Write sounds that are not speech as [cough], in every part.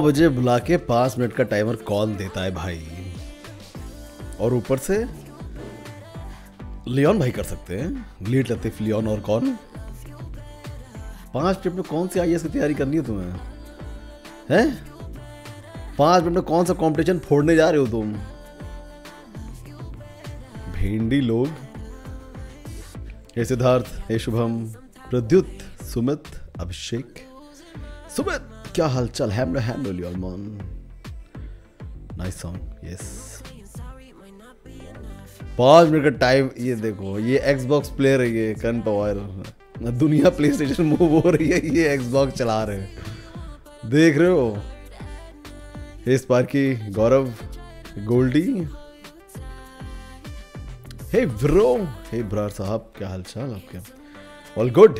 बजे बुला के पाँच मिनट का टाइमर कॉल देता है भाई। और ऊपर से लियोन भाई कर सकते हैं। लीड लतीफ लियोन और कौन? पाँच मिनट में कौन सी आई की तैयारी करनी है तुम्हें? हैं? पाँच मिनट में कौन सा कंपटीशन फोड़ने जा रहे हो तुम? भेंडी लोग। हे सिद्धार्थ, हे शुभम, प्रद्युत, सुमित, अभिषेक। सुमित! क्या हालचाल? Ham handle your mon nice song yes पाँच मिनट का टाइम ये देखो, ये एक्सबॉक्स प्लेयर है ये कन पवार दुनिया प्ले स्टेशन मूव हो रही है, ये एक्सबॉक्स चला रहे हैं. देख रहे हो? Hey Sparky Gaurav Goldy hey bro hey Brar साहब, क्या हालचाल आपके? ऑल गुड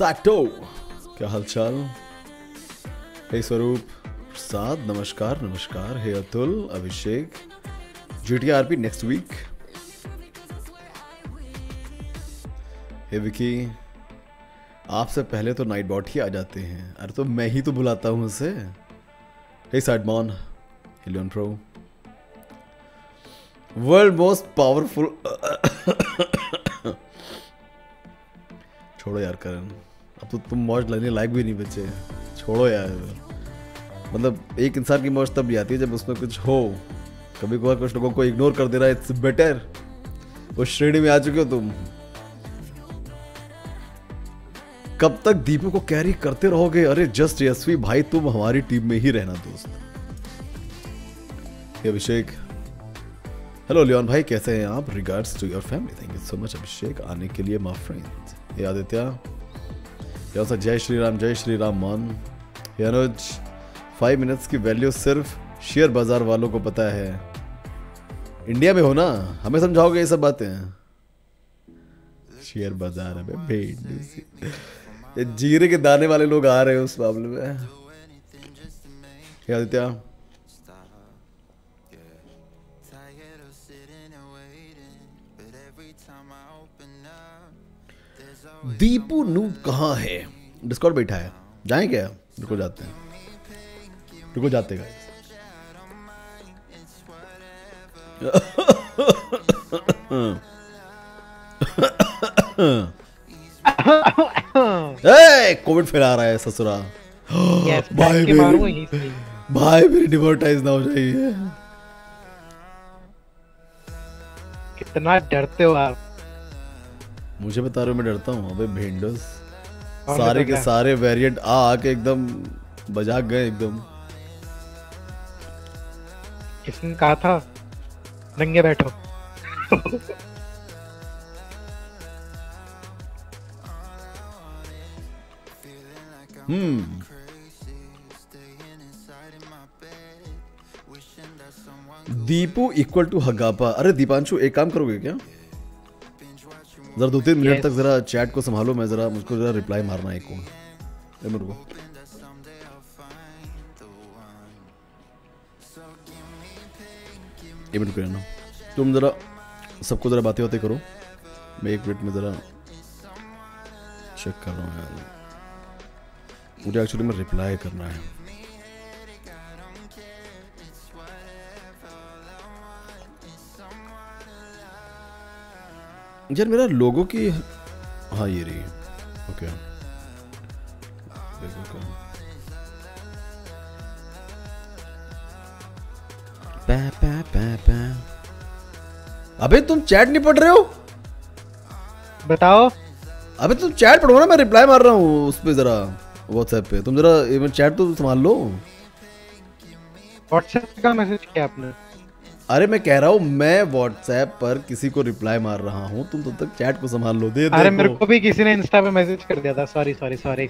साटो क्या हालचाल? हे स्वरूप, प्रसाद, नमस्कार नमस्कार। Hey Atul, Abhishek GTRP next week hey Vicky, आपसे पहले तो नाइट बॉट ही आ जाते हैं। अरे तो मैं ही तो बुलाता हूँ उसे। हे साइडमॉन हिलियन प्रो। वर्ल्ड मोस्ट पावरफुल छोड़ो यार करण। अब तो तुम मौज लेने लायक भी नहीं बचे। छोड़ो यार। मतलब एक इंसान की मौज तब भी आती है जब उसमें कुछ हो। कभी कभार कुछ लोगों को इग्नोर कर दे रहा है इट्स बेटर उस श्रेणी में आ चुके हो तुम। कब तक दीपू को कैरी करते रहोगे? अरे जस्ट यशवी भाई, तुम हमारी टीम में ही रहना दोस्त। अभिषेक। हेलो लियोन भाई, कैसे हैं आप? Regards to your family thank you so much Abhishek. आने के लिए माय फ्रेंड हे आदित्य। ये सर जय श्री राम जय श्री राम मान अनुज फाइव मिनट्स की वैल्यू सिर्फ़ शेयर बाज़ार वालों को पता है इंडिया में हो ना हमें समझाओगे ये सब बातें शेयर बाज़ार है जीरे के दाने वाले लोग आ रहे हैं उस मामले में क्या आदित्य दीपू नूब कहाँ है? डिस्कॉर्ड बैठा है। जाए क्या? रुको जाते हैं। रुको जाते हैं। कोविड फैला रहा है ससुरा। यस भाई मेरे- भाई मेरी डिमोटाइज ना हो जाइए। कितना डरते हो आप। मुझे बता रहे हो मैं डरता हूँ। अबे भेंडोस सारे के सारे वेरिएंट आ आके एकदम बजा गए एकदम। किसने कहा था? नंगे बैठो। हम्म। दीपू इक्वल टू हगापा। अरे दीपांशु एक काम करोगे क्या? जरा दो तीन मिनट. तक जरा चैट को संभालो मैं जरा मुझको जरा रिप्लाई मारना है एक को ए, मेरे को। एक मिनट रहना तुम जरा सबको जरा बातें बातें करो। मैं एक मिनट में जरा चेक कर रहा हूँ यार। मुझे एक्चुअली में रिप्लाई करना है। यार मेरा लोगों की हाँ ये रही। ओके। पै पै पै पै। अबे तुम चैट नहीं पढ़ रहे हो? बताओ। अबे तुम चैट पढ़ो ना मैं रिप्लाई मार रहा हूँ उस पर जरा व्हाट्सएप पे। तुम जरा चैट तो संभाल लो। व्हाट्सएप का मैसेज किया आपने? अरे मैं कह रहा हूँ मैं व्हाट्सएप पर किसी को रिप्लाई मार रहा हूँ तुम तब तो तक चैट को संभाल लो दे अरे मेरे को भी किसी ने इंस्टा पे मैसेज कर दिया था sorry sorry sorry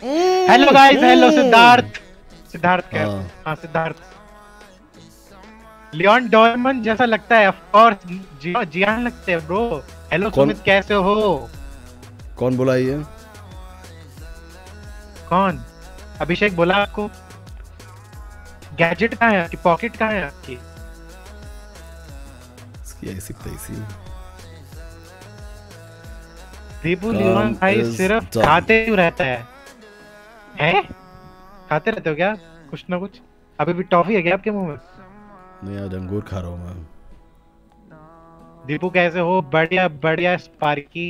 hello guys hello Siddharth Siddharth क्या हाँ। हाँ सिद्धार्थ लियोन डॉर्मन जैसा लगता है ऑफ़ कोर्स जियान लगते हैं ब्रो हेलो सुमित कैसे हो? कौन बोला ये? कौन? अभिषेक बोला आपको? गैजेट कहाँ है आपकी? पॉकेट कहाँ है आपकी? तैसी दीपू काम लियोन भाई सिर्फ़ done. खाते क्यों रहता है हैं खाते रहते हो क्या कुछ ना कुछ अभी भी टॉफी है क्या आपके मुँह में नहीं आज अंगूर खा रहा हूँ मैं दीपू कैसे हो बढ़िया बढ़िया स्पार्की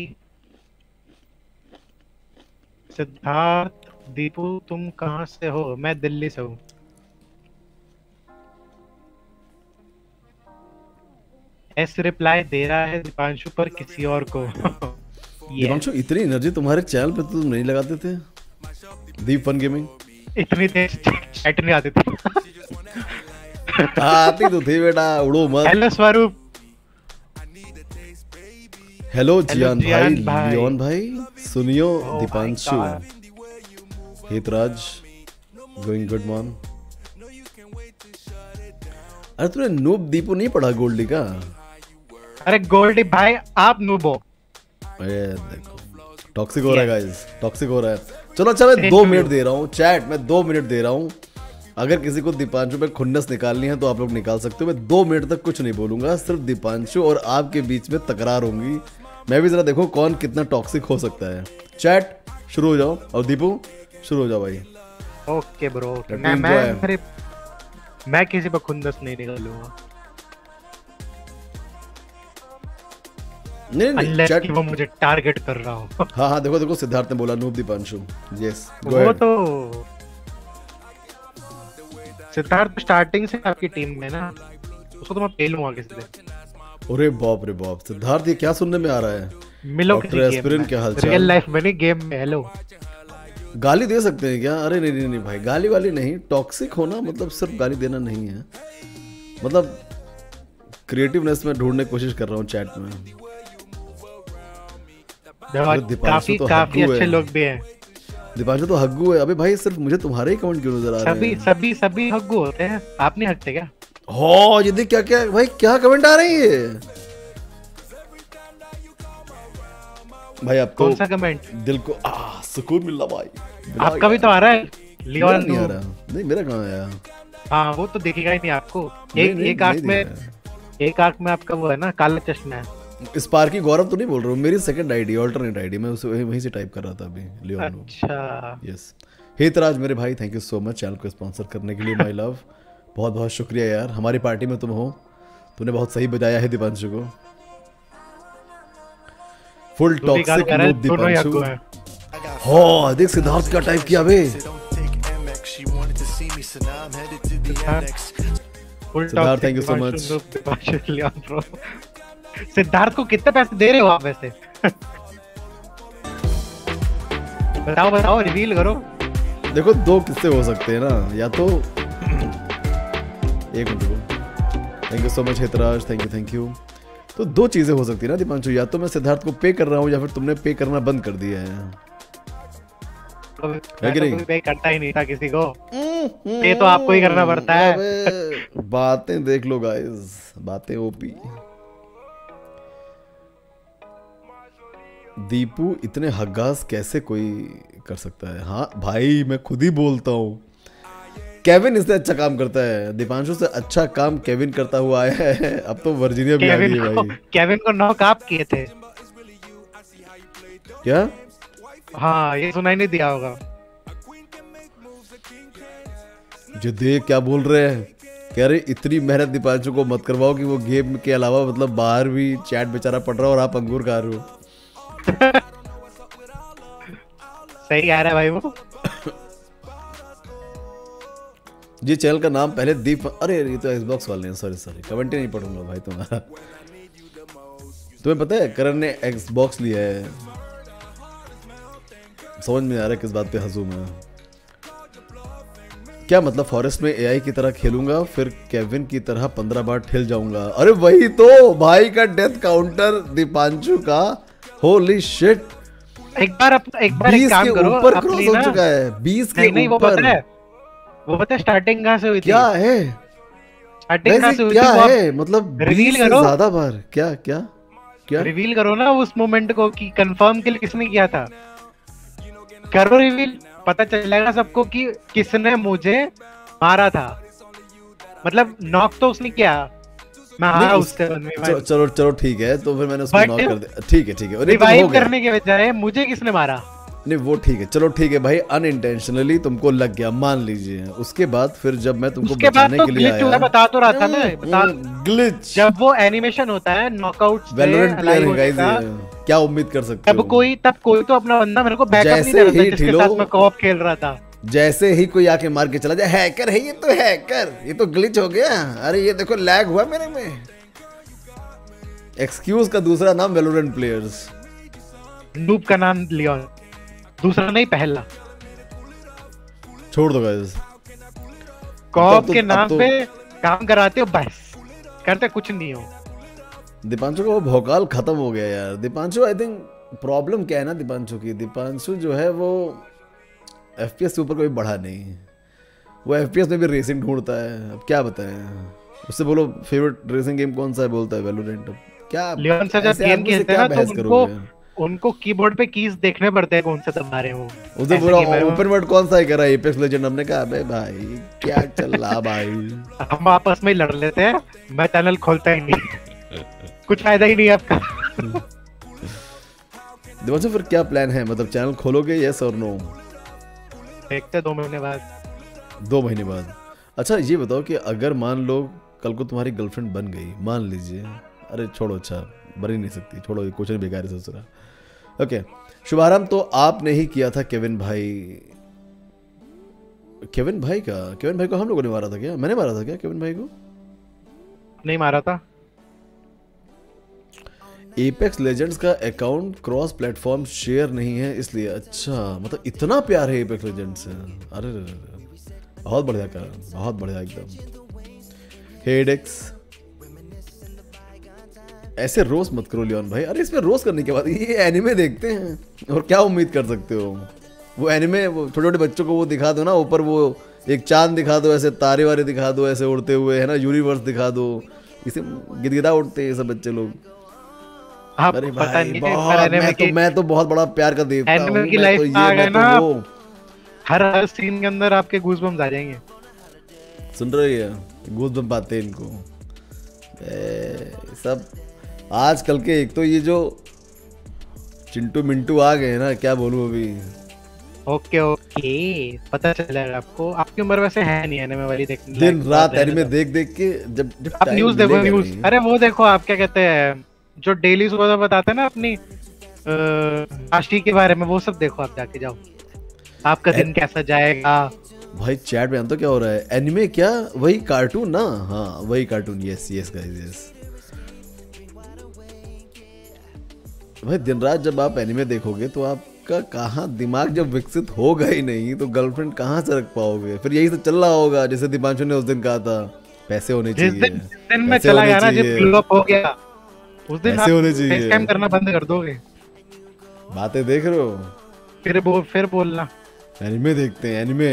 सिद्धार्थ दीपू तुम कहाँ से हो मैं दिल्ली से हूँ एस रिप्लाई दे रहा है दीपांशु पर किसी और को। दीपांशु इतनी एनर्जी तुम्हारे चैनल पे तो तुम नहीं लगाते थे? दीप फन गेमिंग इतनी तेज चैट नहीं आती थी। आती तो थी बेटा उड़ो मत। हेलो स्वरूप हेलो जियान भाई लियोन भाई सुनियो Oh Deepanshu. Hitraj going good morn अरे तूने नूब दीपू नहीं पढ़ा गोल्डी का? अरे गोल्डी भाई आप नूबो। अरे देखो टॉक्सिक हो रहा है गाइस टॉक्सिक हो रहा है। चलो अच्छा मैं दो मिनट दे रहा हूँ। चैट मैं दो मिनट दे रहा हूँ। अगर किसी को दीपांशु पे खुन्नस निकालनी है तो आप लोग निकाल सकते हो। मैं दो मिनट तक कुछ नहीं बोलूँगा सिर्फ़ दीपांशु और आपके बीच में तकरार होंगी। मैं भी जरा देखो कौन कितना टॉक्सिक हो सकता है। चैट शुरू हो जाओ। और दीपू शुरू हो जाओ भाई। ओके ब्रो मैं मैं मैं किसी पर खुंदस नहीं निकालूँगा। नहीं नहीं अनलेस चैट वो मुझे टारगेट कर रहा हो। हाँ हाँ देखो देखो सिद्धार्थ ने बोला नूब दीपांशु। यस वो तो सिद्धार्थ स्टार्टिंग से आपकी टीम में ना उसको तो मैं पे लूँगा किसी दिन अरे बाप रे बाप सिद्धार्थ ये क्या सुनने में आ रहा है? मिलो Aspirin, क्या हालचाल? रियल लाइफ में नहीं गेम में हेलो गाली दे सकते हैं क्या? अरे नहीं नहीं नहीं भाई गाली वाली नहीं। टॉक्सिक होना मतलब सिर्फ़ गाली देना नहीं है। मतलब क्रिएटिवनेस में ढूँढने की कोशिश कर रहा हूँ चैट में। काफ़ी तो काफ़ी अच्छे लोग भी हैं। दीपांशु तो हग्गू है। अबे भाई सिर्फ़ मुझे तुम्हारे ही कमेंट क्यों नज़र आ रहे हैं? सभी सभी हग्गू होते हैं। आप नहीं हकते क्या? हो ये देख क्या क्या भाई क्या कमेंट आ रही है? भाई आपको कौन सा कमेंट दिल को आ सुकून मिल रहा भाई। आपका भी तो आ रहा है? लियोन नहीं आ रहा। नहीं मेरा कहाँ आया हाँ वो तो दिखेगा ही नहीं आपको। एक एक आँख में एक आँख में आपका वो है ना काला चश्मा है। स्पार्की गौरव तो नहीं बोल रहा हूँ मेरी सेकंड आईडी ऑल्टरनेट आईडी मैं उसे वहीं से टाइप कर रहा था अभी लियोन अच्छा। यस हेतराज मेरे भाई thank you so much channel को स्पॉन्सर करने के लिए माय लव बहुत बहुत शुक्रिया यार हमारी पार्टी में तुम हो। तूने बहुत सही बजाया है दीपांशु को। फुल टॉक्सिक कर रहा है, ही दीपांशु। हो। देख सिद्धार्थ क्या टाइप किया बे। Full Siddharth, toxic thank you so Siddharth को कितने पैसे दे रहे हो आप वैसे? बताओ बताओ रिवील करो। देखो दो किस्से हो सकते हैं ना या तो एक minute thank you so much Hetraj. Thank you thank you तो दो चीज़ें हो सकती है ना दीपांशु। या तो मैं सिद्धार्थ को पे कर रहा हूँ या फिर तुमने पे करना बंद कर दिया है। कि तो नहीं? पे करता ही नहीं था किसी को। ये तो आपको ही करना पड़ता है। बातें देख लो गाइस बातें ओपी। दीपू इतने हग्गास कैसे कोई कर सकता है? हाँ भाई मैं खुद ही बोलता हूँ। केविन इससे अच्छा काम करता है। दीपांशु से अच्छा काम केविन करता हुआ आया है। अब तो वर्जीनिया भी आ गई है भाई। केविन को नॉक आप किए थे। क्या? हाँ ये सुनाई नहीं दिया होगा। जो देख क्या बोल रहे हैं। कह रहे इतनी मेहनत दीपांशु को मत करवाओ कि वो गेम के अलावा मतलब बाहर भी चैट बेचारा पड़ रहा है और आप अंगूर खा रहे हो। सही कह रहा है भाई वो। ये चैनल का नाम पहले दीप, अरे ये तो एक्सबॉक्स वाले हैं सॉरी सॉरी कमेंट नहीं पढ़ूँगा भाई तुम्हारा। तुम्हें पता है, करण ने एक्सबॉक्स लिया है। समझ में आ रहा है किस बात पे हंसू मैं। क्या मतलब फॉरेस्ट में एआई की तरह खेलूँगा, फिर केविन की तरह पंद्रह बार ठेल जाऊँगा? अरे वही तो भाई का डेथ काउंटर दीपांशु का। होली शिट एक बार अप, एक बार एक काम करो ऊपर क्रॉस हो चुका है बीस के नहीं नहीं वो पता है वो पता है स्टार्टिंग कहाँ से हुई थी? क्या है? स्टार्टिंग कहाँ से हुई क्या थी है? मतलब से करो। ज़्यादा बार। क्या क्या क्या? रिवील करो ना उस मोमेंट को कि कंफर्म के लिए किसने किया था। करो रिवील पता चलेगा सबको कि किसने मुझे मारा था। मतलब नॉक तो उसने किया। चलो चलो चलो ठीक है तो फिर मैंने उसको नॉक कर दिया। ठीक है ठीक है। और ये तो रिवाइव करने के बजाय मुझे किसने मारा? नहीं वो ठीक है। चलो ठीक है भाई अनइंटेंशनली तुमको लग गया मान लीजिए। उसके बाद फिर जब मैं तुमको उसके बचाने तो के लिए आया बता तो रहा था मैं बता ग्लिच जब वो एनिमेशन होता है नॉकआउट वैलोरेंट प्लेयर है गाइस क्या उम्मीद कर सकते तब कोई तब कोई तो अपना बंदा मेरे को बैकअप नहीं दे रहा था जिसके साथ मैं कॉप खेल रहा था। जैसे ही कोई आके मार के चला जाए हैकर है ये तो हैकर ये तो ग्लिच हो गया। अरे ये देखो लैग हुआ मेरे में। एक्सक्यूज का दूसरा नाम वैलोरेंट प्लेयर्स नूब का नाम लियोन दूसरा नहीं पहला। छोड़ दो गाइस कॉप तो- के नाम तो- पे काम कराते हो बस। करते कुछ नहीं हो। दीपांशु का वो भोकाल खत्म हो गया यार। दीपांशु आई थिंक प्रॉब्लम क्या है ना दीपांशु की? दीपांशु जो है वो एफपीएस से ऊपर कोई बढ़ा नहीं। वो एफ़ पी एस में भी रेसिंग ढूंढता है। अब क्या बताएँ? उससे बोलो फेवरेट रेसिंग गेम कौन सा है बोलता है वैलोरेंट क्या लियोन से जब गेम खेलते हैं ना तो उनको उनको कीबोर्ड पे कीज देखने पड़ते हैं कौन से दबा रहे हो। उसे। ओपन वर्ल्ड कौन सा है? कह रहा है एपेक्स लेजेंड हमने कहा अबे भाई क्या चल रहा भाई? हम आपस में लड़ लेते हैं मैं चैनल खोलता ही नहीं। कुछ फ़ायदा ही नहीं आपका। [laughs] दिवांशु फिर क्या प्लान है? मतलब चैनल खोलोगे यस और नो देखते हैं दो महीने बाद। दो महीने बाद। अच्छा ये बताओ कि अगर मान लो कल को तुम्हारी गर्लफ्रेंड बन गई मान लीजिए अरे छोड़ो अच्छा बन ही नहीं सकती छोड़ो ये क्वेश्चन बेकार है दूसरा ओके शुभारंभ तो आपने ही किया था केविन भाई। केविन भाई का केविन भाई को हम लोगों ने मारा था क्या? मैंने मारा था क्या केविन भाई को? नहीं मारा था। एपेक्स लेजेंड्स का अकाउंट क्रॉस प्लेटफॉर्म शेयर नहीं है, इसलिए अच्छा मतलब इतना प्यार है एपेक्स लेजेंड्स से। अरे रे रे। बहुत बढ़िया का बहुत बढ़िया एकदम। हेडेक्स ऐसे रोस्ट मत करो लियोन भाई। अरे इसमें रोस्ट करने के बाद ये एनिमे देखते हैं। और क्या उम्मीद कर सकते हो? वो एनिमे वो छोटे छोटे बच्चों को वो दिखा दो ना, ऊपर वो एक चाँद दिखा दो, ऐसे तारे वारे दिखा दो, ऐसे उड़ते हुए, है ना यूनिवर्स दिखा दो। इसे गिदगिदा उड़ते हैं सब बच्चे लोग। आप अरे पता नहीं बहुत मैं तो मैं तो बहुत बड़ा प्यार का देवता हूँ की life तो ये आ गए तो ना। हर हर सीन के अंदर आपके गूजबम्स आ जाएँगे। सुन रही है गूज हैं इनको। ए, सब आजकल के एक तो ये जो चिंटू मिंटू आ गए ना क्या बोलूँ अभी? ओके ओके पता चलेगा आपको। आपकी उम्र वैसे है नहीं एनिमे वाली देखने दिन रात एनिमे देख देख के जब जब आप न्यूज़ देखो न्यूज़ अरे वो देखो आप क्या कहते हैं जो डेली सुबह बताते हैं ना अपनी आशी के बारे में वो सब देखो आप जाके जाओ। आपका दिन कैसा जाएगा? भाई चैट में हो क्या हो रहा है? एनिमे क्या? वही कार्टून ना? हाँ वही cartoon yes yes guys yes भाई दिन रात जब आप एनिमे देखोगे तो आपका कहाँ दिमाग जब विकसित होगा ही नहीं तो गर्लफ्रेंड कहाँ से रख पाओगे? फिर यही तो चल रहा होगा जैसे दीपांशु ने उस दिन कहा था पैसे होने चाहिए दिन दिन मैं चला गया ना जब हो गया उस दिन ऐसे होने चाहिए। स्कैम करना बंद कर दोगे। बातें देख रहे हो? फिर बोल फिर बोलना। एनिमे देखते हैं एनिमे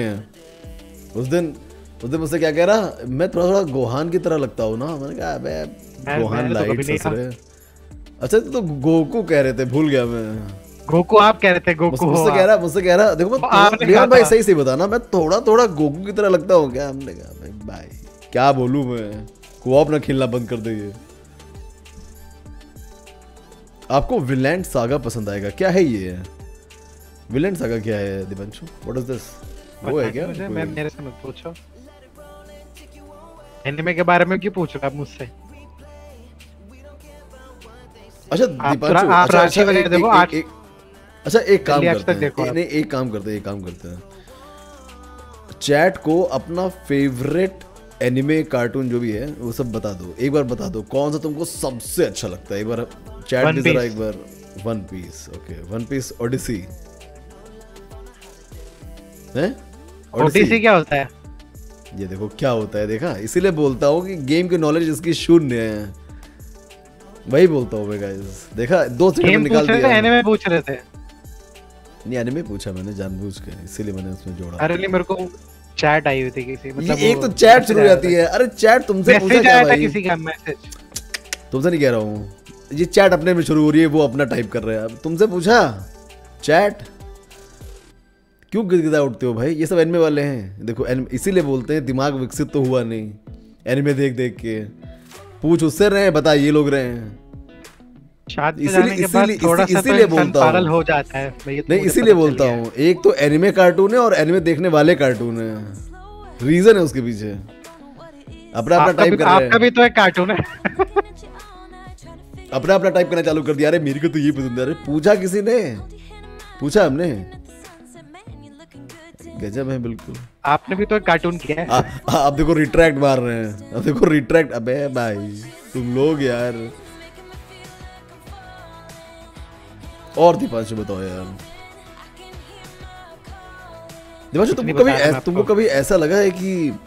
उस दिन उस दिन मुझसे क्या कह रहा मैं थोड़ा थोड़ा गोहान की तरह लगता हूँ ना। मैंने कहा अबे गोहान तो लाइट नहीं ससुरे अच्छा तो गोकू कह रहे थे भूल गया मैं। गोकू आप कह रहे थे गोकू मुझसे कह रहा मुझसे कह रहा देखो मैं लियोन कहा भाई। सही से बताना मैं थोड़ा थोड़ा गोकू की तरह लगता हूँ। क्या हमने कहा भाई भाई क्या बोलूँ मैं? कोऑप ना खेलना बंद कर देंगे आपको विलैंड सागा पसंद आएगा। क्या है ये? विलैंड सागा क्या है दिवंशु व्हाट इज़ दिस वो है क्या? मैं मेरे से मत पूछो। एनिमे के बारे में क्यों पूछ रहे हो आप मुझसे? अच्छा आप दीपांशु अच्छा अच्छा एक, देखो, एक, आज- एक, अच्छा एक काम करते हैं। नहीं एक काम करते हैं एक काम करते हैं। चैट को अपना फेवरेट एनिमे कार्टून जो भी है वो सब बता दो। एक बार बता दो कौन सा तुमको सबसे अच्छा लगता है? एक बार चैट में जरा एक बार one piece okay one piece Odyssey हैं ओटीसी क्या होता है? ये देखो क्या होता है? देखा? इसीलिए बोलता हूँ कि गेम की नॉलेज इसकी शून्य है। वही बोलता हूँ मैं गाइस देखा? दो सेकंड में निकाल दिया एनिमे पूछ रहे थे। नहीं एनिमे पूछा मैंने जानबूझ के इसीलिए मैंने उसमें जोड़ा। अरे नहीं मेरे को चैट आई हुई थी किसी मतलब ये एक तो चैट शुरू हो जाती है। अरे चैट तुमसे पूछा क्या भाई? किसी का मैसेज तुमसे नहीं कह रहा हूँ। ये चैट अपने में शुरू हो रही है वो अपना टाइप कर रहे हैं। तुमसे पूछा? चैट? क्यों गिदगिदा उठते हो भाई? ये सब एनिमे वाले हैं। देखो anime- इसीलिए बोलते हैं दिमाग विकसित तो हुआ नहीं। एनिमे देख देख के। पूछ उससे रहे हैं बता ये लोग रहे हैं। इसीलिए- तो बोलता हूँ। हो जाता है। तो नहीं इसीलिए बोलता हूँ। एक तो एनिमे कार्टून है और एनिमे देखने वाले कार्टून है। रीजन है उसके पीछे। अपना अपना टाइप कर रहे आपका भी तो एक कार्टून है। [laughs] अपना अपना टाइप करना चालू कर दिया। अरे मेरे को तो ये पसंद है। अरे पूछा किसी ने? पूछा हमने? गजब है बिल्कुल। आपने भी तो एक कार्टून किया है। आ, आ, देखो रिट्रैक्ट मार रहे हैं। अब देखो रिट्रैक्ट अबे भाई तुम लोग यार। और दीपांशु बताओ यार। दीपांशु तुमको कभी ऐस- तुमको कभी ऐसा लगा है कि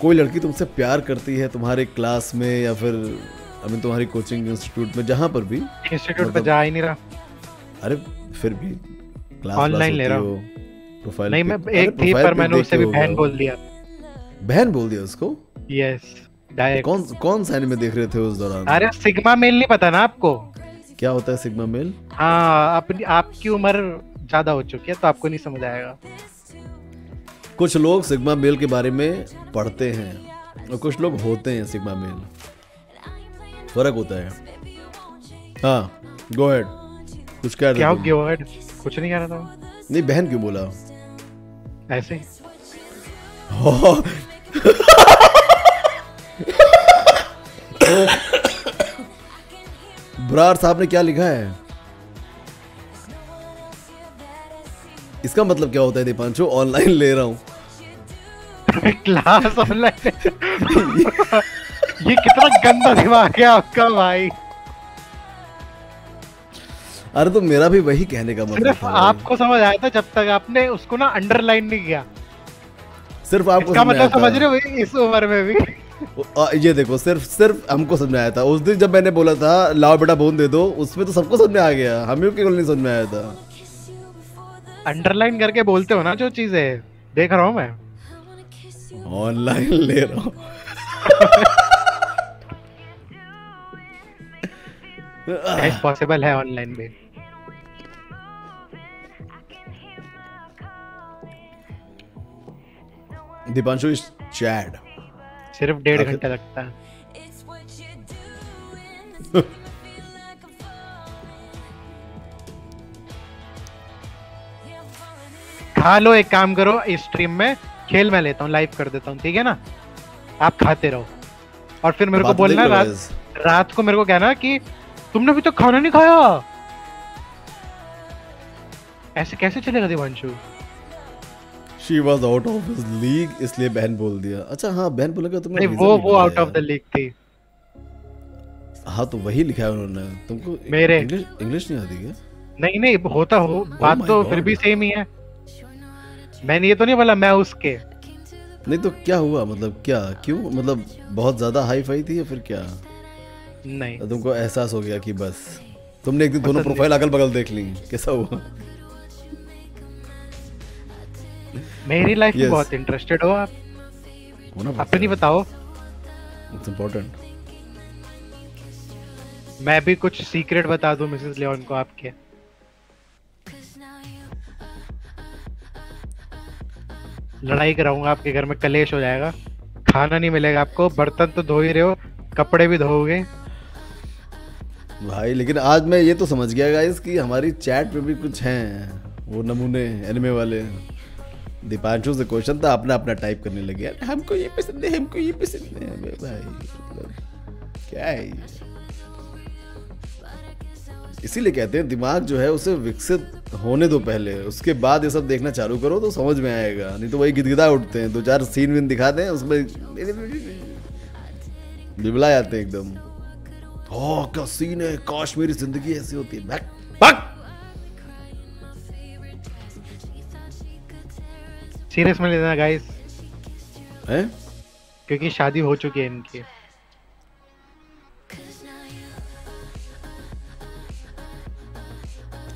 कोई लड़की तुमसे प्यार करती है तुम्हारे क्लास में या फिर आई मीन तुम्हारी कोचिंग इंस्टीट्यूट में जहाँ पर भी इंस्टीट्यूट पे मतलब- जा ही नहीं रहा। अरे फिर भी क्लास Online ले रहा हूँ प्रोफ़ाइल नहीं मैं एक थी पर मैंने के भी। बहन बोल दिया। बहन बोल दिया उसको? यस कौन कौन सा anime देख रहे थे उस दौरान? अरे सिग्मा मेल नहीं पता ना आपको? क्या होता है सिग्मा मेल हाँ अपनी आपकी उम्र ज़्यादा हो चुकी है तो आपको नहीं समझ आएगा। कुछ लोग सिग्मा मेल के बारे में पढ़ते हैं और कुछ लोग होते हैं सिग्मा मेल फ़र्क होता है। हाँ गो हेड कुछ कह क्या रहे हो थे गया वर्ड कुछ नहीं कह रहा था नहीं बहन क्यों बोला? ऐसे ब्रार साहब ने क्या लिखा है? इसका मतलब क्या होता है दीपांशु? ऑनलाइन ले रहा हूँ। [laughs] क्लास ऑनलाइन [laughs] ये कितना गंदा दिमाग है आपका भाई। अरे तो मेरा भी वही कहने का मतलब सिर्फ़ आपको समझ आया था जब तक आपने उसको ना अंडरलाइन नहीं किया। सिर्फ़ आपको इसका मतलब समझ रहे हो इस उम्र में भी। ये देखो सिर्फ़ सिर्फ़ हमको समझ आया था। उस दिन जब मैंने बोला था लाओ बेटा बोन दे दो उसमें तो सबको समझ में आ गया। हमें केवल नहीं समझ में आया था? अंडरलाइन करके बोलते हो ना जो चीज़ें देख रहा हूँ मैं। ऑनलाइन ले रहा हूँ। [laughs] पॉसिबल है ऑनलाइन में। दीपांशु इज़ चैड सिर्फ़ डेढ़ घंटा लगता है। [laughs] खा लो एक काम करो इस स्ट्रीम में खेल मैं लेता हूँ लाइव कर देता हूँ ठीक है ना? आप खाते रहो। और फिर मेरे को बोलना रात रात को मेरे को कहना कि तुमने अभी तक तो खाना नहीं खाया? ऐसे कैसे चलेगा Divanshu? She was out of his league इसलिए बहन बोल दिया। अच्छा हाँ बहन बोलेगा तुमने नहीं वो वो आउट ऑफ़ द लीग थी। हाँ तो वही लिखा है उन्होंने। तुमको मेरे। इंग्लिश नहीं आती क्या? नहीं नहीं होता हो। बात my तो God. फिर भी सेम ही है। मैंने ये तो नहीं बोला मैं उसके। नहीं तो क्या हुआ? मतलब क्या क्यों? मतलब बहुत ज़्यादा हाई फाई थी या फिर क्या? नहीं। तो तुमको एहसास हो गया कि बस। तुमने एक दिन दोनों प्रोफ़ाइल अगल बगल देख ली। कैसा हुआ? मेरी लाइफ में Yes. बहुत इंटरेस्टेड हो आप। होना अपनी बताओ। इट्स इम्पोर्टेंट मैं भी कुछ सीक्रेट बता दूँ मिसेस लियोन को आपके। लड़ाई कराऊँगा आपके घर में कलेश हो जाएगा। खाना नहीं मिलेगा आपको बर्तन तो धो ही रहे हो कपड़े भी धोओगे। भाई लेकिन आज मैं ये तो समझ गया गाइस कि हमारी चैट में भी कुछ हैं वो नमूने एनिमे वाले। दीपांशु से क्वेश्चन था अपना अपना टाइप करने लगे। यार हमको ये पसंद है हमको ये पसंद है। अबे भाई मतलब क्या है इसीलिए कहते हैं दिमाग जो है उसे विकसित होने दो पहले। उसके बाद ये सब देखना चालू करो तो समझ में आएगा। नहीं तो वही गिदगिदा उठते हैं दो चार सीन विन दिखा दें उसमें बिबला जाते हैं एकदम। ओ क्या सीन है काश मेरी ज़िंदगी ऐसी होती है। बैक बैक सीरियस में लेना गाइस हैं? क्योंकि शादी हो चुकी है इनकी।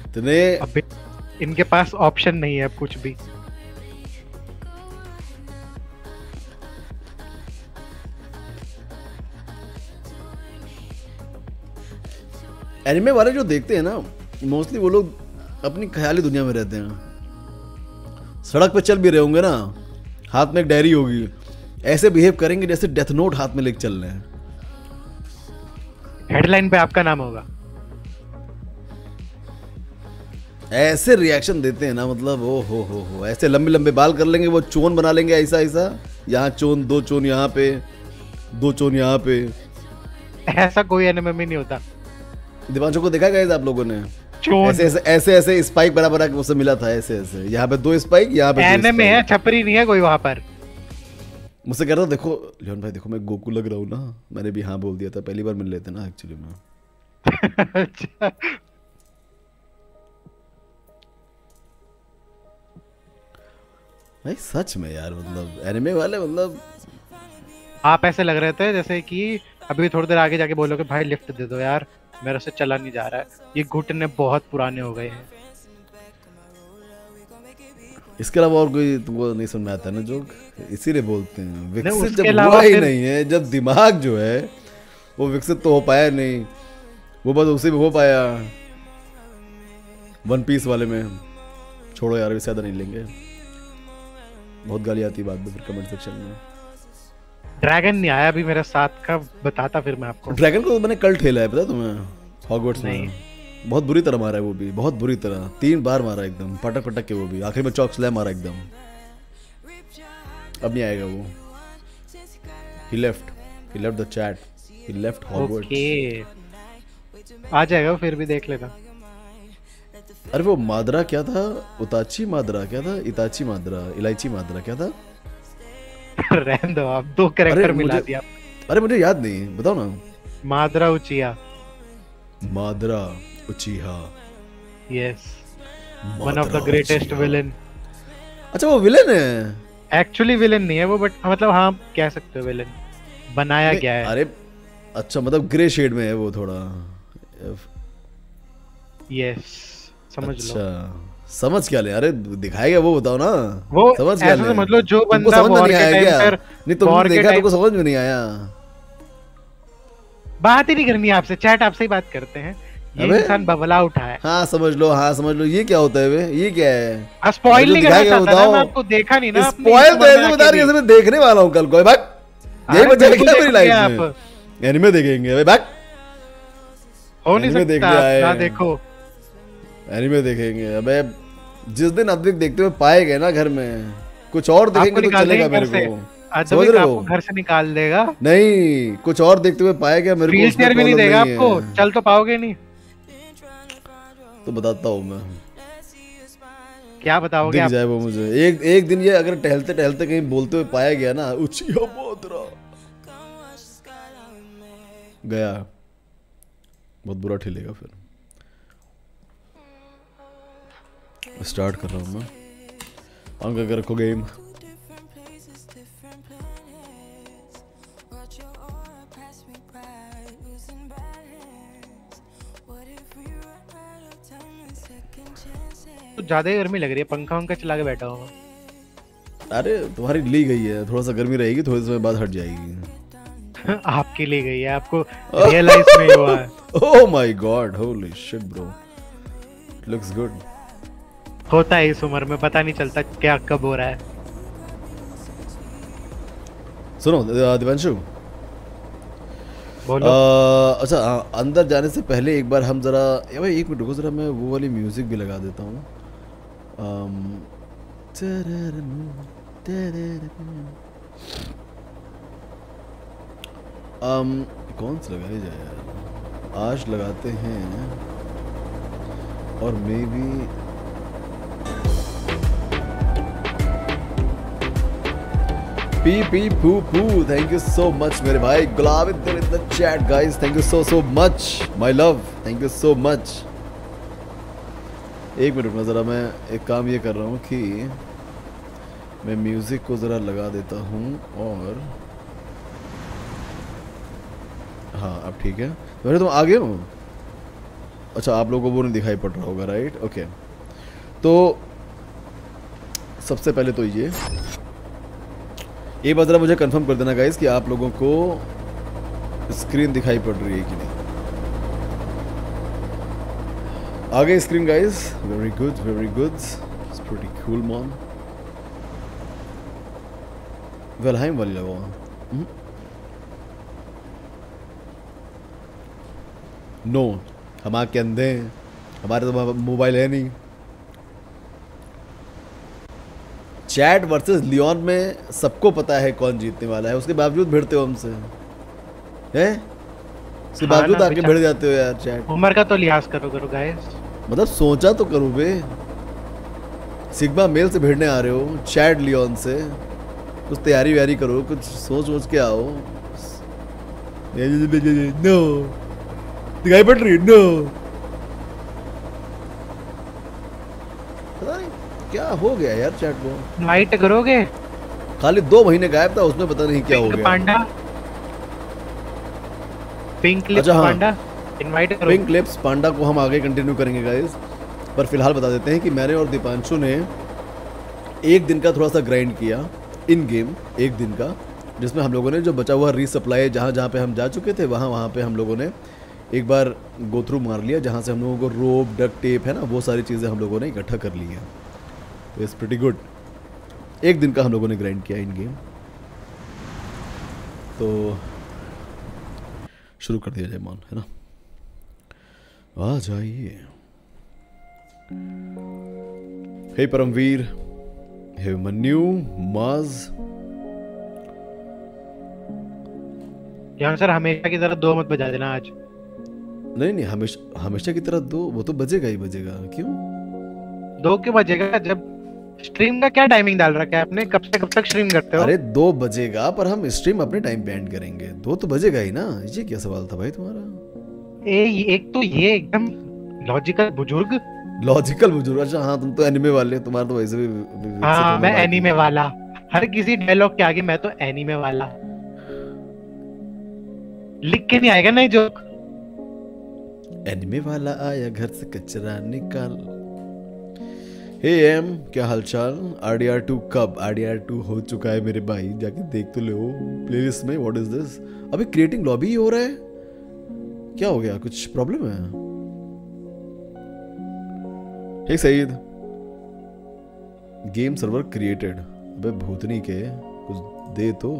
इतने इनके पास ऑप्शन नहीं है कुछ भी। एनिमे वाले जो देखते हैं ना मोस्टली वो लोग अपनी ख्याली दुनिया में रहते हैं। सड़क पे चल भी रहे होंगे ना हाथ में एक डायरी होगी। ऐसे बिहेव करेंगे जैसे डेथ नोट हाथ में लेके चल रहे हैं। हेडलाइन पे आपका नाम होगा। ऐसे रिएक्शन देते हैं ना मतलब ओ हो हो। हो ऐसे लंबे लंबे बाल कर लेंगे वो चोन बना लेंगे ऐसा ऐसा। यहाँ चोन दो चोन यहाँ पे दो चोन यहाँ पे। ऐसा कोई एनिमे में नहीं होता। दिवांशों को देखा गया आप लोगों ने? ऐसे ऐसे ऐसे ऐसे स्पाइक बना के उससे मिला था ऐसे ऐसे। यहाँ पे दो स्पाइक यहाँ पे दो एनिमे है छपरी नहीं है कोई वहाँ पर। मुझसे कह रहा था देखो लियोन भाई देखो मैं गोकू लग रहा हूँ ना। मैंने भी हाँ बोल दिया था पहली बार मिल लेते ना एक्चुअली में। [laughs] भाई सच में यार मतलब एनिमे वाले मतलब। आप ऐसे लग रहे थे जैसे कि अभी थोड़ी देर आगे जाके बोलोगे भाई लिफ्ट दे दो यार। मेरे से चला नहीं जा रहा है। ये घुटने बहुत पुराने हो गए हैं। इसके अलावा और कोई तुमको नहीं समझ में आता ना जोक? इसीलिए बोलते हैं। विकसित जब हुआ ही नहीं है जब दिमाग जो है वो विकसित तो हो पाया नहीं। वो बस उसी में हो पाया। वन पीस वाले में। छोड़ो यार इससे ज़्यादा नहीं लेंगे। बहुत गाली आती बाद में फिर कमेंट सेक्शन में। ड्रैगन नहीं आया अभी मेरे साथ का बताता फिर मैं आपको। ड्रैगन को तो मैंने कल ठेला है पता तुम्हें? हॉगवर्ट्स में। नहीं। बहुत बुरी तरह मारा है वो भी बहुत बुरी तरह। तीन बार मारा एकदम पटक पटक के वो भी। आखिर में चौक स्लैम मारा एकदम। अब नहीं आएगा वो। He left he left the chat he left Hogwarts okay. आ जाएगा फिर भी देख लेना अरे वो मादरा क्या था? उताची मादरा क्या था? इताची मादरा इलायची मादरा क्या था? [laughs] रहने दो आप दो कैरेक्टर मिला दिया। अरे मुझे याद नहीं बताओ ना। Madara Uchiha. Madara Uchiha yes one of the greatest. Villain अच्छा वो विलन है? एक्चुअली विलन नहीं है वो बट मतलब हाँ कह सकते हो विलन बनाया गया है। अरे अच्छा मतलब ग्रे शेड में है वो थोड़ा। यस समझ लो। अच्छा। समझ क्या ले? अरे दिखाएगा वो बताओ ना। वो समझ क्या ले? समझ लो जो बंदा समझ नहीं आया क्या? नहीं तुमने देखा तुमको समझ में नहीं आया। बात ही नहीं करनी आपसे चैट आपसे ही बात करते हैं। ये इंसान बबला उठा है। हाँ समझ लो हाँ समझ लो ये क्या होता है बे ये क्या है? स्पॉइल नहीं करना चाहता ना मैं आपको देखा नहीं ना स्पॉइल तो ऐसे बता रही है। मैं देखने वाला हूँ कल को। भाग। यही बचा क्या मेरी लाइफ में। एनिमे देखेंगे भाई भाग। हो नहीं सकता ना देखो। एनिमे देखेंगे। अबे जिस दिन अद्विक देखते हुए पाए गए ना घर में कुछ और देखेंगे तो चलेगा मेरे को। समझ रहे आपको हो? घर से निकाल देगा। नहीं कुछ और देखते हुए पाया गया मेरे को भी नहीं देगा आपको। चल तो पाओगे नहीं। तो बताता हूँ मैं। क्या बताओगे दिख आप? जाए वो मुझे। एक एक दिन ये अगर टहलते टहलते कहीं बोलते हुए पाया गया ना उचिया मोदरा गया। बहुत बुरा ठेलेगा फिर। स्टार्ट कर रहा हूँ मैं अंक अगर रखो गेम तो ज़्यादा ही गर्मी लग रही है पंखा उनका चला के बैठा हूँ। अरे तुम्हारी ली गई है थोड़ा सा गर्मी रहेगी थोड़े समय बाद हट जाएगी। [laughs] आपके लिए गई है आपको [laughs] रियलाइज़ नहीं हुआ। है ओह my god holy shit bro looks good होता है इस उम्र में पता नहीं चलता क्या कब हो रहा है। सुनो दिवांशु। बोलो। अच्छा अंदर जाने से पहले एक बार हम जरा ए भाई एक मिनट रुको जरा मैं वो वाली म्यूज़िक भी लगा देता हूँ। कौन सा लगाया जाए यार? आज लगाते हैं। और मे बी पी पी पू पू थैंक यू सो मच मेरे भाई। गुलाब इधर in the chat guys thank you so so much my love thank you so much एक मिनट में ज़रा, मैं एक काम ये कर रहा हूँ कि मैं म्यूज़िक को ज़रा लगा देता हूँ और हाँ अब ठीक है। वैसे तुम आ गए हो? अच्छा आप लोगों को वो नहीं दिखाई पड़ रहा होगा राइट ओके तो सबसे पहले तो ये। बार ज़रा मुझे कंफर्म कर देना गाइस कि आप लोगों को स्क्रीन दिखाई पड़ रही है कि नहीं? आगे screen guys very good very good pretty cool mon वेलहाइम वाली लगा हुआ नो हम आके अंधे हैं. हमारे तो मोबाइल है नहीं. चैट वर्सेस लियोन में सबको पता है कौन जीतने वाला है उसके बावजूद भिड़ते हो हमसे। हैं? उसके बावजूद आके भिड़ जाते हो यार चैट। उम्र का तो लिहाज करो करो गाइस मतलब सोचा तो करो बे। सिग्मा मेल से भिड़ने आ रहे हो चैट लियोन से। कुछ तैयारी व्यारी करो कुछ सोच सोच के आओ। नो दिखाई पड़ रही नो पता नहीं क्या हो गया यार चैट को इनवाइट करोगे? खाली दो महीने गायब था उसमें पता नहीं क्या हो गया। पांडा पिंक लिप्स अच्छा। पांडा इनवाइट करो पिंक लिप्स पांडा को हम आगे कंटिन्यू करेंगे गाइस पर फ़िलहाल बता देते हैं कि मैंने और दीपांशु ने एक दिन का थोड़ा सा ग्राइंड किया इन गेम एक दिन का जिसमें हम लोगों ने जो बचा हुआ रीसप्लाई जहाँ जहाँ पे हम जा चुके थे वहाँ वहाँ पे हम लोगों ने एक बार गोथ्रू मार लिया जहाँ से हम लोगों को रोप डक टेप है ना वो सारी चीज़ें हम लोगों ने इकट्ठा कर ली हैं। तो इट्स प्रिटी गुड एक दिन का हम लोगों ने ग्राइंड किया इन गेम तो शुरू कर दिया जाए मान है ना? आ जाइए। हे परमवीर हे मन्यू माज सर हमेशा की तरह दो मत बजा देना आज। नहीं नहीं हमेशा हमेशा की तरह दो वो तो बजेगा ही बजेगा क्यों? दो क्यों बजेगा? जब स्ट्रीम का क्या टाइमिंग डाल रखा है आपने? कब से कब तक स्ट्रीम करते हो? अरे दो बजेगा पर हम स्ट्रीम अपने टाइम पे एंड करेंगे। दो तो बजेगा ही ना। ये क्या सवाल था भाई तुम्हारा? ए, एक तो ये एकदम लॉजिकल बुज़ुर्ग। लॉजिकल बुज़ुर्ग। अच्छा हाँ तुम तो एनिमे वाले हो, तुम्हारा तो वैसे भी हाँ मैं एनीमे वाला। हर किसी डायलॉग के आगे मैं तो एनीमे वाला। लिख के नहीं आएगा नहीं जोक एनिमे वाला आया घर से कचरा निकाल। हे एम क्या हालचाल? आरडीआर टू कब? आरडीआर टू हो चुका है मेरे भाई, जाके देख तो लो। प्लेलिस्ट में व्हाट इज़ दिस अभी क्रिएटिंग लॉबी ही हो रहा है? क्या हो गया? कुछ प्रॉब्लम है? Hey Saeed game server created अबे, भूतनी के, कुछ दे तो।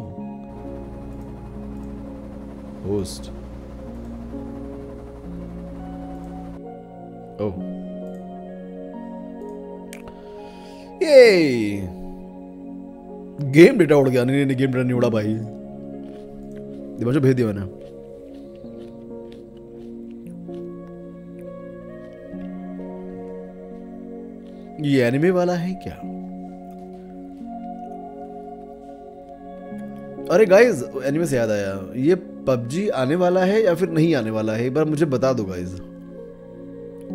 होस्ट ओह ये गेम डेटा उड़ गया, नहीं नहीं गेम डेटा नहीं उड़ा भाई। दिमाग भेज दिया मैंने। ये एनिमे वाला है क्या? अरे गाइज़ एनिमे से याद आया। ये पबजी आने वाला है या फिर नहीं आने वाला है? एक बार मुझे बता दो गाइज़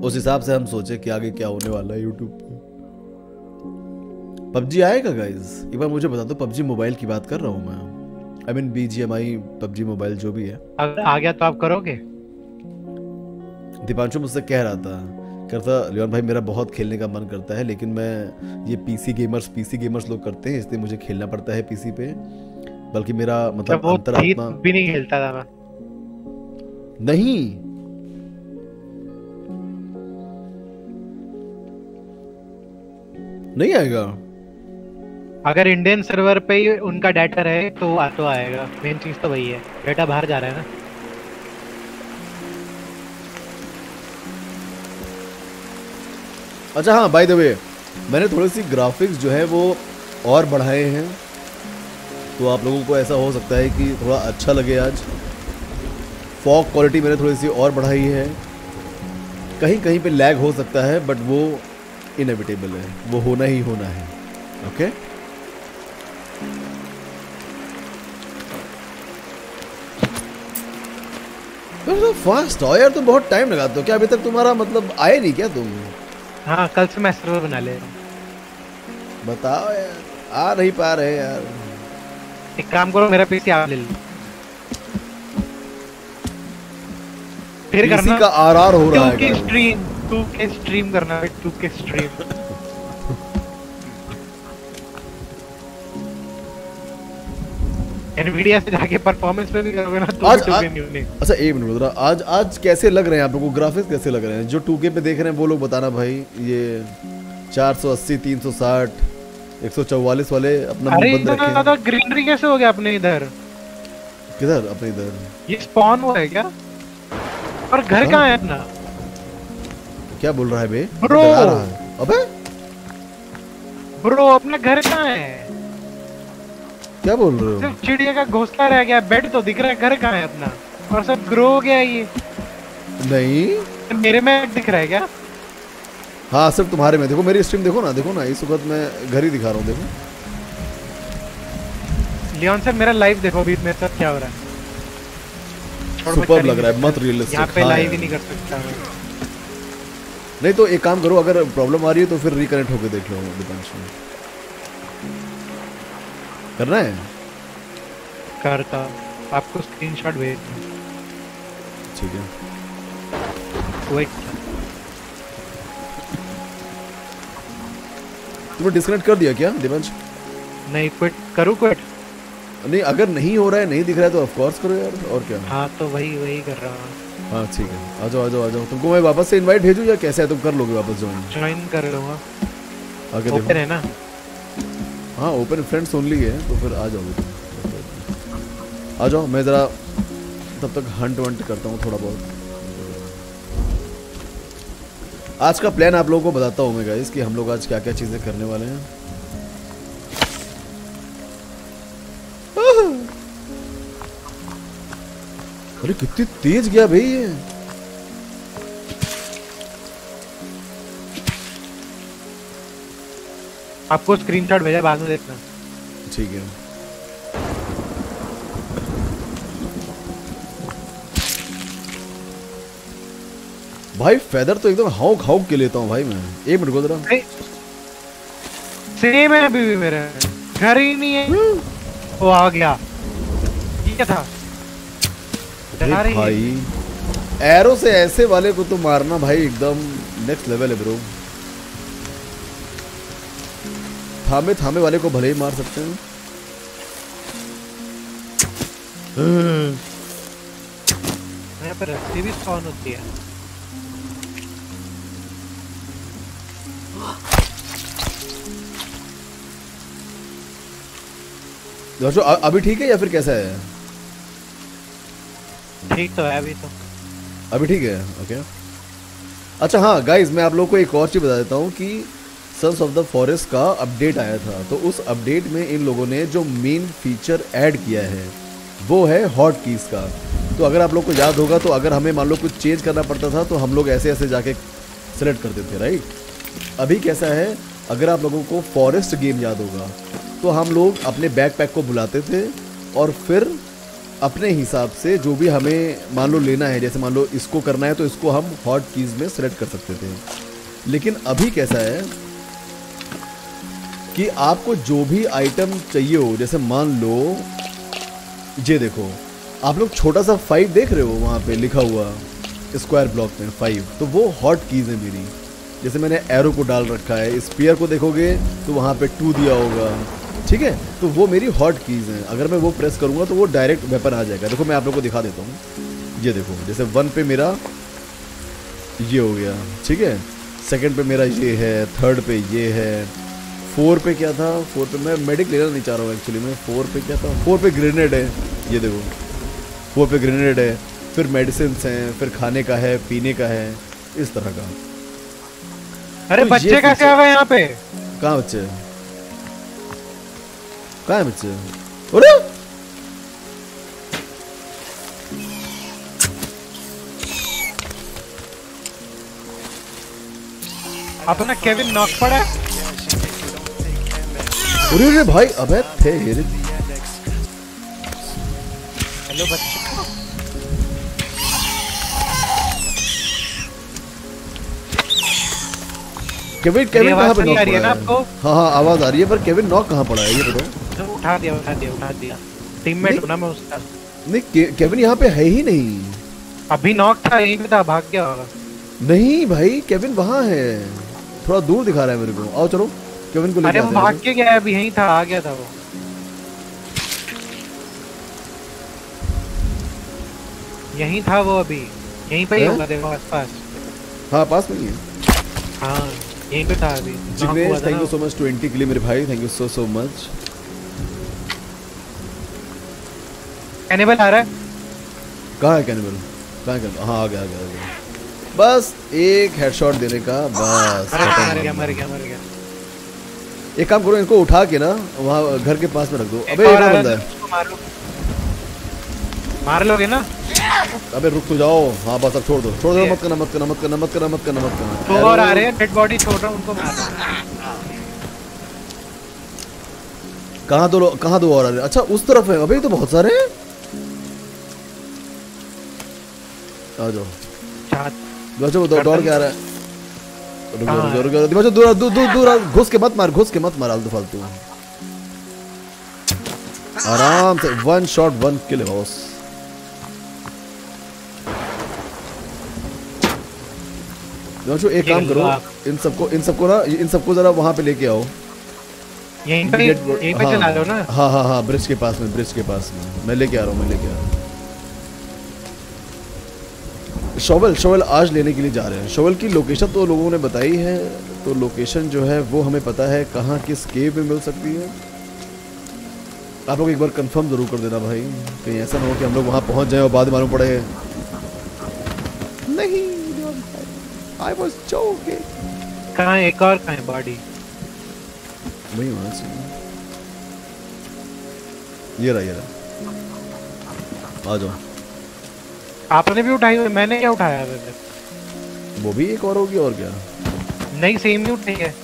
उस हिसाब से हम सोचे कि आगे क्या होने वाला है यूट्यूब पबजी आएगा गाइस एक बार मुझे बता दो पबजी मोबाइल की बात कर रहा हूँ मैं। I mean B G M I PUBG mobile जो भी है। अगर आ गया तो आप करोगे? दीपांशु मुझसे कह रहा था करता लियोन भाई मेरा बहुत खेलने का मन करता है लेकिन मैं ये पीसी गेमर्स पीसी गेमर्स लोग करते हैं इसलिए मुझे खेलना पड़ता है पीसी पे। बल्कि मेरा मतलब अंतरात्मा भी नहीं खेलता था। मैं नहीं। नहीं आएगा। अगर इंडियन सर्वर पे ही उनका डाटा रहे तो आ तो आएगा। मेन चीज़ तो वही है। डाटा बाहर जा रहा है ना। अच्छा हाँ बाय द वे मैंने थोड़ी सी ग्राफिक्स जो है वो और बढ़ाए हैं। तो आप लोगों को ऐसा हो सकता है कि थोड़ा अच्छा लगे आज। फॉग क्वालिटी मैंने थोड़ी सी और बढ़ाई है। कहीं कहीं पे लैग हो सकता है बट वो इनएविटेबल है। वो होना ही होना है। ओके फास्ट हो यार तुम बहुत टाइम लगाते हो। क्या अभी तक तुम्हारा मतलब आए नहीं क्या तुम? हाँ कल से मैं सर्वर बना ले बताओ यार आ नहीं पा रहे यार। एक काम करो मेरा पीसी आप ले लो। फिर करना। का आरआर हो रहा टू के है स्ट्रीम टू के स्ट्रीम करना है टू के स्ट्रीम एनवीडिया से जाके परफॉर्मेंस पे भी करोगे ना तो आज आज 2K नहीं। होने अच्छा एक मिनट बोल आज आज कैसे लग रहे हैं आप लोगों को? ग्राफिक्स कैसे लग रहे हैं? जो 2K पे देख रहे हैं वो लोग बताना भाई ये 480 360 144 वाले अपना अरे मुँह बंद रखे। ज़्यादा ग्रीनरी कैसे हो गया अपने इधर? किधर? अपने इधर। ये स्पॉन हुआ है क्या? और घर हाँ। कहाँ है अपना? क्या बोल रहा है बे? है। अबे! ब्रो अपना घर कहाँ है? क्या बोल रहे हो? सिर्फ़ चिड़िया का घोंसला रह गया बेड तो दिख रहा है घर कहाँ है अपना? और सब ग्रो हो गया ये। नहीं। मेरे में दिख रहा है क्या? हाँ सिर्फ़ तुम्हारे में। देखो मेरी स्ट्रीम देखो ना देखो ना इस वक्त मैं घर ही दिखा रहा हूँ देखो। लियोन सर मेरा लाइव देखो अभी मेरे साथ क्या हो रहा है। सुपर लग रहा है मत रियलिस्टिक यहाँ पे लाइव ही नहीं कर सकता नहीं तो एक काम करो अगर प्रॉब्लम आ रही है तो फिर रिकनेक्ट होके देख लो दीपांशु करना है? करता आपको स्क्रीनशॉट भेज ठीक है। वेट तुमने डिस्कनेक्ट कर दिया क्या दिवंश? नहीं क्विट करूँ क्विट नहीं अगर नहीं हो रहा है नहीं दिख रहा है तो ऑफ़ कोर्स करो यार और क्या? हाँ तो वही वही कर रहा हूँ। हाँ ठीक है। आ जाओ आ जाओ आ जाओ। तुमको मैं वापस से इनवाइट भेजूँ या कैसे है? तुम कर लोगे वापस ज्वाइन ज्वाइन कर लूँगा। आगे ओपन देखो। है ना? हाँ ओपन फ्रेंड्स ओनली है तो फिर आ तुम आ जाओ, मैं ज़रा तब तक हंट वंट करता हूँ थोड़ा बहुत। आज का प्लान आप लोगों को बताता हूँ मैं गाइस कि हम लोग आज क्या क्या चीज़ें करने वाले हैं। अरे, कितनी तेज गया भाई ये। आपको स्क्रीनशॉट भेजा बाद में देखना। ठीक है। भाई फेदर तो एकदम हाउ खाउ के लेता हूँ भाई मैं। एक मिनट को जरा। सेम है अभी भी मेरे। घर ही नहीं है। वो आ गया। ये था। भाई एरो से ऐसे वाले को तो मारना भाई एकदम नेक्स्ट लेवल है ब्रो थामे थामे वाले को भले ही मार सकते हैं। यहाँ पे रस्सी भी स्पॉन होती है। दोस्तों अभी ठीक है या फिर कैसा है? ठीक तो है अभी तो। अभी ठीक है ओके अच्छा हाँ गाइज़ मैं आप लोगों को एक और चीज़ बता देता हूँ कि सन्स ऑफ़ द फॉरेस्ट का अपडेट आया था। तो उस अपडेट में इन लोगों ने जो मेन फीचर ऐड किया है, वो है हॉट कीज का। तो अगर आप लोग को याद होगा तो अगर हमें मान लो कुछ चेंज करना पड़ता था तो हम लोग ऐसे ऐसे जाके सेलेक्ट करते थे राइट अभी कैसा है, अगर आप लोगों को फॉरेस्ट गेम याद होगा तो हम लोग अपने बैकपैक को बुलाते थे और फिर अपने हिसाब से जो भी हमें मान लो लेना है, जैसे मान लो इसको करना है तो इसको हम हॉट कीज में सेलेक्ट कर सकते थे। लेकिन अभी कैसा है कि आपको जो भी आइटम चाहिए हो, जैसे मान लो, ये देखो, आप लोग छोटा सा फाइव देख रहे हो वहाँ पे लिखा हुआ स्क्वायर ब्लॉक में फाइव तो वो हॉट कीज है मेरी। जैसे मैंने एरो को डाल रखा है स्पीयर को देखोगे तो वहाँ पे टू दिया होगा, ठीक है? तो वो मेरी हॉट कीज हैं। अगर मैं वो प्रेस करूँगा तो वो डायरेक्ट वेपन आ जाएगा। देखो, मैं आप लोग को दिखा देता हूँ। ये देखो, जैसे वन पे मेरा ये हो गया, ठीक है? सेकंड पे मेरा ये है थर्ड पे ये है फोर पे क्या था? फोर पे मैं मेडिक लेना नहीं चाह रहा हूँ एक्चुअली मैं फोर पे क्या था? फोर पे ग्रेनेड है ये देखो। फोर पे ग्रेनेड है फिर मेडिसिन हैं फिर खाने का है पीने का है इस तरह का। अरे तो बच्चे कैसे feature- आ गए यहाँ पे? कहाँ बच्चे? कहाँ है बच्चे? अरे! अपना केविन नॉक पड़ा है। अरे अरे भाई अबे थे हेरे। हेलो बच्चे। केविन केविन कहाँ पे तो नॉक है पड़ा ना है? आपको? हाँ हाँ आवाज़ आ रही है पर केविन नॉक कहाँ पड़ा है ये बताओ। तो उठा दिया उठा दिया उठा दिया। टीममेट हूँ ना मैं उसका। नहीं के, केविन यहाँ पे है ही नहीं। अभी नॉक था यहीं पे था भाग गया। होगा नहीं भाई केविन वहाँ है। थोड़ा दूर दिखा रहा है मेरे को। आओ चलो। केविन को अरे वो भाग के गया अभी यहीं था आ गया था वो। यहीं था वो अभी। यहीं पे ही होगा देखो आसपास। हाँ पास में ही है। हाँ यहीं पे था अभी। Jignesh thank you so much 20 के लिए मेरे भाई। Thank you so so much cannibal आ रहा है? कहाँ है कैनिबल कहाँ है कैनिबल हाँ आ गया आ गया आ गया। बस एक हेडशॉट देने का बस। मर गया मर गया मर गया। एक काम करो इनको उठा के ना वहाँ घर के पास में रख दो। अबे एक बंदा है, मार। मार लोगे ना? अबे रुक तो जाओ। हाँ बस अब छोड़ दो। छोड़ दो मत करना मत करना मत करना मत करना मत करना मत करना। दो और आ रहे हैं डेड बॉडी छोड़ रहा हूँ उनको मार कहाँ दो कहाँ दो और आ रहे? अच्छा उस तरफ़ है। अबे तो बहुत सारे हैं। आ जाओ। बच्चों दौड़ के आ रहा है? रुक रुक रुक। बच्चों दूर दूर दूर दूर घुस के मत मार घुस के मत मार आलतू फालतू आराम से one shot one kill boss बच्चों एक काम करो इन सबको इन सबको ना इन सबको जरा वहाँ पे लेके आओ यहीं पे यहीं पे चला लो ना हाँ हाँ हाँ ब्रिज के पास में ब्रिज के पास में मैं लेके आ रहा हूँ मैं लेके आ रहा हूँ शोवल शोवल आज लेने के लिए जा रहे हैं। शोवल की लोकेशन तो लोगों ने बताई है तो लोकेशन जो है वो हमें पता है कहाँ किस केव में मिल सकती है। आप लोग एक बार कंफर्म ज़रूर कर देना भाई कहीं ऐसा ना हो कि हम लोग वहाँ पहुँच जाए और बाद मालूम पड़े। नहीं आई वाज जोकिंग कहाँ एक और कहाँ है बॉडी? वही वहाँ से। ये रहा ये रहा। आ जाओ। आपने भी उठाई हुई मैंने क्या उठाया वैसे? वो भी एक और होगी और क्या? नहीं सेम ही उठाई है।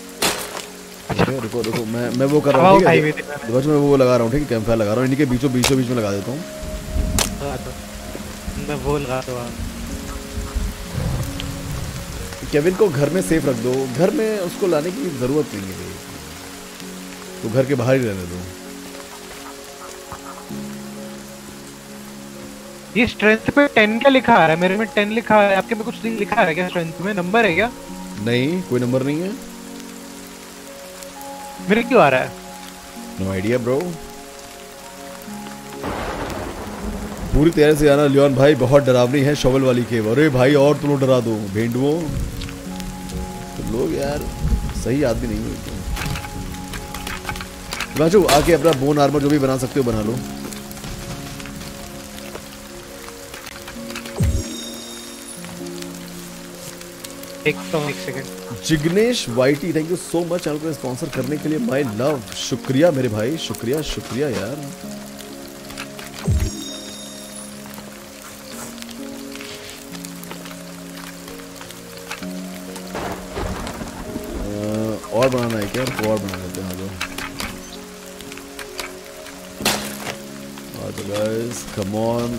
अरे रुको रुको मैं मैं वो कर रहा हूँ ठीक है दिमाग में वो लगा रहा हूँ ठीक है कैंप फायर लगा रहा हूँ इन्हीं के बीचों बीचों बीच में लगा देता हूँ। लगा। मैं भूल रहा था केविन को घर में सेफ़ रख दो घर में उसको लाने की ज़रूरत नहीं है। तो घर के बाहर ही रहने दो। ये स्ट्रेंथ पे 10 क्या लिखा आ रहा है? मेरे में 10 लिखा है। आपके में कुछ लिखा है क्या स्ट्रेंथ में? नंबर है क्या? नहीं कोई नंबर नहीं है। मेरे क्यों आ रहा है? नो आइडिया ब्रो पूरी तरह से आना लियोन भाई बहुत डरावनी है शोवल वाली केव अरे भाई और तुम लोग डरा दो भेंडुओं। तुम लोग यार सही आदमी नहीं हो। तुम आके अपना बोन आर्मर जो भी बना सकते हो बना लो। Jignesh YT thank you so much channel को स्पॉन्सर करने के लिए माय लव शुक्रिया मेरे भाई, शुक्रिया शुक्रिया यार. और बनाना है क्या? और बना लेते हैं जाओ guys come on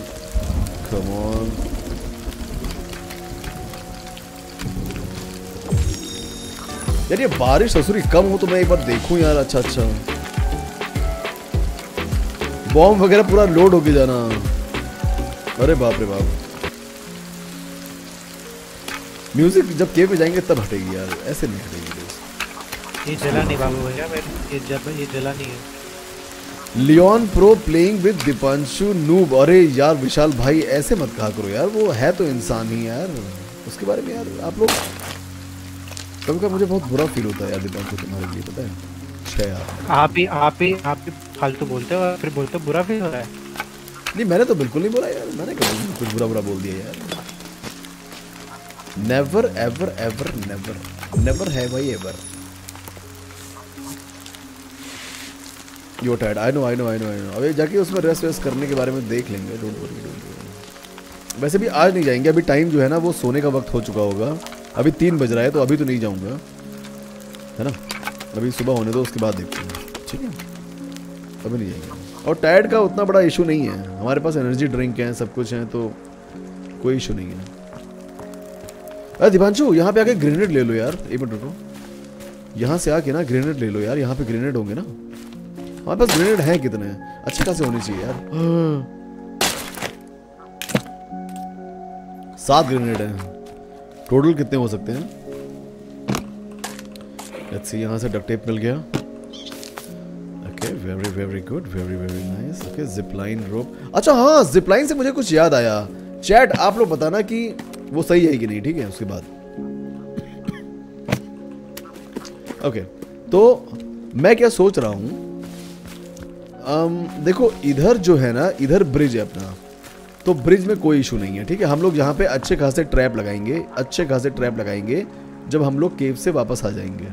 come on यार ये बारिश ससुरी कम हो तो मैं एक बार देखूँ यार अच्छा अच्छा। बॉम्ब वगैरह पूरा लोड होके जाना अरे बाप रे बाप। म्यूज़िक जब केव पे जाएँगे तब हटेगी यार ऐसे नहीं हटेगी ये जला नहीं बाबू भैया ये जब ये जला नहीं है। Leon pro playing with Deepanshu noob अरे यार विशाल भाई ऐसे मत कहा करो यार वो है तो इंसान ही यार। उसके बारे में यार आप लोग कभी कभी मुझे बहुत बुरा फील होता है यार दीपांशु तुम्हारे लिए पता है? छह यार। आप ही आप ही आप ही फालतू बोलते हो फिर बोलते हो बुरा फील हो रहा है। नहीं मैंने तो बिल्कुल नहीं बोला यार। मैंने कभी कुछ बुरा बुरा बोल दिया यार। Never ever ever never never है भाई ever you tired I know I know I know I know अबे जाके उसमें रेस्ट वेस्ट करने के बारे में देख लेंगे। डोंट वरी डोंट वरी वैसे भी आज नहीं जाएँगे। अभी टाइम जो है ना वो सोने का वक्त हो चुका होगा। अभी तीन बज रहा है तो अभी तो नहीं जाऊँगा। है ना? अभी सुबह होने दो उसके बाद देखते हैं। ठीक है? अभी नहीं जाएँगे। और टायर्ड का उतना बड़ा इशू नहीं है। हमारे पास एनर्जी ड्रिंक है सब कुछ है तो कोई इशू नहीं है। अरे दीपांशु यहाँ पे आके ग्रेनेड ले लो यार। एक मिनट रुको। यहाँ से आके ना ग्रेनेड ले लो यार। यहाँ पे ग्रेनेड होंगे ना। हमारे पास ग्रेनेड है कितने? अच्छे खासे होने चाहिए यार। सात ग्रेनेड हैं। टोटल कितने हो सकते हैं? लेट्स सी यहाँ से डक टेप मिल गया। Okay very very good very very nice okay zipline rope अच्छा हाँ जिपलाइन से मुझे कुछ याद आया। चैट आप लोग बताना कि वो सही है कि नहीं ठीक है उसके बाद। ओके okay, तो मैं क्या सोच रहा हूँ? देखो इधर जो है ना इधर ब्रिज है अपना। तो ब्रिज में कोई इशू नहीं है ठीक है? हम लोग यहाँ पे अच्छे खासे ट्रैप लगाएँगे अच्छे खासे ट्रैप लगाएँगे जब हम लोग केव से वापस आ जाएँगे।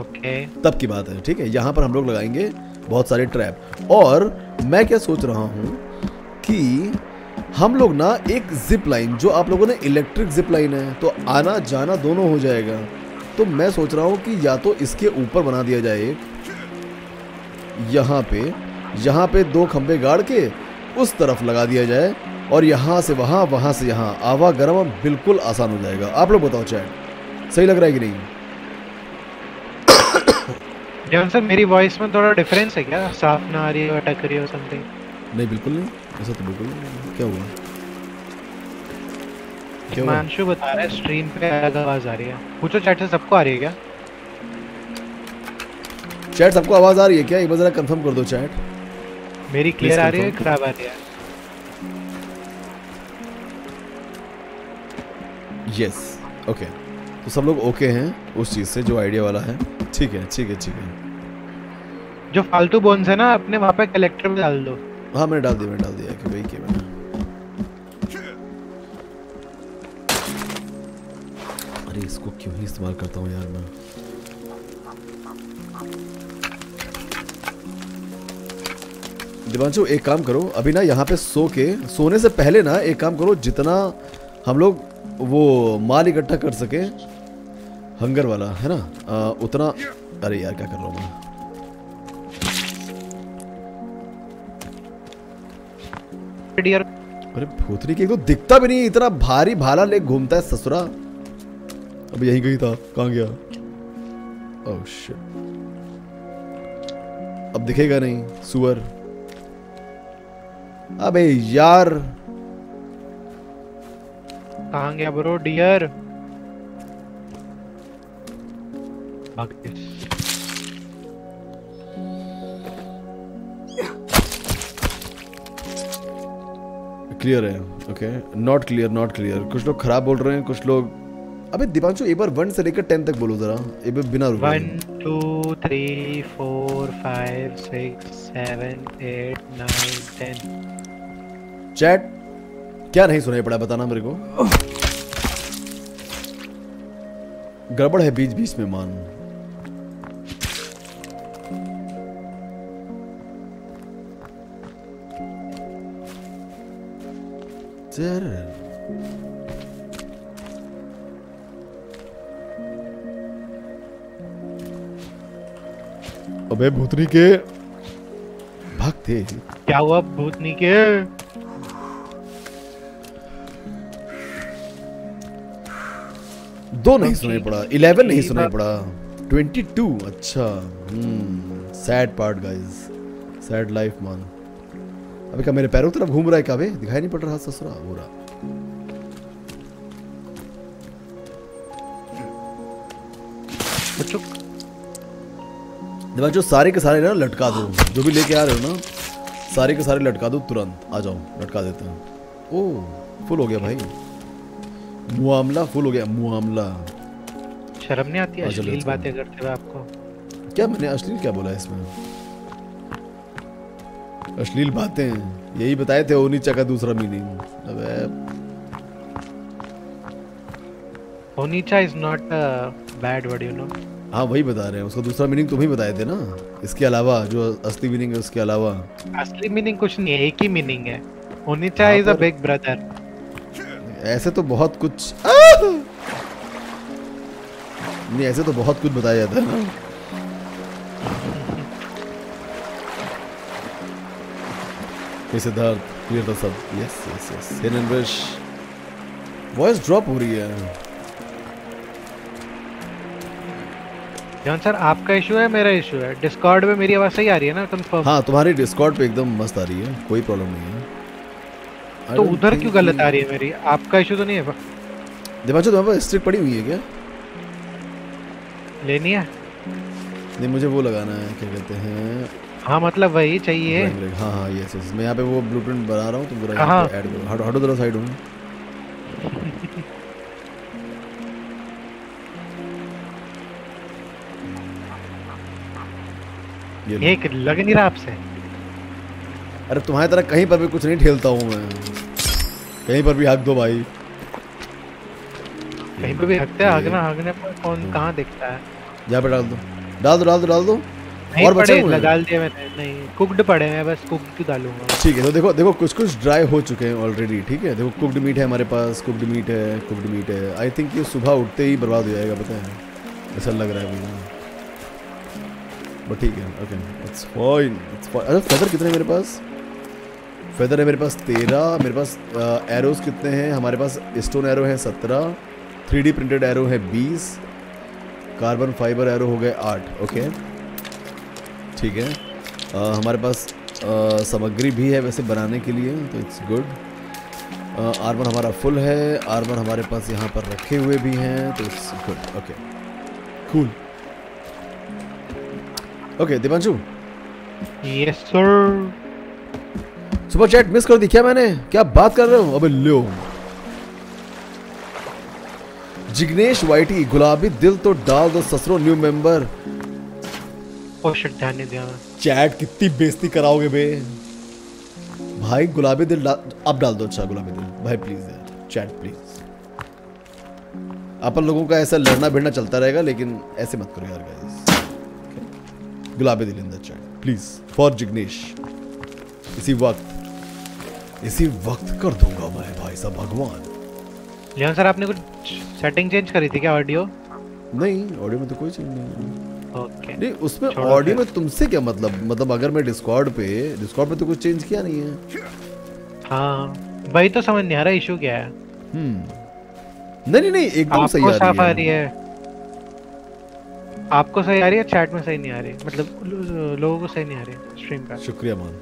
ओके। तब की बात है ठीक है? यहाँ पर हम लोग लगाएँगे बहुत सारे ट्रैप। और मैं क्या सोच रहा हूँ कि हम लोग ना एक जिप लाइन जो आप लोगों ने इलेक्ट्रिक जिप लाइन है तो आना जाना दोनों हो जाएगा। तो मैं सोच रहा हूँ कि या तो इसके ऊपर बना दिया जाए यहाँ पे यहाँ पे दो खंबे गाड़ के उस तरफ़ लगा दिया जाए और यहाँ से वहाँ वहाँ से यहाँ। आवागमन बिल्कुल आसान हो जाएगा। आप लोग बताओ चैट सही लग रहा है कि नहीं? जॉन सर मेरी वॉइस में थोड़ा डिफरेंस है क्या? साफ़ ना आ रही है अटक रही हो समथिंग नहीं बिल्कुल नहीं। ऐसा तो बिल्कुल नहीं क्या हुआ? क्या हुआ? हिमांशु बता रहा है स्ट्रीम पे अलग आवाज़ आ रही है। पूछो चैट से सबको आ रही है क्या? चैट सबको आवाज़ आ रही है क्या? एक बार जरा कंफर्म कर दो चैट मेरी क्लियर आ रही है खराब आ रही है? यस ओके तो सब लोग ओके हैं उस चीज़ से जो आइडिया वाला है? ठीक है ठीक है ठीक है। जो फालतू बोन्स है ना अपने वहाँ पे कलेक्टर में डाल दो। हाँ मैंने डाल दिया मैंने डाल दिया कि वही किया मैंने। अरे इसको क्यों ही इस्तेमाल करता हूँ यार मैं? दिवांशु एक काम करो अभी ना यहाँ पे सो के सोने से पहले ना एक काम करो जितना हम लोग वो माल इकट्ठा कर सके हंगर वाला है ना? आ, उतना अरे यार क्या कर रहा हूँ मैं? अरे भूतनी की तो दिखता भी नहीं इतना भारी भाला ले घूमता है ससुरा। अब यहीं गई था कहाँ गया? ओह शिट अब दिखेगा नहीं सुअर अबे यार। कहाँ गया ब्रो डियर भाग क्लियर है okay not clear not clear कुछ लोग खराब बोल रहे हैं कुछ लोग अबे दीपांशु एक बार वन से लेकर टेन तक बोलो जरा। एक बार बिना रुके। One two three four five six seven eight nine ten chat, क्या नहीं सुनाई पड़ा बताना मेरे को? गड़बड़ है बीच बीच में, मान। चर अबे, भूतनी के भागते क्या हुआ, भूतनी के? दो नहीं सुनाई पड़ा इलेवन नहीं सुनाई पड़ा ट्वेंटी टू अच्छा। Sad part guys sad life mon अबे क्या मेरे पैरों की तरफ़ घूम रहा है काबे दिखाई नहीं पड़ रहा ससुरा हो रहा। दिमाग जो सारे के सारे ना लटका दो। जो भी लेके आ रहे हो ना सारे के सारे लटका दो तुरंत। आ जाओ लटका देते हैं। ओ फुल हो गया भाई। मुआमला फुल हो गया मुआमला। शर्म नहीं आती अश्लील बातें करते हुए आपको? क्या मैंने अश्लील क्या बोला इसमें? अश्लील बातें यही बताए थे ओनीचा का दूसरा मीनिंग अबे ओनीचा is not a bad word you know हाँ वही बता रहे हैं उसका दूसरा मीनिंग तुम ही बताए थे ना। इसके अलावा जो असली मीनिंग है उसके अलावा। असली मीनिंग कुछ नहीं है एक ही मीनिंग है। ओनीचा हाँ, इज़ अ बिग ब्रदर ऐसे तो बहुत कुछ नहीं ऐसे तो बहुत कुछ बताया जाता है ना सिद्धार्थ क्लियर था सब। यस यस यस हिरन विश वॉइस ड्रॉप हो रही है। जॉन सर आपका इशू है मेरा इशू है। डिस्कॉर्ड में मेरी आवाज़ सही आ रही है ना कंफर्म हाँ तुम्हारी डिस्कॉर्ड पे एकदम मस्त आ रही है। कोई प्रॉब्लम नहीं है। तो उधर क्यों गलत आ रही है मेरी? आपका इशू तो नहीं है दिमाचो तुम्हारे पास स्ट्रिक पड़ी हुई है क्या? लेनी है? नहीं मुझे वो लगाना है क्या कहते हैं? हाँ मतलब वही चाहिए। हाँ हाँ यस यस मैं यहाँ पे वो ब्लूप्रिंट बना रहा हूँ तुम जरा? ऐड करो। हटो हटो जरा साइड में। [laughs] ये एक लग नहीं रहा आपसे। अरे तुम्हारी तरह कहीं पर भी कुछ नहीं ठेलता हूँ मैं। कहीं पर भी हक दो भाई। कहीं पे भी हकते हैं हगना हगने पर कौन कहाँ दिखता है? यहाँ पे डाल दो। डाल दो डाल दो डाल दो। और बचे हुए डाल दिया मैंने। नहीं कुकड पड़े हैं बस कुकड क्यों डालूँगा। ठीक है तो देखो देखो कुछ कुछ ड्राई हो चुके हैं ऑलरेडी ठीक है? देखो कुकड मीट है हमारे पास कुकड मीट है कुकड मीट है। आई थिंक ये सुबह उठते ही बर्बाद हो जाएगा पता है। ऐसा लग रहा है मुझे। बट ठीक है okay it's fine it's fine अच्छा फेदर कितने मेरे पास? फेदर है मेरे पास तेरह मेरे पास एरोज कितने हैं? हमारे पास स्टोन एरो है सत्रह थ्री डी प्रिंटेड एरो है बीस कार्बन फाइबर एरो हो गए आठ ओके ठीक है। अ, हमारे पास अ, सामग्री भी है वैसे बनाने के लिए तो इट्स गुड आर्मर हमारा फुल है आर्मर हमारे पास यहाँ पर रखे हुए भी हैं तो it's good okay cool okay Dipanshu yes sir super chat miss कर दी क्या मैंने? क्या बात कर रहे हो? अबे लो। जिग्नेश वाइटी गुलाबी दिल तो डाल दो ससुरो न्यू मेंबर ध्यान नहीं दिया चैट कितनी बेइज्जती कराओगे बे। भाई गुलाबी दिल अब डाल दो अच्छा गुलाबी दिल। भाई प्लीज़ यार चैट प्लीज़ अपन लोगों का ऐसा लड़ना भिड़ना चलता रहेगा लेकिन ऐसे मत करो यार गाइस गुलाबी दिल in the chat please for Jignesh. इसी वक्त इसी वक्त कर दूँगा मैं भाई साहब भगवान। लियोन सर आपने कुछ सेटिंग चेंज करी थी क्या ऑडियो नहीं ऑडियो में तो कोई चीज़ नहीं ओके नहीं उसमें ऑडियो में तुमसे क्या मतलब मतलब अगर मैं डिस्कॉर्ड पे डिस्कॉर्ड पे तो कुछ चेंज किया नहीं है। हाँ वही तो समझ नहीं आ रहा इशू क्या है। हम्म। नहीं नहीं नहीं एकदम सही आपको आ साफ़ आ रही रही है। है आपको सही आ रही है चैट में सही नहीं आ रही। मतलब लोगों को सही नहीं आ रही स्ट्रीम का शुक्रिया मान।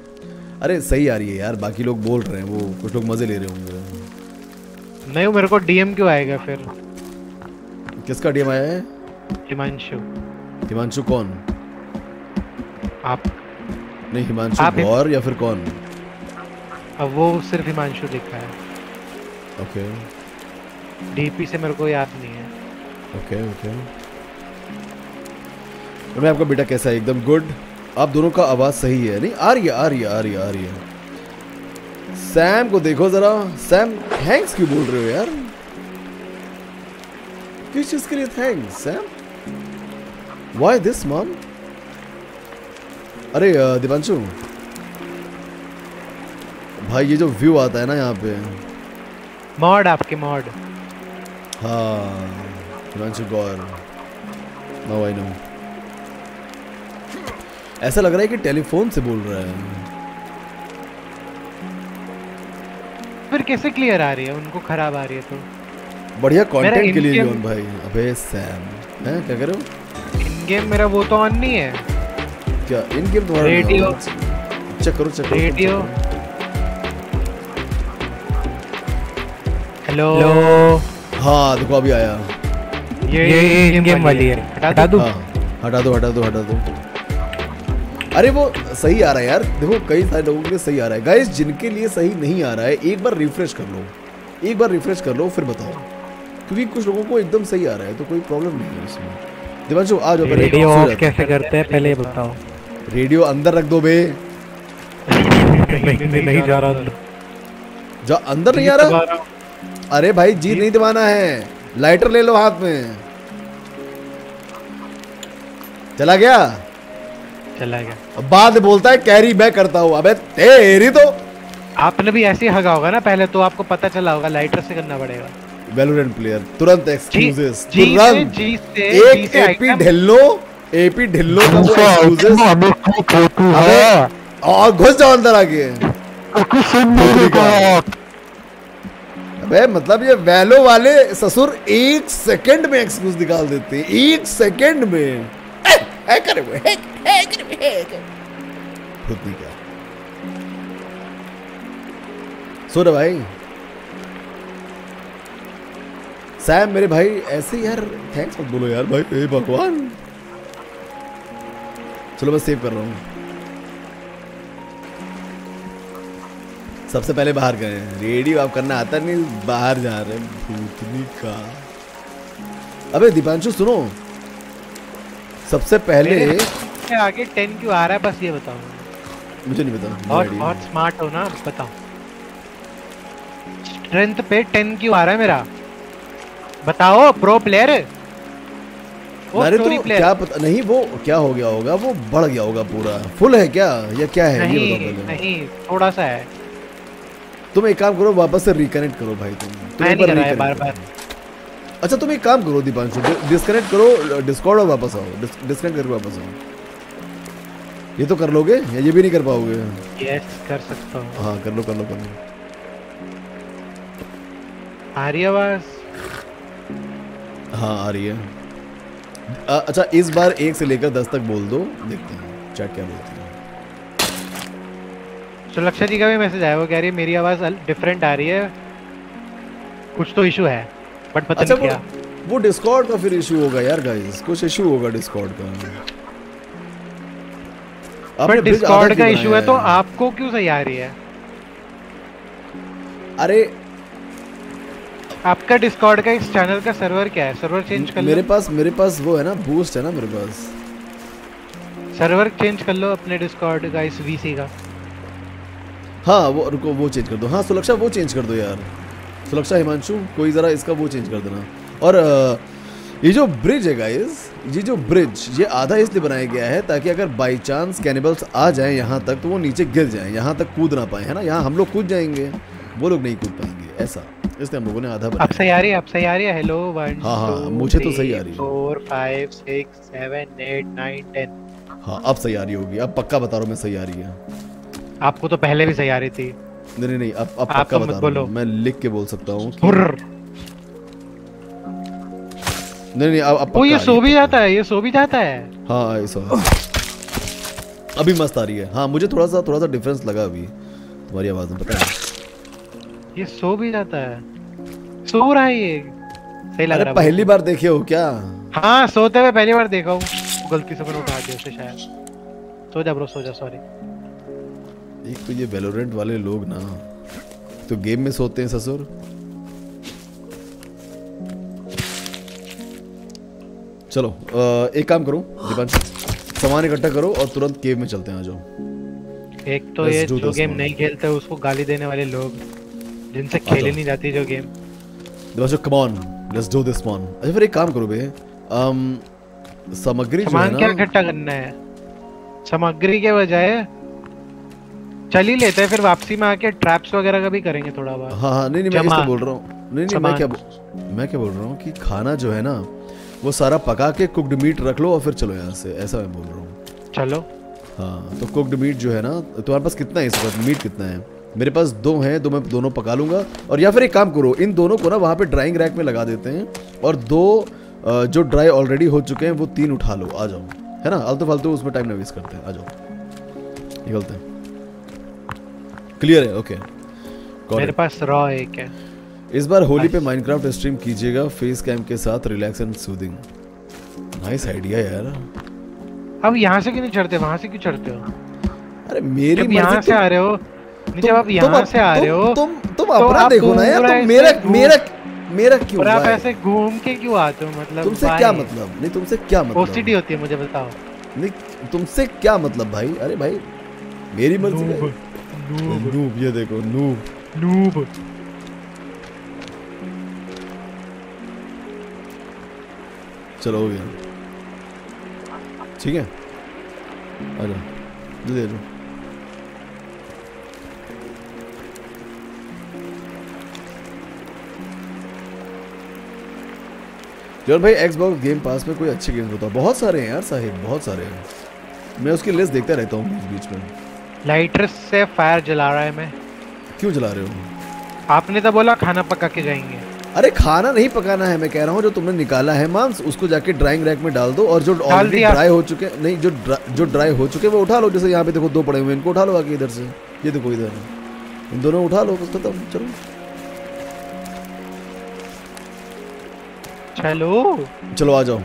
अरे सही आ रही है यार बाकी लोग बोल रहे हैं वो कुछ लोग मज़े ले रहे होंगे। नहीं वो मेरे को डीएम क्यों आएगा फिर? किसका डीएम आया है? हिमांशु। हिमांशु कौन? आप। नहीं हिमांशु आप- गौर या फिर कौन? अब वो सिर्फ़ हिमांशु लिखा है। ओके डीपी से मेरे को याद नहीं है। ओके ओके तो मैं आपका बेटा कैसा है? एकदम गुड आप दोनों का आवाज़ सही है नहीं आ रही है आ रही है आ रही है आ रही है। सैम को देखो जरा। सैम थैंक्स क्यों बोल रहे हो यार? किस चीज़ के लिए thanks Sam why this mom अरे दिपांशु। भाई ये जो व्यू आता है ना यहाँ पे। मॉड आपके मॉड। हाँ Himanshu Gaur. No I know ऐसा लग रहा है कि टेलीफोन से बोल रहा है। फिर कैसे क्लियर आ रही है? उनको खराब आ रही है तो। बढ़िया कंटेंट के लिए in-game- भाई। अबे सैम हैं? क्या कर रहे हो? इन गेम मेरा वो तो ऑन नहीं है। क्या इन गेम तुम्हारा रेडियो। चेक करो चेक करो रेडियो। हेलो। हाँ देखो अभी आया। ये ये इन गेम वाली है। हटा दूँ। हाँ हटा दो हटा दो हटा दो। अरे वो सही आ रहा है यार। देखो कई सारे लोगों के लिए सही आ रहा है। गाइस जिनके लिए सही नहीं आ रहा है एक बार रिफ्रेश कर लो। एक बार रिफ्रेश कर लो फिर बताओ। क्योंकि कुछ लोगों को एकदम सही आ रहा है तो कोई प्रॉब्लम नहीं है इसमें। दिवांशु आ जाओ रेडियो ऑफ़ कैसे करते हैं पहले बताओ। रेडियो अंदर रख दो बे। नहीं नहीं जा रहा अंदर। जा अंदर नहीं आ रहा? अरे भाई जी नहीं दबाना है। लाइटर ले लो हाथ में। चला गया? चला गया। बाद बोलता है कैरी मैं करता हूँ। अबे तेरी तो आपने भी ऐसे हगा होगा ना पहले तो आपको पता चला होगा लाइटर से करना पड़ेगा। वेलोरेंट प्लेयर तुरंत एक्सक्यूजेस तुरंत जी से जी एक से एपी ढिल्लो एपी ढिल्लो का वो एक्सक्यूजेस अबे और घुस जाओ अंदर आके। अबे मतलब ये वैलो वाले ससुर एक सेकंड में एक्सक्यूज निकाल देते हैं एक सेकंड में। हैकर है हैकर हैकर खुद नहीं क्या? सो रहा भाई। सैम मेरे भाई ऐसे यार थैंक्स मत बोलो यार भाई, हे भगवान। चलो, मैं सेव कर रहा हूँ। सबसे पहले बाहर गए रेडियो आप करना आता नहीं, बाहर जा रहे हैं, भूतनी का। अबे, दीपांशु, सुनो। सबसे पहले आगे 10 क्यों आ रहा है बस ये बताओ। मुझे नहीं पता। बहुत बहुत स्मार्ट हो ना बताओ। स्ट्रेंथ पे 10 क्यों आ रहा है मेरा। बताओ प्रो प्लेयर अरे तो क्या पता नहीं वो क्या हो गया होगा? वो बढ़ गया होगा पूरा। फुल है क्या? या क्या है? नहीं, ये नहीं बताओ पहले। नहीं थोड़ा सा है। तुम एक काम करो वापस से रिकनेक्ट करो भाई तुम। मैं नहीं कर रहा है बार बार। अच्छा तुम एक काम करो दीपांशु डिस्कनेक्ट करो डिस्कॉर्ड और वापस आओ। डिस्कनेक्ट करके वापस आओ। ये तो कर लोगे? या ये भी नहीं कर पाओगे। यस कर सकता हूँ। हाँ कर लो कर लो कर लो। आ रही है आवाज़। हाँ आ रही है। अ- अच्छा इस बार एक से लेकर दस तक बोल दो। देखते हैं चैट क्या बोलती है। सुलक्षा जी का भी मैसेज आया वो कह रही है मेरी आवाज़ डिफरेंट आ रही है। कुछ तो इशू है। बट पता अच्छा नहीं क्या। वो डिस्कॉर्ड का फिर इशू होगा यार गाइस कुछ इशू होगा डिस्कॉर्ड का। बट डिस्कॉर्ड का इशू है तो आपको क्यों सही आ रही है? अरे आपका डिस्कॉर्ड का इस चैनल का सर्वर क्या है? सर्वर चेंज कर मेरे पास मेरे पास वो है ना बूस्ट है ना मेरे पास। सर्वर चेंज कर लो अपने डिस्कॉर्ड का इस वीसी का। हाँ वो रुको वो चेंज कर दो। हाँ सुलक्षा वो चेंज कर दो यार। सुलक्षा हिमांशु कोई ज़रा इसका वो चेंज कर देना। और ये जो ब्रिज है गाइस ये जो ब्रिज ये आधा इसलिए बनाया गया है ताकि अगर बाई चांस कैनिबल्स आ जाएँ यहाँ तक तो वो नीचे गिर जाएँ यहाँ तक कूद ना पाए है ना? यहाँ हम लोग कूद जाएँगे वो लोग नहीं कूद पाएँगे ऐसा। इसलिए हम लोगों ने आधा बनाया। सही आ रही है अब सही आ रही है? हेलो वन हाँ, हाँ, मुझे तो सही आ रही है। Four five six seven eight nine ten हाँ अब सही आ रही होगी अब पक्का बता रहा हूँ मैं सही आ रही है। आपको तो पहले भी सही आ रही थी। नहीं नहीं नहीं अब अब आप पक्का बता रहा हूँ मैं लिख के बोल सकता हूँ नहीं नहीं अब अब पक्का ये सो भी जाता है ये सो भी जाता है। हाँ ऐसा अभी मस्त आ रही है। हाँ मुझे थोड़ा सा थोड़ा सा डिफरेंस लगा अभी। तुम्हारी आवाज़ में पता है ये सो भी जाता है। सो रहा है ये। सही लग रहा है पहली बार देखे हो क्या? हाँ सोते हुए पहली बार देखा हूँ। गलती से मैंने उठा दिया उसे शायद। सो जा ब्रो सो जा सॉरी एक तो ये वेलोरेंट वाले लोग ना तो गेम में सोते हैं ससुर। चलो एक काम करो दीपांश सामान इकट्ठा करो और तुरंत केव में चलते हैं आ जाओ। एक तो ये जो गेम नहीं खेलते उसको गाली देने वाले लोग जिनसे खेली नहीं जाती जो game Deepanshu come on let's do this one अच्छा फिर एक काम करो बे सामग्री जो है सामान क्या इकट्ठा करना है? सामग्री के बजाय चल ही लेते हैं फिर वापसी में आके ट्रैप्स वगैरह का भी करेंगे थोड़ा बहुत। हाँ हाँ नहीं नहीं मैं। इसलिए बोल रहा हूँ। नहीं नहीं मैं क्या मैं क्या बोल रहा हूँ कि खाना जो है ना वो सारा पका के कुक्ड मीट रख लो और फिर चलो यहाँ से ऐसा मैं बोल रहा हूँ। चलो। हाँ तो कुक्ड मीट जो है ना तुम्हारे पास कितना है इस वक्त? मीट कितना है? मेरे पास दो हैं दो मैं दोनों पका लूँगा। और या फिर एक काम करो इन दोनों को ना वहाँ पे ड्राइंग रैक में लगा देते हैं और दो जो ड्राई ऑलरेडी हो चुके हैं वो तीन उठा लो। आ जाओ। है ना? आलतू फालतू उसमें टाइम ना वेस्ट करते हैं। आ जाओ। निकलते हैं। क्लियर है ओके okay. मेरे पास रॉ एक है। इस बार होली पे माइनक्राफ्ट स्ट्रीम कीजिएगा फेस कैम के साथ relax and soothing nice idea यार। अब यहाँ से क्यों नहीं चढ़ते? वहाँ से क्यों चढ़ते हो? अरे मेरी यहाँ से आ रहे हो नहीं, जब आप यहाँ से आ रहे हो तुम तुम तो अपना देखो ना यार तुम मेरा मेरा मेरा क्यों आप ऐसे घूम के क्यों आते हो? मतलब तुमसे क्या मतलब? नहीं तुमसे क्या मतलब? ओसीडी होती है मुझे बताओ। नहीं तुमसे क्या मतलब भाई? अरे भाई मेरी मर्ज़ी नूब नूब ये देखो नूब नूब चलो हो गया ठीक है जल्दी आ जाओ जॉन भाई एक्सबॉक्स गेम पास में कोई अच्छे गेम्स बताओ बहुत सारे हैं यार साहिब बहुत सारे हैं मैं उसकी लिस्ट देखता रहता हूँ बीच बीच में लाइटर से फायर जला रहा है मैं। क्यों चला रहे हो? आपने तो बोला खाना पका के जाएँगे। अरे खाना नहीं पकाना है मैं कह रहा हूँ जो तुमने निकाला है मांस उसको जाके ड्राइंग रैक में डाल दो और जो ऑलरेडी ड्राई हो चुके नहीं जो ड्रा- जो ड्राई हो चुके वो उठा लो जैसे यहाँ पे देखो दो पड़े हुए इनको उठा लो आके इधर से। ये देखो इधर। इन दोनों उठा लो बस खत्म चलो। चलो। चलो आ जाओ।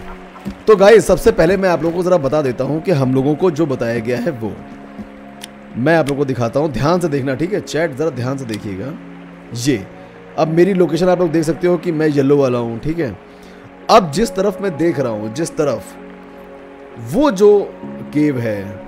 तो गाइस सबसे पहले मैं आप लोगों को जरा बता देता हूँ कि हम लोगों को जो बताया गया है वो। मैं आप लोग को दिखाता हूँ। ध्यान से देखना, ठीक है? चैट जरा ध्यान से देखिएगा। ये, अब मेरी लोकेशन आप लोग देख सकते हो कि मैं येलो वाला हूँ, ठीक है? अब जिस तरफ़ मैं देख रहा हूँ, जिस तरफ़, वो जो केव है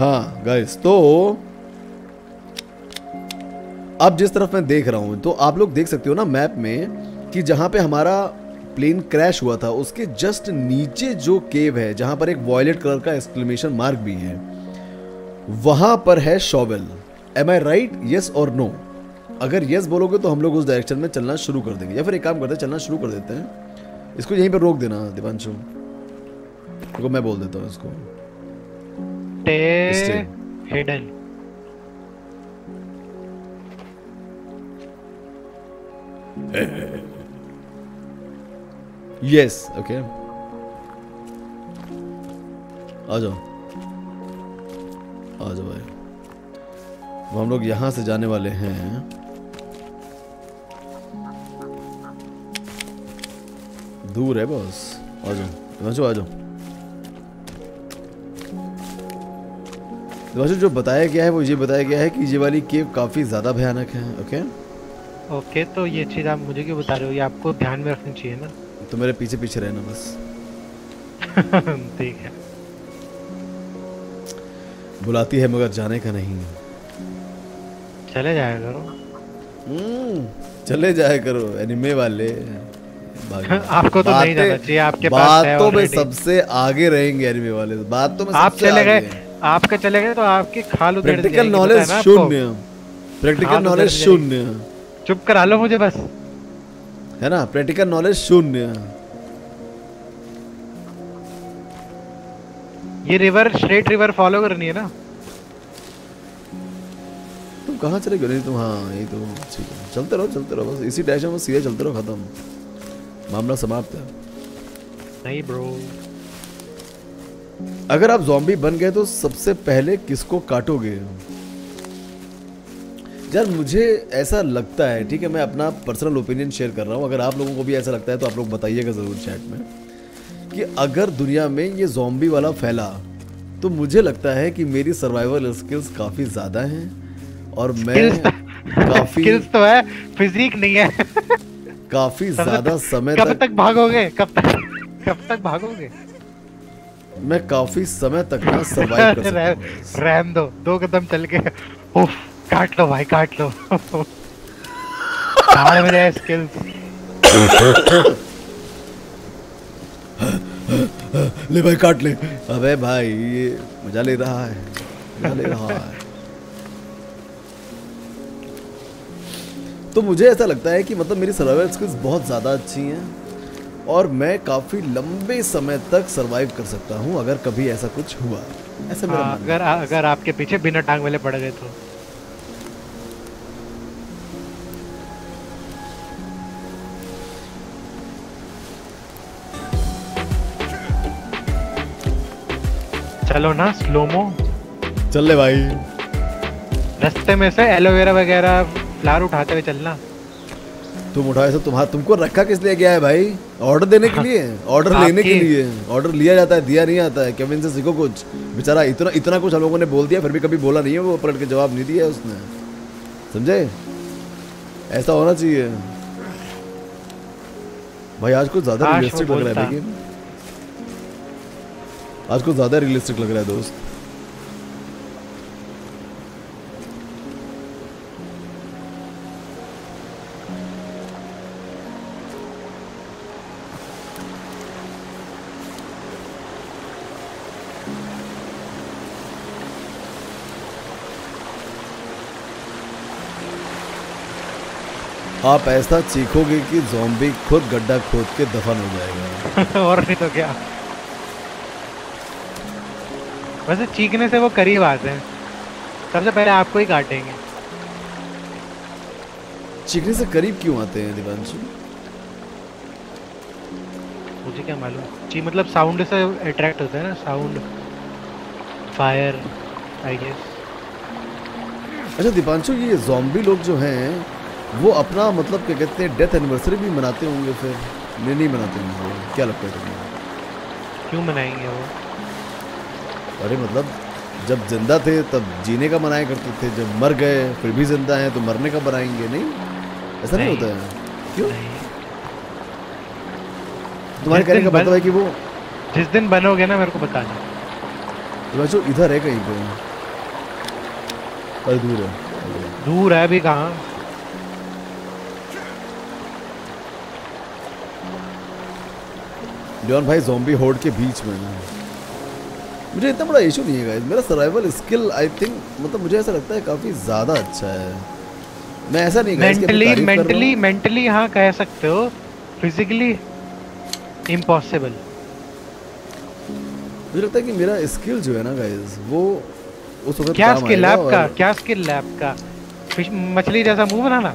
हाँ गाइस तो अब जिस तरफ़ मैं देख रहा हूँ तो आप लोग देख सकते हो ना मैप में कि जहाँ पे हमारा प्लेन क्रैश हुआ था, उसके जस्ट नीचे जो केव है, जहाँ पर एक वॉयलेट कलर का एक्सक्लेमेशन मार्क भी है, वहाँ पर है shovel am I right yes और नो अगर यस बोलोगे तो हम लोग उस डायरेक्शन में चलना शुरू कर देंगे। या फिर एक काम करते हैं, चलना शुरू कर देते हैं। इसको यहीं पर रोक देना देखो मैं बोल देता हूँ इसको। Stay. हिडन यस ओके आ जाओ। आ जाओ भाई। अब हम लोग यहाँ से जाने वाले हैं। दूर है बस। आ जाओ। आ जाओ। दिवांशु जो बताया गया है वो ये बताया गया है कि ये वाली केव काफ़ी ज़्यादा भयानक है ओके ओके तो ये चीज़ आप मुझे क्यों बता रहे हो? ये आपको ध्यान में रखनी चाहिए ना? तो मेरे पीछे पीछे रहना बस। [laughs] ठीक है। बुलाती है मगर जाने का नहीं चले जाया करो। हम्म, चले जाए करो एनिमे वाले। [laughs] आपको तो नहीं जाना चाहिए, आपके पास बातों में सबसे आगे रहेंगे एनिमे वाले बातों में आप चले गए। आपके चले गए तो आपकी खाल उधेड़ दी प्रैक्टिकल नॉलेज है। शून्य प्रैक्टिकल तो नॉलेज शून्य चुप करा लो मुझे बस। है ना? प्रैक्टिकल नॉलेज शून्य ये रिवर स्ट्रेट रिवर फॉलो करनी है ना? तुम कहाँ चले गए? नहीं तुम हाँ ये तो ठीक है। चलते रहो चलते रहो बस इसी डायरेक्शन में सीधे चलते रहो खत्म। मामला समाप्त है। नहीं ब्रो। अगर आप जॉम्बी बन गए तो सबसे पहले किसको काटोगे? यार मुझे ऐसा लगता है ठीक है मैं अपना पर्सनल ओपिनियन शेयर कर रहा हूँ। अगर आप लोगों को भी ऐसा लगता है तो आप लोग बताइएगा ज़रूर चैट में कि अगर दुनिया में ये जॉम्बी वाला फैला तो मुझे लगता है कि मेरी सर्वाइवल स्किल्स काफ़ी ज़्यादा हैं और मैं काफ़ी स्किल्स तो है फिजिक नहीं है। काफ़ी ज़्यादा समय कब तक तक भागोगे? कब तक कब तक भागोगे? मैं काफ़ी समय तक ना सर्वाइव कर [laughs] सकता हूँ। रहन दो दो कदम चल के। उफ काट लो भाई काट लो। कहाँ मेरे स्किल्स ले भाई काट ले। अबे भाई ये मज़ा ले रहा है मज़ा ले रहा है। तो मुझे ऐसा लगता है कि मतलब मेरी सर्वाइवल स्किल्स बहुत ज़्यादा अच्छी हैं। और मैं काफ़ी लंबे समय तक सरवाइव कर सकता हूँ अगर कभी ऐसा कुछ हुआ। ऐसा मेरा मानना है। अगर अगर आपके पीछे बिना टांग वाले पड़ गए तो। चलो ना स्लोमो चल ले भाई। रास्ते में से एलोवेरा वगैरह फ्लावर उठाते हुए चलना। तुम उठाए सब तुम्हारा तुमको रखा किस लिए गया है भाई? ऑर्डर देने के लिए? ऑर्डर लेने के लिए। ऑर्डर लिया जाता है दिया नहीं आता है। केविन से सीखो कुछ। बेचारा इतना इतना कुछ हम लोगों ने बोल दिया फिर भी कभी बोला नहीं है वो पलट के जवाब नहीं दिया उसने। समझे? ऐसा होना चाहिए। भाई आज कुछ ज़्यादा रियलिस्टिक लग रहा है लेकिन आज कुछ ज़्यादा रियलिस्टिक लग रहा है दोस्त। आप ऐसा चीखोगे कि जोम्बी खुद गड्ढा खोद के दफन हो जाएगा। [laughs] और नहीं तो क्या? वैसे चीखने से वो करीब आते हैं। सबसे पहले आपको ही काटेंगे। चीखने से करीब क्यों आते हैं दिवांशु मुझे क्या मालूम? ची मतलब साउंड से अट्रैक्ट होता है ना साउंड फायर आई गेस अच्छा दीपांशु ये जोम्बी लोग जो हैं वो अपना मतलब क्या कहते हैं डेथ एनिवर्सरी भी मनाते होंगे फिर? नहीं नहीं मनाते होंगे क्या लगता है तुम्हें? क्यों मनाएँगे वो? अरे मतलब जब ज़िंदा थे तब जीने का मनाया करते थे। जब मर गए फिर भी ज़िंदा हैं तो मरने का मनाएँगे नहीं? ऐसा नहीं, नहीं। होता है? क्यों? तुम्हारे कहने का मतलब है कि वो जिस दिन बनोगे ना मेरे को बताना दीपांशु इधर है कहीं पे? अरे दूर है। दूर है अभी कहाँ? लियोन भाई जोम्बी होड के बीच में ना। मुझे इतना बड़ा इशू नहीं है गाइस मेरा सर्वाइवल स्किल आई थिंक मतलब मुझे ऐसा लगता है काफ़ी ज़्यादा अच्छा है। मैं ऐसा नहीं कि अपनी मेंटली। मेंटली मेंटली हाँ। कह सकते हो फिजिकली इम्पॉसिबल मुझे लगता है कि मेरा स्किल जो है ना गाइस वो उस वक्त क्या स्किल आपका? और- क्या स्किल आपका? फ़िश मछली जैसा मुँह बनाना?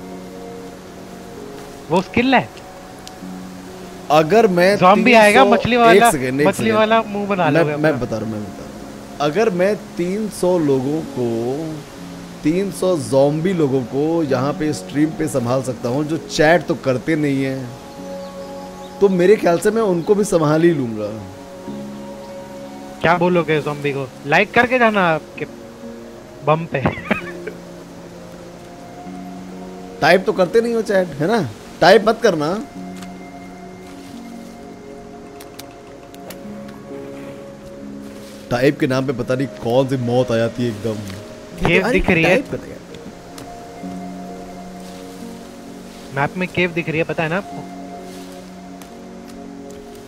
वो स्किल है? अगर मैं जॉम्बी आएगा मछली वाला मछली वाला मुँह बना मैं लोगे मैं बता रहा हूँ मैं बता रहा हूँ। अगर मैं 300 लोगों को 300 जॉम्बी लोगों को यहाँ पे स्ट्रीम पे संभाल सकता हूँ जो चैट तो करते नहीं है तो मेरे ख्याल से मैं उनको भी संभाल ही लूँगा। क्या बोलोगे जॉम्बी को? लाइक करके जाना आपके बम पे। टाइप तो करते नहीं हो चैट है ना? टाइप मत करना। टाइप के नाम पे पता नहीं कौन सी मौत आ जाती है एकदम। केव दिख रही है। मैप में केव दिख रही है पता है ना? आपको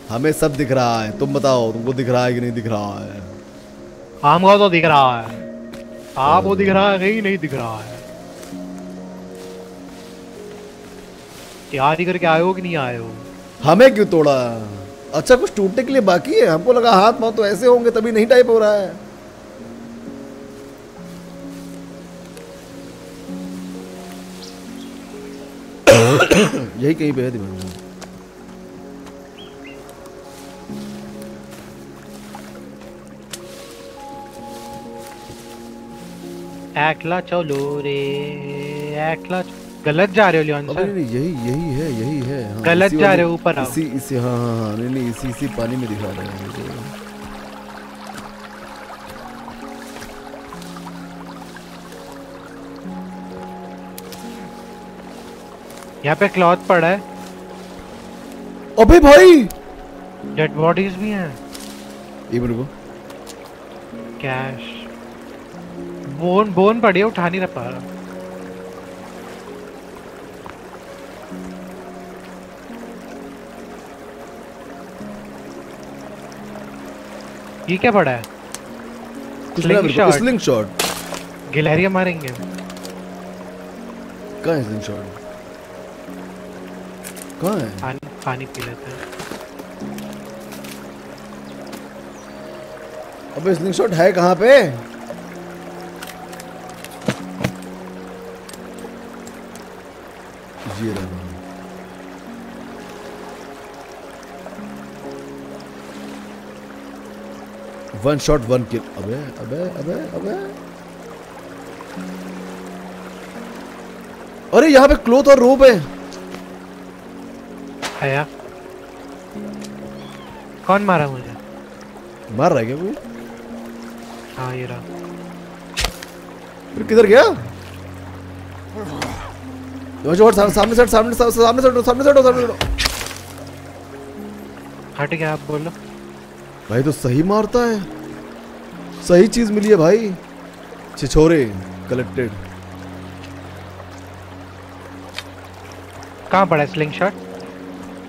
हमें सब दिख रहा है तुम बताओ तुमको दिख रहा है कि नहीं दिख रहा है? हमको तो दिख रहा है। आपको दिख रहा है कहीं नहीं दिख रहा है। तैयारी करके आए हो कि नहीं आए हो? हमें क्यों तोड़ा? अच्छा कुछ टूटने के लिए बाकी है। हमको लगा हाथ पाँव तो ऐसे होंगे तभी नहीं टाइप हो रहा है। यही कहीं पे है दिमाग में। एकला चलो रे एकला च- गलत जा रहे हो लियोन सर। नहीं यही यही है यही है हाँ, गलत जा रहे हो, ऊपर आओ। इसी इसी हाँ हाँ हाँ नहीं नहीं इसी इसी पानी में दिखा रहे हैं मुझे। यहाँ पे क्लॉथ पड़ा है। अबे भाई! डेड बॉडीज भी हैं। मिनट रुको कैश बोन बोन पड़ी है उठा नहीं रहा पा रहा। ये क्या पड़ा है. स्लिंग शॉट गिलहरिया मारेंगे। कहाँ है स्लिंग शॉट कहाँ है? पानी पानी पी लेते हैं। अबे स्लिंग शॉट है कहाँ पे? ये रहा। वन शॉट वन किल अबे अबे अबे अबे। अरे यहाँ पे क्लोथ और रोप है। आया। कौन मारा मुझे? मार रहा है क्या कोई? हाँ ये रहा। फिर किधर गया? जो जो सामने सामने सामने सामने सामने सामने सामने से हटो। हट गया आप बोलो। भाई तो सही मारता है। सही चीज़ मिली है भाई। छिछोरे कलेक्टेड कहाँ पड़ा स्लिंग शॉट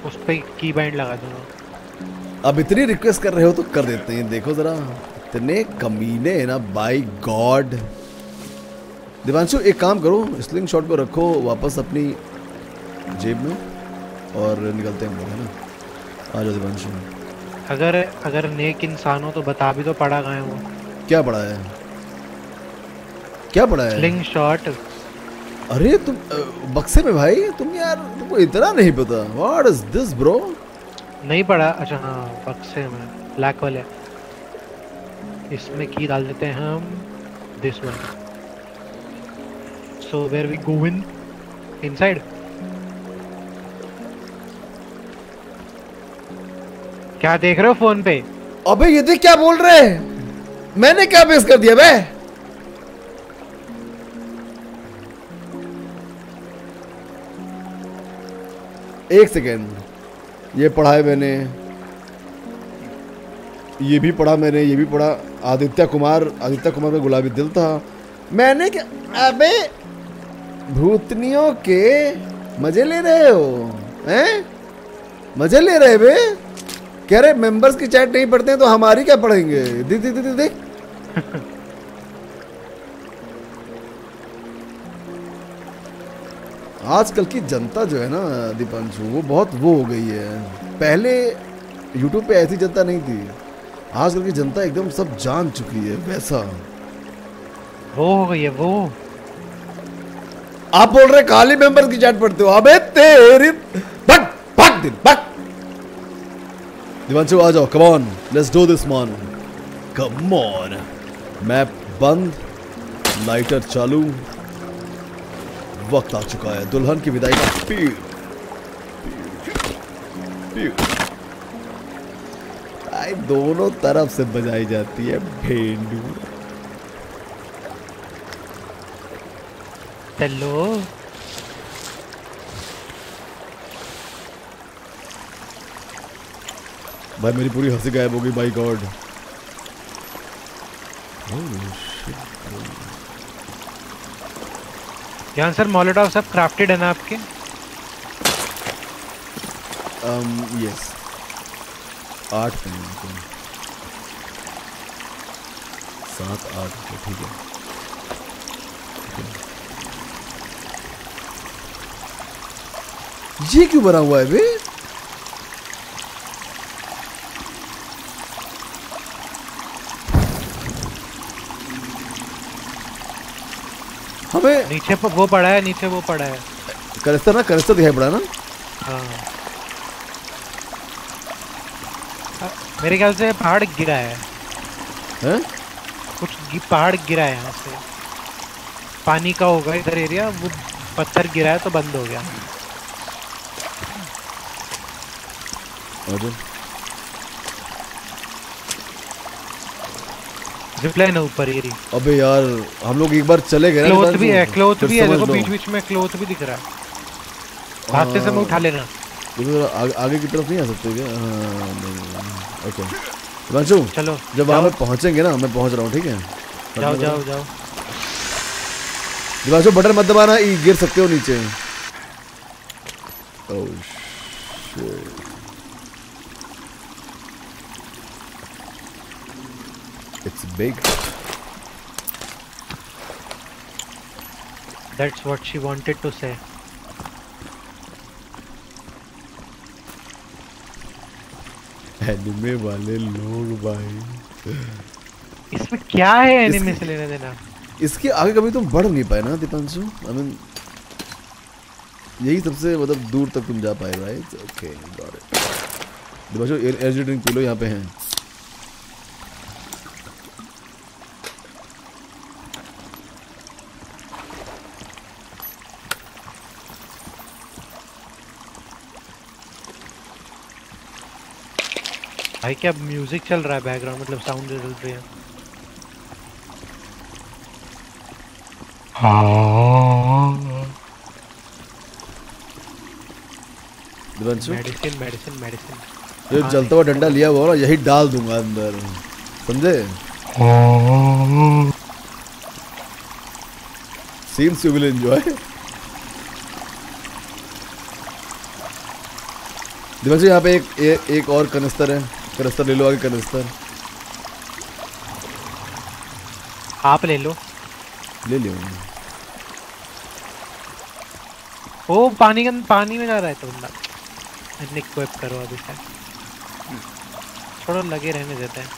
उस पे की बैंड लगा दूँगा अब इतनी रिक्वेस्ट कर रहे हो तो कर देते हैं। देखो जरा इतने कमीने हैं ना बाई गॉड दिवांशु एक काम करो स्लिंग शॉट को रखो वापस अपनी जेब में और निकलते हैं है ना? आ जाओ दिवांशु। अगर अगर नेक इंसान हो तो बता भी तो पड़ा कहाँ है। वो क्या पड़ा है? क्या पड़ा है? स्लिंग शॉट अरे तुम बक्से में भाई तुम यार तुमको इतना नहीं पता। व्हाट इज़ दिस ब्रो नहीं पड़ा? अच्छा हाँ बक्से में ब्लैक वाले। इसमें की डाल देते हैं हम this one so where we go in inside क्या देख रहे हो फ़ोन पे? अबे, ये देख क्या बोल रहे हैं? मैंने क्या पेश कर दिया, बे? एक सेकेंड ये पढ़ा है मैंने। ये भी पढ़ा मैंने, ये भी पढ़ा। आदित्य कुमार आदित्य कुमार का गुलाबी दिल था। मैंने क्या अबे, भूतनियों के मज़े ले रहे हो, हैं? मज़े ले रहे बे? कह रहे मेंबर्स की चैट नहीं पढ़ते हैं तो हमारी क्या पढ़ेंगे? देख देख देख देख [laughs] आजकल की जनता जो है ना दीपांशु वो बहुत वो हो गई है। पहले यूट्यूब पे ऐसी जनता नहीं थी। आजकल की जनता एकदम सब जान चुकी है वैसा। वो हो गई है वो। आप बोल रहे काली मेंबर्स की चैट पढ़ते हो। अबे तेरी भट भट दिन भट दिवांशु आ जाओ come on let's do this mon come on map बंद लाइटर चालू वक्त आ चुका है दुल्हन की विदाई का पीड़ दोनों तरफ़ से बजाई जाती है भेंडू चलो भाई मेरी पूरी हँसी गायब हो गई बाई गॉड यहाँ सर मोलोटॉव सब क्राफ्टेड है ना आपके? Um यस आठ हैं। सात आठ पे, ठीक है। ये क्यों बना हुआ है बे? हमें नीचे प- वो पड़ा है नीचे वो पड़ा है। करेस्टर ना करेस्टर दिखाई पड़ा ना? हाँ। मेरे ख्याल से पहाड़ गिरा है। हैं? कुछ पहाड़ गिरा है यहाँ से। पानी का होगा इधर एरिया वो पत्थर गिरा है तो बंद हो गया। जिपलाइन है ऊपर ये अबे यार हम लोग एक बार चले गए क्लोथ भी है क्लोथ भी है देखो बीच बीच में क्लोथ भी दिख रहा है। रास्ते से मैं उठा लेना। देखो जरा आगे, आगे की तरफ़ नहीं आ सकते क्या? हाँ ओके हिमांशु चलो जब वहाँ पे पहुँचेंगे ना मैं पहुँच रहा हूँ ठीक है? जाओ जाओ जाओ। हिमांशु बटन मत दबाना ये गिर सकते हो नीचे। Oh, shit. It's big. That's what she wanted to say anime वाले लोग भाई इसमें क्या है एनिमे से लेने देना? इसके आगे कभी तुम बढ़ नहीं पाए ना दीपांशु? आई मीन यही सबसे मतलब दूर तक तुम जा पाए right okay got it Deepanshu energy drink P लो यहाँ पे हैं। भाई क्या म्यूज़िक चल रहा है बैकग्राउंड मतलब साउंड चल रही है। मेडिसिन मेडिसिन मेडिसिन जो जलता हुआ डंडा लिया हुआ ना यही डाल दूँगा अंदर। समझे? सीम्स यू विल एंजॉय दिवस यहाँ पे एक ए, एक और कनस्तर है। कनिस्तर ले लो आगे कनिस्तर आप ले लो। ले लियो ओ पानी के पानी में जा रहा है तो बंदा। इतने इक्विप करो अभी से। थोड़ा लगे रहने देते हैं।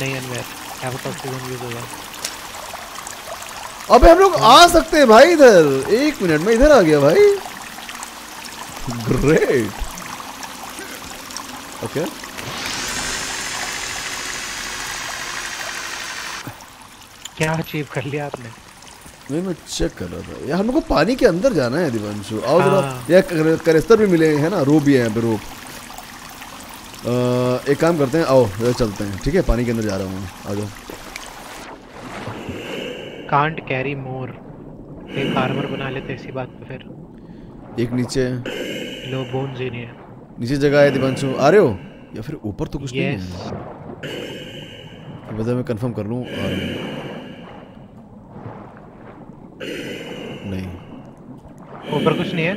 नहीं अनवेयर क्या पता ऑक्सीजन यूज़ हो जाए अबे हम लोग आ सकते हैं भाई इधर। एक मिनट में इधर आ गया भाई। ग्रेट ओके क्या अचीव कर लिया आपने? नहीं मैं चेक कर रहा था। यार हम लोग को पानी के अंदर जाना है दिवांशु। आओ जरा हाँ। यार करेस्तर भी मिले हैं ना रोप भी है यहाँ पे रोप एक काम करते हैं आओ चलते हैं ठीक है? पानी के अंदर जा रहा हूँ आ जाओ। कांट कैरी मोर एक आर्मर बना लेते इसी बात पे फिर। एक नीचे लो बोन्स ही नहीं है नीचे जगह है दिवांशु। आ रहे हो? या फिर ऊपर तो कुछ नहीं है? वजह मैं कंफर्म कर लूँ हूँ नहीं। ऊपर कुछ नहीं है?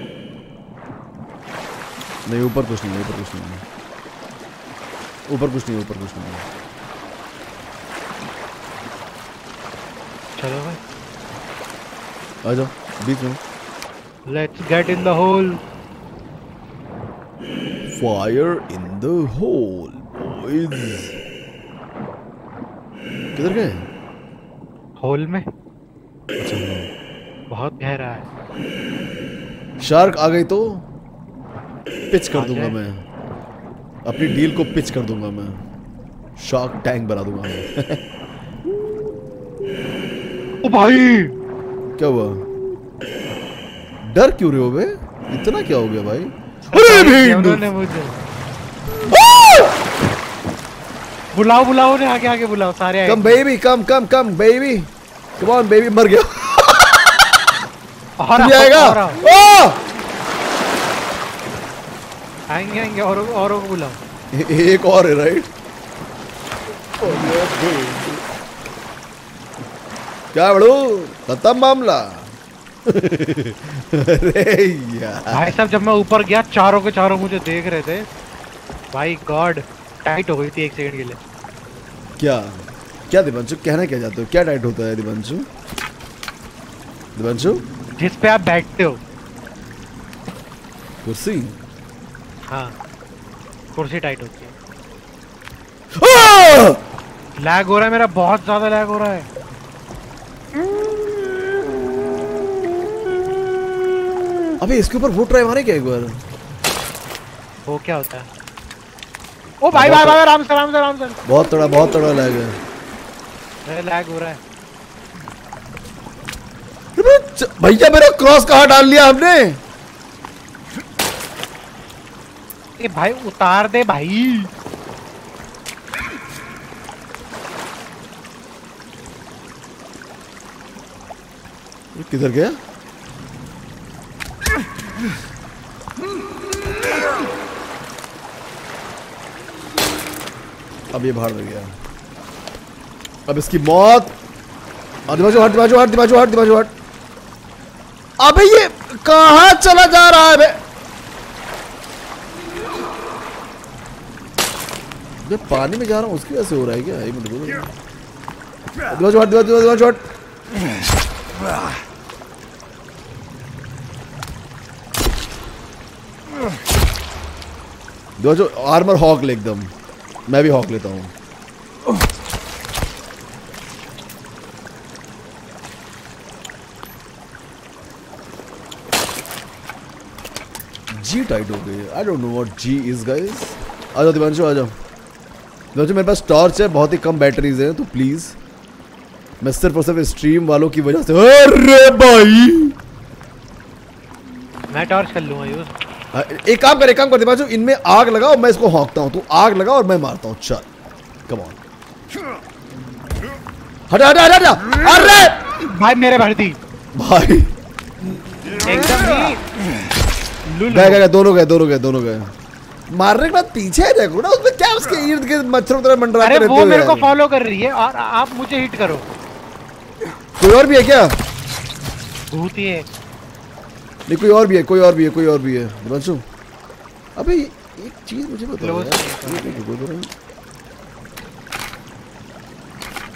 नहीं ऊपर कुछ नहीं है ऊपर कुछ नहीं है। ऊपर कुछ नहीं ऊपर कुछ नहीं है। चलो भाई। आ जाओ बीच में। Let's get in the hole fire in the hole boys किधर गए? होल में। अच्छा हाँ। बहुत गहरा है। शार्क आ गई तो? पिच कर दूँगा मैं। अपनी डील को पिच कर दूँगा मैं। शार्क टैंक बना दूँगा मैं। ओ भाई! क्या हुआ? डर क्यों रहे हो बे? इतना क्या हो गया भाई? अरे भेड़ मुझे। बुलाओ बुलाओ ने आगे आगे बुलाओ सारे आए। Come baby come come come baby come on baby मर गया। और आएगा? ओ! आएँगे आएँगे और औरों को बुलाओ। एक और है राइट क्या बड़ू? खत्म मामला। अरे [laughs] यार भाई साहब जब मैं ऊपर गया चारों के चारों मुझे देख रहे थे। भाई गॉड टाइट हो गई थी एक सेकंड के लिए। क्या? क्या दिवंशु कहना क्या चाहते हो? क्या टाइट होता है दिवंशु? दिवंशु? जिस पे आप बैठते हो। कुर्सी? हाँ कुर्सी टाइट होती है। लैग हो रहा है मेरा बहुत ज़्यादा लैग हो रहा है। [laughs] अबे इसके ऊपर वोट ट्राई मारे क्या एक बार? वो क्या होता है? ओ भाई भाई भाई राम से राम से राम से बहुत तड़ा बहुत तड़ा लग है। मेरा लैग हो रहा है। भैया मेरा क्रॉस कहाँ डाल लिया हमने? ए भाई उतार दे भाई। किधर गया? अब ये बाहर गया। अब इसकी मौत। आ, दिमाजो हट दिमाजो हट दिमाजो हट दिमाजो हट। अबे ये कहाँ चला जा रहा है मैं पानी में जा रहा हूँ उसकी वजह से हो रहा है क्या? एक मिनट दिमाजो हट दिमाजो दिमाजो हट। दो जो आर्मर हॉक ले एकदम। मैं भी हॉक लेता हूँ। जी टाइट हो गई। I don't know what G is guys आ जाओ दिवांशु आ जाओ। दिवांशु मेरे पास टॉर्च है, बहुत ही कम बैटरीज हैं तो प्लीज़ मैं सिर्फ़ और सिर्फ़ स्ट्रीम वालों की वजह से अरे भाई! मैं टॉर्च कर लूँगा, यूज़। एक काम कर एक काम कर दिमाजू इनमें आग लगाओ मैं इसको हॉकता हूँ तू आग लगाओ और मैं मारता हूँ चल कम ऑन हटा हटा हटा हटा अरे! भाई मेरे भर दी। भाई। एकदम गए गए दोनों गए दोनों गए दोनों गए। मारने के बाद पीछे देखो ना उसमें क्या उसके इर्द गिर्द मच्छरों तरह मंडराते अरे वो मेरे को फॉलो कर रही है और आप मुझे हिट करो। कोई और भी है क्या? भूत ही है। नहीं कोई और भी है कोई और भी है कोई और भी है। दिवांशु अबे एक चीज़ मुझे बताओ यार। हूँ।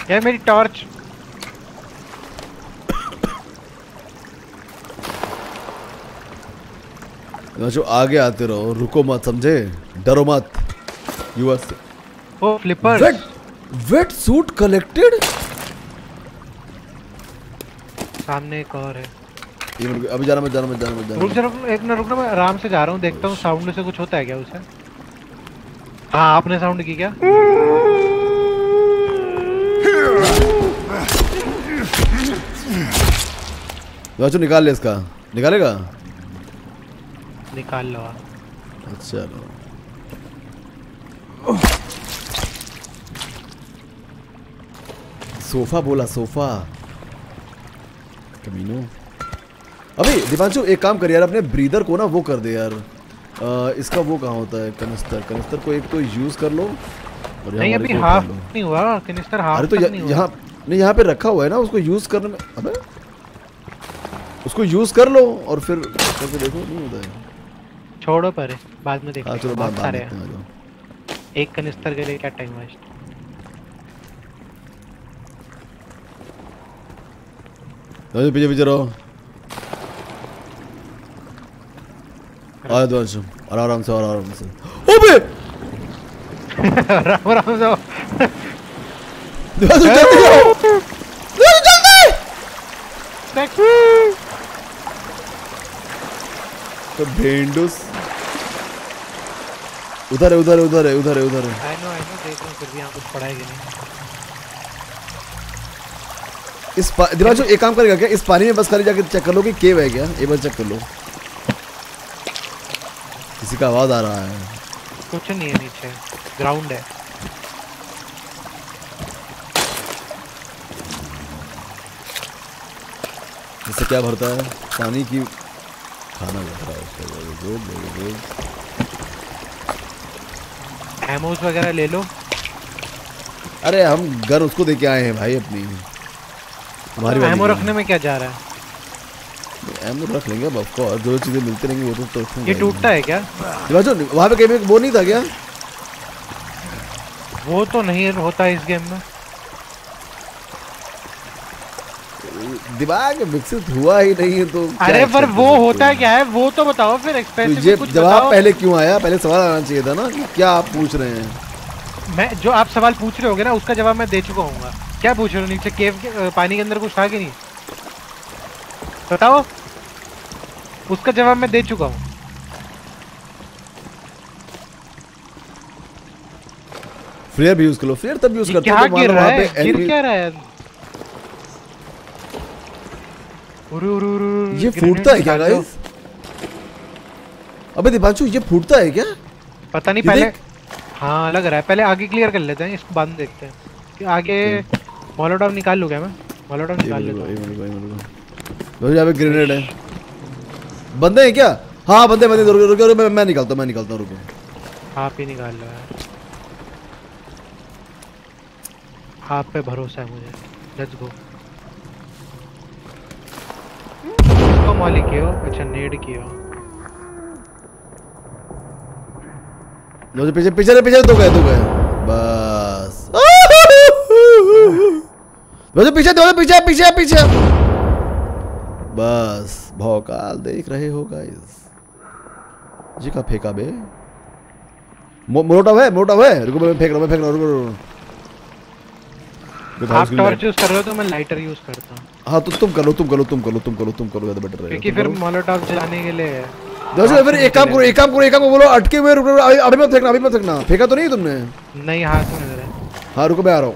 यार मेरी टॉर्च जो आगे आते रहो रुको मत समझे? डरो मत। You are oh flipper wait wait suit collected सामने एक और है। अभी जाना मत जाना मत जाना मत जाना रुक जा रुक एक मिनट रुक ना मैं आराम से जा रहा हूँ देखता हूँ साउंड से कुछ होता है क्या उसे। हाँ आपने साउंड की क्या? जो निकाल ले इसका। निकालेगा? निकाल लो। अच्छा लो। सोफा बोला सोफा। कमीनो। अभी दीपांशु एक काम कर यार अपने ब्रीदर को ना वो कर दे यार। आ, इसका वो कहाँ होता है? कनिस्तर कनिस्तर को एक तो यूज़ कर लो और नहीं अभी हाफ़ नहीं हुआ कनिस्टर हाफ़ अरे तो यहाँ नहीं यहाँ पे रखा हुआ है ना उसको यूज़ करने में अबे। उसको यूज़ कर लो और फिर करके देखो नहीं होता है। छोड़ो पर बाद में देखो हाँ चलो बहुत बात सारे बात हैं। देखते हैं एक कनिस्टर के लिए क्या टाइम वेस्ट पीछे पीछे रहो। आ दो अंशु आराम आराम से आराम आराम से ओबे जल्दी जल्दी तो भेंडूस उधर है उधर है उधर है उधर है उधर है आई नो आई नो देख रहा हूँ फिर भी यहाँ कुछ पड़ा है कि नहीं। इस पा- दिवासु एक काम करेगा क्या? इस पानी में बस खाली जाकर चेक कर लो कि केव है क्या? एक बार चेक कर लो। किसी का आवाज़ आ रहा है। कुछ नहीं है नीचे। ग्राउंड है। इससे क्या भरता है? पानी की खाना भर रहा है उसका। very good, very good. Ammos वगैरह ले लो। अरे हम गन उसको दे के आए हैं भाई अपनी। हमारी एमो रखने में क्या जा रहा है? एमो रख लेंगे अब ऑफ़ कोर्स जो चीज़ें मिलती रहेंगी वो तो तो ये टूटता है क्या? दिवासु वहाँ पे कहीं वो नहीं था क्या? वो तो नहीं होता इस गेम में। दिमाग विकसित हुआ ही नहीं है तो अरे पर वो होता है क्या है? वो तो बताओ फिर तुझे एक्सपेसिफिक कुछ जवाब पहले क्यों आया? पहले सवाल आना चाहिए था ना कि क्या आप पूछ रहे हैं? मैं जो आप सवाल पूछ रहे होगे ना उसका जवाब मैं दे चुका हूँ। क्या पूछ रहे हो नीचे? केव के पानी के अंदर कुछ था कि नहीं? बताओ। उसका जवाब मैं दे चुका हूँ। फ्लेयर भी यूज़ कर लो। फ्लेयर तब यूज़ करते हो गिर रहा है? गिर क्या रहा है? उरु, उरु, उरु, ये फूटता है क्या गाइस अबे दीपांशु ये फूटता है क्या? पता नहीं पहले हाँ लग रहा है। पहले आगे क्लियर कर लेते हैं इसको बाद देखते हैं। कि आगे मोलोटॉव निकाल लूँ क्या मैं? मोलोटॉव निकाल लेता हूँ। यहाँ पे ग्रेनेड है। बंदे हैं क्या? हाँ बंदे बंदे रुको रुको रुको, मैं निकालता मैं निकालता रुको। आप ही निकाल लो यार। आप पे भरोसा है मुझे। लेट्स गो इसको मॉली कियो अच्छा नेड कियो मुझे पीछे पीछे पीछे तो गए तो गए। बस। [laughs] मुझे पीछे दो पीछे पीछे पीछे। बस भौकाल देख रहे हो गाइस जी का फेंका बे? मो- मोटोव है मोटोव है। रुको मैं फेंक रहा हूँ मैं फेंक रहा हूँ रुको आप टॉर्च यूज़ कर रहे हो तो मैं लाइटर यूज़ करता हूँ। हाँ तो तुम कर लो तुम कर लो तुम कर लो तुम कर लो तुम करो ज़्यादा बेटर रहेगा क्योंकि फिर। मोलोटॉव जलाने के लिए देखो फिर एक काम करो एक काम करो एक काम बोलो अटके हुए रुको अभी अभी मत फेंकना अभी मत फेंकना। फेंका तो नहीं तुमने? नहीं हाथ में लग रहा है। हाँ रुको मैं आ रहा हूँ।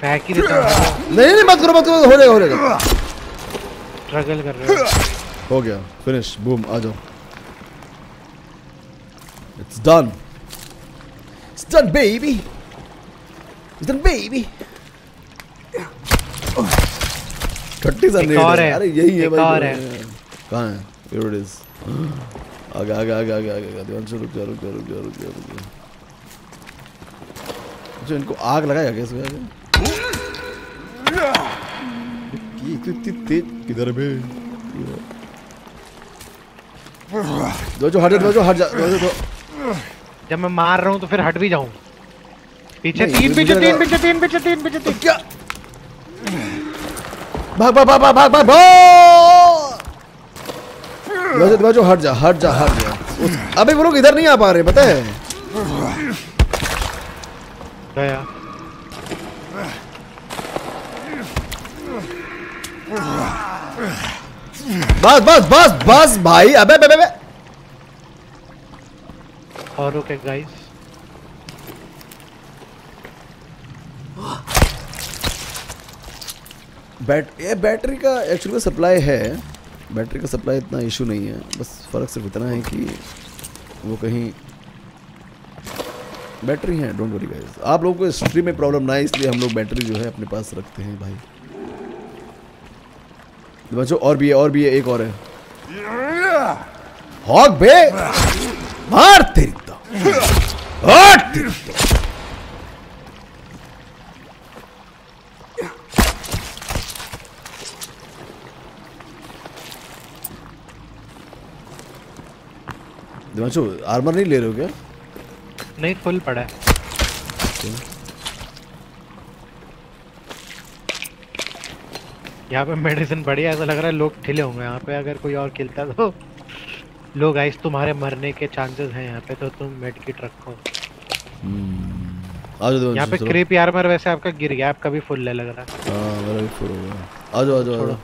फेंक ही देता हूँ। नहीं नहीं मत करो मत करो हो जाएगा हो जाएगा। स्ट्रगल कर रहे हो। हो गया फिनिश बूम आ जाओ। It's done it's done baby it's done baby खट्टी सा एक नेड और है। है, अरे यही है भाई। कहाँ है? Here it is आगे आगे आगे आगे आगे आगे ध्यान से रुक जा रुक जा रुक जा रुक जा रुक जा। अच्छा इनको आग लगाया क्या इसमें आगे? किधर बे जो जो हट जा जो जो हट जा जो जो जो- जब मैं मार रहा हूँ तो फिर हट भी जाऊँ पीछे तीन पीछे तीन पीछे तीन पीछे तीन पीछे तीन क्या भाग भाग भाग भाग भाग भाग भाग दिवाजो दिवाजो हट जा हट जा हट जा अबे वो लोग इधर नहीं आ पा रहे पता है गया बस बस बस बस भाई। अबे अबे अबे और ओके गाइस बैट ये बैटरी का एक्चुअली में सप्लाई है। बैटरी का सप्लाई इतना इशू नहीं है। बस फ़र्क सिर्फ़ इतना है कि वो कहीं बैटरी है। डोंट वरी गाइस आप लोगों को स्ट्रीम में प्रॉब्लम ना है इसलिए हम लोग बैटरी जो है अपने पास रखते हैं भाई। बच्चों और भी है और भी है एक और है। हॉक बे। मार तेरी तो। हट तेरी तो। आर्मर नहीं ले रहे हो क्या? नहीं फुल पड़ा है। यहाँ पे मेडिसिन बढ़िया ऐसा लग रहा है लोग ठिले होंगे यहाँ पे अगर कोई और खिलता तो। लोग आइस तुम्हारे मरने के चांसेस हैं यहाँ पे तो तुम मेड किट रखो। यहाँ पे। क्रेप आर्मर वैसे आपका गिर गया आपका भी फुल है लग रहा है। हाँ मेरा भी फुल हो गया। आ जाओ आ जाओ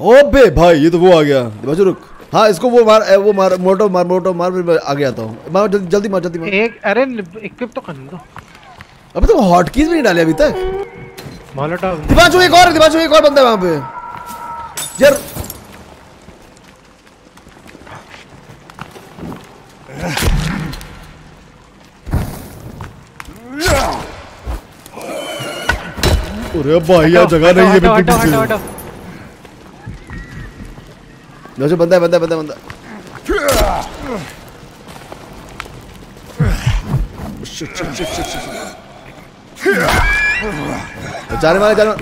ओबे भाई ये तो वो आ गया। दिमाचो रुक। हाँ इसको वो मार वो मार मोटो मार मोटो मार फिर आगे आता हूँ। मार जल्दी जल्दी मार जल्दी मार। एक अरे इक्विप तो करने दो। अबे तो हॉट कीज भी नहीं डाले अभी तक। मोलोटॉव दिमाचो एक और है, एक और बंदा है वहाँ पे। यार अरे भाई यार जगह नहीं है बिल्कुल पीछे। हटो, हटो। बंदा है बंदा है बंदा है, बंदा Shit, shit, shit, shit, [laughs] shit. जाने वाले जाने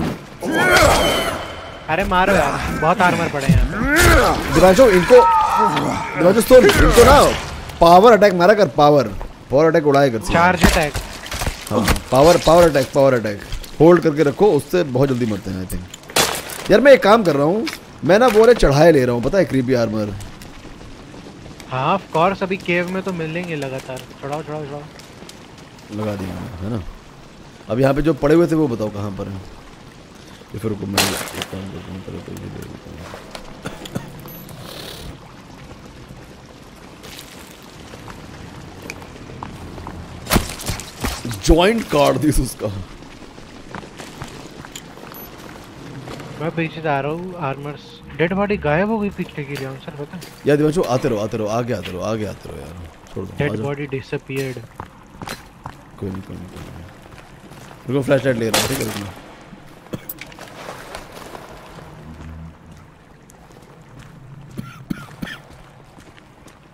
अरे मारो यार बहुत आर्मर पड़े हैं। दिमाचो इनको दिमाचो सुन इनको ना पावर अटैक मारा कर पावर पावर अटैक उड़ाया कर। चार्ज अटैक हाँ power power attack power attack hold करके रखो उससे बहुत जल्दी मरते हैं आई थिंक यार मैं एक काम कर रहा हूँ। मैं ना वो वाले चढ़ाए ले रहा हूँ पता है क्रीपी आर्मर हाँ ऑफ़ कोर्स अभी केव में तो मिलेंगे लगातार। चढ़ाओ चढ़ाओ चढ़ाओ। लगा दिया है ना? अब यहाँ पे जो पड़े हुए थे वो बताओ कहाँ पर हैं? फिर रुको मैं एक काम करता हूँ पहले तो ये दे देता हूँ। जॉइंट काट दी उसका। मैं पीछे जा रहा हूँ आर्मर्स डेड बॉडी गायब हो गई पीछे की लिए सर बता यार दिमाग आते रहो आते रहो आगे आते रहो आगे आते रहो यार। छोड़ दो डेड बॉडी डिसअपीयर्ड कोई नहीं कोई नहीं। रुको फ्लैश लाइट ले रहा हूँ ठीक है रुकना।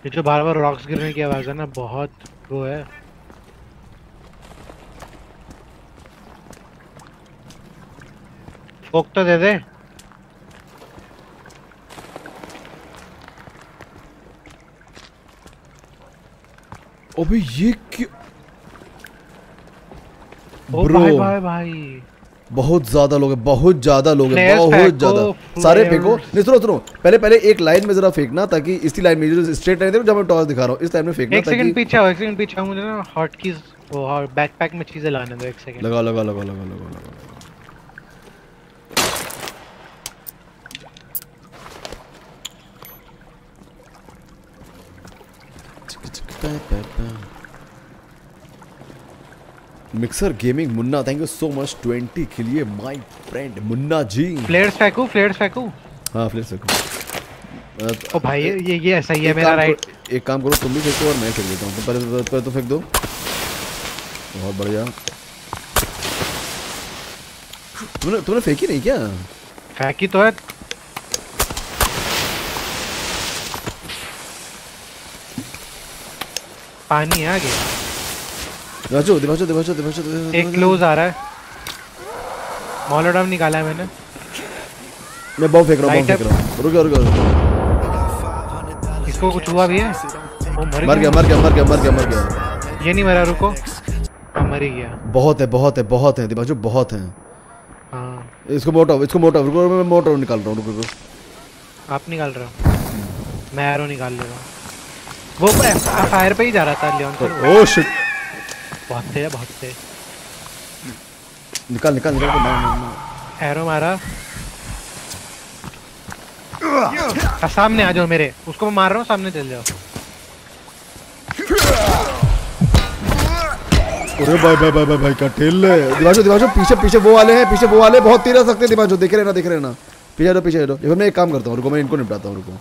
ये जो बार बार रॉक्स गिरने की आवाज़ है ना बहुत वो है। फोक तो दे दे। अबे ये क्यों Bro. भाई भाई भाई। बहुत ज़्यादा लोग हैं बहुत ज़्यादा लोग हैं बहुत ज़्यादा। सारे फेंको। नहीं सुनो सुनो। पहले पहले एक लाइन में जरा फेंकना ताकि इसी लाइन में जो स्ट्रेट लाइन देखो जब मैं टॉस दिखा रहा हूँ इस लाइन में फेंकना एक सेकंड पीछे आओ एक सेकंड पीछे आओ मुझे ना हॉट कीज वो बैकपैक में चीज़ें लाने दो एक सेकंड लगा लगा लगा लगा लगा लगा। Mixer gaming Munna thank you so much 20 के लिए my friend Munna ji. Flares फेंकू फ्लेयर्स फेंकू हाँ? फिर से ओ भाई ये ये- ये सही है मेरा राइट एक काम करो तुम भी फेंको और मैं फेंक देता हूँ। तो पहले पहले तो फेंक दो। बहुत बढ़िया। तुमने तुमने फेंकी नहीं क्या? फेंकी तो है। पानी है आगे। दिमाचो दिमाचो दिमाचो दिमाचो दिमाचो एक क्लोज आ रहा है। मॉलोडम निकाला है मैंने। मैं बॉम्ब फेंक रहा हूँ बॉम्ब फेंक रहा हूँ। रुको रुको रुको इसको कुछ हुआ भी है? वो मर गया? मर गया मर गया मर गया मर गया। ये नहीं मरा रुको। हाँ मर ही गया। बहुत है बहुत है बहुत है दिमाचो बहुत है। हाँ। इसको मोटो इसको मोटो रुको मैं मोटो निकाल रहा हूँ रुको रुको। आप निकाल रहे हो? मैं एरो निकाल ले रहा हूँ। वो फायर पे ही जा रहा था लियोन ओ शिट बहुत तेज है, बहुत तेज निकाल निकाल निकाल मार मार एरो मारा। आ, सामने आ जाओ मेरे। उसको मैं मार रहा हूँ सामने चल जाओ। अरे भाई भाई भाई भाई भाई क्या ठेल है? दिवाजो दिवाजो पीछे पीछे वो वाले हैं पीछे वो वाले बहुत तेज आ सकते हैं दिवाजो देख रहे ना देख रहे ना। पीछे हटो पीछे देखो मैं एक काम करता हूँ रुको मैं इनको निपटाता हूँ रुको।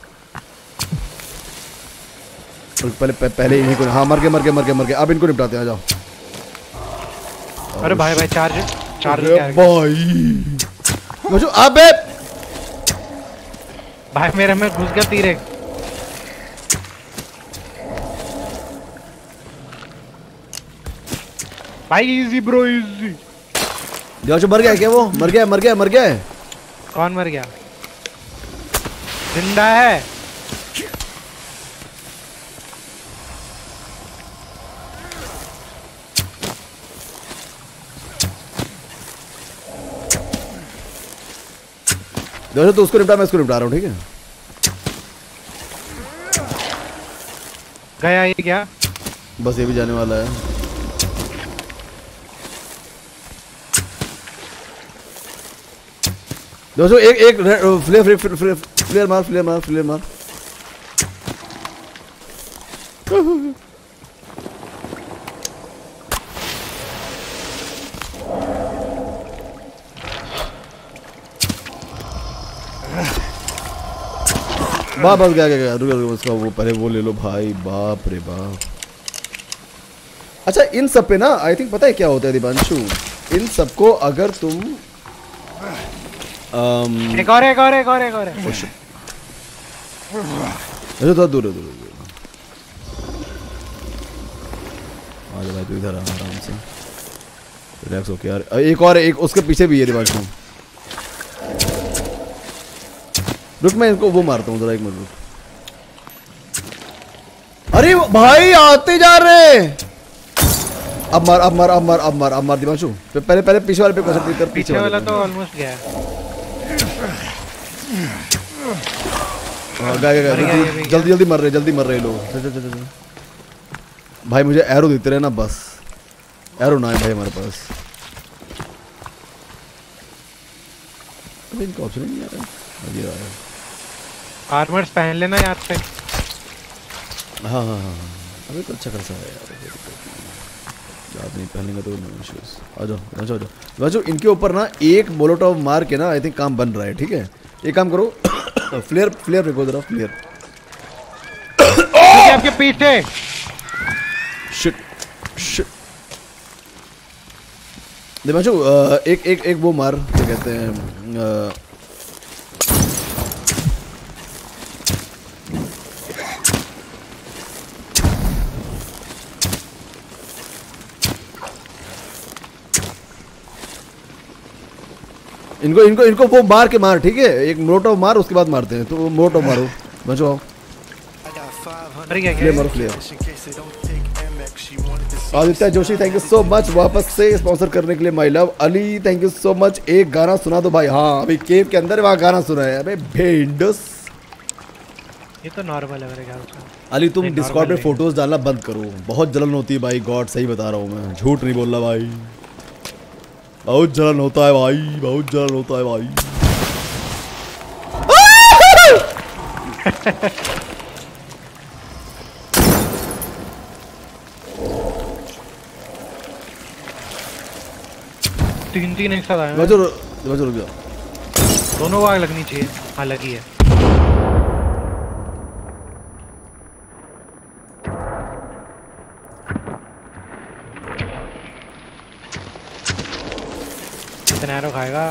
पहले पह- पहले इन्हीं को हाँ मर गए मर गए मर गए मर गए। अब इनको निपटाते हैं आ जाओ। अरे भाई भाई चार्ज चार्ज? भाई। दिवाजो अबे! भाई मेरे में घुस गया तीर। एक भाई इजी ब्रो इजी दिवाजो मर गया क्या वो? मर गया मर गया मर गया। कौन मर गया? ज़िंदा है। दिवाजो तो उसको निपटा मैं इसको निपटा रहा हूँ ठीक है? गया ये क्या? बस ये भी जाने वाला है। दोस्तों एक एक फ्लेयर फ्लेयर फ्लेयर फ्लेयर मार फ्लेयर मार फ्लेयर मार। बा बस गया गया रुको रुको उसका वो पहले वो ले लो भाई बाप रे बाप। अच्छा इन सब पे ना आई थिंक पता है क्या होता है दिबांशु इन सबको अगर तुम um, एक और एक और एक और एक और। है। अरे थोड़ा दूर दूर दूर आ जा भाई तू इधर आराम से। रिलैक्स होके यार। एक और एक उसके पीछे भी है दिबांशु रुक मैं इनको वो मारता हूँ जरा एक मिनट अरे भाई आते जा रहे अब मार अब मार अब मार अब मार अब मार दिमांशु पहले पहले पीछे वाले पे कंसंट्रेट कर पीछे वाला तो ऑलमोस्ट गया। हाँ, गया गया गया, जल्दी जल्दी मर रहे जल्दी मर रहे लोग। चल चल चल चल भाई मुझे एरो देते रहे ना बस। एरो ना है भाई हमारे पास। अबे इनका ऑप्शन नहीं आ रहा। है ये आ रहा है। आर्मर्स पहन लेना याद से। हाँ हाँ हाँ हाँ। तो अच्छा खासा है यार नहीं। याद नहीं पहनेंगे तो नो इश्यूज़ आ जाओ आ जाओ आ जाओ। इनके ऊपर ना एक मोलोटॉव मार के ना आई थिंक काम बन रहा है ठीक है? एक काम करो फ्लेयर फ्लेयर फेंको जरा फ्लेयर आपके पीछे। शिट शिट दिमाशु एक एक एक वो मार क्या कहते हैं इनको इनको इनको वो मार के मार ठीक है? एक मोटो मार उसके बाद मारते हैं। तो मोटो मारो। बचो Aditya Joshi thank you so much वापस से स्पॉन्सर करने के लिए my love Ali thank you so much एक गाना सुना दो भाई। हाँ अभी केव के अंदर वहाँ गाना सुना है। अबे भेंडस ये तो नॉर्मल है मेरे ख्याल से। अली तुम डिस्कॉर्ड पे फ़ोटोज़ डालना बंद करो। बहुत जलन होती है भाई। गॉड सही बता रहा हूँ मैं। झूठ नहीं बोल रहा भाई। बहुत जलन होता है भाई बहुत जलन होता है भाई। तीन तीन एक साथ आए बचो बचो रुक जाओ दोनों को आग लगनी चाहिए। हाँ लगी है। कितना arrow खाएगा।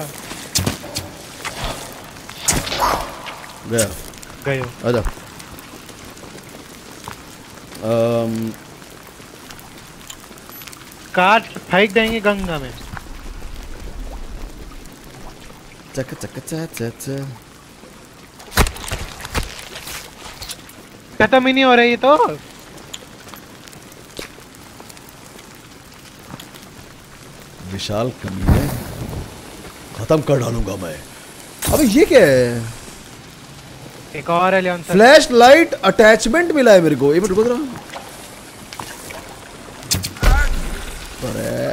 गया। गए हो। आजा। um, काट फेंक देंगे गंगा में। चक चक चा चा चा खत्म ही नहीं हो रही तो। विशाल कमी है। खत्म कर डालूँगा मैं। अबे ये क्या है? एक और है। Leon sir flashlight attachment मिला है मेरे को। एक मिनट रुको जरा। अरे।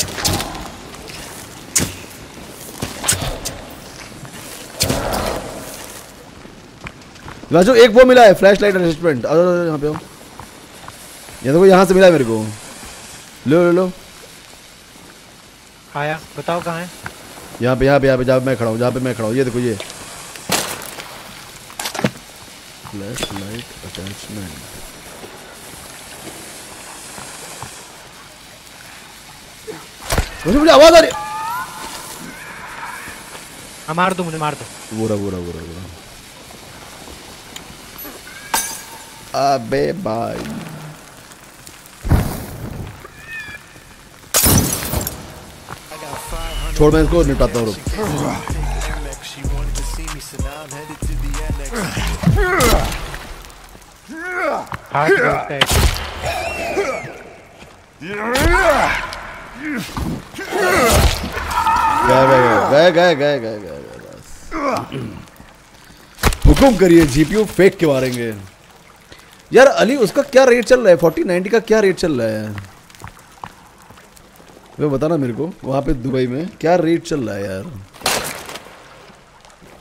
राजू एक वो मिला है फ्लैश लाइट अटैचमेंट यहाँ पे ये देखो यहाँ से मिला है मेरे को। लो लो लो। आया। बताओ कहाँ है? यहाँ पे यहाँ पे यहाँ पे जहाँ पे मैं खड़ा हूँ जहाँ पे मैं खड़ा हूँ ये देखो ये। फ्लैश लाइट अटैचमेंट मुझे मुझे आवाज़ आ रही हाँ मार दो मुझे मार दो। बुरा बुरा बुरा बुरा अबे भाई। छोड़ मैं इसको निपटाता हूँ गए हुक्म करिए जीपीयू फेंक के मारेंगे यार अली उसका क्या रेट चल रहा है फोर्टी नाइनटी का क्या रेट चल रहा है वो बताना मेरे को वहाँ पे दुबई में क्या रेट चल रहा है यार?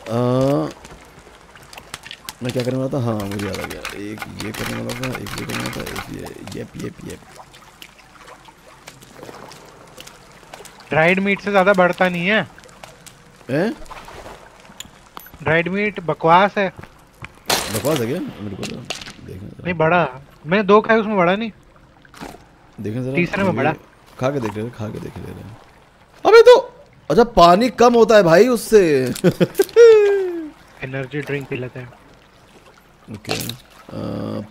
आ, मैं क्या करने वाला था? हाँ मुझे याद आ गया। एक ये करने वाला था एक ये करने वाला था एक ये yep yep yep dried meat से ज़्यादा बढ़ता नहीं है। हैं? ड्राइड मीट बकवास है। बकवास है क्या? मेरे को तो देखने नहीं बड़ा। मैंने दो खाए उसमें बड़ा नहीं। देखें जरा। तीसरे में बड़ा। खा के देख ले रहे खा के देख ले रहे अबे तो अच्छा पानी कम होता है भाई उससे। एनर्जी ड्रिंक पी लेते हैं। ओके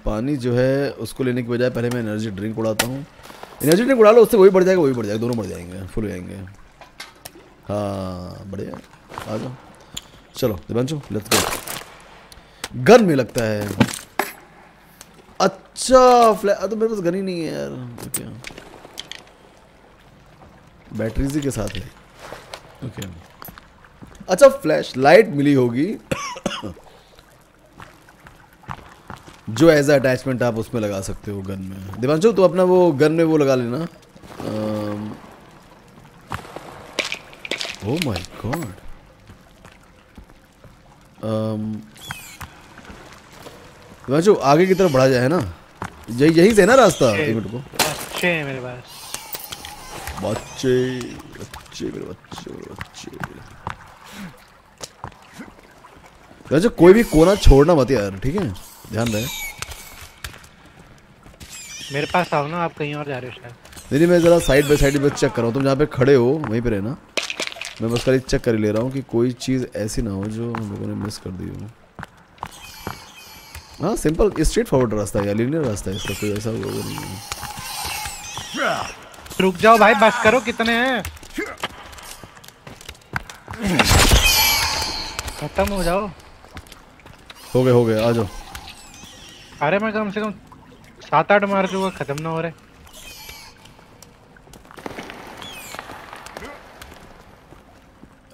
पानी जो है उसको लेने की बजाय पहले मैं एनर्जी ड्रिंक उड़ाता हूँ। एनर्जी ड्रिंक उड़ा लो उससे वही बढ़ जाएगा वही बढ़ जाएगा दोनों बढ़ जाएँगे फुल हो जाएँगे। हाँ बढ़िया आ जाओ। चलो दिवांशु लेट्स गो गन में लगता है। अच्छा फ्लैश तो मेरे पास गन ही नहीं है यार। ओके। बैटरी जी के साथ है। Okay okay. अच्छा फ्लैश लाइट मिली होगी। जो एज अटैचमेंट आप उसमें लगा सकते हो गन में। दिवांशु तो अपना वो गन में वो लगा लेना। ओ माय गॉड दिवांशु आगे की तरफ़ बढ़ा जाए ना? यही यही से ना रास्ता? एक मिनट को। अच्छे हैं मेरे पास। बच्चे बच्चे मेरे बच्चे मेरे बच्चे। वैसे कोई भी कोना छोड़ना मत यार ठीक है? ध्यान रहे। मेरे पास आओ ना आप कहीं और जा रहे हो शायद। नहीं मैं ज़रा साइड बाई साइड पे चेक कर रहा हूँ। तुम जहाँ पे खड़े हो वहीं पे रहना। मैं बस खाली चेक कर ही ले रहा हूँ कि कोई चीज़ ऐसी ना हो जो हम लोगों ने मिस कर दी हो। हाँ सिंपल स्ट्रेट फॉरवर्ड रास्ता है या लीनियर रास्ता है इसका कोई ऐसा वो नहीं है। रुक जाओ भाई बस करो कितने हैं। खत्म हो जाओ। हो गए हो गए आ जाओ। अरे मैं कम से कम सात आठ मार चुका खत्म ना हो रहे।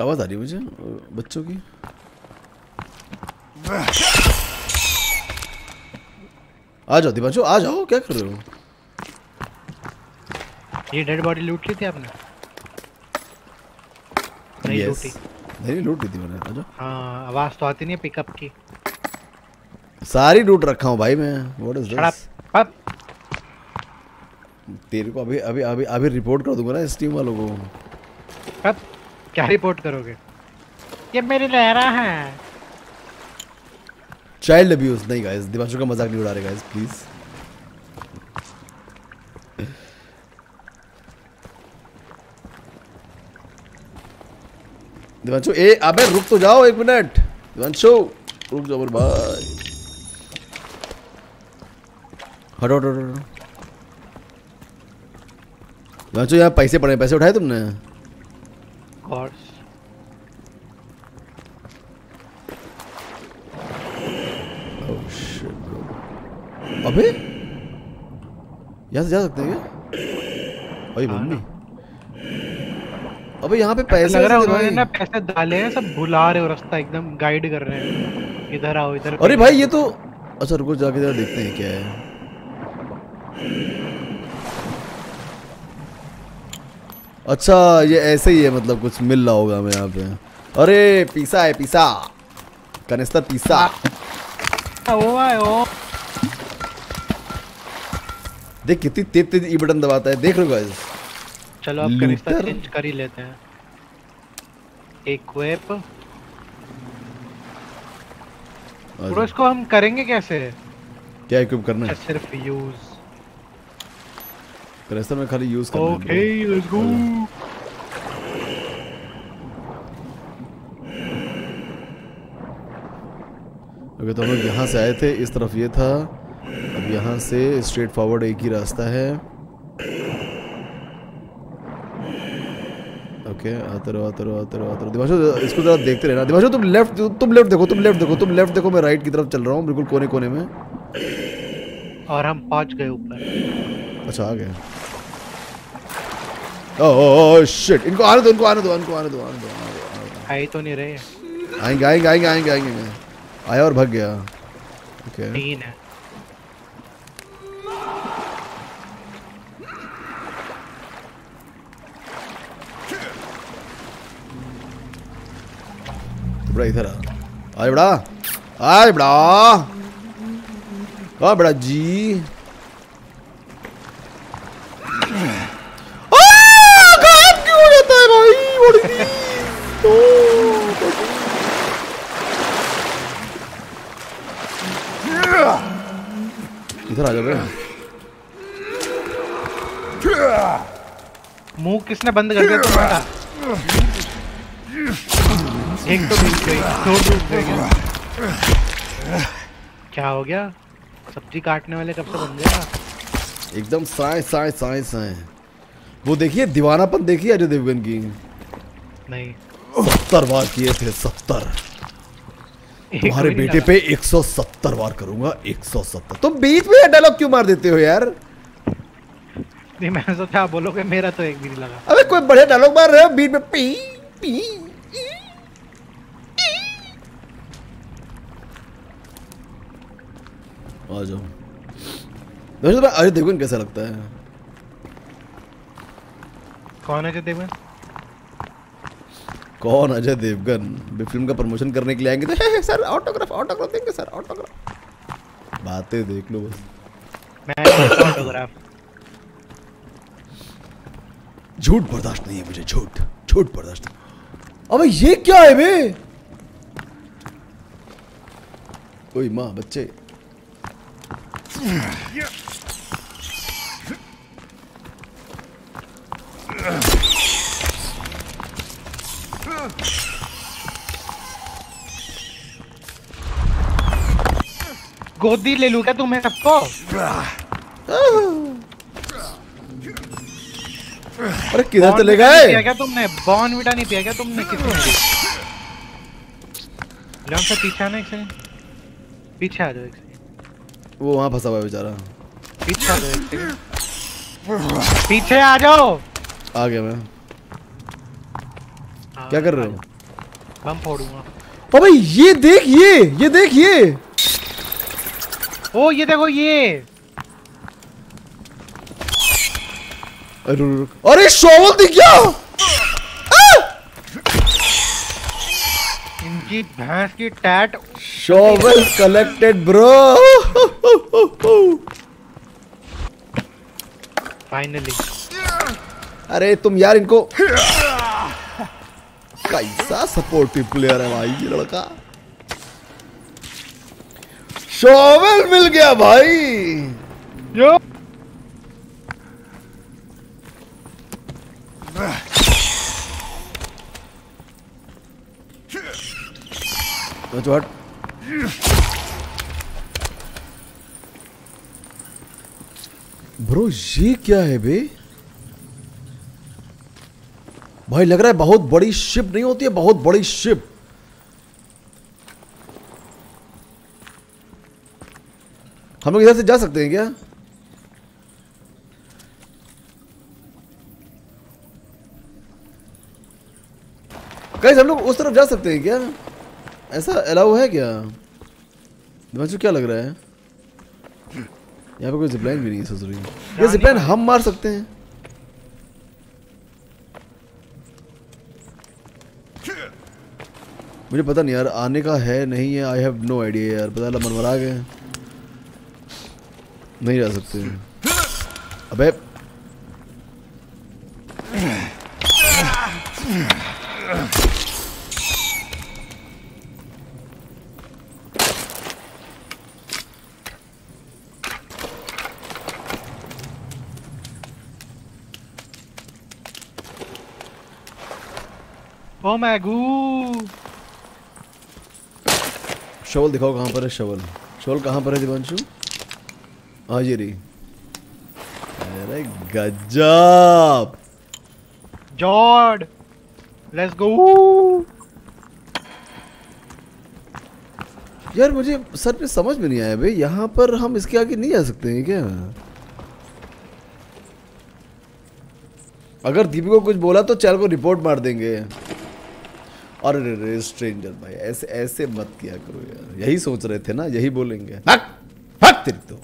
आवाज़ आ रही मुझे बच्चों की? आ जाओ दीपांशु आ जाओ क्या कर रहे हो? ये डेड बॉडी लूट ली थी आपने? नहीं Yes. लूटी। नहीं नहीं, लूट ली थी मैंने आ जाओ। हाँ आवाज़ तो आती नहीं है पिकअप की। सारी लूट रखा हूँ भाई मैं व्हाट इज़ दिस अप तेरे को अभी अभी अभी अभी रिपोर्ट कर दूँगा ना स्टीम वालों को। अप क्या रिपोर्ट करोगे? ये मेरी लहरा है। चाइल्ड अब्यूज नहीं गाइस दिवांशु का मज़ाक नहीं उड़ा रहे गाइस प्लीज़ दिवांशु ए अबे रुक तो जाओ एक मिनट। दिवांशु रुक जाओ मेरे भाई। हटो हटो हटो। दिवांशु यहाँ पैसे पड़े पैसे उठाए तुमने? कोर्स Oh अबे? यहाँ से जा सकते हैं क्या? अरे हाँ मम्मी। अबे यहाँ पे पैसे लग रहा है उन्होंने ना पैसे डाले हैं सब भुला रहे हो रास्ता एकदम गाइड कर रहे हैं। इधर आओ इधर अरे भाई ये तो अच्छा रुको जाके जरा देखते हैं क्या है। अच्छा ये ऐसे ही है मतलब कुछ मिल रहा होगा हमें यहाँ पे। अरे पिसा है पिसा। कनिस्तर पिसा। ओ भाई ओ देख कितनी तेज तेज ई बटन दबाता है। देख हो guys? चलो कनिस्तर लूटर? चेंज कर ही लेते हैं। इक्विप अच्छा, ब्रो इसको हम करेंगे कैसे? क्या इक्विप करना है? सिर्फ़ यूज़ कनिस्तर में खाली यूज़ करना ओके लेट्स गो ओके तो हम लोग यहाँ से आए थे। इस तरफ़ ये था। अब यहाँ से स्ट्रेट फॉरवर्ड एक ही रास्ता है। ओके आते रहो आते रहो आते रहो आते रहो। दिमाशो इसको जरा देखते रहना। दिमाशो तुम लेफ़्ट तुम लेफ़्ट देखो तुम लेफ़्ट देखो तुम लेफ़्ट देखो मैं राइट की तरफ़ चल रहा हूँ बिल्कुल कोने कोने में। और हम पहुँच गए ऊपर। अच्छा आ गए। ओह शिट इनको आने दो इनको आने दो इनको आने दो आने दो आई तो नहीं रहे। आएँगे आएँगे आएँगे आएँगे आएँगे। आया और भाग गया। ओके। तीन है। बड़ा इधर आ। आए बड़ा आए बड़ा। आ बड़ा जी। इधर आ जा बे। मुँह किसने बंद कर दिया? एक तो डूब गई दो डूब गई क्या? हो गया? सब्ज़ी काटने वाले कब से बन गया एकदम साए साए साए साए वो देखिए दीवानापन देखिए अजय देवगन की। नहीं। सत्तर बार किए थे सत्तर। एक तुम्हारे बेटे। पे 170 बार करूँगा 170 तुम बीच में डायलॉग क्यों मार देते हो यार? नहीं मैंने सोचा बोलोगे मेरा तो एक भी नहीं लगा। अबे कोई बढ़िया डायलॉग मार रहे हो बीच में पी पी। आ जाओ। वैसे तो अजय देवगन कैसा लगता है? कौन है देवगन? कौन अजय देवगन? भी फ़िल्म का प्रमोशन करने के लिए आएँगे तो "hey, hey, sir autograph autograph देंगे सर ऑटोग्राफ बातें देख लो बस। मैं फोटोग्राफ झूठ बर्दाश्त नहीं है मुझे झूठ झूठ बर्दाश्त। अबे ये क्या है बे? ओए माँ बच्चे। गोदी ले लू क्या तुम्हें सबको? अरे किधर चले गए? क्या तुमने? बॉन विटा नहीं पिया क्या तुमने किसी पीछे आना एक सेकंड पीछे आ जाओ एक सेकंड वो वहाँ फंसा हुआ है बेचारा। पीछे आ जाओ पीछे आ जाओ। आ गया मैं। क्या कर रहे हो? बम फोड़ूँगा। अबे ये देख ये ये देख ये। ओ ये देखो ये। अरे रुक। अरे शॉवल दिख गया। इनकी भैंस की टैट शॉवल कलेक्टेड ब्रो फाइनली अरे तुम यार इनको कैसा सपोर्टिव प्लेयर है भाई ये लड़का। शॉवल मिल गया भाई। यो। बच्चों हट। ब्रो, ये क्या है बे? भाई, लग रहा है बहुत बड़ी शिप नहीं होती है, बहुत बड़ी शिप हम लोग इधर से जा सकते हैं क्या? गाइस हम लोग उस तरफ़ जा सकते हैं क्या? ऐसा अलाउ है क्या? दिमाग क्या लग रहा है? यहाँ पे कोई जिपलाइन भी नहीं सोच रही ये जिपलाइन हम मार सकते हैं। मुझे पता नहीं यार आने का है नहीं है आई हैव नो आइडिया यार पता लगा मनमरा गए नहीं जा सकते। अबे। ओ मैगू। शवल दिखाओ कहाँ पर है शवल। शवल कहाँ पर है दिवांशु हाँ ये रही अरे गजब! जॉर्ड लेट्स गो यार मुझे सर पे समझ में नहीं आया भाई यहाँ पर हम इसके आगे नहीं जा सकते हैं क्या? अगर दीपी को कुछ बोला तो चैनल को रिपोर्ट मार देंगे। और अरे रे स्ट्रेंजर भाई ऐसे ऐसे मत किया करो यार। यही सोच रहे थे ना यही बोलेंगे। हक हक तेरी तो।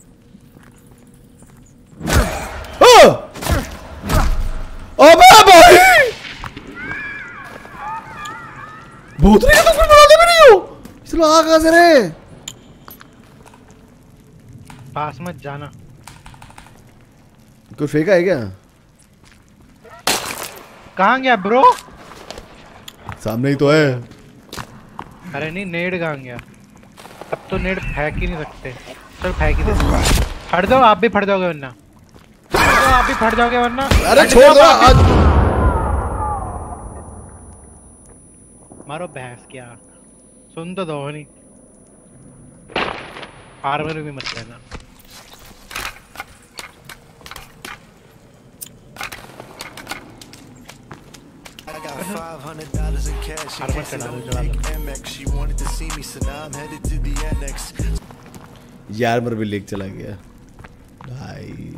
ओ! अबे भाई! भूत नहीं तो फिर बनाते भी नहीं हो। चलो आ कहाँ से रे पास मत जाना। कोई फेंका है क्या? कहाँ गया ब्रो सामने ही तो है। अरे नहीं नेड कहाँ गया? अब तो नेड फेंक ही नहीं सकते। चल फेंक ही दे फट जाओ आप भी फट जाओगे वरना। जाओ आप भी फट जाओगे वरना। अरे छोड़ दो आज मारो भैंस क्या सुन तो दो नहीं। आर्मर भी मत लेना। यार मर भी लेक चला गया भाई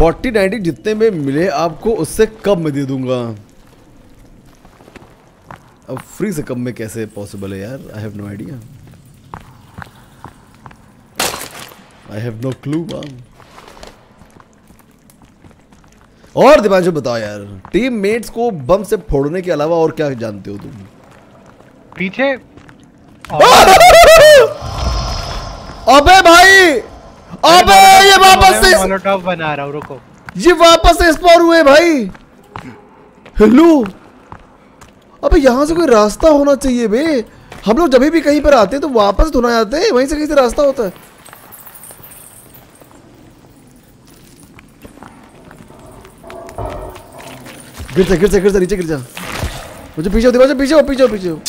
4090 जितने में मिले आपको उससे कम में दे दूँगा। अब फ्री से कम में कैसे पॉसिबल है यार? I have no idea I have no clue ma'am और दिमाग बताओ यार। टीम मेट्स को बम से फोड़ने के अलावा और क्या जानते हो तुम? पीछे। [laughs] अबे भाई! अबे ये वापस से बना रहा हूँ रुको। ये वापस से स्पॉन हुए भाई। हेलो। अबे यहाँ से कोई रास्ता होना चाहिए बे। हम लोग जब भी कहीं पर आते हैं तो वापस धुना जाते हैं वहीं से कहीं से रास्ता होता है। गिर जा गिर जा गिर जा, नीचे गिर जा। मुझे पीछे से पीछे हो पीछे हो पीछे हो।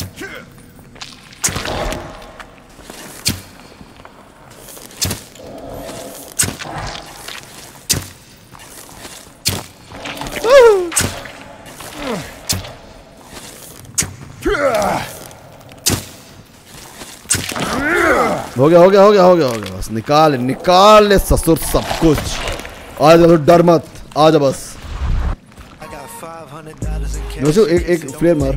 हो गया हो गया हो गया हो गया हो गया। बस निकाल निकाल ले ससुर सब कुछ। आ जा डर मत आ जा बस। वो जो एक एक फ्लेयर मार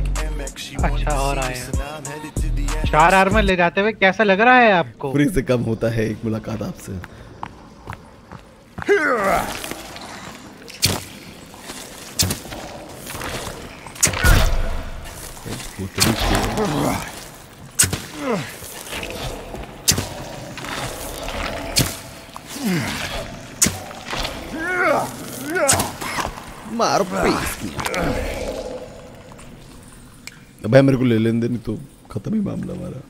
अच्छा और आया। चार आर्मर ले जाते हुए कैसा लग रहा है आपको? फ्री से कम होता है एक मुलाकात आपसे। Yeah. मारो भाई। मेरे को ले लेने दे नहीं तो खत्म ही मामला हमारा।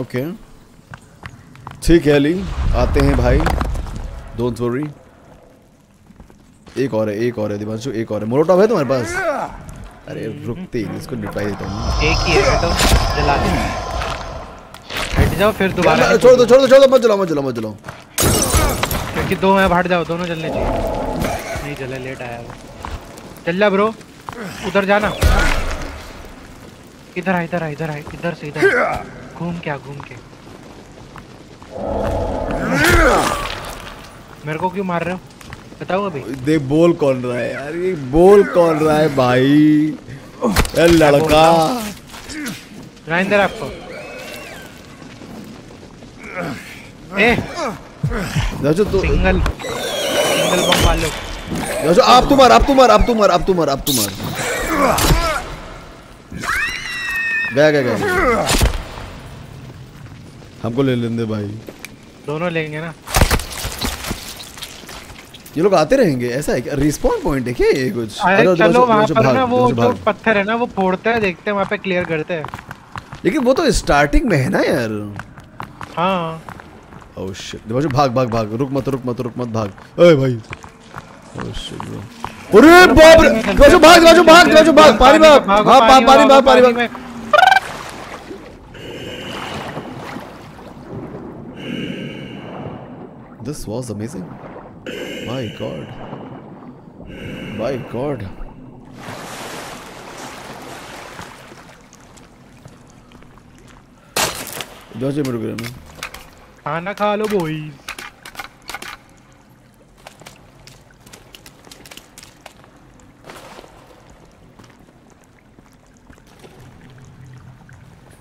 ओके ठीक है अली आते हैं भाई। डोंट वरी एक और है, एक और है दिवांशु एक और है। मोरोटॉप है तुम्हारे पास? अरे रुकते ही इसको निपटाई देता हूँ। एक ही है तो जला जाओ फिर दोबारा छोड़ दो छोड़ दो छोड़ दो मत जलाओ मत जलाओ मत जलाओ क्योंकि दो में हट जाओ दोनों जलने चाहिए। नहीं जले लेट आया वो। चल जा ब्रो उधर जाना। इधर आ इधर आ इधर आ इधर से इधर। घूम क्या घूम के। मेरे को क्यों मार रहे हो? बताओ अभी। देख बोल कौन रहा है यार ये बोल कौन रहा है भाई? लड़का। राइंदर आपको। ए जो तो सिंगल। सिंगल बम वालो। जो आप तुम्हार आप तुम्हार आप तुम्हार आप तुम्हार आप तुम्हार। गया गया गया हमको ले लेंदे भाई। दोनों लेंगे ना। ये लोग आते रहेंगे ऐसा है क्या? रिस्पॉन्ड पॉइंट है क्या ये कुछ? अरे चलो वहाँ पर ना वो जो पत्थर है ना वो फोड़ते हैं देखते हैं वहाँ पे क्लियर करते हैं। लेकिन वो तो स्टार्टिंग में है ना यार। हाँ ओह शिट देखो भाग भाग भाग रुक मत रुक मत रुक मत भाग ओए भाई ओह शिट ब्रो अरे बाप रे देखो भाग देखो भाग देखो भाग पानी भाग हाँ पानी भाग पानी। भाग This was amazing. My god. My god. George मेरे को ना खाना खा लो बोई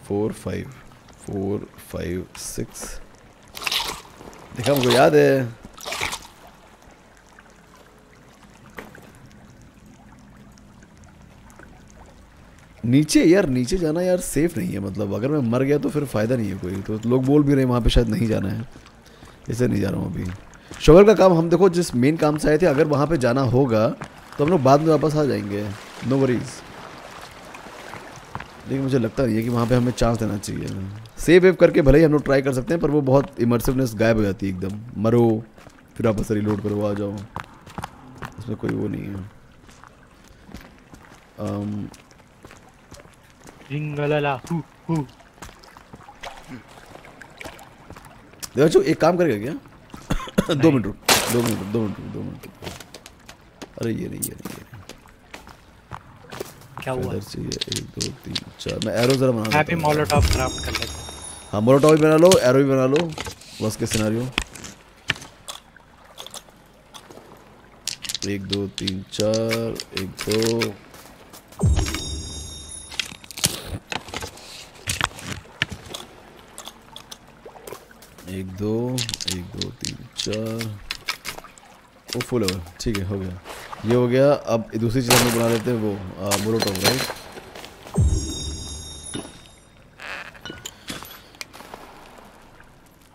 four five four five six देखा हमको याद है नीचे यार नीचे जाना यार सेफ़ नहीं है मतलब अगर मैं मर गया तो फिर फ़ायदा नहीं है कोई। तो लोग बोल भी रहे वहाँ पे शायद नहीं जाना है। इसलिए नहीं जा रहा हूँ अभी। शोवर का काम हम देखो जिस मेन काम से आए थे अगर वहाँ पे जाना होगा तो हम लोग बाद में वापस आ जाएँगे। नो वरीज़ लेकिन मुझे लगता नहीं है कि वहाँ पे हमें चांस देना चाहिए। सेव वेव करके भले ही हम लोग ट्राई कर सकते हैं पर वो बहुत इमर्सिवनेस गायब हो जाती है एकदम। मरो फिर वापस रिलोड करो आ जाओ। उसमें कोई वो नहीं है। Um, जिंगलला हु हु देखो एक काम करेगा क्या? [coughs] दो मिनट रुक दो मिनट रुक, दो मिनट रुक, दो मिनट अरे ये नहीं ये नहीं ये क्या हुआ? इधर चाहिए एक दो तीन चार। मैं एरो जरा बना हैप्पी देता मोलोटॉप क्राफ्ट कर लेते हाँ। मोलोटॉप भी बना लो एरो भी बना लो। बस के सिनारियो एक दो तीन चार एक दो। एक दो एक दो, तीन, चार। वो फुल हो ठीक है, हो गया। ये हो गया। अब दूसरी चीज़ हम बना लेते हैं वो मोलोटॉप राइट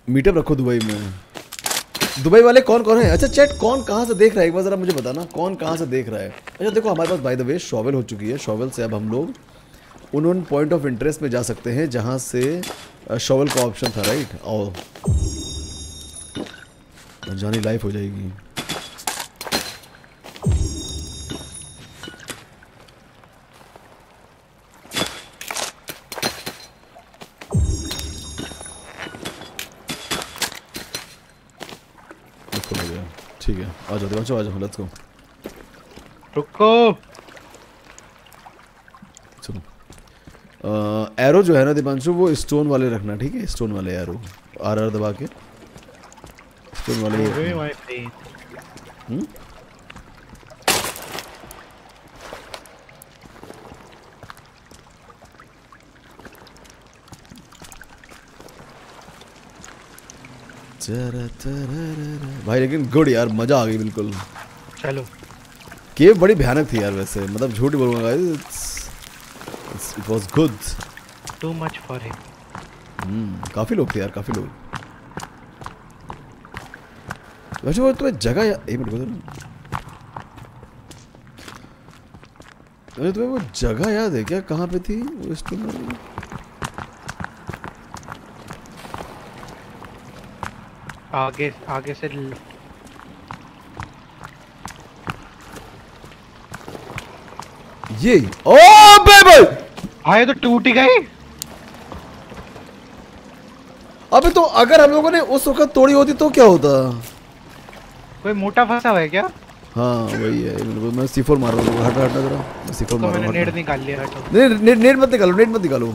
मीटअप रखो दुबई में। दुबई वाले कौन कौन है? अच्छा चैट कौन कहाँ से देख रहा है? एक बार जरा मुझे बताना, कौन कहाँ से देख रहा है? अच्छा देखो, हमारे पास बाय द वे शॉवल हो चुकी है। शॉवल से अब हम लोग उन उन पॉइंट ऑफ़ इंटरेस्ट में जा सकते हैं जहाँ से शॉवल का ऑप्शन था राइट और जानी लाइफ हो जाएगी। ठीक है। आ जाओ दिवांशु आ जाओ लेट्स गो रुको चलो एरो जो है ना दिपांशु वो स्टोन वाले रखना ठीक है? स्टोन वाले एरो आर आर दबा के। स्टोन वाले हम्म? भाई लेकिन गुड यार मज़ा आ गई बिल्कुल। चलो। केव बड़ी भयानक थी यार वैसे मतलब झूठ बोलूँगा it was good too much for him hmm काफ़ी लोग थे यार काफ़ी लोग। वैसे वो तुम्हें जगह या एक मिनट बता अरे तुम्हें वो जगह याद है क्या? कहाँ पे थी वो वाली आगे आगे से ये ओ बेबी आए तो टूट ही गई। अबे तो अगर हम लोगों ने उस वक्त तोड़ी होती तो क्या होता? कोई मोटा फंसा हुआ है क्या? हाँ वही है मेरे मैं सीफोर मार रहा हूँ हटा हटा जरा मैं सीफोर तो मार रहा मैंने हूँ नेट निकाल लिया हटो नहीं नेट नेट मत निकालो नेट मत निकालो।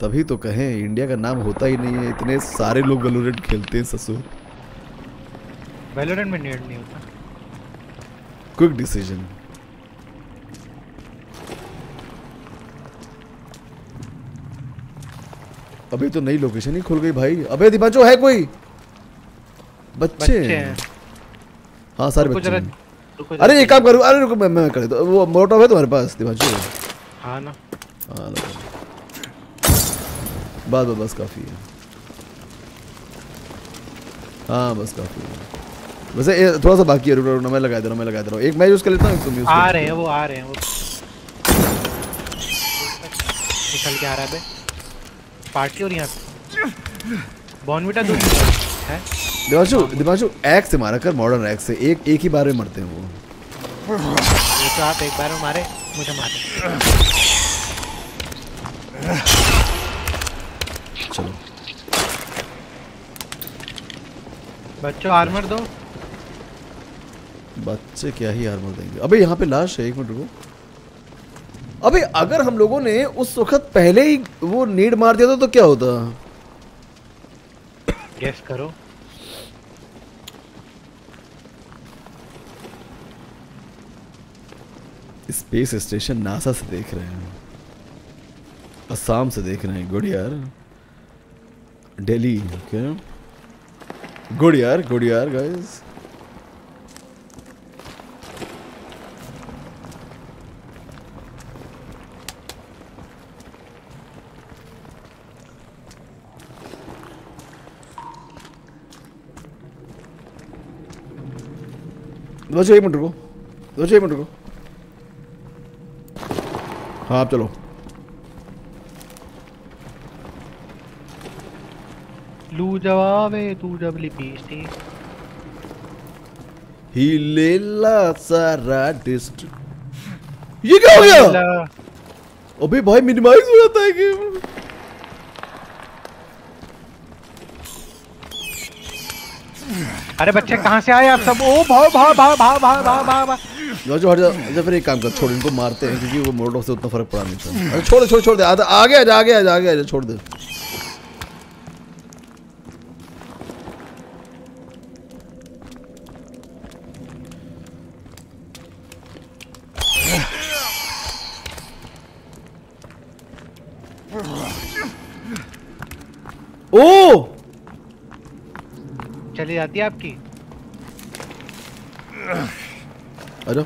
तभी तो कहें इंडिया का नाम होता ही नहीं है। इतने सारे लोग वेलोरेंट खेलते हैं ससुर। वैलोरेंट में नीड नहीं होता। क्विक डिसीज़न अबे तो नई लोकेशन ही खुल गई भाई। अबे दीपांचो है कोई? बच्चे। बच्चे हैं। हाँ सारे बच्चे हैं। अरे। एक काम करो अरे रुको मैं मैं कर दो वो मोटो है तुम्हारे पास दीपांचो हाँ ना। हाँ। बस बस बस काफ़ी है। हाँ बस काफ़ी है। वैसे थोड़ा सा बाकी है रुको रुको मैं लगा दे रहा हूँ मैं लगा दे रहा हूँ। एक मैं यूज़ कर लेता हूँ तुम यूज़ आ रहे हैं वो आ रहे हैं वो। निकल के आ रहा है बे। पार्टी और यहाँ पे। बॉर्नविटा दो। है? दिवांशु दिवांशु एक्स से मारा कर मॉडर्न एक्स से। एक एक ही बार में मरते हैं वो। ये तो आप एक बार में मारे मुझे मारे। चलो। बच्चों आर्मर दो। बच्चे क्या ही आर्मर देंगे। अबे यहाँ पे लाश है एक मिनट रुको। अबे अगर हम लोगों ने उस वक्त पहले ही वो नीड मार दिया था तो क्या होता? गेस करो। स्पेस स्टेशन नासा से देख रहे हैं। असम से देख रहे हैं। गुड यार। दिल्ली ओके गुड यार गुड यार गाइस बस एक मिनट रुको। बस एक मिनट रुको। हाँ आप चलो। लू जवाब है तू जब लिपीस्टी ही लेला सारा डिस्ट्रिक्ट ये क्या हो गया? अबे भाई मिनिमाइज हो जाता है गेम अरे बच्चे, कहाँ से आए आप सब? ओ, भाव भाव भाव भाव भाव भाव भाव जो जो हट जा फिर एक काम कर, छोड़, इनको मारते हैं, क्योंकि वो मोटो से उतना फ़र्क पड़ा नहीं था। छोड़ छोड़ छोड़ दे आ गया आ गया आ गया छोड़ दे। चली जाती है आपकी। आजा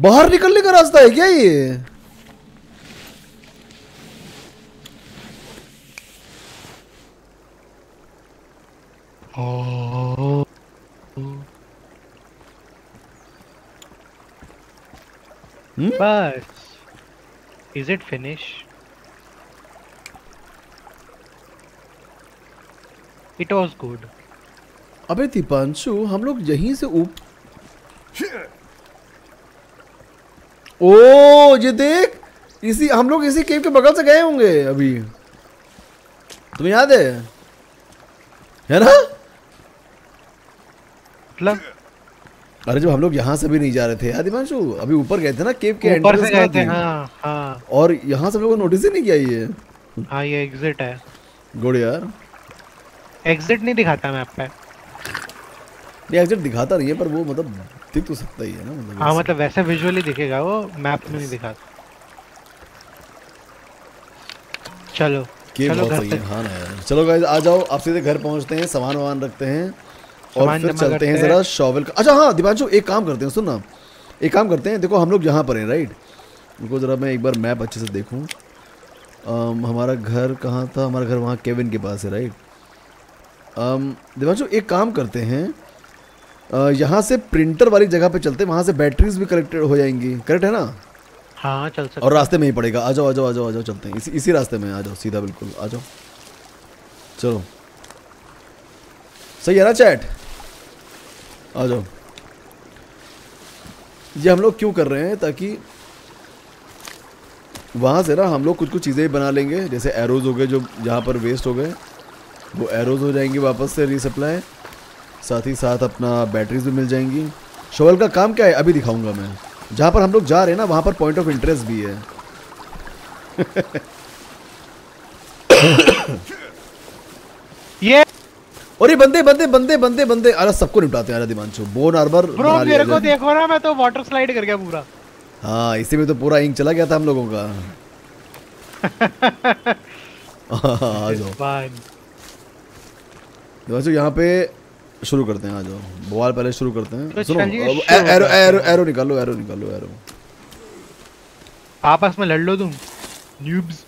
बाहर निकलने का रास्ता है क्या ये? बस is it finish it was good अबे दीपांशु हम लोग यहीं से ऊप ओ ये देख! इसी हम लोग इसी केव के बगल से गए होंगे अभी। तुम्हें याद है? है ना? मतलब अरे जो हम लोग यहाँ से भी नहीं जा रहे थे यार दीपांशु अभी ऊपर गए थे ना केव के ऊपर से गए थे हाँ हाँ। और यहाँ से हम लोगों को नोटिस ही नहीं किया ये। हाँ ये एग्जिट है। गुड यार। एग्जिट नहीं दिखाता मैप पे। ये एग्जिट दिखाता नहीं है पर वो मतलब दिख तो सकता ही है ना मतलब हाँ मतलब वैसे विजुअली दिखेगा वो मैप में नहीं दिखाता चलो चलो घर हाँ ना यार। चलो गाइस आ जाओ आप सीधे घर पहुँचते हैं सामान वामान रखते हैं। और फिर चलते हैं जरा शॉवल का। अच्छा हाँ दीपांशु एक काम करते हैं सुन ना एक काम करते हैं देखो हम लोग यहाँ पर हैं राइट उनको जरा मैं एक बार मैप अच्छे से देखूँ। हमारा घर कहाँ था? हमारा घर वहाँ केविन के पास है राइट दीपांशु एक काम करते हैं। यहाँ से प्रिंटर वाली जगह पे चलते हैं वहाँ से बैटरीज भी कलेक्टेड हो जाएँगी। करेक्ट है ना? हाँ चल सकते और रास्ते में ही पड़ेगा। आ जाओ आ जाओ आ जाओ आ जाओ चलते हैं। इसी इसी रास्ते में आ जाओ सीधा बिल्कुल आ जाओ। चलो। सही है ना चैट? आ जाओ। ये हम लोग क्यों कर रहे हैं ताकि वहाँ से ना हम लोग कुछ कुछ चीज़ें बना लेंगे, जैसे एरोज हो गए जो जहाँ पर वेस्ट हो गए, वो एरोज हो जाएँगे वापस से रीसप्लाई साथ ही साथ अपना बैटरीज भी मिल जाएँगी। शोवल का काम क्या है? अभी दिखाऊँगा मैं। जहाँ पर हम लोग जा रहे हैं ना, वहाँ पर पॉइंट ऑफ़ इंटरेस्ट भी है। और ये बंदे बंदे बंदे बंदे बंदे। अरे सबको निपटाते हैं दिमांशु। बोन आर्बर ब्रो मेरे को देखो ना मैं तो वाटर स्लाइड कर गया पूरा। हाँ इसी में तो पूरा इंक चला गया था हम लोगों का। [laughs] आ जाओ। Fun. यहाँ पे शुरू करते हैं आ जाओ। बवाल पहले शुरू करते हैं। तो सुनो एरो एरो एरो निकालो एरो निकालो एरो। आपस में लड़ लो तुम न्यूब्स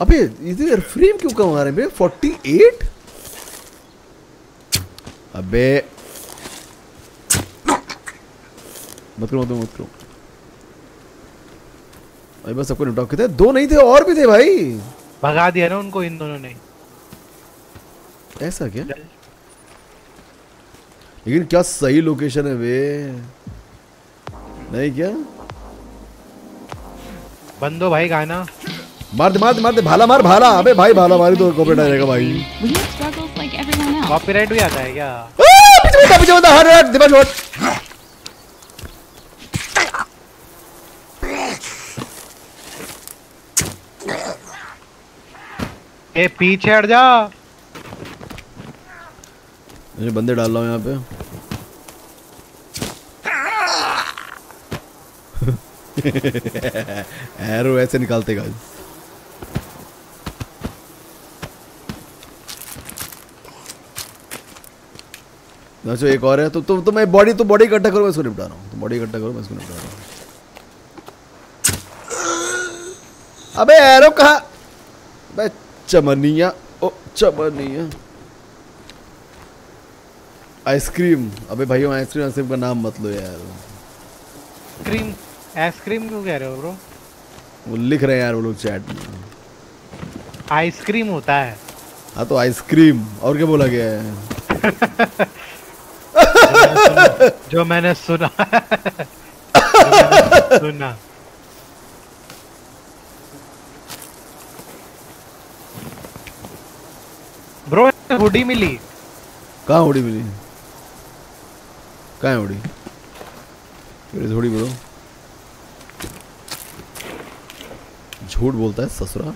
अबे इधर फ्रेम क्यों कम आ रहे हैं फोर्टी एट अबे। मत करो मत करो मत करो। अरे बस सबको निपटाओ कितने दो नहीं थे और भी थे भाई। भगा दिया ना उनको इन दोनों ने। ऐसा क्या? लेकिन क्या सही लोकेशन है वे? नहीं क्या? बंदो भाई गाना। मार दे मार दे मार दे। भाला मार भाला। अबे भाई भाला मारी तो कॉपरेट आ जाएगा भाई कॉपीराइट भी आता है क्या? पीछे बंदा पीछे बंदा हट हट दिमाग हट ए पीछे हट जा। ये बंदे डाल रहा हूँ यहाँ पे। [laughs] एरो ऐसे निकालते गाइस अच्छा एक और है तो तो, तो मैं बॉडी तो बॉडी इकट्ठा करो मैं इसको निपटा रहा हूँ। तो बॉडी इकट्ठा करो मैं इसको निपटा रहा हूँ। अबे एरो कहा? बे चमनिया ओ चमनिया। आइसक्रीम अबे भाई आइसक्रीम आइसक्रीम का नाम मत लो यार। क्रीम आइसक्रीम क्यों कह रहे हो ब्रो वो लिख रहे हैं यार वो लोग चैट में। आइसक्रीम होता है। हाँ तो आइसक्रीम और क्या बोला गया है? [laughs] [laughs] जो मैंने सुना [laughs] जो मैंने सुना। ब्रो हुडी मिली? कहाँ उड़ी मिली? कहाँ है उड़ी मेरी थोड़ी बोलो। झूठ बोलता है ससुरा।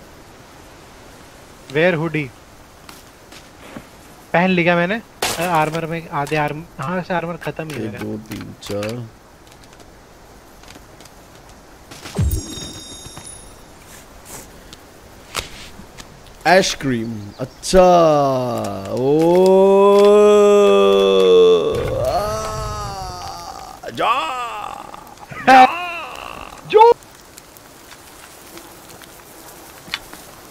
Where hoodie? पहन लिया मैंने। आर्मर में आधे आर्मर हाँ से आर्मर खत्म ही है दो तीन चार। आइसक्रीम अच्छा। ओ [laughs] जा। जो।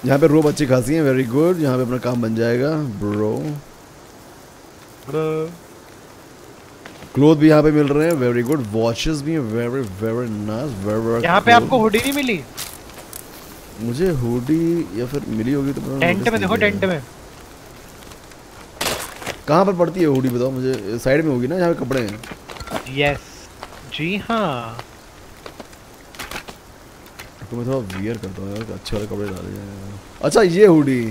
यहाँ पे रोब अच्छी खासी है वेरी गुड यहाँ पे अपना काम बन जाएगा ब्रो क्लोथ भी यहाँ पे मिल रहे हैं वेरी गुड वॉचेस भी very very nice very very यहाँ पे आपको हुडी नहीं मिली। मुझे हुडी या फिर मिली होगी तो टेंट में देखो टेंट में। कहाँ पर पड़ती है हुडी बताओ मुझे? साइड में होगी ना यहाँ पे कपड़े हैं? यस जी हाँ। तो मैं थोड़ा वियर करता हूँ यार अच्छे वाले कपड़े डाले अच्छा ये हुडी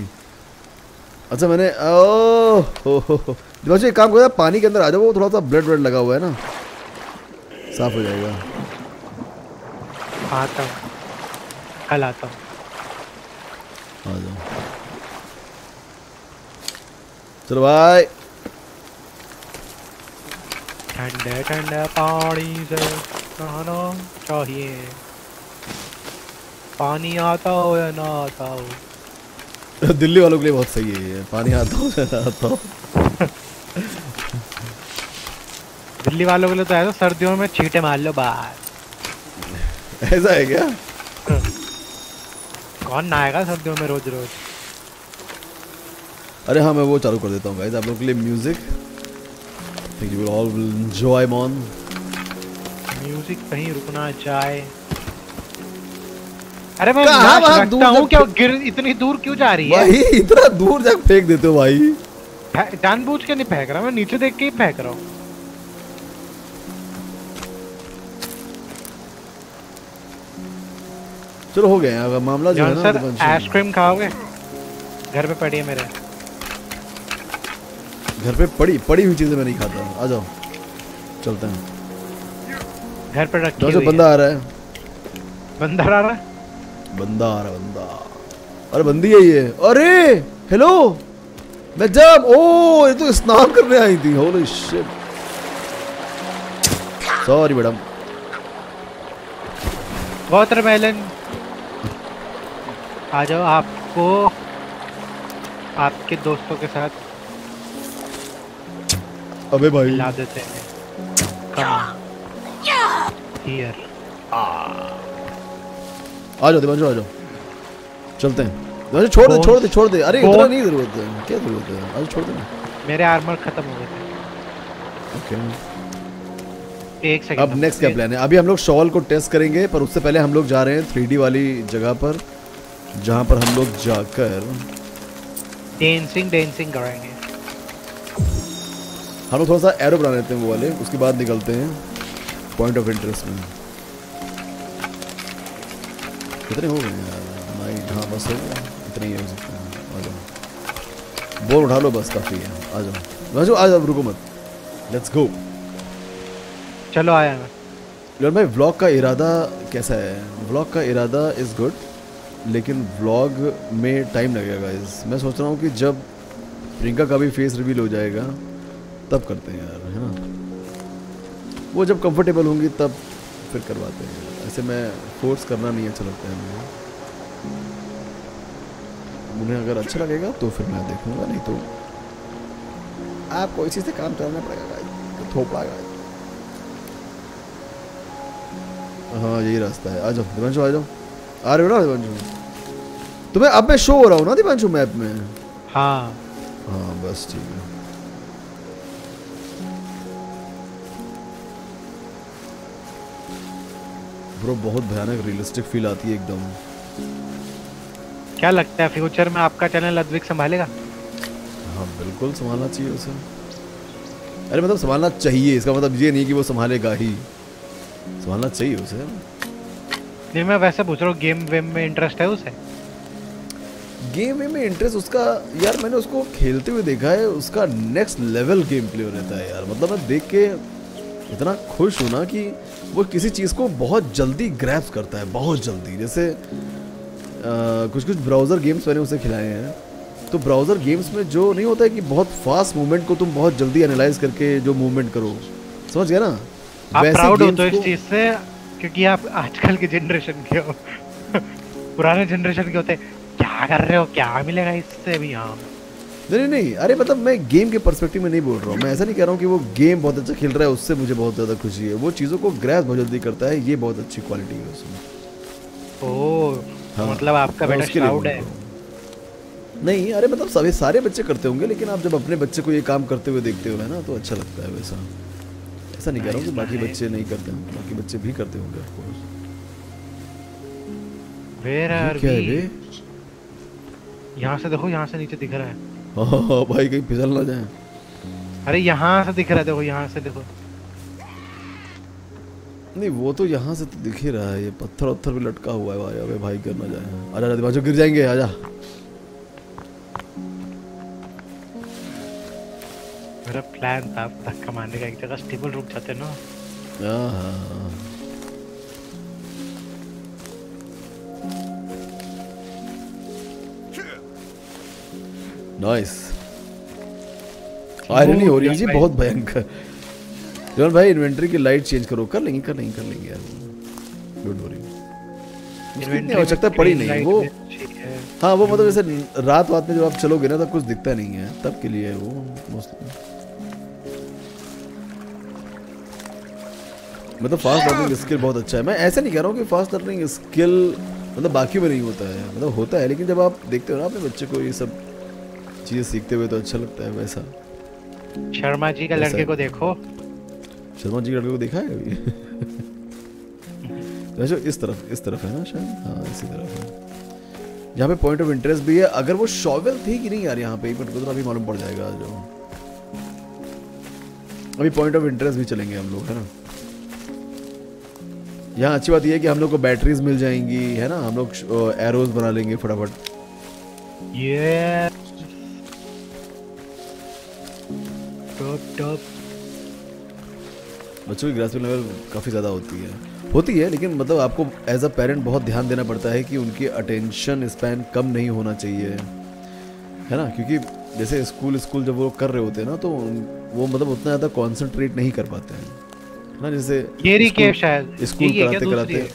अच्छा मैंने ओ हो हो हो। दिमाग एक काम करो पानी के अंदर आ जाओ वो थोड़ा सा ब्लड ब्लड लगा हुआ है ना। साफ़ हो जाएगा। आता हूँ। कल आता हूँ। आ जाओ। चलो भाई ठंडे ठंडे पानी से नहाना चाहिए। पानी आता हो या ना आता हो? दिल्ली वालों के लिए बहुत सही है ये पानी आता हो दिल्ली वालों के लिए तो ऐसा सर्दियों में छींटे मार लो बाहर। ऐसा है क्या? कौन नहाएगा सर्दियों में रोज रोज अरे हाँ मैं वो चालू कर देता हूँ गाइस आप लोगों के लिए music think you will all will enjoy मॉन music कहीं रुकना जाए अरे मैं कहाँ दूर हूँ क्या गिर इतनी दूर क्यों जा रही है? भाई इतना दूर जाके फेंक देते हो भाई। जानबूझ के नहीं फेंक रहा मैं नीचे देख के ही फेंक रहा हूँ। चलो हो गया अब मामला जो है ना सर आइसक्रीम खाओगे? घर पे पड़ी है मेरे। घर पे पड़ी पड़ी हुई चीज़ें मैं नहीं खाता। आ जाओ चलते हैं। घर पे रखी जो हुई बंदा आ रहा है है। बंदा आ रहा है? बंदा आ रहा बंदा। अरे बंदी है ये। अरे हेलो मैं जब ओ ये तो स्नान करने आई थी। Holy shit sorry madam watermelon आ जाओ आपको आपके दोस्तों के साथ अबे भाई। मिला देते हैं। कम हियर आ जाओ दिवांशु आ जाओ चलते हैं दिवांशु छोड़ दे छोड़ दे छोड़ दे अरे इतना नहीं ज़रूरत है क्या ज़रूरत है आज छोड़ दे मेरे आर्मर खत्म हो गए थे ओके एक सेकंड अब नेक्स्ट क्या प्लान है. अभी हम लोग शॉल को टेस्ट करेंगे पर उससे पहले हम लोग जा रहे हैं थ्री वाली जगह पर जहाँ पर हम लोग जाकर डेंसिंग डेंसिंग कराएँगे। हम लोग थोड़ा सा एरो बना लेते हैं वो वाले उसके बाद निकलते हैं पॉइंट ऑफ़ इंटरेस्ट में। कितने हो गए नाइन हाँ। बस हो गया इतने ही हो। सकते हैं आ जाओ। बोल उठा लो बस काफ़ी है। आ जाओ। राजू आ जाओ रुको मत। लेट्स गो चलो आया मैं। यार भाई व्लॉग का इरादा कैसा है? व्लॉग का इरादा इज़ गुड लेकिन व्लॉग में टाइम लगेगा गाइस मैं सोच रहा हूँ कि जब प्रियंका का भी फेस रिवील हो जाएगा तब करते हैं यार है ना? वो जब कंफर्टेबल होंगी तब फिर करवाते हैं। ऐसे मैं फोर्स करना नहीं अच्छा लगता है। मुझे उन्हें अगर अच्छा लगेगा तो फिर मैं देखूँगा नहीं तो आपको इसी से काम चलाना पड़ेगा गाइस थोपड़ा गाइस हाँ यही रास्ता है। आ जाओ दिवांशु आ जाओ। आ रहे हो ना दिवांशु तुम्हें अब मैं शो हो रहा हूँ ना दिवांशु मैप में? हाँ। हाँ बस ठीक है। ब्रो बहुत भयानक रियलिस्टिक फील आती है एकदम। क्या लगता है फ्यूचर में आपका चैनल अद्विक संभालेगा? हाँ बिल्कुल संभालना चाहिए उसे। अरे मतलब संभालना चाहिए इसका मतलब ये नहीं कि वो संभालेगा ही। संभालना चाहिए उसे। नहीं मैं वैसे पूछ रहा हूँ गेम वेम में इंटरेस्ट है उसे? गेम में इंटरेस्ट उसका यार मैंने उसको खेलते हुए देखा है उसका नेक्स्ट लेवल गेम प्ले रहता है यार। मतलब मैं देख के इतना खुश हूँ ना कि वो किसी चीज़ को बहुत जल्दी ग्रैप्स करता है बहुत जल्दी। जैसे आ, कुछ कुछ ब्राउज़र गेम्स मैंने उसे खिलाए हैं। तो ब्राउज़र गेम्स में जो नहीं होता है कि बहुत फास्ट मूवमेंट को तुम बहुत जल्दी एनालाइज करके जो मूवमेंट करो। समझ गया ना? आप वैसे प्राउड हो तो इस चीज़ से क्योंकि आप आजकल के जनरेशन के हो। [laughs] पुराने जनरेशन के होते क्या कर रहे हो? क्या मिलेगा इससे भी हाँ नहीं नहीं अरे मतलब मैं गेम के पर्सपेक्टिव में नहीं बोल रहा हूँ। मैं ऐसा नहीं कह रहा हूँ कि वो गेम बहुत अच्छा खेल रहा है उससे मुझे बहुत ज़्यादा खुशी है। वो चीज़ों को ग्रैस बहुत जल्दी करता है ये बहुत अच्छी क्वालिटी है उसमें। हाँ, मतलब आपका बेटा श्राउड है। नहीं अरे मतलब सभी सारे बच्चे करते होंगे लेकिन आप जब अपने बच्चे को ये काम करते हुए देखते हो है ना तो अच्छा लगता है वैसा। ऐसा नहीं कह रहा हूँ कि बाकी बच्चे नहीं करते हैं बाकी बच्चे भी करते होंगे आर क्या है यहाँ से देखो यहाँ से नीचे दिख रहा है हाँ। भाई कहीं फिसल ना जाए। अरे यहाँ से दिख रहा है देखो यहाँ से देखो। नहीं वो तो यहाँ से तो दिख ही रहा है ये पत्थर वत्थर भी लटका हुआ है भाई अबे भाई कर ना जाए। आजा दिमाग गिर जाएँगे आजा। मेरा प्लान था धक्का मारने का एक जगह स्टेबल रुक जाते ना। हाँ, हाँ, नाइस आयरनी हो रही है जी बहुत भयंकर। जॉन भाई इन्वेंटरी की लाइट चेंज करो। कर लेंगे कर लेंगे कर लेंगे यार। डोंट वरी इतनी आवश्यकता पड़ी नहीं है वो हाँ। वो मतलब जैसे रात वात में जब आप चलोगे ना तब कुछ दिखता नहीं है। तब के लिए है वो मोस्टली मतलब फास्ट लर्निंग स्किल बहुत अच्छा है। मैं ऐसा नहीं कह रहा हूँ कि फास्ट लर्निंग स्किल मतलब बाकी में नहीं होता है। मतलब होता है लेकिन जब आप देखते हो ना अपने बच्चे को ये सब चीज़ें सीखते हुए तो अच्छा लगता है वैसा। शर्मा जी का लड़के को देखो। शर्मा जी के लड़के को देखा है कभी [laughs] इस तरफ़ इस तरफ़ है ना शायद? हाँ इसी तरफ़ है। यहाँ पे पॉइंट ऑफ़ इंटरेस्ट भी है। अगर वो शॉवेल थी कि नहीं यार यहाँ पे? एक मिनट को तो अभी मालूम पड़ जाएगा जो अभी पॉइंट ऑफ़ इंटरेस्ट भी चलेंगे हम लोग है ना? यहाँ अच्छी बात यह है कि हम लोग को बैटरीज मिल जाएँगी है ना? हम लोग एरोज बना लेंगे फटाफट। ये टॉप टॉप बच्चों की ग्रास्पिंग लेवल काफ़ी ज़्यादा होती है। होती है लेकिन मतलब आपको एज अ पेरेंट बहुत ध्यान देना पड़ता है कि उनकी अटेंशन स्पैन कम नहीं होना चाहिए। है ना? क्योंकि जैसे स्कूल स्कूल जब वो कर रहे होते हैं ना तो वो मतलब उतना ज़्यादा कॉन्सेंट्रेट नहीं कर पाते हैं। ना? जैसे स्कूल- शायद। स्कूल यही कराते कराते है?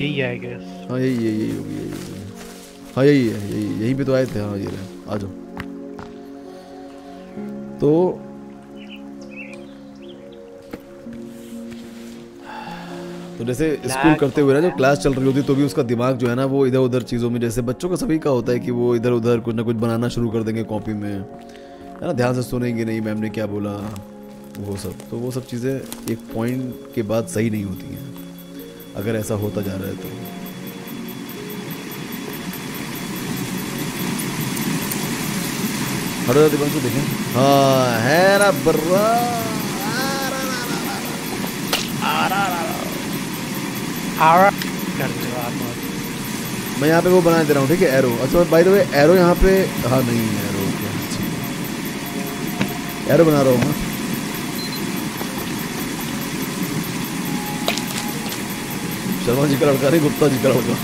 यही है गेस हाँ यही यही होगी यही हाँ यही है यही यहीं पे तो आए थे। हाँ ये आ जाओ। तो तो जैसे स्कूल करते हुए ना जब क्लास चल रही होती तो भी उसका दिमाग जो है ना वो इधर उधर चीज़ों में जैसे बच्चों का सभी का होता है कि वो इधर उधर कुछ ना कुछ बनाना शुरू कर देंगे कॉपी में। है ना ध्यान से सुनेंगे नहीं मैम ने क्या बोला? वो सब। तो वो सब चीज़ें एक पॉइंट के बाद सही नहीं होती हैं। अगर ऐसा होता जा रहा है तो। हटो देखें। हाँ है ना बर्रा। और। मैं यहाँ पे वो बना दे रहा हूँ, ठीक है? एरो अच्छा बाय द वे एरो यहाँ पे हाँ नहीं है। एरो एरो बना रहा हूँ शर्मा जी का लड़का नहीं, गुप्ता जी का लड़का।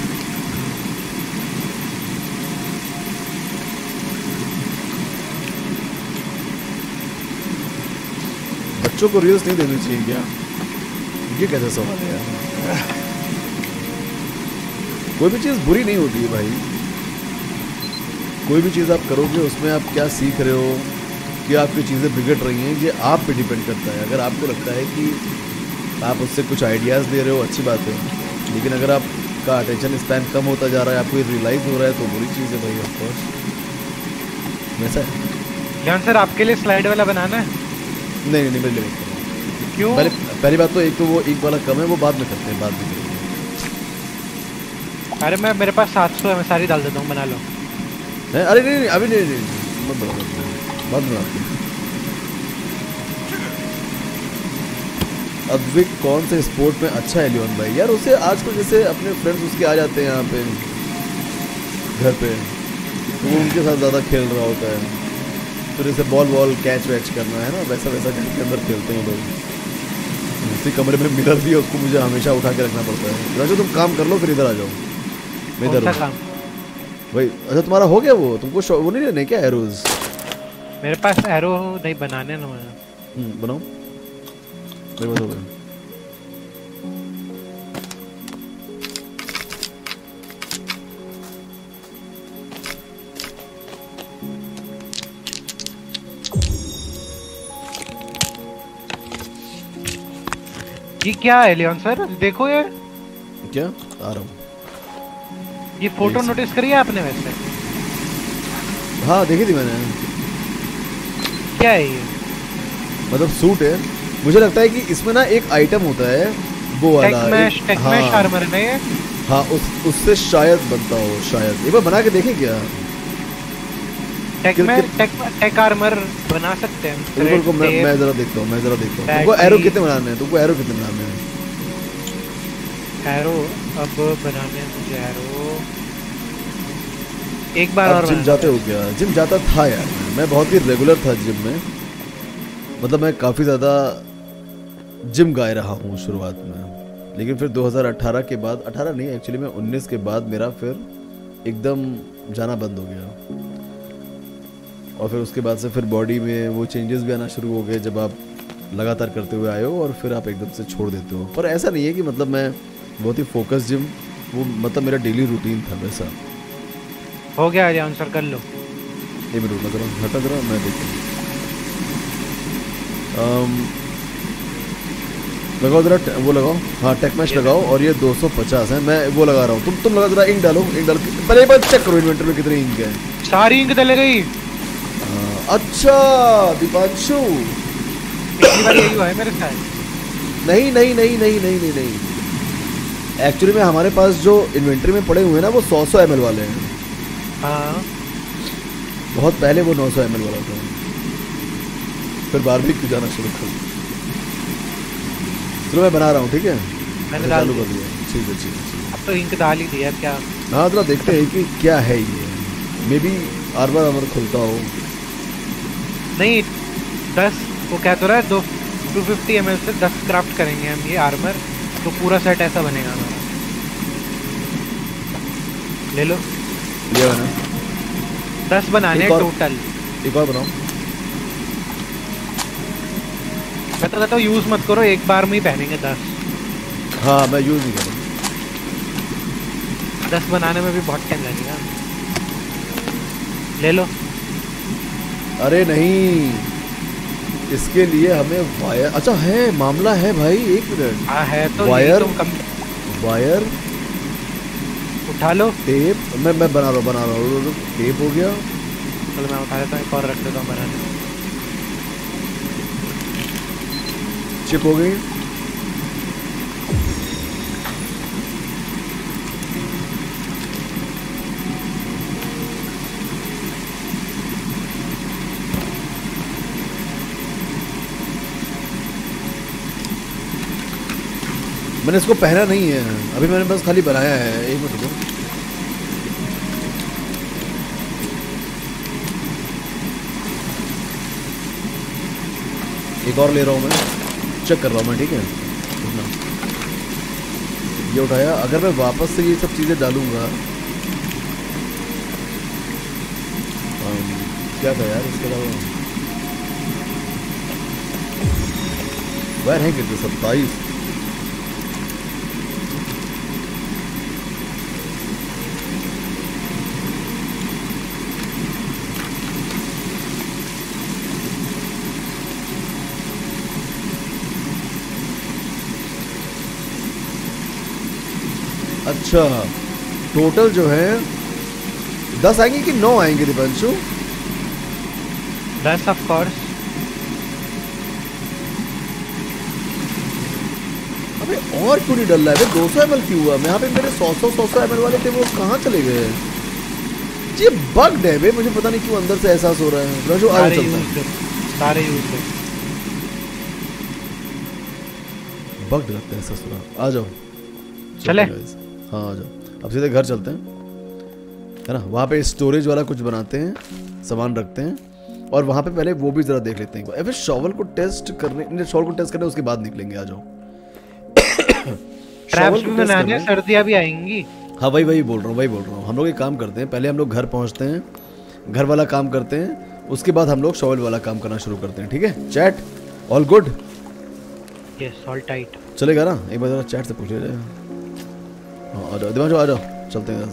बच्चों को रील्स नहीं देनी चाहिए क्या? ये कैसा सवाल है यार? कोई भी चीज़ बुरी नहीं होती है भाई। कोई भी चीज़ आप करोगे उसमें आप क्या सीख रहे हो कि आपकी चीज़ें बिगड़ रही हैं ये आप पे डिपेंड करता है। अगर आपको लगता है कि आप उससे कुछ आइडियाज़ दे रहे हो अच्छी बात है। लेकिन अगर आपका अटेंशन स्पैन कम होता जा रहा है आपको ये रियलाइज़ हो रहा है तो बुरी चीज़ है भाई ऑफकोर्स वैसा है। सर आपके लिए स्लाइड वाला बनाना है? नहीं नहीं नहीं मेरे लिए क्यों? पहले पहली बात तो एक तो वो एक वाला कम है वो बाद में करते हैं बाद में अरे मैं मेरे पास 700 है मैं सारी डाल देता हूँ बना लो। है अरे नहीं नहीं अभी नहीं नहीं नहीं, मत बनाओ मत बाद बनाते अद्विक कौन से स्पोर्ट में अच्छा है लियोन भाई? यार उसे आजकल जैसे अपने फ्रेंड्स उसके आ जाते हैं यहाँ पे घर पे। तो वो उनके साथ ज़्यादा खेल रहा होता है। तो जैसे बॉल वॉल कैच वैच करना है ना वैसा वैसा घर के अंदर खेलते हैं लोग। उसी कमरे में मिरर भी उसको मुझे हमेशा उठा के रखना पड़ता है। राजू तुम काम कर लो फिर इधर आ जाओ। मैं इधर हूँ। काम? भाई अच्छा तुम्हारा हो गया वो? तुमको शौ- वो नहीं लेने क्या एरोज मेरे पास एरो नहीं बनाने ना मुझे। हम्म, बनाओ। मेरे पास हो गया। ये क्या है लियोन सर देखो ये। क्या? आ रहा हूँ। ये फ़ोटो नोटिस करी है आपने वैसे? हाँ देखी थी मैंने। क्या है ये? मतलब सूट है। मुझे लगता है कि इसमें ना एक आइटम होता है वो वाला टेकमैश टेकमैश हाँ, आर्मर है ये? हाँ उस उससे शायद बनता हो शायद। एक बार बना के देखें क्या? टेकमैश कित- टेक टेक आर्मर बना सकते हैं बिल्कुल को मैं मैं जरा देखता हूँ मैं जरा देखता हूँ। तुमको एरो कितने बनाने हैं? तुमको एरो कितने बनाने हैं? एरो अब बनाने हैं मुझे एरो एक बार और जिम जाते हो क्या? जिम जाता था यार। मैं बहुत ही रेगुलर था जिम में। मतलब मैं काफ़ी ज़्यादा जिम गाए रहा हूँ शुरुआत में। लेकिन फिर 2018 के बाद 18 नहीं एक्चुअली मैं 19 के बाद मेरा फिर एकदम जाना बंद हो गया। और फिर उसके बाद से फिर बॉडी में वो चेंजेस भी आना शुरू हो गए जब आप लगातार करते हुए आए हो और फिर आप एकदम से छोड़ देते हो। पर ऐसा नहीं है कि मतलब मैं बहुत ही फोकस जिम वो मतलब मेरा डेली रूटीन था वैसा। हो गया आर्यन सर कर लो। ये मिनट रुकना जरा हटा जरा मैं देखता हूँ। लगाओ जरा वो लगाओ। हाँ टेकमैश लगाओ और ये 250 है मैं वो लगा रहा हूँ। तुम तुम लगा जरा इंक डालो इंक डालो पहले एक बार चेक करो इन्वेंटर में कितनी इंक है। सारी इंक चले गई। हाँ, अच्छा दीपांशु। है नहीं नहीं नहीं नहीं नहीं नहीं नहीं। एक्चुअली में हमारे पास जो इन्वेंट्री में पड़े हुए हैं ना वो सौ सौ एम वाले हैं। हाँ। बहुत पहले वो 900 सौ वाला था। फिर बारबी क्यों जाना शुरू कर? चलो मैं बना रहा हूँ ठीक है? मैंने डाल चालू कर दिया। ठीक है ठीक है अब तो इंक डाल ही दिया क्या? हाँ थोड़ा देखते हैं कि क्या है ये। मे बी आर्मर आर्मर खुलता हो। नहीं दस वो क्या तो रहा है दो टू फिफ्टी एम से दस क्राफ्ट करेंगे हम ये आर्मर तो पूरा सेट ऐसा बनेगा हमारा। ले लो। लिया मैंने दस बनाने एक टोटल एक और बनाओ। मैं तो कहता हूँ यूज़ मत करो एक बार में ही पहनेंगे दस। हाँ मैं यूज़ नहीं करूँ दस बनाने में भी बहुत टाइम लगेगा। ले लो। अरे नहीं इसके लिए हमें वायर अच्छा है मामला है भाई एक मिनट। है तो वायर? तो कम वायर उठा लो। टेप मैं मैं बना रहा हूँ बना रहा हूँ टेप हो गया। चलो मैं उठा लेता हूँ एक और रख देता हूँ बनाने चिप हो गई। मैंने इसको पहना नहीं है। अभी मैंने बस खाली बनाया है एक मिनट रुको। एक और ले रहा हूँ मैं। चेक कर रहा हूँ मैं, ठीक है? ये उठाया। अगर मैं वापस से ये सब चीज़ें डालूँगा क्या था यार इसके अलावा? वह है कितने? सत्ताईस। अच्छा। टोटल जो है दस आएँगे कि नौ आएँगे दीपांशु? दस ऑफ़ कोर्स अबे और क्यों नहीं डल रहा है? दो सौ एम क्यों हुआ? मैं यहाँ पे मेरे सौ सौ सौ सौ एम वाले थे वो कहाँ चले गए? ये बग है बे मुझे पता नहीं क्यों अंदर से एहसास हो रहा है। रजो आओ चलते सारे यूज़ बग लगता है एहसास हो रहा आ जाओ। चले? हैं जाओ। अब सीधे घर चलते हैं। है ना? वहाँ पे स्टोरेज वाला कुछ बनाते हैं सामान रखते हैं और वहाँ पे पहले वो भी जरा देख लेते हैं फिर शॉवल को टेस्ट करने शॉवल को टेस्ट करने उसके बाद निकलेंगे आ जाओ। को भी बनाने करने- भी आएँगी। हाँ वही वही बोल रहा हूँ वही बोल रहा हूँ। हम लोग एक काम करते हैं पहले हम लोग घर पहुँचते हैं घर वाला काम करते हैं उसके बाद हम लोग शॉवल वाला काम करना शुरू करते हैं ठीक है? Chat all good yes all tight चलेगा ना? एक बार जरा चैट से पूछ लिया जाए आ जाओ दिमाग आ जाओ चलते हैं आ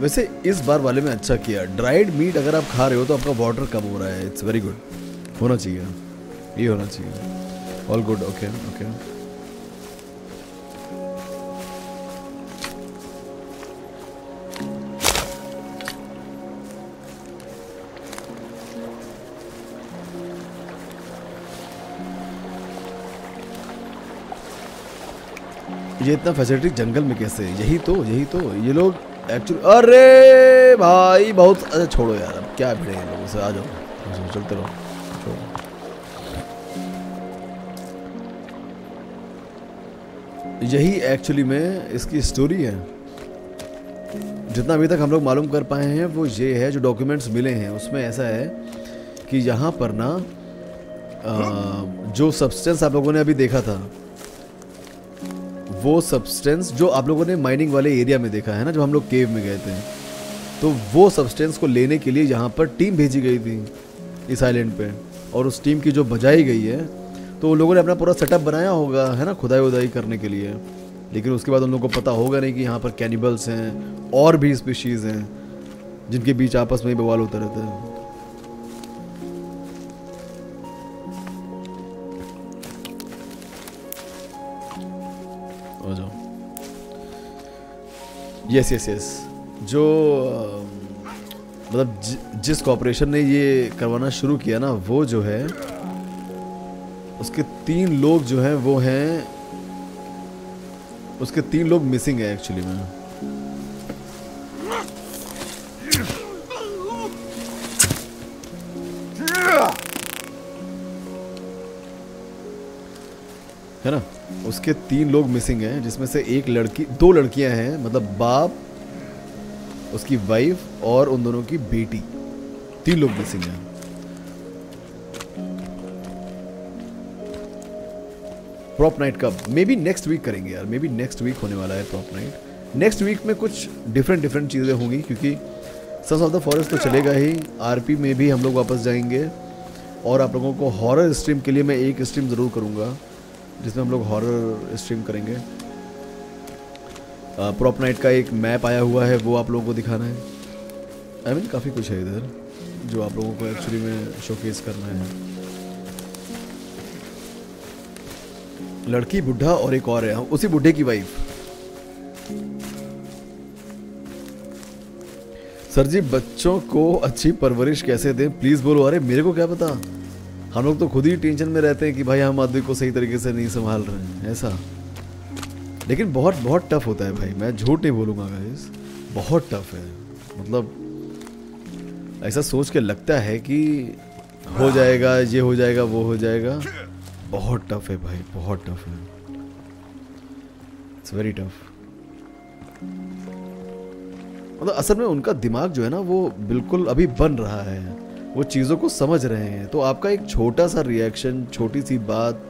वैसे इस बार वाले में अच्छा किया। ड्राइड मीट अगर आप खा रहे हो तो आपका वाटर कम हो रहा है। इट्स वेरी गुड होना चाहिए। ये होना चाहिए। ऑल गुड ओके ओके ये इतना फैसिलिटी जंगल में कैसे? यही तो यही तो। ये लोग एक्चुअली अरे भाई बहुत अच्छा छोड़ो यार। अब क्या भिड़े हैं लोगों? से आ जाओ। आ चलते रहो। यही एक्चुअली में इसकी स्टोरी है। जितना अभी तक हम लोग मालूम कर पाए हैं वो ये है जो डॉक्यूमेंट्स मिले हैं। उसमें ऐसा है कि यहाँ पर ना अ, जो सब्सटेंस आप लोगों ने अभी देखा था वो सब्सटेंस जो आप लोगों ने माइनिंग वाले एरिया में देखा है ना, जब हम लोग केव में गए थे तो वो सब्सटेंस को लेने के लिए यहाँ पर टीम भेजी गई थी इस आइलैंड पे। और उस टीम की जो बजाई गई है तो उन लोगों ने अपना पूरा सेटअप बनाया होगा, है ना खुदाई उदाई करने के लिए। लेकिन उसके बाद उन लोगों को पता होगा नहीं कि यहाँ पर कैनिबल्स हैं, और भी स्पीशीज़ हैं, जिनके बीच आपस में ही बवाल होता रहता है। यस यस यस जो मतलब जिस कॉपरेशन ने ये करवाना शुरू किया ना, वो जो है, उसके तीन लोग जो हैं, वो हैं, उसके तीन लोग मिसिंग है एक्चुअली में। है ना? उसके तीन लोग मिसिंग हैं, जिसमें से एक लड़की, दो लड़कियाँ हैं मतलब बाप, उसकी वाइफ और उन दोनों की बेटी। तीन लोग मिसिंग हैं। प्रॉप नाइट कब? मे बी नेक्स्ट वीक करेंगे यार मे बी नेक्स्ट वीक होने वाला है प्रॉप नाइट नेक्स्ट वीक में कुछ डिफरेंट डिफरेंट चीज़ें होंगी, क्योंकि सन्स ऑफ़ द फॉरेस्ट तो चलेगा ही। आरपी में भी हम लोग वापस जाएँगे। और आप लोगों को हॉरर स्ट्रीम के लिए मैं एक स्ट्रीम ज़रूर करूँगा। जिसमें हम लोग हॉरर स्ट्रीम करेंगे। प्रॉप नाइट का एक मैप आया हुआ है वो आप लोगों को दिखाना है। आई I मीन mean, काफ़ी कुछ है इधर जो आप लोगों को एक्चुअली में शोकेस करना है। लड़की बुढ़ा और एक और है उसी बुढ़े की वाइफ सर जी बच्चों को अच्छी परवरिश कैसे दें? प्लीज़ बोलो अरे मेरे को क्या पता? हम लोग तो खुद ही टेंशन में रहते हैं कि भाई हम आदमी को सही तरीके से नहीं संभाल रहे हैं, ऐसा। लेकिन बहुत बहुत टफ होता है भाई, मैं झूठ नहीं बोलूँगा गाइस बहुत टफ है। मतलब ऐसा सोच के लगता है कि हो जाएगा, ये हो जाएगा, वो हो जाएगा। बहुत टफ है भाई, बहुत टफ है। इट्स वेरी टफ मतलब असल में उनका दिमाग जो है ना, वो बिल्कुल अभी बन रहा है। वो चीज़ों को समझ रहे हैं। तो आपका एक छोटा सा रिएक्शन छोटी सी बात,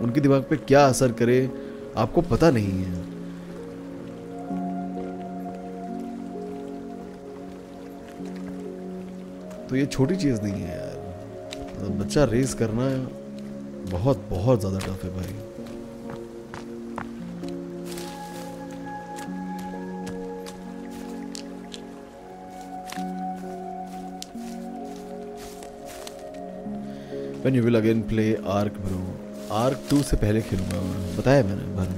उनके दिमाग पे क्या असर करे, आपको पता नहीं है। तो ये छोटी चीज़ नहीं है यार। मतलब बच्चा रेस करना बहुत बहुत ज़्यादा टफ है भाई। When you will again play Ark, bro. Ark 2 से पहले खेलूँगा मैं बताया मैंने भर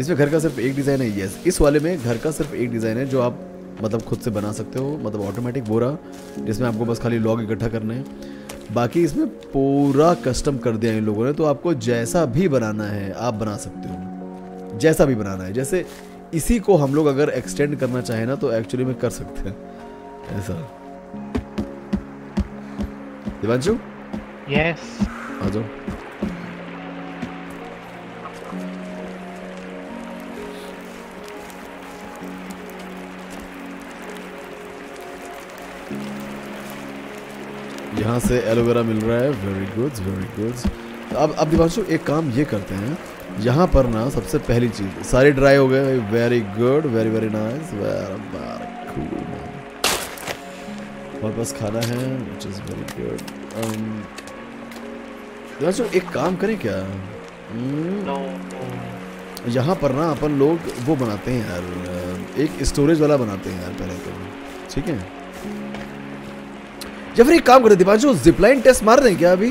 इसमें घर का सिर्फ़ एक डिज़ाइन है यस इस वाले में घर का सिर्फ़ एक डिज़ाइन है जो आप मतलब खुद से बना सकते हो मतलब ऑटोमेटिक बोरा जिसमें आपको बस खाली लॉग इकट्ठा करने हैं। बाकी इसमें पूरा कस्टम कर दिया इन लोगों ने तो आपको जैसा भी बनाना है, आप बना सकते हो। जैसा भी बनाना है, जैसे इसी को हम लोग अगर एक्सटेंड करना चाहें ना तो एक्चुअली में कर सकते हैं। ऐसा। दिवांशु यस आ जाओ यहाँ से एलोवेरा मिल रहा है। वेरी गुड वेरी गुड अब अब दिवांशु एक काम ये करते हैं। यहाँ पर ना सबसे पहली चीज़ सारे ड्राई हो गए। Very good very very nice very हमारे पास खाना है which is very good Divanshu एक काम करें क्या? Hmm, यहाँ पर ना अपन लोग वो बनाते हैं यार एक स्टोरेज वाला बनाते हैं यार पहले तो। ठीक है? या फिर एक काम करते दीपांशु जिपलाइन टेस्ट मार दें क्या अभी?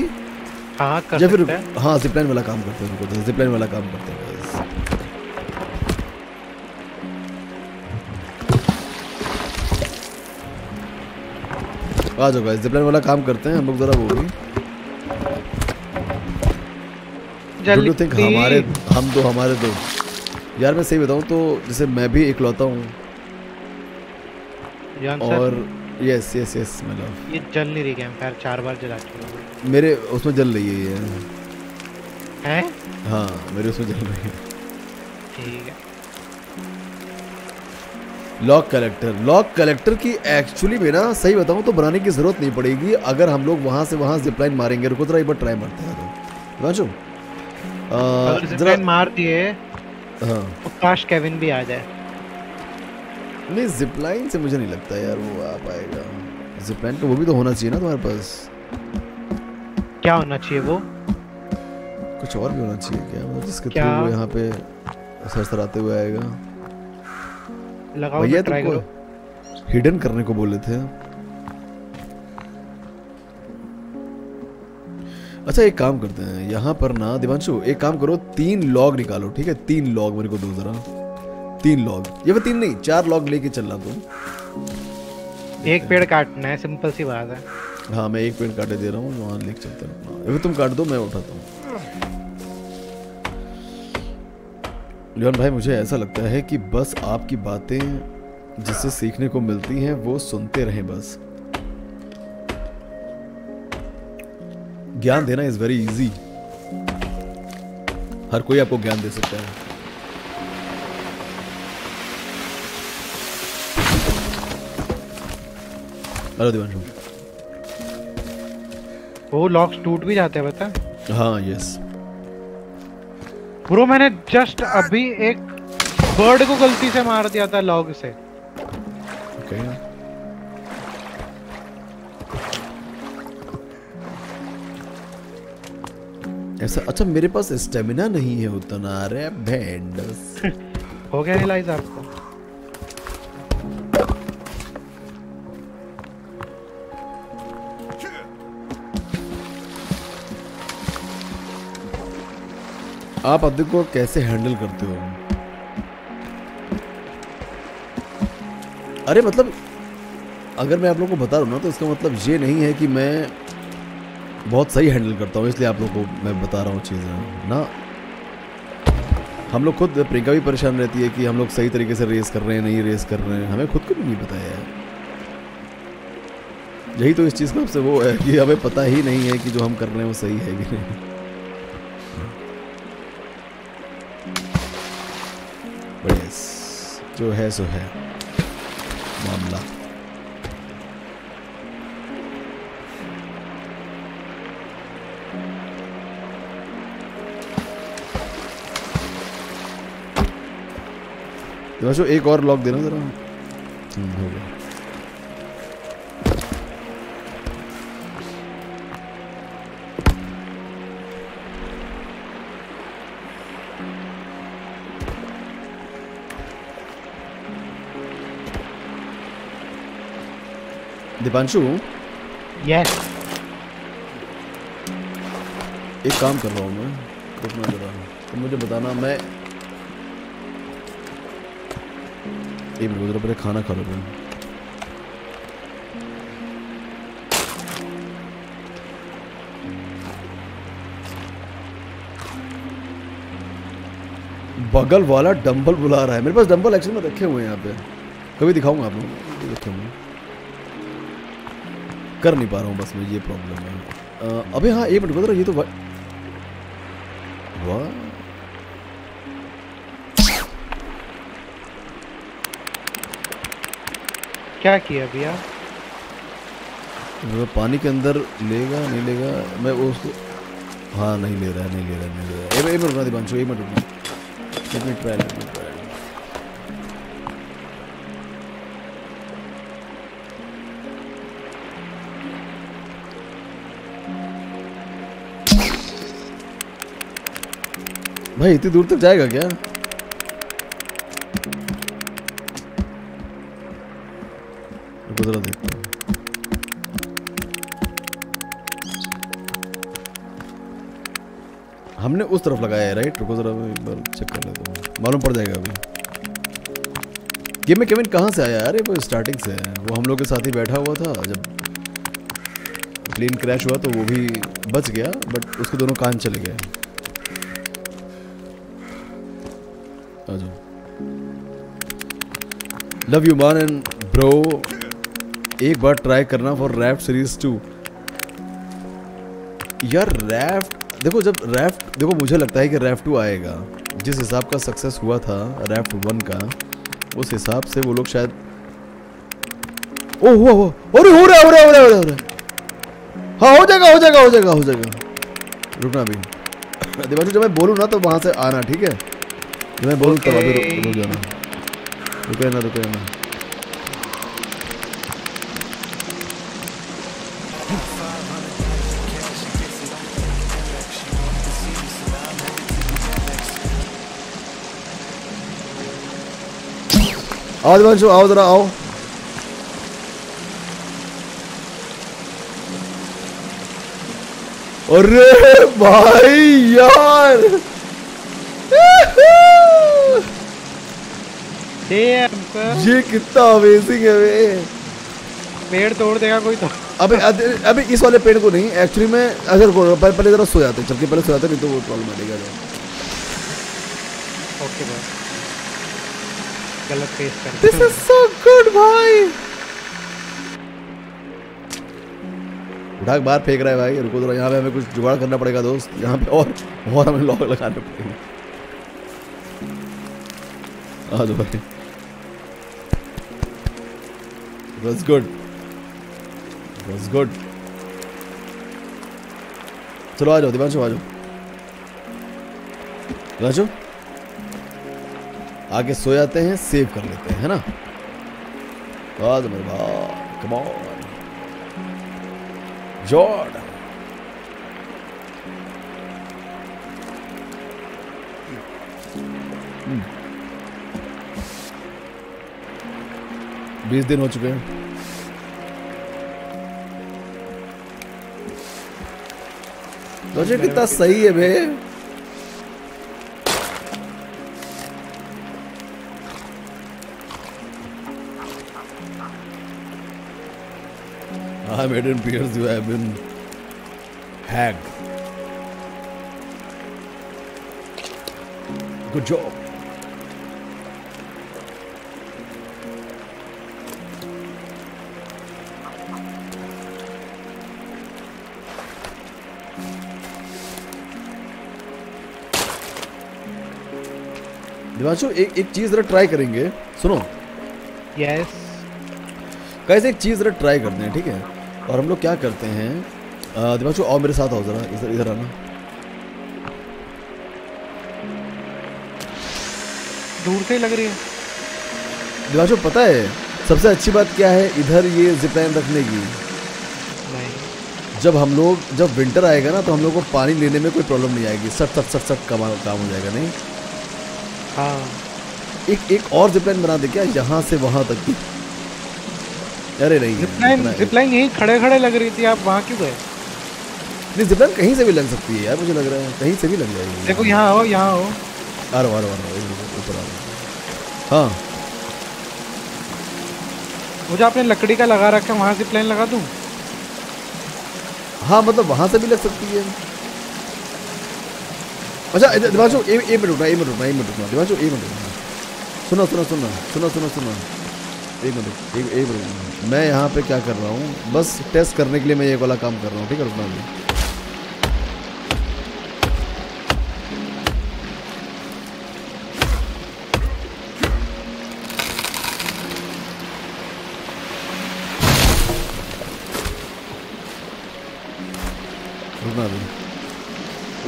हाँ कर या फिर हाँ। जिपलाइन वाला काम करते हैं जिपलाइन वाला काम करते हैं। आ जाओ गाइस जिपलाइन वाला काम करते हैं हम लोग जरा वो भी। डोंट यू थिंक हमारे हम तो हमारे तो यार मैं सही बताऊँ तो जैसे मैं भी इकलौता हूँ। और yes yes yes my love ये जल नहीं रही कैंप फायर चार बार जला चुका मेरे उसमें जल रही है। ये हैं? हाँ मेरे उसमें जल रही है। ठीक है। लॉक कलेक्टर लॉक कलेक्टर की एक्चुअली में ना सही बताऊँ तो बनाने की ज़रूरत नहीं पड़ेगी। अगर हम लोग वहाँ से वहाँ जिपलाइन मारेंगे रुको जरा एक बार ट्राई मारते हैं। राजू जरा जिपलाइन मार दिए हाँ। तो काश केविन भी आ जाए। नहीं जिपलाइन से मुझे नहीं लगता यार वो आ पाएगा। जिपलाइन तो वो भी तो होना चाहिए ना तुम्हारे पास। क्या होना चाहिए वो? कुछ और भी होना चाहिए क्या? मतलब जिसके थ्रू वो यहाँ पे सरसराते हुए आएगा। लगाओ भैया तुमको करो? हिडन करने को बोले थे। अच्छा एक काम करते हैं। यहाँ पर ना दिवांशु एक काम करो तीन लॉग निकालो ठीक है? तीन लॉग मेरे को दो जरा। तीन लॉग ये मैं तीन नहीं चार लॉग लेके चल रहा तुम। एक पेड़ काटना है सिंपल सी बात है। हाँ मैं एक पेड़ काटे दे रहा हूँ वहाँ लेके चलते हैं। तुम काट दो मैं उठाता हूँ। लियोन भाई मुझे ऐसा लगता है कि बस आपकी बातें जिससे सीखने को मिलती हैं वो सुनते रहें बस। ज्ञान देना इज़ वेरी इजी हर कोई आपको ज्ञान दे सकता है। हेलो दिवांशु। वो लॉक्स टूट भी जाते हैं बता हाँ? यस ब्रो मैंने जस्ट अभी एक बर्ड को गलती से मार दिया था लॉग से। Okay. ऐसा अच्छा मेरे पास स्टेमिना नहीं है उतना अरे भेंडस [laughs] हो गया रियलाइज़ आपको। आप अद्विक को कैसे हैंडल करते हो? अरे मतलब अगर मैं आप लोगों को बता रहा ना तो इसका मतलब ये नहीं है कि मैं बहुत सही हैंडल करता हूँ, इसलिए आप लोगों को मैं बता रहा हूँ चीज़ें, ना? हम लोग खुद, प्रियंका भी परेशान रहती है कि हम लोग सही तरीके से रेस कर रहे हैं, नहीं रेस कर रहे हैं। हमें खुद को भी नहीं पता है यही तो इस चीज़ का सबसे वो है कि हमें पता ही नहीं है कि जो हम कर रहे हैं वो सही है कि नहीं। जो है सो है। मामला। दिवाशो एक और लॉक देना जरा। हम्म, हो गया। दीपांशु? यस एक काम कर रहा हूँ मैं। रुकना जरा तो मुझे बताना मैं एक मिनट जरा पहले खाना खा लो मैं बगल वाला डंबल बुला रहा है। मेरे पास डंबल एक्चुअली में रखे हुए हैं यहाँ पे। कभी दिखाऊँगा आप लोगों को। कर नहीं पा रहा हूँ बस मैं ये प्रॉब्लम है। अबे हाँ एक मिनट बता ये तो वा- वाह। क्या किया भैया? वो पानी के अंदर लेगा नहीं लेगा मैं वो उसको हाँ नहीं ले रहा है नहीं ले रहा है नहीं ले रहा है। एक मिनट रुकना दीपांशु एक मिनट रुकना। एक मिनट ट्रायल भाई, इतनी दूर तक जाएगा क्या? हमने उस तरफ़ लगाया है राइट रुको जरा एक बार चेक कर लेता हूँ। मालूम पड़ जाएगा अभी। गेम में केविन कहाँ से आया? अरे, वो स्टार्टिंग से है। वो हम लोग के साथ ही बैठा हुआ था। जब प्लेन क्रैश हुआ तो वो भी बच गया बट उसके दोनों कान चले गए। Love you man and bro एक बार ट्राई करना फॉर रैफ्ट सीरीज़ टू यार रैफ्ट देखो जब रैफ्ट देखो मुझे लगता है कि रैफ्ट टू आएगा। जिस हिसाब का सक्सेस हुआ था रैफ्ट वन का उस हिसाब से वो लोग शायद ओ हुआ हुआ। अरे हो रहा है हो रहा है हो रहा है हो रहा हाँ हो जाएगा हो जाएगा हो जाएगा हो जाएगा। रुकना भी [coughs] दिवाली जब मैं बोलूँ ना तो वहाँ से आना ठीक है? जब मैं बोलूँ तब अभी रुक जाना। रुके ना रुके ना आओ दिवांशु आओ जरा आओ। अरे भाई यार। ये कितना अमेजिंग है बे पेड़ तोड़ देगा कोई तो। अबे अबे इस वाले पेड़ को नहीं एक्चुअली में अगर पहले पहले जरा सो जाते चल पहले सो जाते नहीं तो वो प्रॉब्लम आएगा ओके बस गलत फेस कर दिस इज़ सो गुड भाई। उठा के बाहर फेंक रहा है भाई रुको जरा यहाँ पे हमें कुछ जुगाड़ करना पड़ेगा दोस्त। यहाँ पे और और हमें लॉक लगाने पड़ेंगे। आ जाओ भाई। That's good. It was good. चलो आ जाओ, दिवांशु, आ जाओ। दिवांशु? आगे सो जाते हैं सेव कर लेते हैं, है ना? बाद में कम ऑन जॉर्ड। बीस दिन हो चुके हैं सोचे कितना सही है बे I made it appears you have been hacked. Good job. Divanshu एक एक चीज़ जरा ट्राई करेंगे। सुनो। यस कैसे एक चीज़ जरा ट्राई करते हैं ठीक है? और हम लोग क्या करते हैं? दिवांशु आओ मेरे साथ आओ जरा इधर इधर आना। दूर से ही लग रही है। दिवांशु पता है सबसे अच्छी बात क्या है इधर ये जिपलाइन रखने की। जब हम लोग जब विंटर आएगा ना तो हम लोग को पानी लेने में कोई प्रॉब्लम नहीं आएगी। सट सट सट सट काम काम हो जाएगा नहीं? हाँ। एक एक और जिपलाइन बना दे क्या? यहाँ से वहाँ तक की अरे नहीं जिपलाइन जिपलाइन यहीं खड़े खड़े लग रही थी आप वहाँ क्यों गए? नहीं जिपलाइन कहीं से भी लग सकती है यार मुझे लग रहा है कहीं से भी लग जाएगी। देखो यहाँ आओ यहाँ आओ। आ रहा हूँ, आ रहा हूँ, आ रहा हूँ, एक मिनट, ऊपर आ हाँ। जो आपने लकड़ी का लगा रखा है वहाँ जिपलाइन लगा दूँ? हाँ मतलब वहाँ से भी लग सकती है। अच्छा इधर- ए एक मिनट रुकना, एक मिनट रुकना, एक मिनट रुकना दिवांशु एक मिनट रुकना। सुनो सुनो सुनो सुनो सुनो सुनो। एक मिनट, एक एक मिनट। मैं यहाँ पे क्या कर रहा हूँ? बस टेस्ट करने के लिए मैं ये वाला काम कर रहा हूँ, ठीक है, रुकना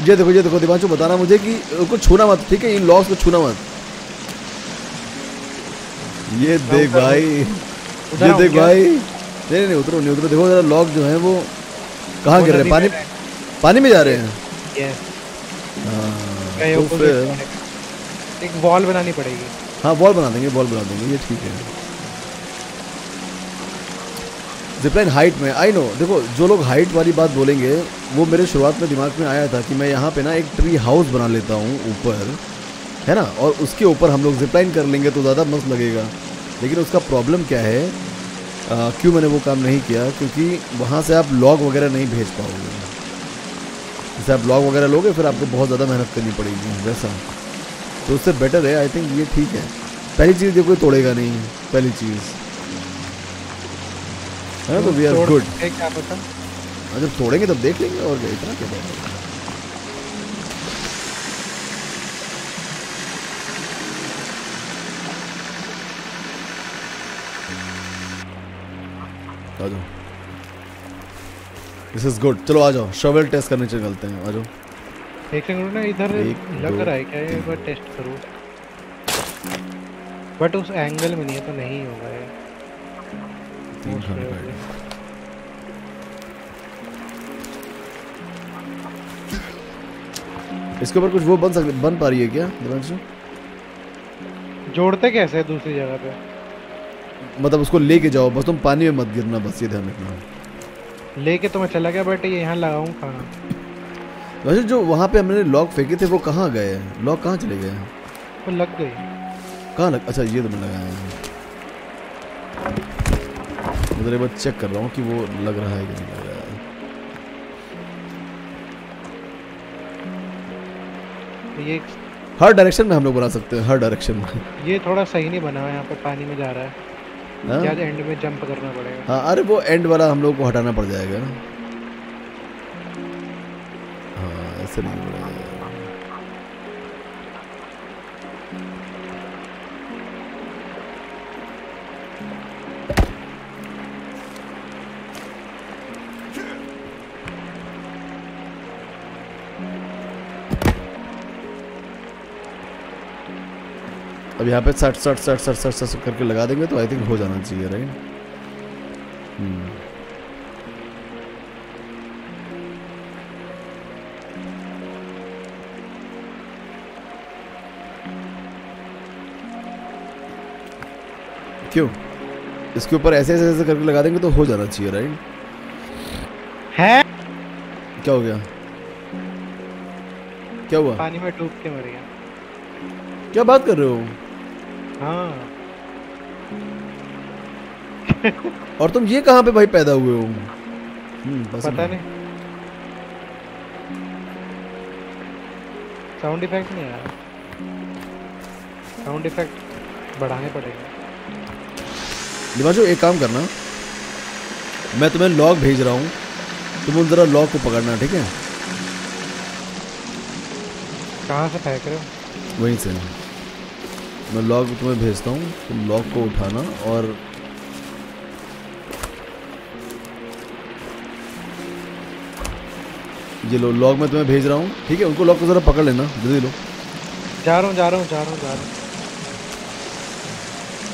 ये देखो ये देखो दिवांशु बताना मुझे कि उसको छूना मत ठीक है? इन लॉक्स को छूना मत। ये देख भाई ये देख भाई। नहीं नहीं उतरो नहीं उतरो। देखो जरा लॉक जो है वो कहाँ गिर रहे हैं? पानी पानी में जा रहे हैं? हाँ, तो फिर एक वॉल बनानी पड़ेगी। हाँ बॉल बना देंगे बॉल बना देंगे ये ठीक है। जिपलाइन हाइट में आई नो देखो, जो लोग हाइट वाली बात बोलेंगे, वो मेरे शुरुआत में दिमाग में आया था कि मैं यहाँ पे ना एक ट्री हाउस बना लेता हूँ ऊपर, है ना? और उसके ऊपर हम लोग जिपलाइन कर लेंगे तो ज़्यादा मस्त लगेगा। लेकिन उसका प्रॉब्लम क्या है? क्यों मैंने वो काम नहीं किया? क्योंकि वहाँ से आप लॉग वगैरह नहीं भेज पाओगे। जैसे आप लॉग वगैरह लोगे, फिर आपको बहुत ज़्यादा मेहनत करनी पड़ेगी, वैसा। तो उससे बेटर है आई थिंक ये ठीक है। पहली चीज़ जो कोई तोड़ेगा नहीं, पहली चीज़। है तो वी आर गुड क्या पता? जब तोड़ेंगे तब देख लेंगे और इतना क्या बात है। आ जाओ दिस इज़ गुड चलो आ जाओ शवल टेस्ट करने चलते हैं आ जाओ एक सेकंड ना इधर लग रहा है क्या? ये एक बार टेस्ट करूँ। बट उस एंगल में नहीं है तो नहीं होगा तीन Most खाने का इसके ऊपर कुछ वो बन सकते बन पा रही है क्या दिवांशु जोड़ते कैसे दूसरी जगह पे? मतलब उसको लेके जाओ बस तुम पानी में मत गिरना बस ये ध्यान रखना। लेके तो मैं चला गया बट ये यहाँ लगाऊँ कहाँ? वैसे जो वहाँ पे हमने लॉक फेंके थे वो कहाँ गए लॉक कहाँ चले गए वो लग गई। कहाँ लग अच्छा ये तो मैं लगाया मैं एक बार चेक कर रहा हूँ कि वो लग रहा है कि नहीं लग रहा है। तो ये हर डायरेक्शन में हम लोग बना सकते हैं हर डायरेक्शन में। ये थोड़ा सही नहीं बना हुआ यहाँ पर पानी में जा रहा है। हाँ? एंड में जंप करना पड़ेगा। हाँ अरे वो एंड वाला हम लोग को हटाना पड़ जाएगा हाँ ऐसे नहीं अब यहाँ पे सट सट सट सट सट सट करके लगा देंगे तो आई थिंक हो जाना चाहिए राइट हम्म क्यों? इसके ऊपर ऐसे ऐसे ऐसे करके लगा देंगे तो हो जाना चाहिए राइट है? क्या हो गया? क्या हुआ? पानी में डूब के मर गया। क्या बात कर रहे हो? हाँ। [laughs] और तुम ये कहाँ पे भाई पैदा हुए हो? हम्म, पता नहीं। साउंड इफ़ेक्ट नहीं आया। साउंड इफ़ेक्ट बढ़ाने पड़ेगा। दिमाजो एक काम करना। मैं तुम्हें लॉग भेज रहा हूँ। तुम उन जरा लॉग को पकड़ना ठीक है? कहाँ से फेंक रहे हो वहीं से। मैं लॉग तुम्हें भेजता हूँ तुम लॉग को उठाना और ये लो लॉग मैं तुम्हें भेज रहा हूँ ठीक है? उनको लॉग को जरा पकड़ लेना जल्दी लो। जा रहा हूँ जा रहा हूँ जा रहा हूँ जा रहा हूँ।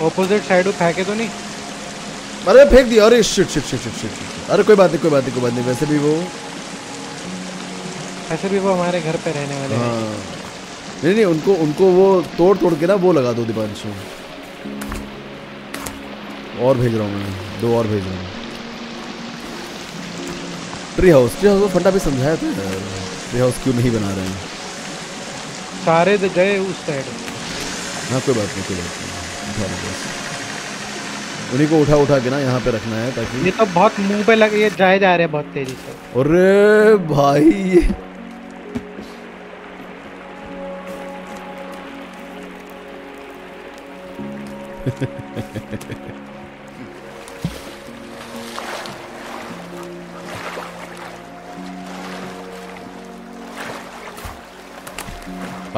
ऑपोजिट साइड को फेंके तो नहीं? अरे फेंक दिया। अरे shit shit shit shit shit अरे कोई बात नहीं कोई बात नहीं कोई बात नहीं वैसे भी वो ऐसे भी वो हमारे घर पे रहने वाले हाँ। नहीं नहीं उनको उनको वो तोड़ तोड़ के ना वो लगा दो दीपांशु। और भेज रहा हूँ मैं दो और भेज रहा हूँ। ट्री हाउस ट्री हाउस को फंडा भी समझाया था ट्री हाउस क्यों नहीं बना रहे हैं? सारे तो गए उस साइड हाँ कोई बात नहीं कोई बात नहीं। उन्हीं को उठा उठा के ना यहाँ पे रखना है ताकि ये तो बहुत मुँह पे लगे ये जाए जा रहे हैं बहुत तेज़ी से। अरे भाई ये आ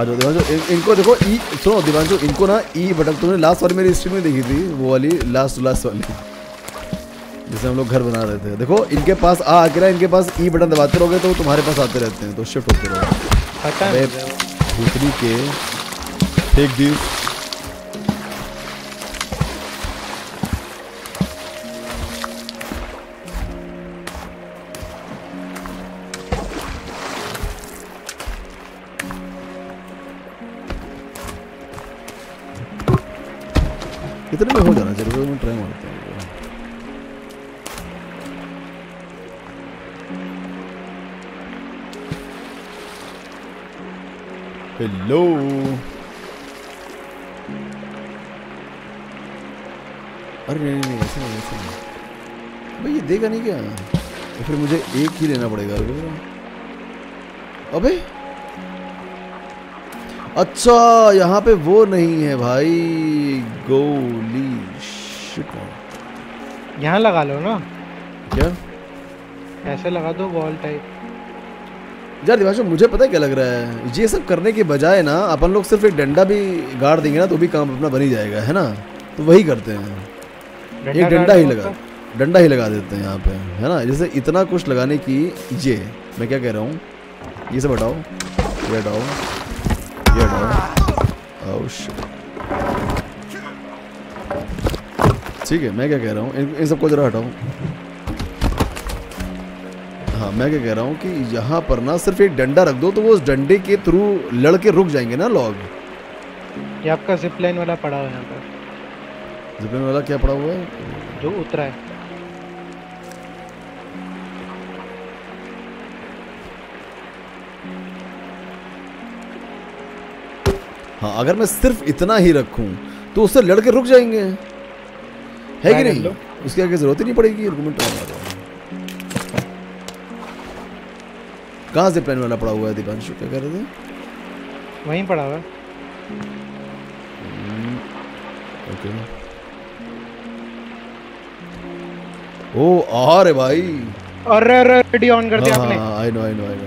जाओ दिवांशु इन, इनको देखो ई सुनो दिवांशु इनको ना ई बटन तुमने लास्ट वाली मेरी स्ट्रीम में देखी थी वो वाली लास्ट लास्ट वाली जिसे हम लोग घर बना रहे थे। देखो इनके पास आ आके ना इनके पास ई बटन दबाते रहोगे तो वो तुम्हारे पास आते रहते हैं तो शिफ्ट होते रहोगे। है के फेक दी हेलो अरे नहीं नहीं ऐसे नहीं ऐसे नहीं। भाई ये देगा नहीं क्या? तो फिर मुझे एक ही लेना पड़ेगा। अबे। अच्छा यहाँ पे वो नहीं है भाई। गोली यहाँ लगा लो ना। क्या? ऐसे लगा दो वॉल टाइप यार दिवाशो मुझे पता है क्या लग रहा है? ये सब करने के बजाय ना अपन लोग सिर्फ़ एक डंडा भी गाड़ देंगे ना तो भी काम अपना बन ही जाएगा है ना? तो वही करते हैं। एक डंडा ही लगा डंडा ही लगा देते हैं यहाँ पे है ना? जैसे इतना कुछ लगाने की ये मैं क्या कह रहा हूँ? ये सब हटाओ ये हटाओ ये हटाओ। Oh, ठीक है मैं क्या कह रहा हूँ? इन, इन सबको जरा हटाओ। हाँ मैं क्या कह रहा हूँ कि यहाँ पर ना सिर्फ़ एक डंडा रख दो तो वो उस डंडे के थ्रू लड़के रुक जाएँगे ना लॉग ये आपका जिप लाइन वाला पड़ा हुआ है यहाँ पर। जिपन वाला क्या पड़ा हुआ है? जो उतरा है। हाँ अगर मैं सिर्फ़ इतना ही रखूँ तो उससे लड़के रुक जाएँगे। है कि नहीं। उसकी आगे ज़रूरत ही नहीं पड़ेगी रुको कहाँ से प्लान वाला पड़ा हुआ है दीपांशु? क्या कह रहे थे? वहीं पड़ा हुआ ओके ओ आ रे भाई। अरे अरे रेडी ऑन कर दिया आपने। I know I know I know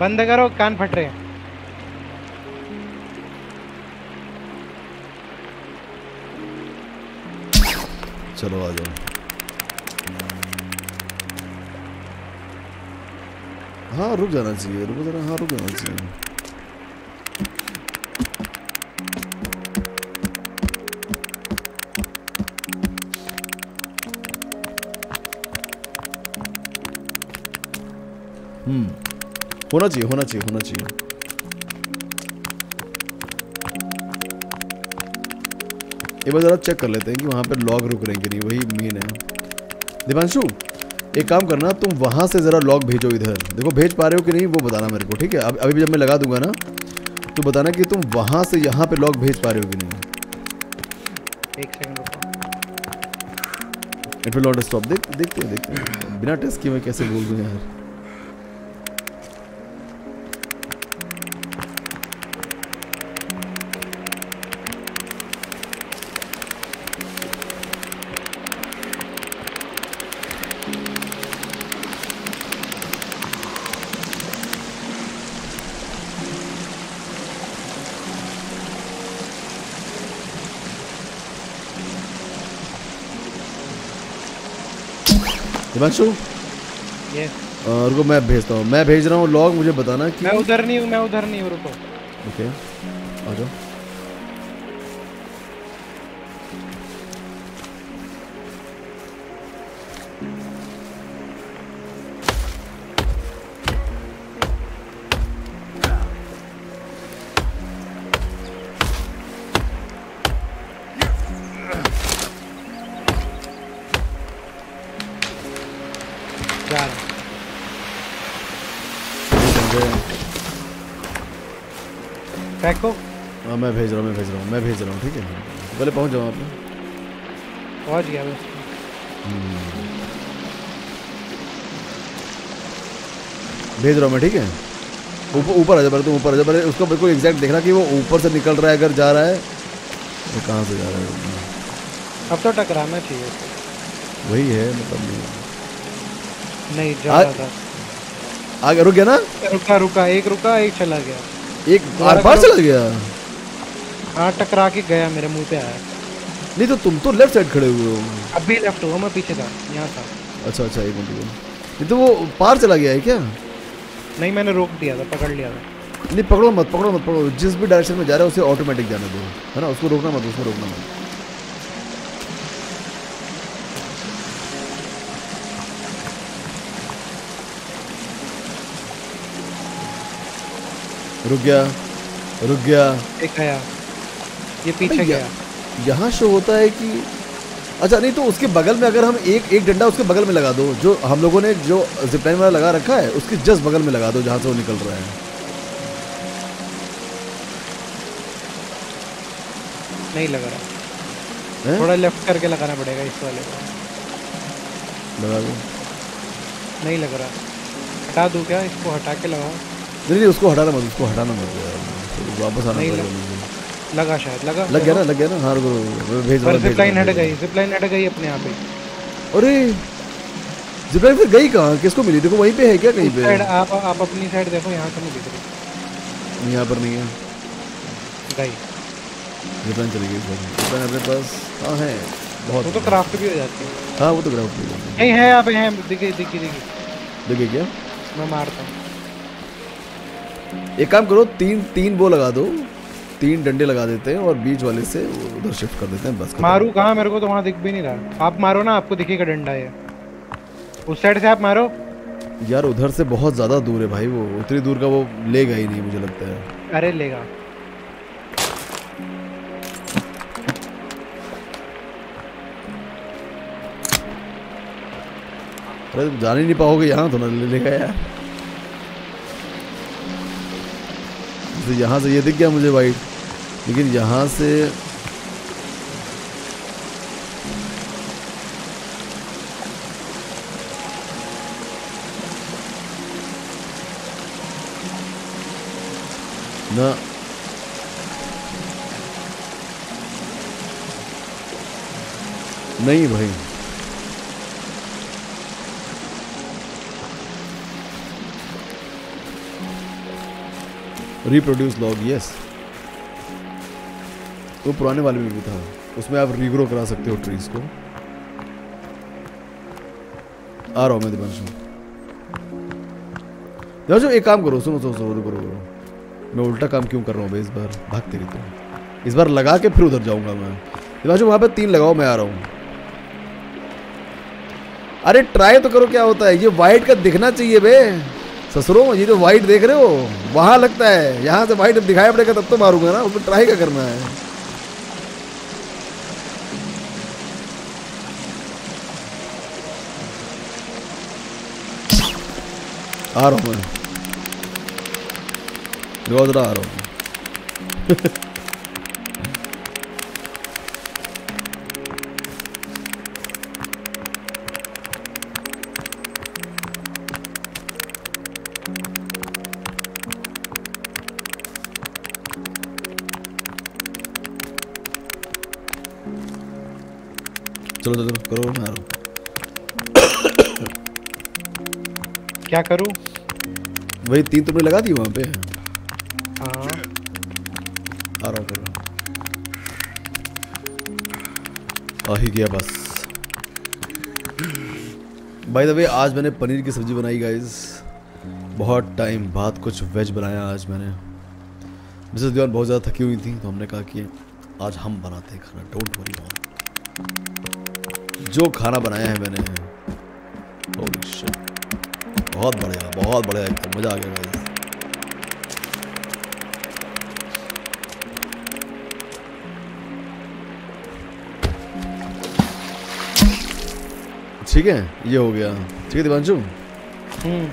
बंद करो कान फट रहे हैं। चलो आ जाओ। हाँ रुक जाना चाहिए, रुको जरा हाँ रुक जाना चाहिए। हम्म होना चाहिए होना चाहिए होना चाहिए। एक बार जरा चेक कर लेते हैं कि वहाँ पे लॉग रुक रहे हैं कि नहीं, वही मेन है। दिवांशु एक काम करना तुम वहाँ से ज़रा लॉक भेजो इधर। देखो भेज पा रहे हो कि नहीं वो बताना मेरे को ठीक है? अब अभी जब मैं लगा दूँगा ना तो बताना कि तुम वहाँ से यहाँ पे लॉक भेज पा रहे हो कि नहीं। एक सेकंड रुको। इट विल नॉट स्टॉप देख देखते हैं देखते हैं। बिना टेस्ट किए मैं कैसे बोल दूँ यार? दिवांशु ये अ, रुको मैं भेजता हूँ। मैं भेज रहा हूँ लॉग मुझे बताना कि मैं उधर नहीं हूँ मैं उधर नहीं हूँ रुको। ओके आ जाओ। मैं भेज रहा हूँ मैं भेज रहा हूँ मैं भेज रहा हूँ ठीक है? पहले पहुँच जाओ आप। पहुँच गया बस भेज रहा हूँ मैं ठीक है? ऊपर ऊपर आ जा पहले तुम ऊपर आ जा पहले। उसको बिल्कुल एग्जैक्ट देखना कि वो ऊपर से निकल रहा है अगर जा रहा है तो कहाँ से जा रहा है? अब तो टकराना चाहिए। वही है मतलब नहीं जा रहा था। आगे रुक गया ना? रुका रुका एक रुका एक चला गया। एक आर पार चला गया? हाँ टकरा के गया मेरे मुँह पे आया। नहीं तो तुम तो लेफ़्ट साइड खड़े हुए हो। अब भी लेफ़्ट हुआ मैं पीछे था यहाँ था। अच्छा अच्छा एक मिनट। ये तो वो पार चला गया है क्या? नहीं मैंने रोक दिया था पकड़ लिया था। नहीं पकड़ो मत पकड़ो मत पकड़ो। जिस भी डायरेक्शन में जा रहा है उसे ऑटोमेटिक जाने दो। है ना? उसको रोकना मत उसको रोकना मत। रुक गया रुक गया। एक आया ये पीछे गया यहाँ शो होता है कि अच्छा नहीं तो उसके बगल में अगर हम एक एक डंडा उसके बगल में लगा दो जो हम लोगों ने जो जिपलाइन वाला लगा रखा है उसके जस्ट बगल में लगा दो जहाँ से वो निकल रहा है। नहीं लग रहा। हैं? थोड़ा लेफ़्ट करके लगाना पड़ेगा इस वाले को। लगा दो। नहीं लग रहा। हटा दूँ क्या? इसको हटा के लगाओ। नहीं नहीं उसको हटाना मत उसको हटाना मत। वापस आना नहीं लग- शायद लगा। लग गया ना लग गया ना? हाँ रुको रुको, भेज पर हूँ, जिप लाइन हट गई जिप लाइन हट गई अपने आप ही। हूँ। अरे जिपलाइन फिर गई कहाँ? किसको मिली? देखो वहीं पे है क्या कहीं पे? साइड आप आप अपनी साइड देखो यहाँ से नहीं दिख रही यहाँ पर नहीं है। गई। जिपलाइन चली गई जिपलाइन अपने पास हाँ है बहुत वो तो क्राफ्ट भी हो जाती है। हाँ वो तो ग्राउंड नहीं है यहाँ पे है दिखी दिखी दिखी। क्या? मैं मारता हूँ। एक काम करो तीन तीन वो लगा दो। तीन डंडे लगा देते हैं और बीच वाले से उधर शिफ्ट कर देते हैं बस मारू कहाँ मेरे को? तो वहाँ दिख भी नहीं रहा। आप मारो ना आपको दिखेगा डंडा ये। उस साइड से आप मारो। यार उधर से बहुत ज़्यादा दूर है भाई वो। उतनी दूर का वो लेगा ही नहीं मुझे लगता है। अरे लेगा। अरे तुम जान ही नहीं पाओगे यहाँ तो ना ले लेगा यार। जैसे यहाँ से ये दिख गया मुझे वाइट लेकिन यहाँ से ना नहीं भाई। रिप्रोड्यूस लॉग यस वो पुराने वाले में भी था। उसमें आप रीग्रो करा सकते हो ट्रीज को। आ रहा हूँ मैं दिपांशु एक काम करो, सुनो सुनो सुनो, रुको रुको। मैं उल्टा काम क्यों कर रहा हूँ बे इस बार भागते रहते हो। इस बार लगा के फिर उधर जाऊँगा मैं। दिपांशु वहाँ पे तीन लगाओ, मैं आ रहा हूँ। अरे ट्राई तो करो, क्या होता है? ये वाइट का दिखना चाहिए बे। ससुरो, ये जो वाइट देख रहे हो, वहाँ लगता है। यहाँ से वाइट दिखाया पड़ेगा, तब तो मारूँगा ना। उसमें ट्राई क्या करना है? आ रहा हूँ मैं रुको जरा आ रहा हूँ चलो चलो चलो, करो मैं आ रहा हूँ क्या करूँ? वही तीन तुमने लगा दी वहाँ पे? हाँ। आ रहा हूँ आ ही गया बस। बाय द वे आज मैंने पनीर की सब्ज़ी बनाई गाइस बहुत टाइम बाद कुछ वेज बनाया आज मैंने। मिसेस दीवान बहुत ज़्यादा थकी हुई थी तो हमने कहा कि आज हम बनाते हैं खाना। डोंट वरी जो खाना बनाया है मैंने। Holy shit, बहुत बढ़िया बहुत बढ़िया एकदम मज़ा आ गया गाइस ठीक है ये हो गया। ठीक है दिवांशु हम्म।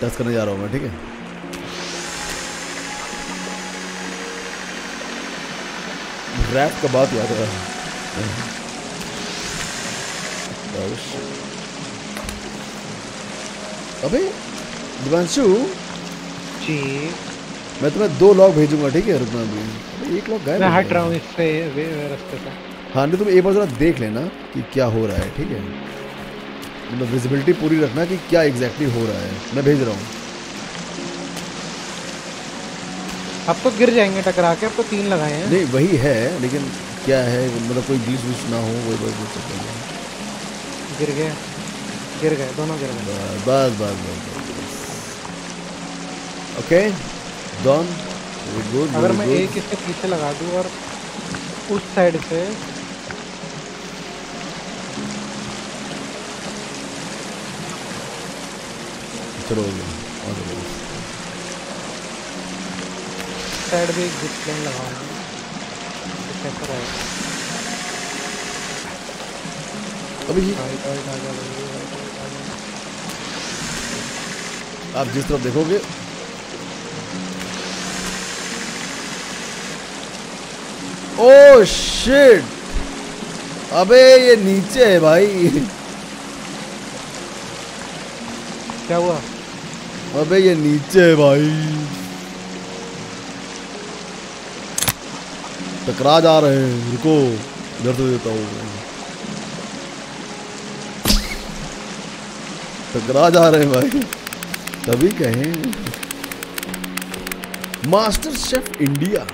टेस्ट करने जा रहा हूँ मैं ठीक है? रैप का बात याद आ अबे दिवांशु जी। मैं तुम्हें दो लॉग भेजूँगा ठीक है रुकना अबे एक लॉग गायब मैं हट। रहा हूँ इससे रास्ते से। हाँ नहीं तुम एक बार जरा देख लेना कि क्या हो रहा है ठीक है। मतलब विजिबिलिटी पूरी रखना कि क्या एग्जैक्टली हो रहा है। मैं भेज रहा हूँ। अब तो गिर जाएँगे टकरा के अब तो तीन लगाए हैं। नहीं वही है लेकिन क्या है मतलब कोई ग्लिच विच ना हो चक्कर में। गिर गए गिर गए दोनों गिर गए। बस बस बस ओके डन गुड अगर मैं एक इसके पीछे लगा दूँ और उस साइड से चलो और साइड भी एक जिप प्लेन लगाऊँगा तो कैसा रहेगा अभी। आप जिस तरफ़ देखोगे। ओ शिट अबे ये नीचे है भाई। क्या हुआ? अबे ये नीचे है भाई। टकरा जा रहे हैं। रुको इधर से देता हूँ। टकरा जा रहे हैं भाई। तभी कहें। Master chef India.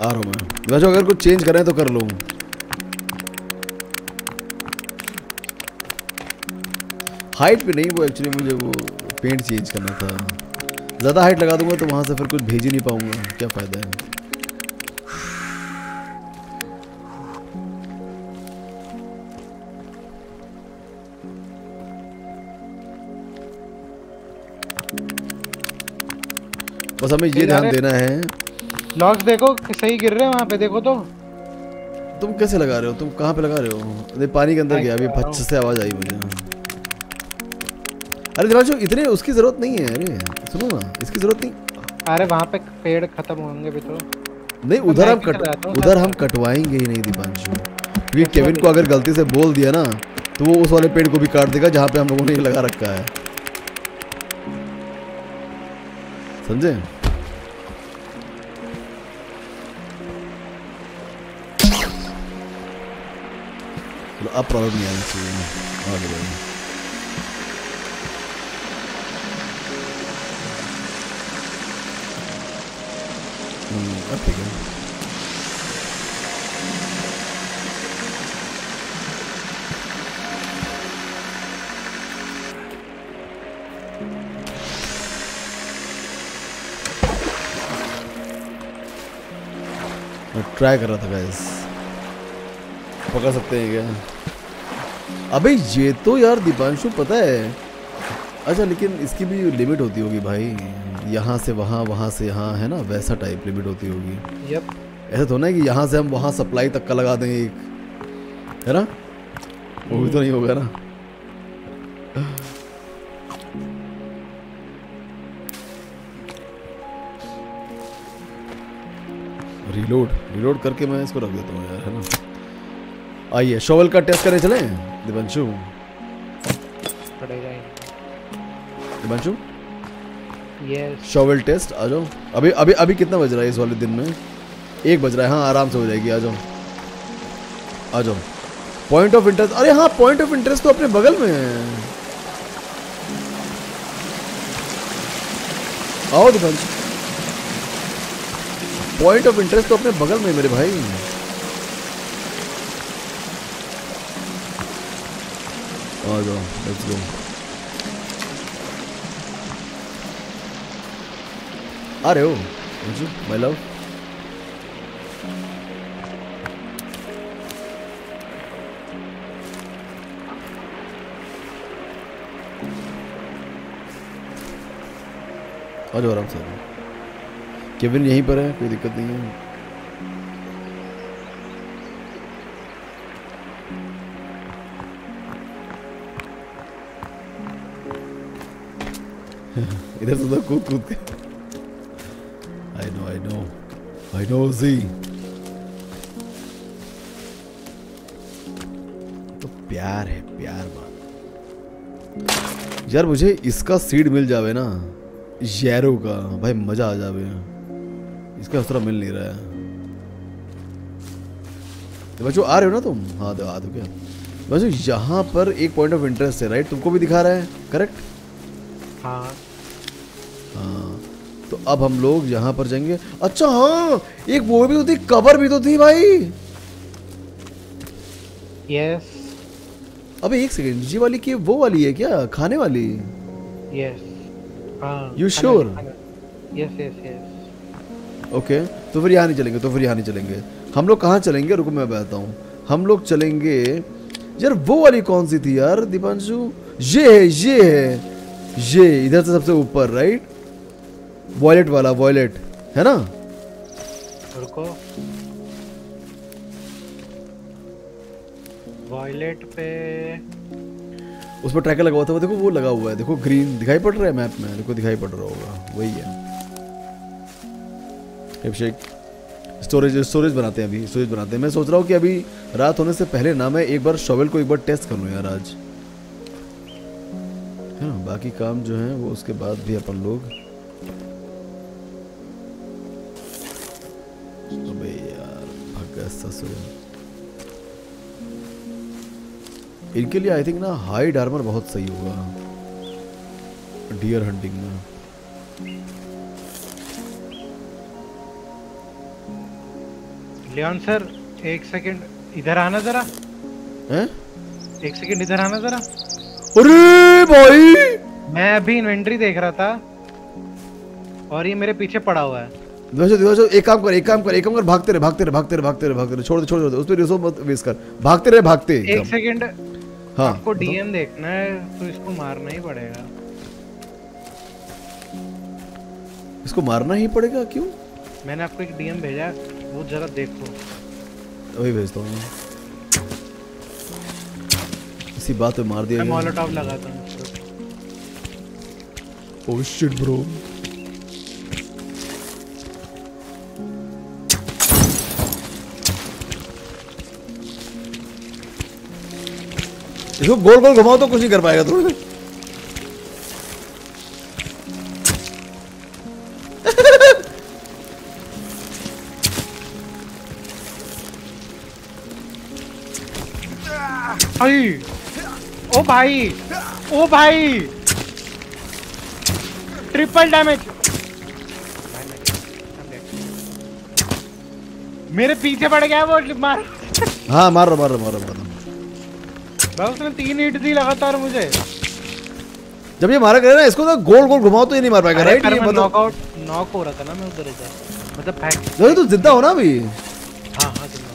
आ रहा हूँ मैं। वैसे अगर कुछ चेंज करें तो कर लूँ। हाइट पे नहीं, वो एक्चुअली मुझे वो पेंट चेंज करना था। ज़्यादा हाइट लगा दूँगा तो वहाँ से फिर कुछ भेज ही नहीं पाऊँगा। क्या फ़ायदा है? बस हमें ये ध्यान देना है। लॉक्स देखो सही गिर रहे हैं वहाँ पे देखो तो। तुम कैसे लगा रहे हो? तुम कहाँ पे लगा रहे हो? अरे पानी के अंदर गया अभी। से आवाज़ आई मुझे। अरे दिलाशु इतने उसकी ज़रूरत नहीं है अरे सुनो ना इसकी ज़रूरत नहीं। अरे वहाँ पे पेड़ खत्म होंगे भी तो। नहीं तो उधर हम कट उधर हम कटवाएँगे ही नहीं दीपांशु। क्योंकि अच्छा, केविन तो को अगर गलती से बोल दिया ना तो वो उस वाले पेड़ को भी काट देगा जहाँ पे हम लोगों ने लगा रखा है। समझे? अब प्रॉब्लम नहीं आनी चाहिए। आगे बढ़ेंगे अब ठीक है ट्राई कर रहा था गाइस पकड़ सकते हैं क्या? अबे ये तो यार दीपांशु पता है अच्छा लेकिन इसकी भी लिमिट होती होगी भाई। यहाँ से वहाँ वहाँ से यहाँ है ना? वैसा टाइप लिमिट होती होगी। यप ऐसा तो नहीं कि यहाँ से हम वहाँ सप्लाई तक का लगा देंगे एक है ना? वो भी तो नहीं होगा ना। रिलोड रिलोड करके मैं इसको रख देता हूँ यार है ना? आइए शोवल का टेस्ट करने चले? Divanshu Divanshu yes shovel test आ जाओ। अभी अभी अभी कितना बज रहा है इस वाले दिन में? एक बज रहा है हाँ आराम से हो जाएगी आ जाओ। आ जाओ। पॉइंट ऑफ़ इंटरेस्ट अरे हाँ पॉइंट ऑफ़ इंटरेस्ट तो अपने बगल में है। आओ दिवंश पॉइंट ऑफ़ इंटरेस्ट तो अपने बगल में मेरे भाई। आ जाओ लेट्स गो आ रहे हो माय लव आ आराम से केविन यहीं पर है, कोई दिक्कत नहीं है। [laughs] इधर से उधर कूद कूद के। आई नो जी तो प्यार है, प्यार बात यार मुझे इसका सीड मिल जावे ना जैरो का, भाई मज़ा आ जावे। इसका उस मिल नहीं रहा है। तो बच्चों, आ रहे हो ना तुम? हाँ तो आ तो क्या बच्चों, यहाँ पर एक पॉइंट ऑफ़ इंटरेस्ट है राइट तुमको भी दिखा रहा है करेक्ट हाँ। तो अब हम लोग यहाँ पर जाएँगे। अच्छा हाँ एक वो भी तो थी कबर भी तो थी भाई। यस अबे एक सेकंड ये वाली की वो वाली है क्या? खाने वाली? यस हाँ You sure? Yes yes yes okay तो फिर यहाँ नहीं चलेंगे तो फिर यहाँ नहीं चलेंगे। हम लोग कहाँ चलेंगे? रुको मैं बताता हूँ। हम लोग चलेंगे यार वो वाली कौन सी थी यार दीपांशु? ये है ये है ये इधर से सबसे ऊपर राइट वॉयलेट वाला वॉयलेट है ना? रुको। वॉयलेट पे उस पर ट्रैकर लगा हुआ था वो देखो वो लगा हुआ है देखो ग्रीन दिखाई पड़ रहा है मैप में देखो दिखाई पड़ रहा होगा वही है। अभिषेक स्टोरेज स्टोरेज बनाते हैं अभी स्टोरेज बनाते हैं। मैं सोच रहा हूँ कि अभी रात होने से पहले ना मैं एक बार शॉवल को एक बार टेस्ट कर लूँ यार आज। है ना बाकी काम जो है वो उसके बाद भी अपन लोग अबे यार भगा ससुर इनके लिए आई थिंक ना हाइड आर्मर बहुत सही होगा। डियर हंटिंग में लियोन सर एक सेकंड इधर आना जरा। हैं? एक सेकंड इधर आना जरा। अरे भाई! मैं अभी इन्वेंटरी देख रहा था और ये मेरे पीछे पड़ा हुआ है। दिवाशो दिवाशो एक काम कर एक काम कर एक काम कर भागते रहे भागते रहे भागते रहे भागते रहे भागते रहे छोड़ दे छोड़ दे उस पर रिसोर्स मत वेस्ट कर। भागते रहे भागते एक सेकंड हाँ। आपको डीएम देखना है तो इसको मारना ही पड़ेगा। इसको मारना ही पड़ेगा क्यों? मैंने आपको एक डीएम भेजा वो जरा देखो। वही भेजता हूँ। इसी बात पे मार दिया मैं मोलोटॉव लगाता हूँ। ओह शिट ब्रो इसको गोल गोल घुमाओ तो कुछ नहीं कर पाएगा तू। ओ भाई ओ भाई। ट्रिपल डैमेज मेरे पीछे पड़ गया वो मार। हाँ मारो मारो मारो मार उसने तीन हिट दी लगातार मुझे। जब ये मारा करे ना इसको तो गोल गोल घुमाओ तो ये नहीं मार पाएगा राइट ये मतलब नॉकआउट नॉक हो रहा था ना मैं उधर ही मतलब फेंक जो तू ज़िंदा हो ना अभी। हाँ हाँ ज़िंदा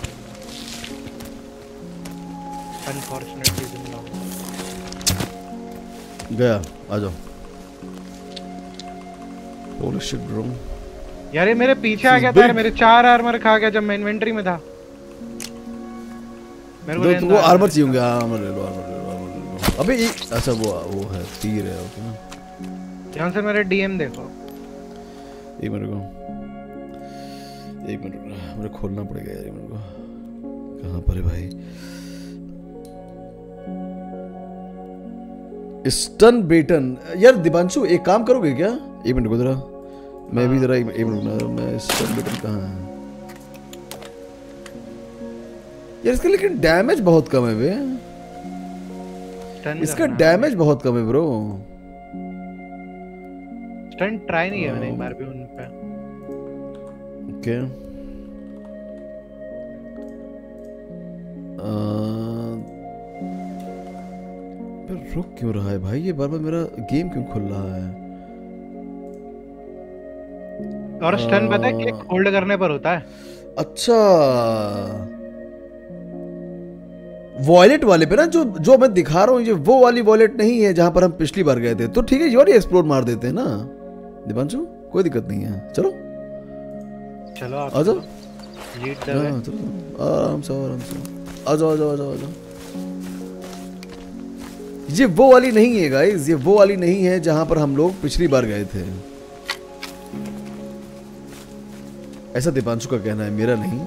अनफॉर्चुनेटली ज़िंदा हूँ। गया आ जाओ। होली शिट ब्रो यार ये मेरे पीछे आ गया था यार मेरे चार आर्मर खा गया जब मैं इन्वेंटरी में था। मेरे तो लेने तुमको आर्मर चाहिए होंगे हाँ आर्मर ले लो आर्मर ले लो आर्मर ले लो। अबे ये अच्छा वो वो है तीर है ओके ना। ध्यान से मेरे डीएम देखो। एक मिनट को एक मिनट मुझे खोलना पड़ेगा यार एक मिनट को कहाँ पर है भाई? स्टन बेटन यार दिबांशु एक काम करोगे क्या? एक मिनट को जरा। मैं भी जरा एक मिनट मैं स्टन बेटन कहाँ है? यार इसका लेकिन डैमेज बहुत कम है बे। इसका डैमेज बहुत कम है ब्रो स्टन ट्राई नहीं किया मैंने एक बार भी उन पे। ओके। पर रुक क्यों रहा है भाई? ये बार बार मेरा गेम क्यों खुल रहा है? और स्टन पता है क्लिक होल्ड करने पर होता है। अच्छा। वॉलेट वाले पे ना जो जो मैं दिखा रहा हूँ ये वो वाली वॉलेट नहीं है जहाँ पर हम पिछली बार गए थे। तो ठीक है ये वाली एक्सप्लोर मार देते हैं ना। दीपांशु कोई दिक्कत नहीं है। चलो। चलो आ जाओ हाँ। आराम से आराम से। आ जाओ आ जाओ आ जाओ आ जाओ ये वो वाली नहीं है गाइस ये वो वाली नहीं है जहाँ पर हम लोग पिछली बार गए थे। ऐसा दीपांशु का कहना है मेरा नहीं।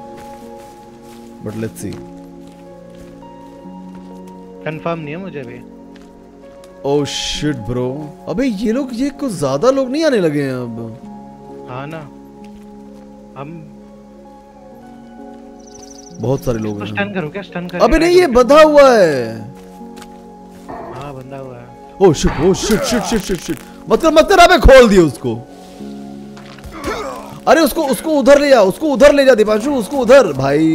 बट लेट्स सी कंफर्म नहीं है मुझे भी ओ शिट ब्रो अबे ये लोग ये कुछ ज़्यादा लोग नहीं आने लगे हैं अब? हाँ ना। हम बहुत सारे लोग तो हैं। स्टन करो क्या? स्टन कर अबे नहीं ये बंधा हुआ है। हाँ बंदा हुआ है। ओ shit oh shit shit shit shit shit मत कर मत कर अबे खोल दिया उसको। अरे उसको उसको उधर ले जा उसको उधर ले जा दीपांशु उसको उधर। भाई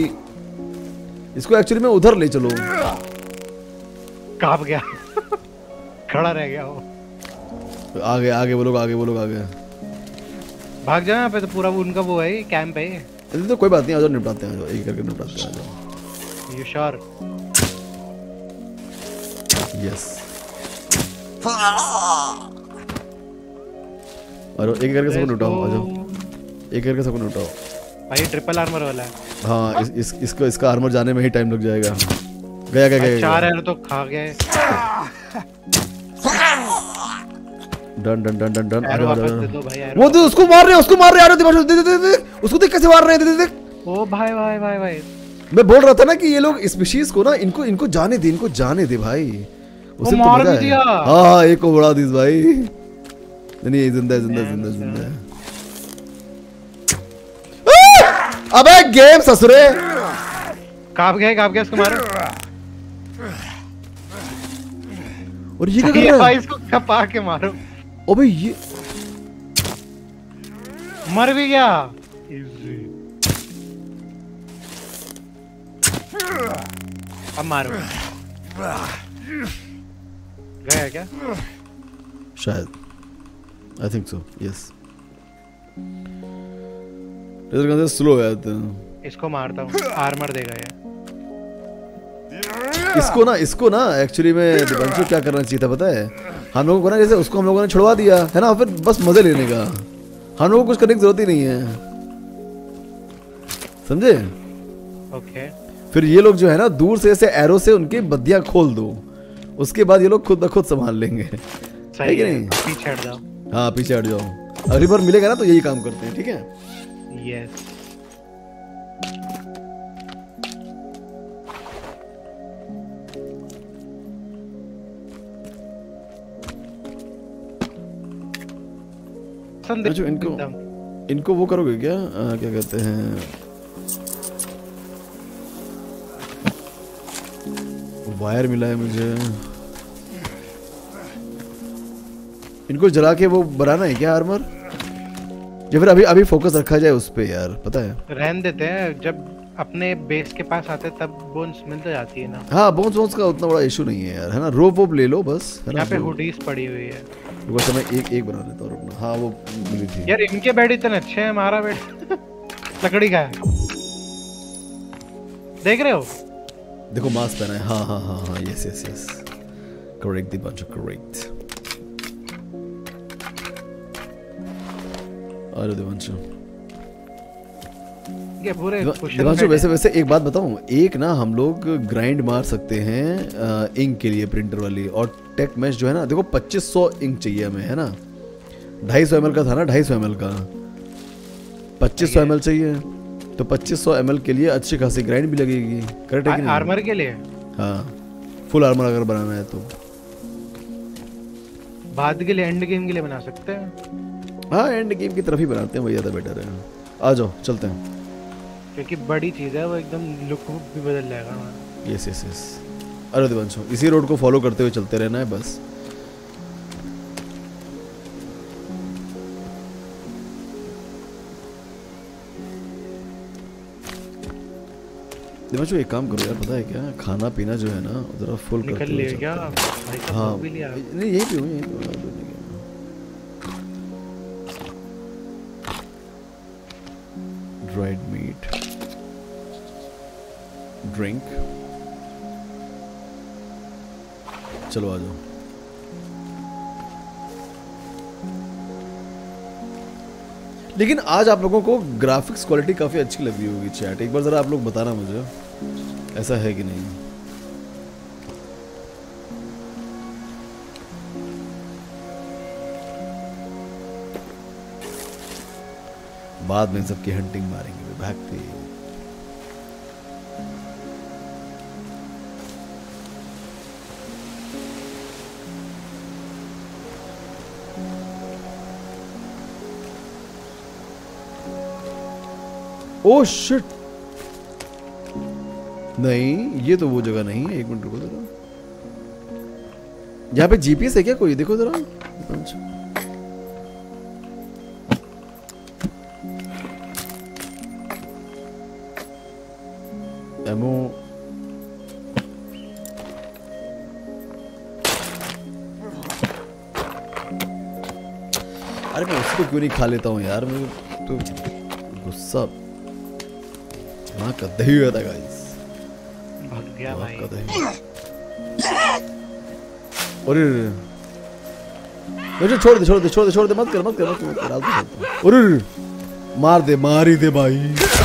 इसको एक्चुअली में उधर ले चलो। काँप गया। खड़ा रह गया वो। आगे आगे वो लोग आगे वो लोग आगे। भाग जाओ यहाँ पे तो पूरा वो उनका वो है कैंप है ऐसे तो कोई बात नहीं आ जाओ निपटाते हैं एक करके निपटाते हैं आ जाओ। यू श्योर यस और एक करके सबको निपटाओ आ जाओ। एक करके सबको निपटाओ। भाई ट्रिपल आर्मर वाला है। हाँ इस, इस इसको इसका आर्मर जाने में ही टाइम लग जाएगा। गया गया गया, चार है तो खा गए। Done done done done done. Arrow आ वापस दे दो भाई एरो वो तो उसको मार रहे हैं उसको मार रहे हैं अरे दिमाग दे दे दे उसको देख कैसे मार रहे हैं दे दे दे ओ भाई भाई भाई भाई। मैं बोल रहा था ना कि ये लोग स्पीशीज को ना इनको इनको जाने दे इनको जाने दे भाई। उसे मार भी दिया। हाँ हाँ एक को उड़ा दी भाई। नहीं ये ज़िंदा है ज़िंदा ज़िंदा ज़िंदा है। अबे गेम ससुरे। काँप गए काँप गए इसको मारो। और ये क्या कर रहा भाई है इसको कपा के मारो। अबे ये मर भी गया। अब मारो। गया क्या? शायद। I think so yes slow है इसको मारता हूँ। आर्मर देगा ये। इसको ना इसको ना एक्चुअली में दिपांशु क्या करना चाहिए था पता है? हम लोगों को ना जैसे उसको हम लोगों ने छुड़वा दिया है ना? फिर बस मज़े लेने का। हम लोगों को कुछ करने की ज़रूरत ही नहीं है। समझे? ओके फिर ये लोग जो है ना दूर से ऐसे एरो से उनकी बदिया खोल दो। उसके बाद ये लोग खुद ब खुद संभाल लेंगे। सही है नहीं? पीछे हट जाओ। हाँ पीछे हट जाओ। अगली बार मिलेगा ना तो यही काम करते हैं ठीक है? यस अच्छा, इनको- इनको वो करोगे क्या? आ, क्या कहते हैं? वायर मिला है मुझे। इनको जला के वो बनाना है क्या आर्मर या फिर अभी अभी फोकस रखा जाए उस पर यार पता है। रहन देते हैं जब अपने बेस के पास आते तब बोन्स मिल तो जाती है ना। हाँ बोन्स वोन्स का उतना बड़ा इशू नहीं है यार है ना? रोप वोप ले लो बस है ना? यहाँ पे हुडीज पड़ी हुई है। रुको अच्छा मैं एक एक बना लेता हूँ रुकना। हाँ वो मिली थी। यार इनके बेड इतने अच्छे हैं हमारा बेड [laughs] लकड़ी का है। देख रहे हो? देखो मास्क पहना है। हाँ हाँ हाँ हाँ yes yes yes correct Deepanshu correct अरे दीपांशु पूरे दिवांशु वैसे वैसे एक बात बताऊँ एक ना हम लोग ग्राइंड मार सकते हैं इंक के लिए प्रिंटर वाली और टेक मैश जो है ना देखो 2500 इंक चाहिए हमें है ना? 250 एम का था ना 250 एम का। 2500 एम चाहिए तो 2500 एम के लिए अच्छी खासी ग्राइंड भी लगेगी करेक्ट है आर्मर के लिए? हाँ फुल आर्मर अगर बनाना है तो। बाद के लिए एंड गेम के लिए बना सकते हैं। हाँ एंड गेम की तरफ़ ही बनाते हैं वही ज़्यादा बेटर है। आ जाओ चलते हैं। क्योंकि बड़ी चीज़ है वो एकदम लुक भी बदल जाएगा यस यस यस अरे दिवंशु इसी रोड को फॉलो करते हुए चलते रहना है बस। दिवंशु एक काम करो यार पता है क्या? खाना पीना जो है ना जरा फुल निकल लिए चलते क्या? हैं। लिया नहीं यही पे हूँ यही dried meat. ड्रिंक चलो आ जाओ। लेकिन आज आप लोगों को ग्राफिक्स क्वालिटी काफ़ी अच्छी लगी होगी चैट एक बार ज़रा आप लोग बताना मुझे, ऐसा है कि नहीं? बाद में सबकी हंटिंग मारेंगे, वे भागते ओ शिट नहीं, ये तो वो जगह नहीं है। एक मिनट रुको जरा। यहाँ पे जीपीएस है क्या कोई? देखो जरा। एमओ अरे मैं उसको क्यों नहीं खा लेता हूँ यार? मैं तो गुस्सा वहाँ का दही हुआ था गाइस भग गया भाई। का दही अरे मुझे छोड़ दे छोड़ दे छोड़ दे छोड़ दे मत कर मत कर मत कर, मत कर आज मैं खेलता हूँ। अरे मार दे मार ही दे भाई।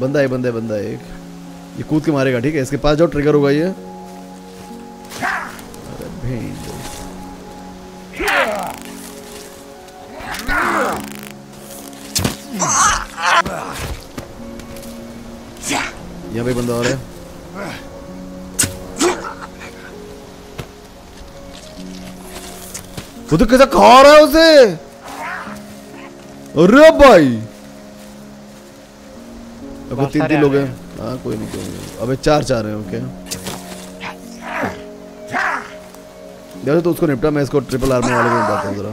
बंदा है बंदा है, बंदा एक। ये कूद के मारेगा, ठीक है? इसके पास जाओ ट्रिगर होगा ये। अरे यहाँ पे बंदा और है। वो तो कैसा खा रहा है उसे? अरे भाई। अब तीन तीन लोग हैं हाँ। कोई नहीं कोई नहीं। अबे चार चार हैं ओके देखो तो उसको निपटा मैं इसको ट्रिपल आर्मर वाले को निपटाता हूँ जरा।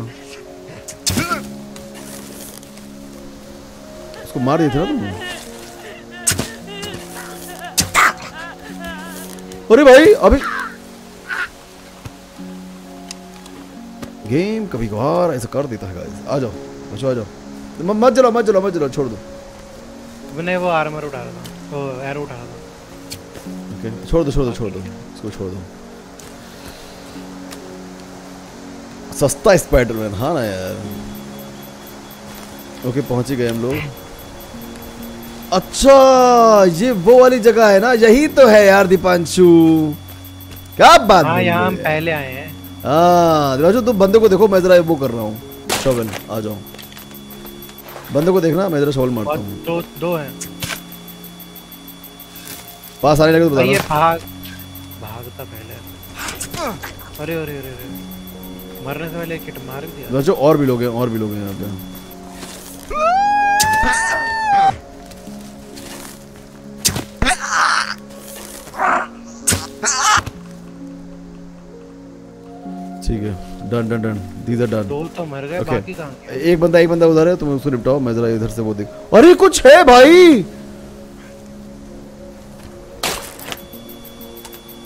उसको मार दिए थे ना तुमने? अरे भाई अभी गेम कभी कभार ऐसा कर देता है guys. आ जाओ बचो आ जाओ। मत जलाओ मत जलाओ मत जलाओ छोड़ दो। मैंने वो आर्मर उठा रहा था। वो एरो उठा रहा था। ओके छोड़ दो छोड़ दो छोड़ दो। इसको छोड़ दो। सस्ता स्पाइडरमैन हाँ ना यार। ओके पहुँच ही गए हम लोग। अच्छा ये वो वाली जगह है ना यही तो है यार दीपांशु। क्या बात हाँ बोल यहाँ हम पहले आए हैं। हाँ दीपांशु तुम बंदे को देखो मैं जरा वो कर रहा हूँ। शोवल आ जाओ। बंदे को देखना मैं जरा शोवल मारता हूँ। दो दो हैं। पास आने लगे तो भाई ये भाग भागता पहले। अरे अरे अरे अरे। मरने से पहले किट मार दिया। दीपांशु और भी लोग हैं और भी लोग हैं यहाँ पे। ठीक है। Done done done these are done दो तो मर गए Okay. बाकी कहाँ एक बंदा एक बंदा उधर है तुम उसको निपटाओ मैं जरा इधर से वो देख अरे कुछ है भाई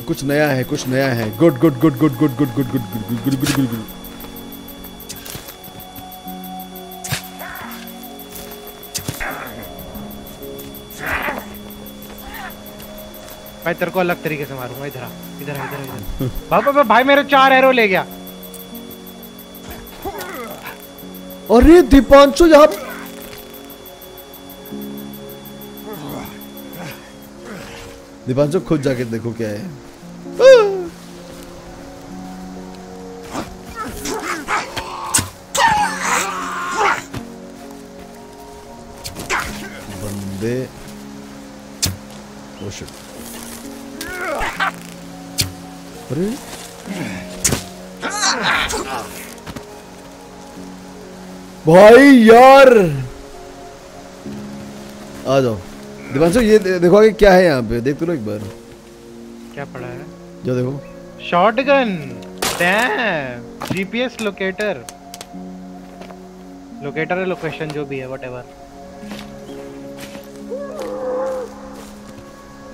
कुछ नया है कुछ नया है good good good good good good good good good good good good good मैं तेरे को अलग तरीके से मारूँगा इधर इधर इधर इधर बाबा भाई, भाई मेरे चार एरो ले गया अरे दीपांशु यहाँ दीपांशु खुद जाके देखो क्या है। बंदे। अरे। भाई यार। आ जाओ। दीपांशु ये देखो आगे क्या है यहाँ पे। देख तो लो एक बार। क्या पड़ा है? जो देखो। Shotgun damn GPS locator locator है लोकेशन जो भी है व्हाटएवर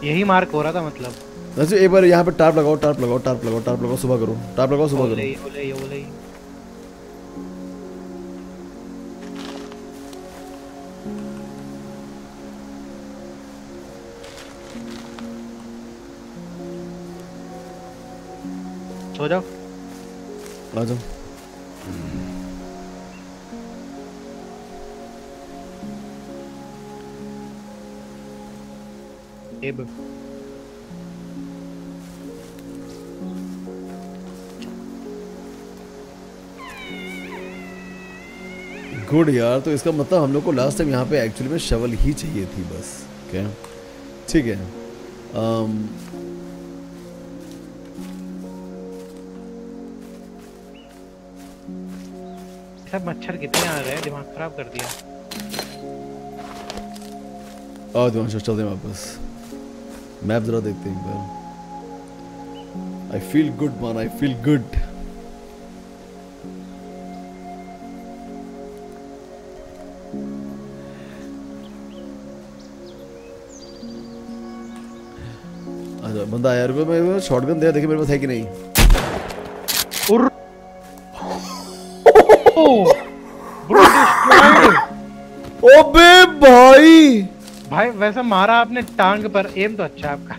यही मार्क हो रहा था मतलब। वैसे एक बार यहाँ पे टार्प लगाओ टार्प लगाओ टार्प लगाओ टार्प लगाओ सुबह करो। टार्प लगाओ सुबह करो। सो जाओ आ जाओ एब गुड यार तो इसका मतलब हम लोग को लास्ट टाइम यहाँ पे एक्चुअली में शवल ही चाहिए थी बस क्या ठीक है। Um, सब मच्छर कितने आ रहे हैं? दिमाग खराब कर दिया। आओ दिमाग चलते हैं वापस। मैप जरा देखते हैं एक बार। आई फील गुड मान आई फील गुड बंदा आया, रुको, मैं शॉटगन दिया, देखिए मेरे पास है कि नहीं। [laughs] ओबे भाई। भाई वैसे मारा आपने टांग पर एम तो अच्छा है आपका।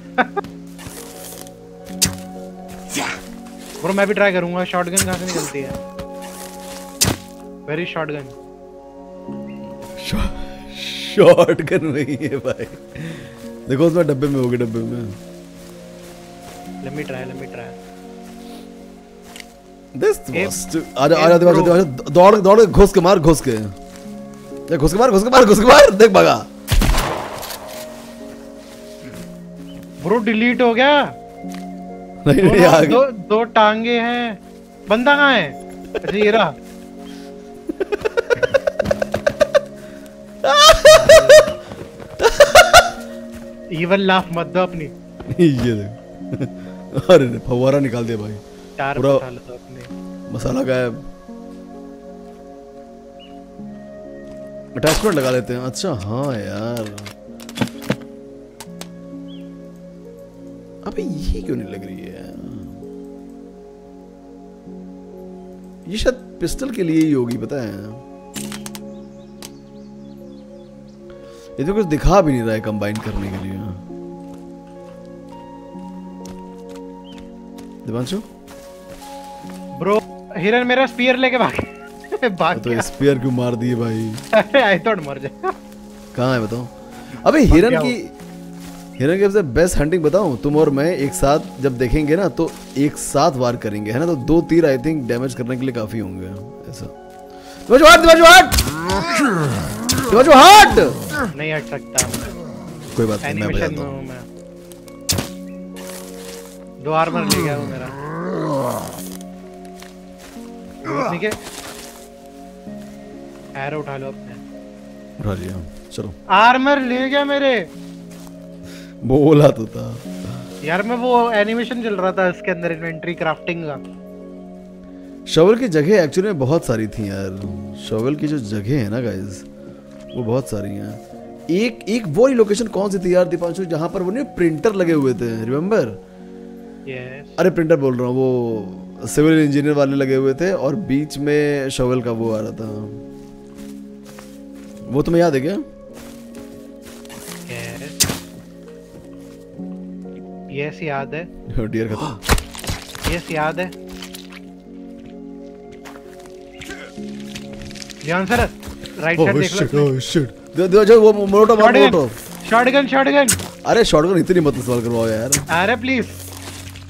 ब्रो मैं भी ट्राई करूँगा शॉटगन कहाँ से निकलती है? वेरी शॉटगन शॉटगन नहीं है भाई। देखो उसमें डब्बे में होगे डब्बे में। Let me try let me try this आजा ए आजा दिमाग दिमाग दौड़ दौड़ के घुस के मार घुस के देख घुस के मार घुस के मार घुस के मार देख भागा। ब्रो डिलीट हो गया। नहीं नहीं आगे दो दो टांगे हैं। बंदा कहाँ है? ये रहा। इवन लाफ मत दो अपनी। [laughs] ये देख। अरे रे, फव्वारा निकाल दिया भाई। चार पूरा- मसाले दो अपने। मसाला गायब अटैचमेंट लगा लेते हैं। अच्छा हाँ यार। अबे ये क्यों नहीं लग रही है? ये शायद पिस्टल के लिए ही होगी पता है। ये तो कुछ दिखा भी नहीं रहा है कंबाइन करने के लिए। दिवांशु ब्रो हिरन मेरा स्पीयर लेके भाग भाग तो स्पेयर क्यों मार दिए भाई? अरे आई थॉट मर जाए कहाँ है बताओ अबे हिरन की हिरन की सबसे बेस्ट हंटिंग बताऊँ? तुम और मैं एक साथ जब देखेंगे ना तो एक साथ वार करेंगे है ना? तो दो तीर आई थिंक डैमेज करने के लिए काफ़ी होंगे ऐसा। दिवाजो हट दिवाजो हट दिवाजो हट नहीं हट सकता। कोई बात नहीं मैं बजाता हूँ। हूँ दो आर्मर ले गया वो मेरा। ठीक है? एरो उठा लो अपने। उठा लिया। चलो। आर्मर ले गया मेरे। बोला तो था। यार मैं वो एनिमेशन चल रहा था इसके अंदर इन्वेंटरी क्राफ्टिंग का। शॉवल की जगह एक्चुअली में बहुत सारी थी यार। शॉवल की जो जगह है ना गाइस वो बहुत सारी हैं। एक एक वो लोकेशन कौन सी थी यार दीपांशु जहाँ पर वो नहीं प्रिंटर लगे हुए थे रिमेम्बर यस अरे प्रिंटर बोल रहा हूँ वो सिविल इंजीनियर वाले लगे हुए थे और बीच में शॉवल का वो आ रहा था। वो तुम्हें याद है क्या? यस याद है। डियर खत्म यस याद है। ध्यान सर राइट साइड देख लो। oh shit दे दे जो वो मोटो मोटो। शॉटगन शॉटगन अरे शॉटगन इतनी मत इस्तेमाल करवाओ यार। अरे प्लीज़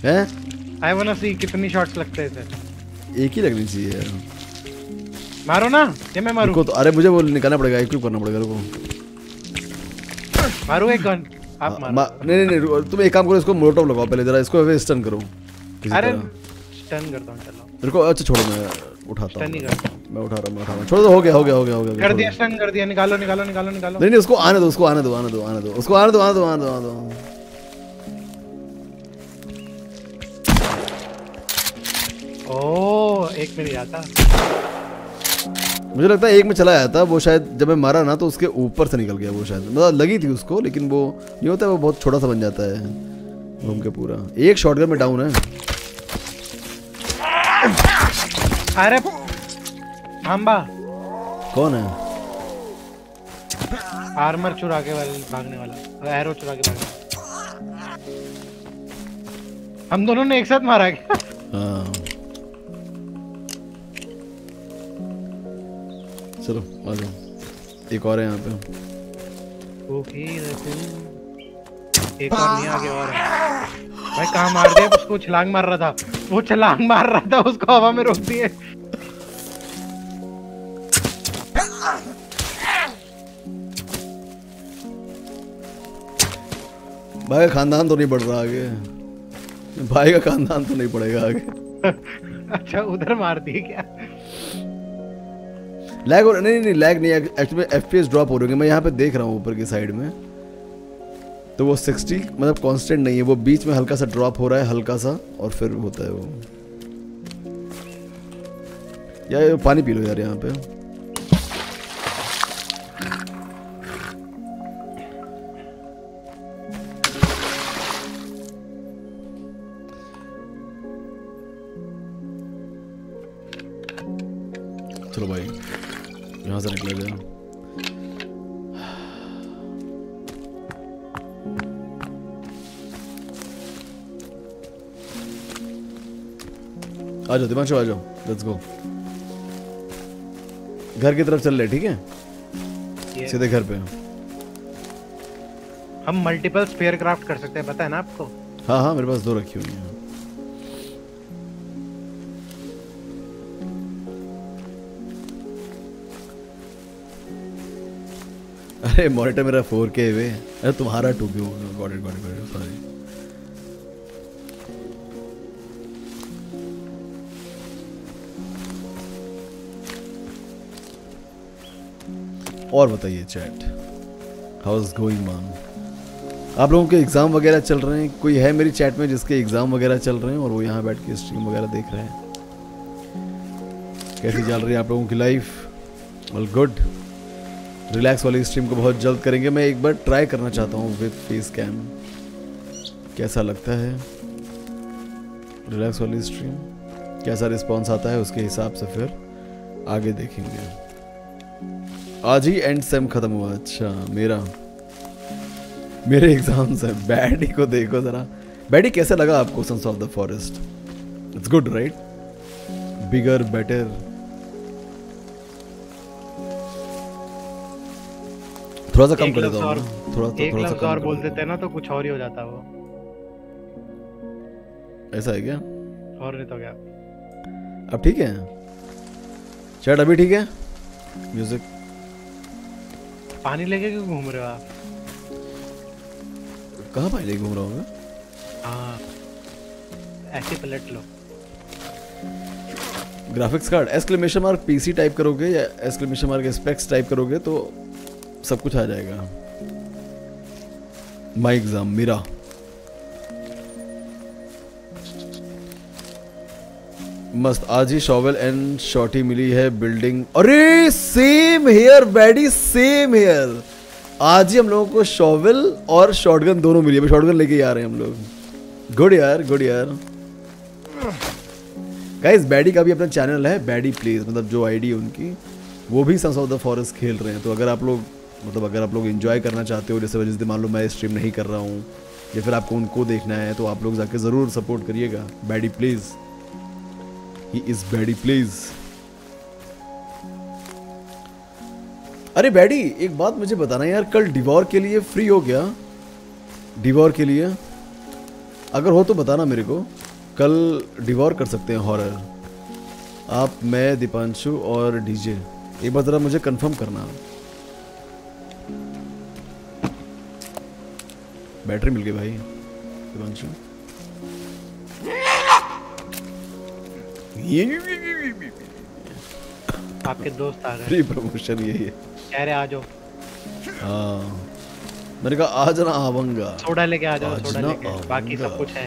हैं? आई वांट टू सी कितनी शॉट्स लगते हैं इसे एक ही लगनी चाहिए यार। मारो ना ये मैं मारू। तो अरे मुझे वो निकालना पड़ेगा इक्विप करना पड़ेगा रुको। मारू एक गन आप हाँ, मारो। मा- नहीं नहीं नहीं तुम एक काम करो इसको मोटो लगाओ पहले जरा इसको अभी स्टन करो। अरे। स्टन करता हूँ चलो। रुको अच्छा छोड़ो मैं उठाता ही। मैं उठा रहा हूँ उठा रहा हूँ। छोड़ो तो हो गया हो गया हो गया हो गया कर दिया स्टन कर दिया निकालो निकालो निकालो निकालो। नहीं नहीं उसको आने दो उसको आने दो आने दो आने दो उसको आने दो आने दो आने दो आने दो। ओ एक मिनट आता मुझे लगता है एक में चला आया था वो शायद जब मैं मारा ना तो उसके ऊपर से निकल गया वो शायद। मतलब लगी थी उसको लेकिन वो नहीं होता वो बहुत छोटा सा बन जाता है घूम के पूरा। एक शॉटगन में डाउन है। अरे थांबा। कौन है? आर्मर चुरा के वाले भागने वाला। एरो चुरा के भागने वाला। हम दोनों ने एक साथ मारा क्या? हाँ। चलो आ जाओ। एक और है यहाँ पे। फिर एक और नहीं आगे और है। भाई कहाँ मार दिया? उसको छलांग मार रहा था। वो छलांग मार रहा था उसको हवा में रोक दिए। भाई का खानदान तो नहीं बढ़ रहा आगे। भाई का खानदान तो नहीं पड़ेगा आगे। [laughs] अच्छा उधर मार दिए क्या? लैग हो नहीं नहीं लैग नहीं एक्चुअली एफपीएस ड्रॉप हो रही है मैं यहाँ पे देख रहा हूँ ऊपर की साइड में। तो वो 60 मतलब कांस्टेंट नहीं है, वो बीच में हल्का सा ड्रॉप हो रहा है, हल्का सा, और फिर होता है वो। यार पानी पी लो यार यहाँ पे। चलो भाई। यहाँ [sighs] से निकला जाए आ जाओ दिमाग आ जाओ लेट्स गो घर की तरफ़ चल रहे ठीक है? सीधे घर पे। हम मल्टीपल स्पेयर क्राफ्ट कर सकते हैं पता है ना आपको? हाँ हाँ मेरे पास दो रखी हुई हैं। अरे मॉनिटर मेरा 4K वे अरे तुम्हारा 2K got it got it got it sorry और बताइए चैट हाउ इज़ गोइंग मान आप लोगों के एग्ज़ाम वगैरह चल रहे हैं। कोई है मेरी चैट में जिसके एग्ज़ाम वगैरह चल रहे हैं और वो यहाँ बैठ के स्ट्रीम वगैरह देख रहे हैं? कैसी चल रही है आप लोगों की लाइफ वेल गुड रिलैक्स वाली स्ट्रीम को बहुत जल्द करेंगे। मैं एक बार ट्राई करना चाहता हूँ विद फेस कैम कैसा लगता है? रिलैक्स वाली स्ट्रीम कैसा रिस्पॉन्स आता है उसके हिसाब से फिर आगे देखेंगे। आज ही एंड सेम खत्म हुआ। अच्छा मेरा। मेरे एग्ज़ाम्स हैं। बैडी को देखो जरा। बैडी कैसे लगा आपको sons of the forest it's good right bigger better थोड़ा सा कम कर देता हूँ थोड़ा एक थोड़ा सा और बोल देता देते ना तो कुछ और ही हो जाता वो। ऐसा है क्या? और नहीं तो क्या। अब ठीक है। चैट अभी ठीक है? म्यूज़िक। पानी लेके क्यों घूम रहे हो आप? कहाँ पानी लेके घूम रहा हूँ मैं? हाँ। ऐसे पलट लो। Graphics card exclamation mark PC type करोगे या एक्सक्लेमेशन मार्क स्पेक्स टाइप करोगे तो सब कुछ आ जाएगा। माई एग्ज़ाम मेरा मस्त, आज ही शॉवल एंड शॉटी मिली है बिल्डिंग। अरे same here baddie same here आज ही हम लोगों को शॉवल और शॉटगन दोनों मिली है। शॉटगन लेके आ रहे हैं हम लोग। गुड यार गुड यार। गाइस बैडी का भी अपना चैनल है। बैडी प्लेज मतलब जो आईडी है उनकी, वो भी सन्स ऑफ़ द फॉरेस्ट खेल रहे हैं। तो अगर आप लोग मतलब अगर आप लोग एंजॉय करना चाहते हो, जैसे वजह से मान लो मैं स्ट्रीम नहीं कर रहा हूँ, या फिर आपको उनको देखना है तो आप लोग जाके ज़रूर सपोर्ट करिएगा। Baddie please he is baddie please अरे बैडी एक बात मुझे बताना यार, कल डिवॉर के लिए फ्री हो गया। डिवॉर के लिए। अगर हो तो बताना मेरे को। कल डिवॉर कर सकते हैं हॉरर आप, मैं, दीपांशु और डीजे एक बार ज़रा मुझे कंफर्म करना। बैटरी मिल गई भाई दीपांशु आपके दोस्त आ गए फ्री प्रमोशन यही है। कह रहे आ जाओ। हाँ। मैंने कहा आज ना आवंगा। सोडा लेके आ जाओ सोडा लेके। बाकी सब कुछ है।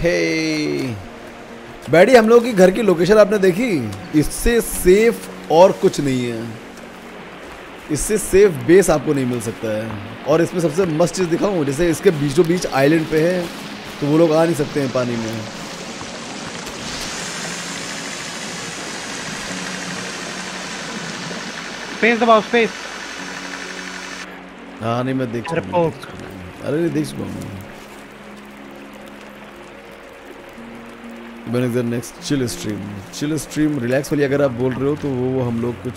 हे। बैडी हम लोग की घर की लोकेशन आपने देखी? इससे सेफ़ और कुछ नहीं है। इससे सेफ़ बेस आपको नहीं मिल सकता है। और इसमें सबसे मस्त चीज़ दिखाऊँ जैसे इसके बीचों बीच आइलैंड पे है तो वो लोग आ नहीं सकते हैं पानी में। स्पेस दबाओ स्पेस हाँ नहीं मैं देख। अरे नहीं देख चुका हूँ। मैंने इधर next chill stream chill stream relax वाली अगर आप बोल रहे हो तो वो वो हम लोग कुछ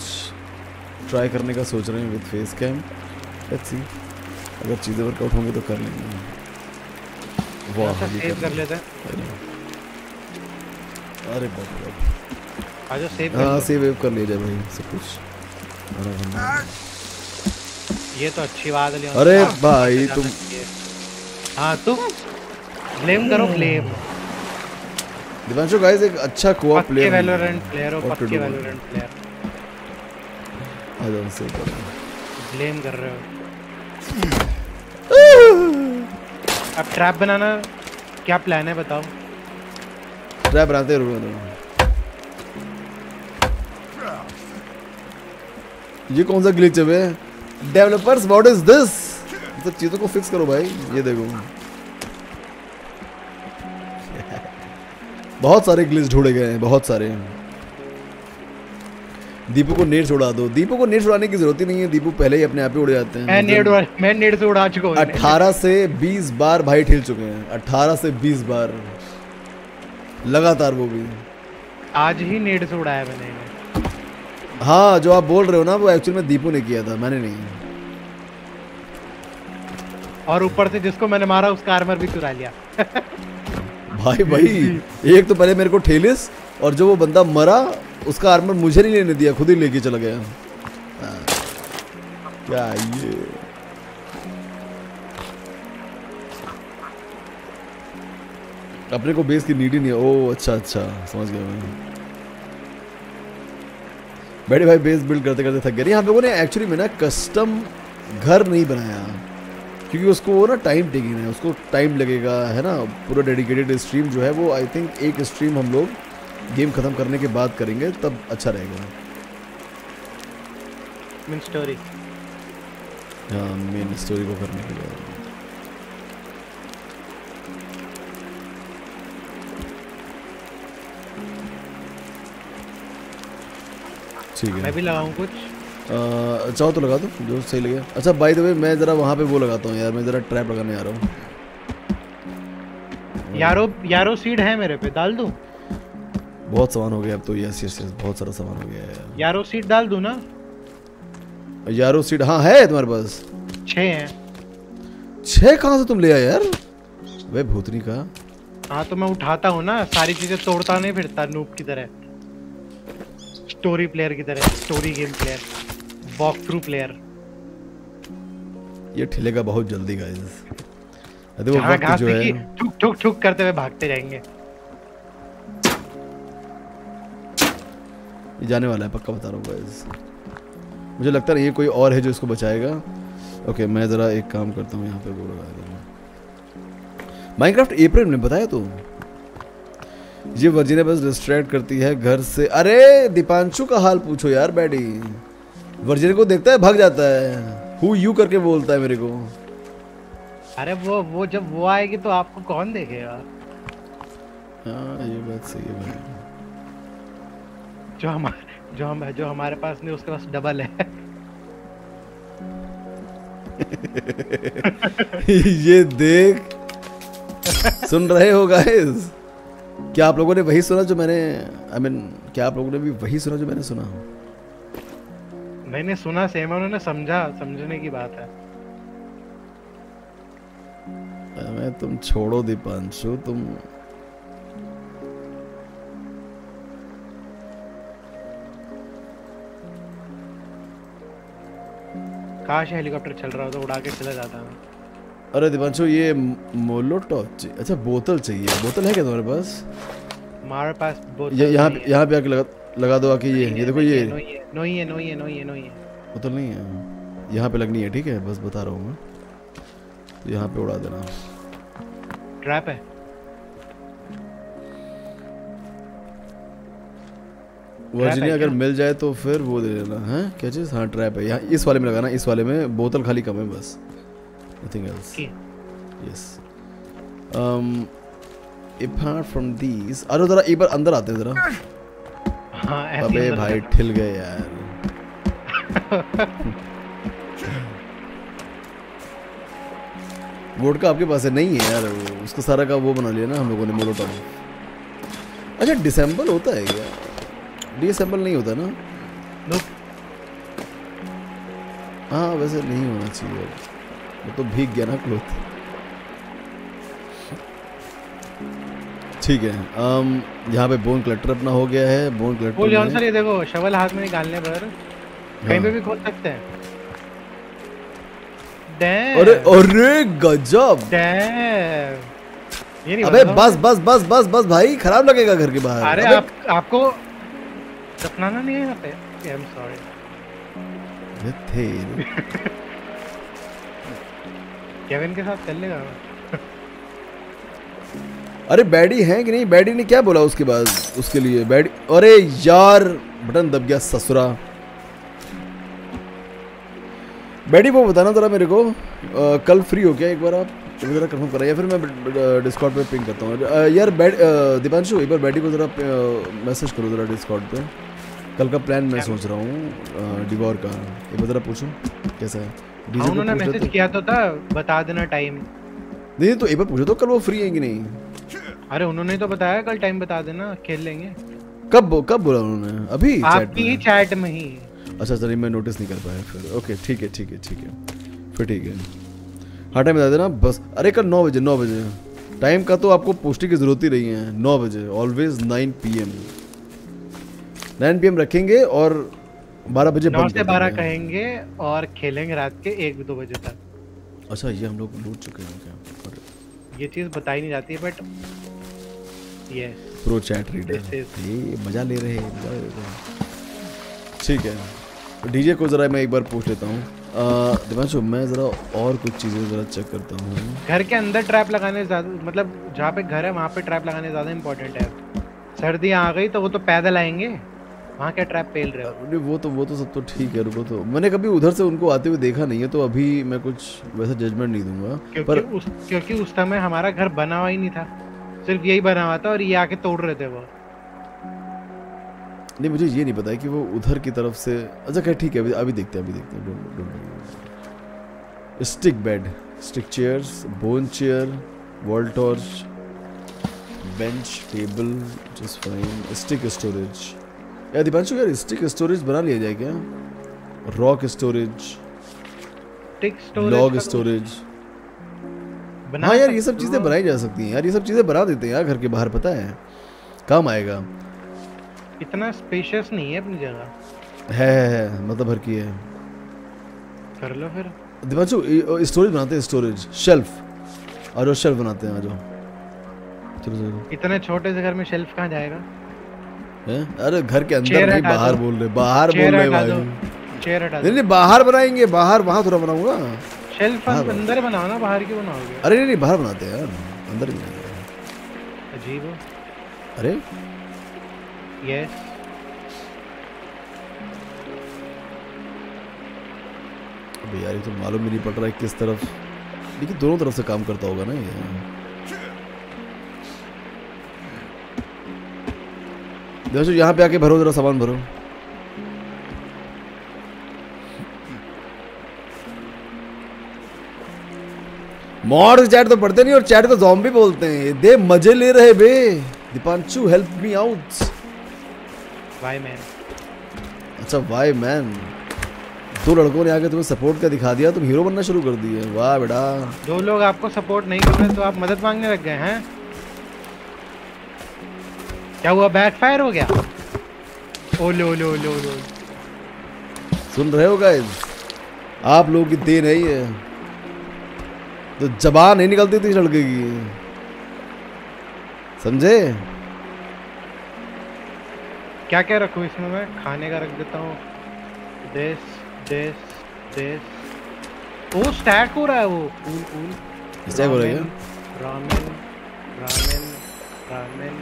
ट्राई करने का सोच रहे हैं with face cam let's see अगर चीज़ें वर्कआउट होंगी तो कर लेंगे। वाह कर कर लेते हैं। अरे बाप हाँ सेव वेव कर लिया जाए भाई सब कुछ। ये तो अच्छी बात है अरे भाई, तुम- हाँ। तुम ब्लेम करो ब्लेम दिवांशु गाइस एक अच्छा कोऑप पक्के प्लेयर वैलोरेंट प्लेयर हो पक्के वैलोरेंट प्लेयर आ जाओ सेव कर ब्लेम कर रहे हो। अब ट्रैप बनाना क्या प्लान है बताओ। ट्रैप बनाते रहो ये कौन सा ग्लिच है बे? डेवलपर्स व्हाट इज़ दिस सब चीज़ों को फिक्स करो भाई ये देखो। बहुत सारे ग्लिच ढूंढे गए हैं बहुत सारे। दीपू को नेट उड़ा दो। दीपू को नेट उड़ाने की ज़रूरत ही नहीं है दीपू पहले ही अपने आप ही उड़ जाते हैं। मैं नेड मैं नेड से उड़ा चुका हूँ। 18 से 20 बार भाई ठिल चुके हैं 18 से 20 बार। लगातार वो भी। आज ही नेड से उड़ाया मैंने। हाँ जो आप बोल रहे हो ना वो एक्चुअल में दीपू ने किया था मैंने नहीं। और ऊपर से जिसको मैंने मारा उसका आर्मर भी चुरा लिया। [laughs] भाई भाई, एक तो पहले मेरे को ठेलिस और जो वो बंदा मरा, उसका आर्मर मुझे नहीं लेने दिया, खुद ही लेके चला गया। हाँ। क्या ये? अपने को बेस की नीड ही नहीं है। ओ अच्छा अच्छा समझ गया मैं। बड़े भाई बेस बिल्ड करते करते थक गए। हम लोगों ने एक्चुअली में ना कस्टम घर नहीं बनाया। क्योंकि उसको वो ना टाइम टेकिंग है उसको टाइम लगेगा है ना? पूरा डेडिकेटेड स्ट्रीम जो है वो आई थिंक एक स्ट्रीम हम लोग गेम खत्म करने के बाद करेंगे तब अच्छा रहेगा। मीन स्टोरी हाँ मेन स्टोरी को करने के बाद ठीक है। मैं भी लगाऊँ कुछ? चाहो तो लगा दो जो सही लगे। अच्छा बाय द वे मैं ज़रा वहाँ पे वो लगाता हूँ यार मैं ज़रा ट्रैप लगाने आ रहा हूँ। यारो यारो सीड है मेरे पे डाल दूँ? बहुत सामान हो गया अब तो यस यस यस बहुत सारा सामान हो गया है यारो सीड डाल दूँ ना? यारो सीट हाँ है तुम्हारे पास। छह हैं। छह कहाँ से तुम ले आए यार? वे भूतनी का। हाँ तो मैं उठाता हूँ ना सारी चीज़ें तोड़ता नहीं फिरता नूप की तरह। स्टोरी प्लेयर की तरह story game player walk through player. ये ठिलेगा बहुत जल्दी गाइस देखो जहाँ वक्त जो है। ठुक ठुक ठुक करते हुए भागते जाएँगे। ये जाने वाला है पक्का बता रहा हूँ गाइस मुझे लगता है कोई और है जो इसको बचाएगा। ओके मैं ज़रा एक काम करता हूँ यहाँ पे वो लगा दूँगा माइनक्राफ्ट अप्रैल में बताया तो? ये वर्जिनिया बस डिस्ट्रैक्ट करती है घर से। अरे दीपांशु का हाल पूछो यार बैडी वर्जिनिया को देखता है भाग जाता है। हु यू करके बोलता है मेरे को। अरे वो वो जब वो आएगी तो आपको कौन देखेगा? हाँ ये बात सही है भाई। जो हमारे जो हम जो हमारे पास नहीं उसके पास डबल है। [laughs] ये देख। सुन रहे हो गाइस क्या आप लोगों ने वही सुना जो मैंने आई I मीन mean, क्या आप लोगों ने भी वही सुना जो मैंने सुना? मैंने सुना सेम है उन्होंने समझा समझने की बात है। मैं तुम छोड़ो दीपांशु तुम काश हेलीकॉप्टर चल रहा हो तो उड़ा के चला जाता मैं अरे दीपांशु ये मोलोटॉप अच्छा बोतल चाहिए। बोतल है क्या तुम्हारे पास? हमारे पास बोतल यहाँ पे है। यहाँ पे आके लगा लगा दो आके ये ये देखो ये। है, नहीं है, नहीं है नहीं है नहीं है नहीं। है बोतल नहीं है। यहाँ पे लगनी है ठीक है? बस बता रहा हूँ मैं। यहाँ पे उड़ा देना। ट्रैप है। वर्जिनिया अगर मिल जाए तो फिर वो दे देना है? क्या चीज़? हाँ ट्रैप है। यहाँ इस वाले में लगाना इस वाले में। बोतल खाली कम है बस। Nothing else yes apart from these अरे जरा एक बार अंदर आते हैं जरा। हाँ अबे भाई ठिल गए यार। [laughs] वोडका आपके पास है नहीं है यार उसका सारा का वो बना लिया ना हम लोगों ने मोलोटॉप अच्छा डिसेंबल होता है क्या? डिसेंबल नहीं होता ना? हाँ वैसे नहीं होना चाहिए। वो तो भीग गया ना क्लोथ ठीक है um, यहाँ पे बोन कलेक्टर अपना हो गया है बोन वो कलेक्टर जॉन सर ये देखो शवल हाथ में निकालने पर कहीं पे हाँ। भी खोल सकते हैं. अरे अरे गजब. अबे बस बस बस बस बस भाई खराब लगेगा घर के बाहर। अरे आप आपको दफनाना नहीं है यहाँ पे? आई एम सॉरी केविन के साथ चल लेगा। अरे बैडी है कि नहीं? बैडी ने क्या बोला उसके बाद उसके लिए? बैडी अरे यार बटन दब गया ससुरा। बैडी वो बताना जरा मेरे को। अ, कल फ्री हो क्या एक बार आप? जरा कंफर्म करा या फिर मैं डिस्कॉर्ड पे पिंग करता हूँ। यार बैड दीपांशु एक बार बैडी को जरा मैसेज करो जरा डिस्कॉर्ड पे। कल का प्लान मैं सोच रहा हूँ डिवॉर का। एक बार जरा पूछूँ कैसा है? हाँ उन्होंने मैसेज किया तो था बता देना टाइम नहीं तो एक बार पूछो तो कल वो फ्री है कि नहीं? अरे उन्होंने तो बताया कल टाइम बता देना खेल लेंगे। कब कब बोला उन्होंने? अभी आपकी ही? चैट में ही। अच्छा चलिए मैं नोटिस नहीं कर पाया फिर। ओके ठीक है ठीक है ठीक है। फिर ठीक है। हाँ टाइम बता देना बस। अरे कल नौ बजे नौ बजे। टाइम का तो आपको पुष्टि की ज़रूरत ही नहीं है। नौ बजे always nine P M nine P M रखेंगे और बारह बजे नौ से बारह कहेंगे और खेलेंगे रात के एक दो बजे तक। अच्छा ये हम लोग लूट चुके हैं ये चीज़ बताई नहीं जाती बट ये प्रो चैट रीडर ये मज़ा ले रहे हैं ठीक है। डीजे को ज़रा मैं एक बार पूछ लेता हूँ। दिवांशु मैं ज़रा और कुछ चीज़ें ज़रा चेक करता हूँ। घर के अंदर ट्रैप लगाने ज़्यादा मतलब जहाँ पे घर है वहाँ पे ट्रैप लगाने ज़्यादा इंपॉर्टेंट है। सर्दियाँ आ गई तो वो तो पैदल आएँगे। वहाँ क्या ट्रैप पेल रहे हो? नहीं वो तो वो तो सब तो ठीक है रुको तो। मैंने कभी उधर से उनको आते हुए देखा नहीं है तो अभी मैं कुछ वैसा जजमेंट नहीं दूँगा। क्योंकि पर उस क्योंकि उस समय हमारा घर बना हुआ ही नहीं था। सिर्फ़ यही बना हुआ था और ये आके तोड़ रहे थे वो। नहीं मुझे ये नहीं पता है कि वो उधर की तरफ़ से अच्छा खैर ठीक है अभी अभी देखते हैं अभी देखते हैं। Don't don't stick bed stick chairs bone chair wall torch bench table just fine stick storage यार दीपांशु यार स्टिक स्टोरेज बना लिया जाए क्या? Rock storage tick storage log storage बना हाँ यार ये सब चीज़ें बनाई जा सकती हैं। यार ये सब चीज़ें बना देते हैं यार घर के बाहर पता है। काम आएगा। इतना स्पेशियस नहीं है अपनी जगह। है है है मतलब भर की है। कर लो फिर। दीपांशु स्टोरेज बनाते हैं स्टोरेज शेल्फ और शेल्फ बनाते हैं आ जाओ। चलो चलो इतने छोटे से घर में शेल्फ कहाँ जाएगा? हैं? अरे घर के अंदर नहीं बाहर बोल रहे बाहर बोल रहे भाई। नहीं चेयर हटा दो। नहीं बाहर बनाएँगे बाहर वहाँ थोड़ा बनाऊँगा। शेल्फ अंदर बनाओ ना बाहर क्यों बनाओगे? अरे नहीं नहीं बाहर बनाते हैं यार अंदर नहीं अजीब हो। अरे? यस अबे यार ये तो मालूम ही नहीं पड़ रहा है किस तरफ़। लेकिन दोनों तरफ़ से काम करता होगा ना ये। देखो यहाँ पे आके भरो जरा सामान भरो। मॉड चैट तो पढ़ते नहीं और चैट तो जॉम्बी बोलते हैं। दे मज़े ले रहे बे। Deepanshu help me out bye man अच्छा वाई मैन दो लड़कों ने आके तुम्हें सपोर्ट का दिखा दिया तुम हीरो बनना शुरू कर दिए। वाह बेटा। दो लोग आपको सपोर्ट नहीं कर रहे तो आप मदद मांगने लग गए हैं? क्या हुआ? बैकफायर हो गया? ओलो ओलो ओलो ओलो सुन रहे हो गाइस आप लोगों की देन है ये। तो जबान नहीं निकलती थी लड़के की। समझे? क्या क्या रखूँ इसमें मैं? खाने का रख देता हूँ। This this this oh stack हो रहा है वो। कूल कूल Stack हो रहा है रामेन रामेन रामेन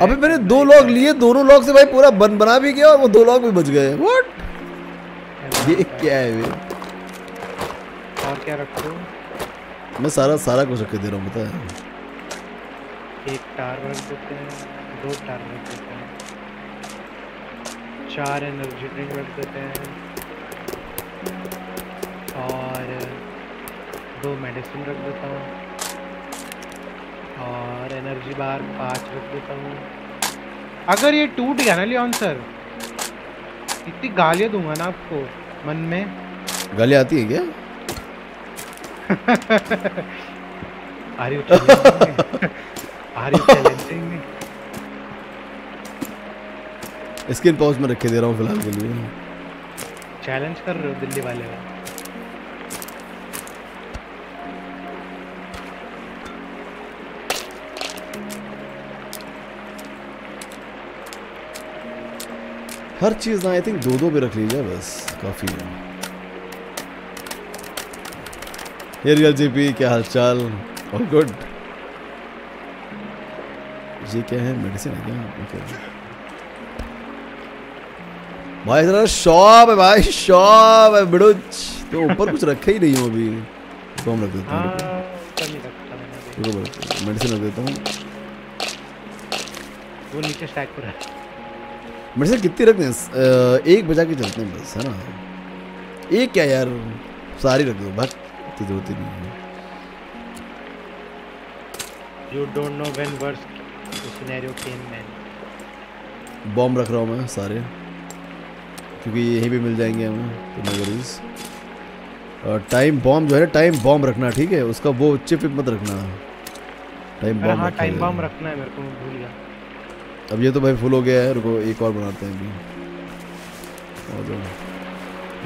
अबे मैंने दो लॉग लिए दोनों लॉग से भाई पूरा बन बना भी गया और वो दो लॉग भी बच गए। व्हाट ये क्या है ये? और क्या रखूँ? मैं सारा सारा कुछ रख के दे रहा हूँ पता है। एक टार रख देते हैं दो टार रख देते हैं। चार एनर्जी ड्रिंक रख देते हैं। और दो मेडिसिन रख देता हूँ। और एनर्जी बार पाँच रख देता हूँ। अगर ये टूट गया ना लियोन सर इतनी गालियाँ दूँगा ना आपको मन में। गाली आती है क्या? [laughs] Me? Are you challenging me? Skin pouch में रख दे रहा हूँ फ़िलहाल के लिए। चैलेंज कर रहे हो दिल्ली वाले का हर चीज़ ना आई थिंक दो दो पे रख लीजिए बस काफ़ी है। ये रियल जीपी क्या हालचाल? ऑल गुड ये क्या है? मेडिसिन है क्या? ओके भाई जरा शॉप है भाई शॉप है बिड़ुच। तो ऊपर कुछ रखा ही नहीं हूँ अभी। तो हम रख देते हाँ। हैं मेडिसिन रख देता हूँ। वो नीचे स्टैक पर है। मेडिसिन कितनी रखते हैं? अ, एक बजा के चलते हैं बस है ना? एक क्या यार? सारी रख दो बस इतनी ज़रूरत ही नहीं है। You don't know when worst scenario came man bomb रख रहा हूँ मैं सारे। क्योंकि यहीं भी मिल जाएँगे हमें तो नो वरीज और टाइम बॉम्ब जो है टाइम बॉम्ब रखना ठीक है? उसका वो चिप मत रखना। टाइम बॉम्ब हाँ टाइम जाएगा। बम रखना है मेरे को भूल गया। अब ये तो भाई फुल हो गया है रुको एक और बनाते हैं अभी। और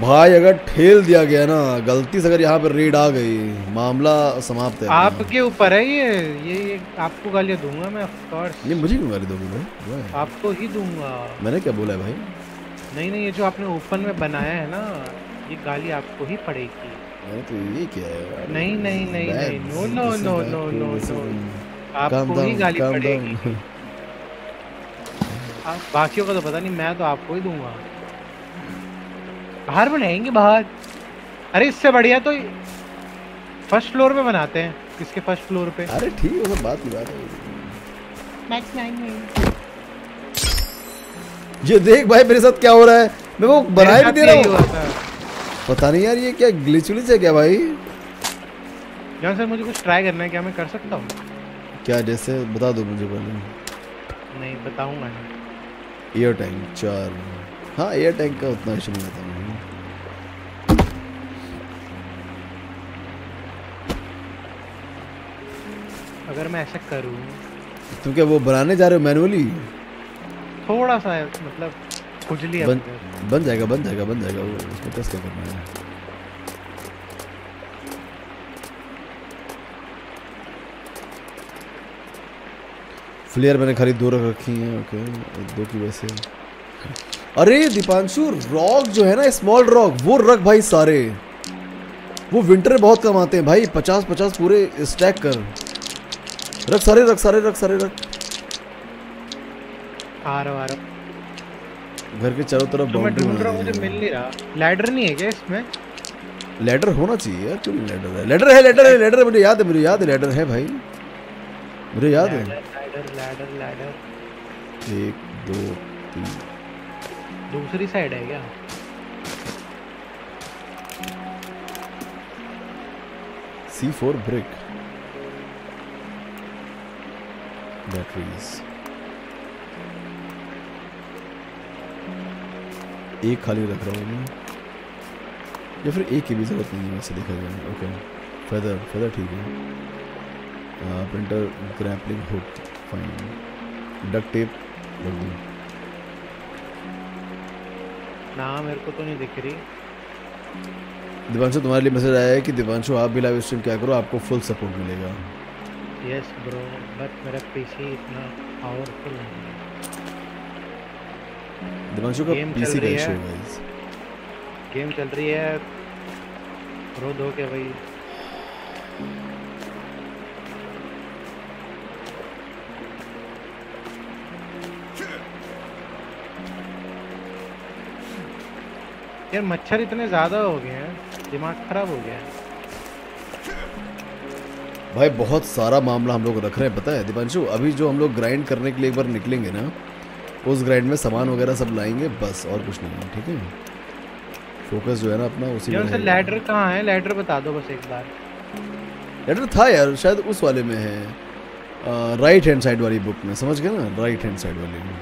भाई अगर ठेल दिया गया ना गलती से अगर यहाँ पर रेड आ गई मामला समाप्त है। आपके ऊपर है ये ये ये आपको गालियाँ दूँगा मैं ऑफ़ कोर्स ये मुझे क्यों गाली दोगे भाई? आपको ही दूँगा। मैंने क्या बोला है भाई? नहीं नहीं ये जो आपने ओपन में बनाया है ना ये गाली आपको ही पड़ेगी। तो ये क्या है। नहीं नहीं नहीं नहीं no no no no no no आपको ही गाली पड़ेगी. आप बाकियों का तो पता नहीं मैं तो आपको ही दूँगा। बाहर बनाएँगे बाहर। अरे इससे बढ़िया तो फ़र्स्ट फ्लोर पे बनाते हैं। किसके फ़र्स्ट फ्लोर पे? अरे ठीक है सब बात की बात है। मैक्स नाइन में ये देख भाई मेरे साथ क्या हो रहा है? मैं वो बनाए भी दे रहा हूँ। पता नहीं यार ये क्या ग्लिच विलिच है क्या भाई? जॉन सर मुझे कुछ ट्राई करना है क्या मैं कर सकता हूँ? क्या जैसे बता दो मुझे पहले। नहीं बताऊँगा एयर टैंक चार हाँ एयर टैंक का उतना इशू नहीं आता अगर मैं ऐसा करूँ। तुम क्या वो बनाने जा रहे हो मैनुअली थोड़ा सा मतलब खुजली बन, बन जाएगा बन जाएगा बन जाएगा। वो उसको टेस्ट करना है? फ्लेयर मैंने खाली दो रख रखी हैं ओके दो की वजह से अरे दीपांशु रॉक जो है ना स्मॉल रॉक वो रख भाई सारे। वो विंटर में बहुत कम आते हैं भाई पचास पचास पूरे स्टैक कर। रख सारे रख सारे रख सारे रख। आ रहा आ रहा घर के चारों तरफ़ तो मैं ढूंढ रहा हूँ मुझे मिल नहीं रहा। लैडर नहीं है क्या इसमें? लेटर होना चाहिए यार क्यों लेटर है लेटर है लेटर है लेटर है मुझे याद है मुझे याद है लेटर है भाई। मुझे याद है। लैडर लैडर लैडर एक दो तीन। दूसरी साइड है क्या? सी फोर ब्रिक बैटरीज एक खाली रख रहा हूँ मैं। या फिर एक की भी ज़रूरत नहीं है वैसे देखा जाए। ओके फेदर फेदर ठीक है। Printer grappling hook fine duck tape रख दूँ ना मेरे को तो नहीं दिख रही। दिवांशु तुम्हारे लिए मैसेज आया है कि दिवांशु आप भी लाइव स्ट्रीम क्या करो आपको फुल सपोर्ट मिलेगा। यस ब्रो बट मेरा पीसी इतना पावरफुल नहीं है। दिवांशु का पीसी का इशू है। है गाइस गेम चल रही है। रो दो के भाई? यार मच्छर इतने ज़्यादा हो गए हैं दिमाग खराब हो गया है। भाई बहुत सारा मामला हम लोग रख रहे हैं पता है दिवांशु अभी जो हम लोग ग्राइंड करने के लिए एक बार निकलेंगे ना उस ग्राइंड में सामान वगैरह सब लाएँगे बस और कुछ नहीं है ठीक है? फोकस जो है ना अपना उसी में सर लैडर कहाँ है? लैडर बता दो बस एक बार। लेटर था यार शायद उस वाले में है। राइट हैंड साइड वाली बुक में समझ गए ना? राइट हैंड साइड वाली। में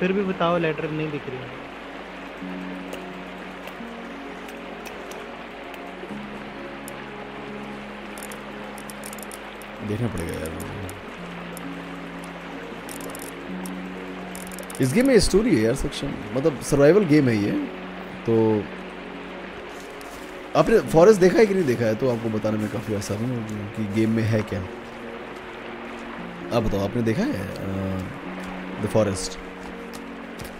फिर भी बताओ लैडर नहीं दिख रही। है देखना पड़ेगा यार। इस गेम में स्टोरी है यार सेक्शन मतलब सर्वाइवल गेम है ये। तो आपने फॉरेस्ट देखा है कि नहीं देखा है? तो आपको बताने में काफ़ी आसानी होगी कि गेम में है क्या। आप बताओ, आपने देखा है द फॉरेस्ट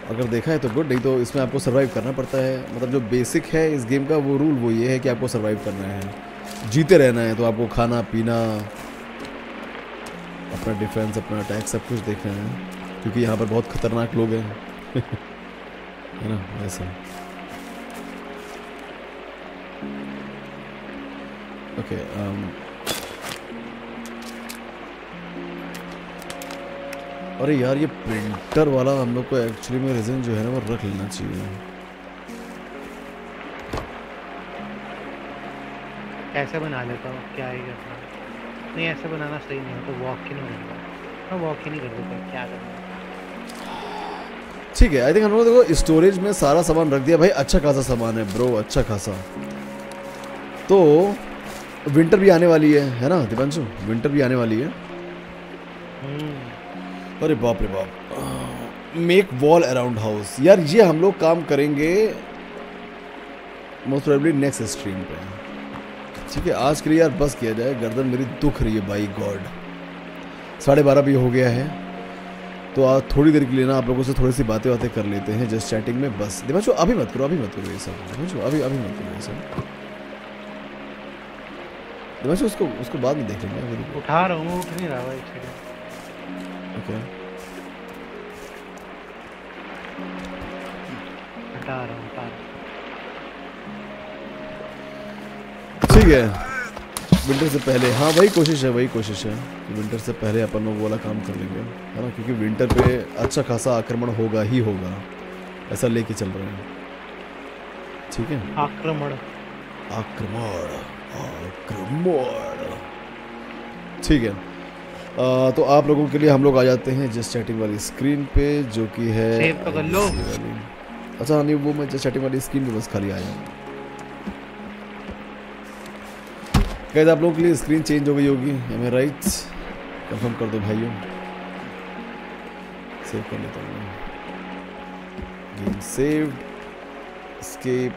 अगर देखा है तो गुड नहीं तो इसमें आपको सर्वाइव करना पड़ता है। मतलब जो बेसिक है इस गेम का, वो रूल वो ये है कि आपको सर्वाइव करना है। जीते रहना है तो आपको खाना, पीना अपना डिफेंस अपना अटैक सब कुछ देखना है। क्योंकि यहाँ पर बहुत खतरनाक लोग हैं। [laughs] है ना? ऐसा। ओके um, अरे यार ये प्रिंटर वाला हम लोग को एक्चुअली में रिजन जो है ना वो रख लेना चाहिए। ऐसे बना लेता हूँ? क्या करना नहीं ऐसे बनाना सही नहीं है तो वॉक ही नहीं बनेगा मैं वॉक ही नहीं कर देता क्या करना ठीक है आई थिंक हम लोग देखो स्टोरेज में सारा सामान रख दिया। भाई अच्छा खासा सामान है ब्रो अच्छा खासा। तो विंटर भी आने वाली है है ना दीपांशु? विंटर भी आने वाली है। हम्म। अरे बाप रे बाप। मेक वॉल अराउंड हाउस यार ये हम लोग काम करेंगे मोस्ट प्रोबेबली नेक्स्ट स्ट्रीम पे। ठीक है आज के लिए यार बस किया जाए। गर्दन मेरी दुख रही है बाई गॉड। साढ़े बारह भी हो गया है। तो आज थोड़ी देर के लिए ना आप लोगों से थोड़ी सी बातें बातें कर लेते हैं जस्ट चैटिंग में बस। दिमाग अभी मत करो अभी मत करो ये सब। दिमाग अभी अभी मत करो ये सब। दिमाग उसको उसको बाद में देख लेंगे। उठा रहा हूँ उठ नहीं रहा भाई एक सेकंड ओके हटा रहा हूँ ठीक है। विंटर से पहले हाँ वही कोशिश है वही कोशिश है कि विंटर से पहले अपन लोग वाला काम कर लेंगे है ना? क्योंकि विंटर पे अच्छा खासा आक्रमण होगा ही होगा ऐसा लेके चल रहे हैं। ठीक है? आक्रमण। आक्रमण ग्रमोर ठीक है। आ, तो आप लोगों के लिए हम लोग आ जाते हैं जस्ट चैटिंग वाली स्क्रीन पे जो कि है तो। अच्छा हाँ, नहीं वो मैं जस्ट चैटिंग वाली स्क्रीन पे बस खाली आया गाइस आप लोगों के लिए स्क्रीन चेंज हो गई होगी हमें राइट कंफर्म कर दो भाइयों। सेव कर लेता हूँ game saved escape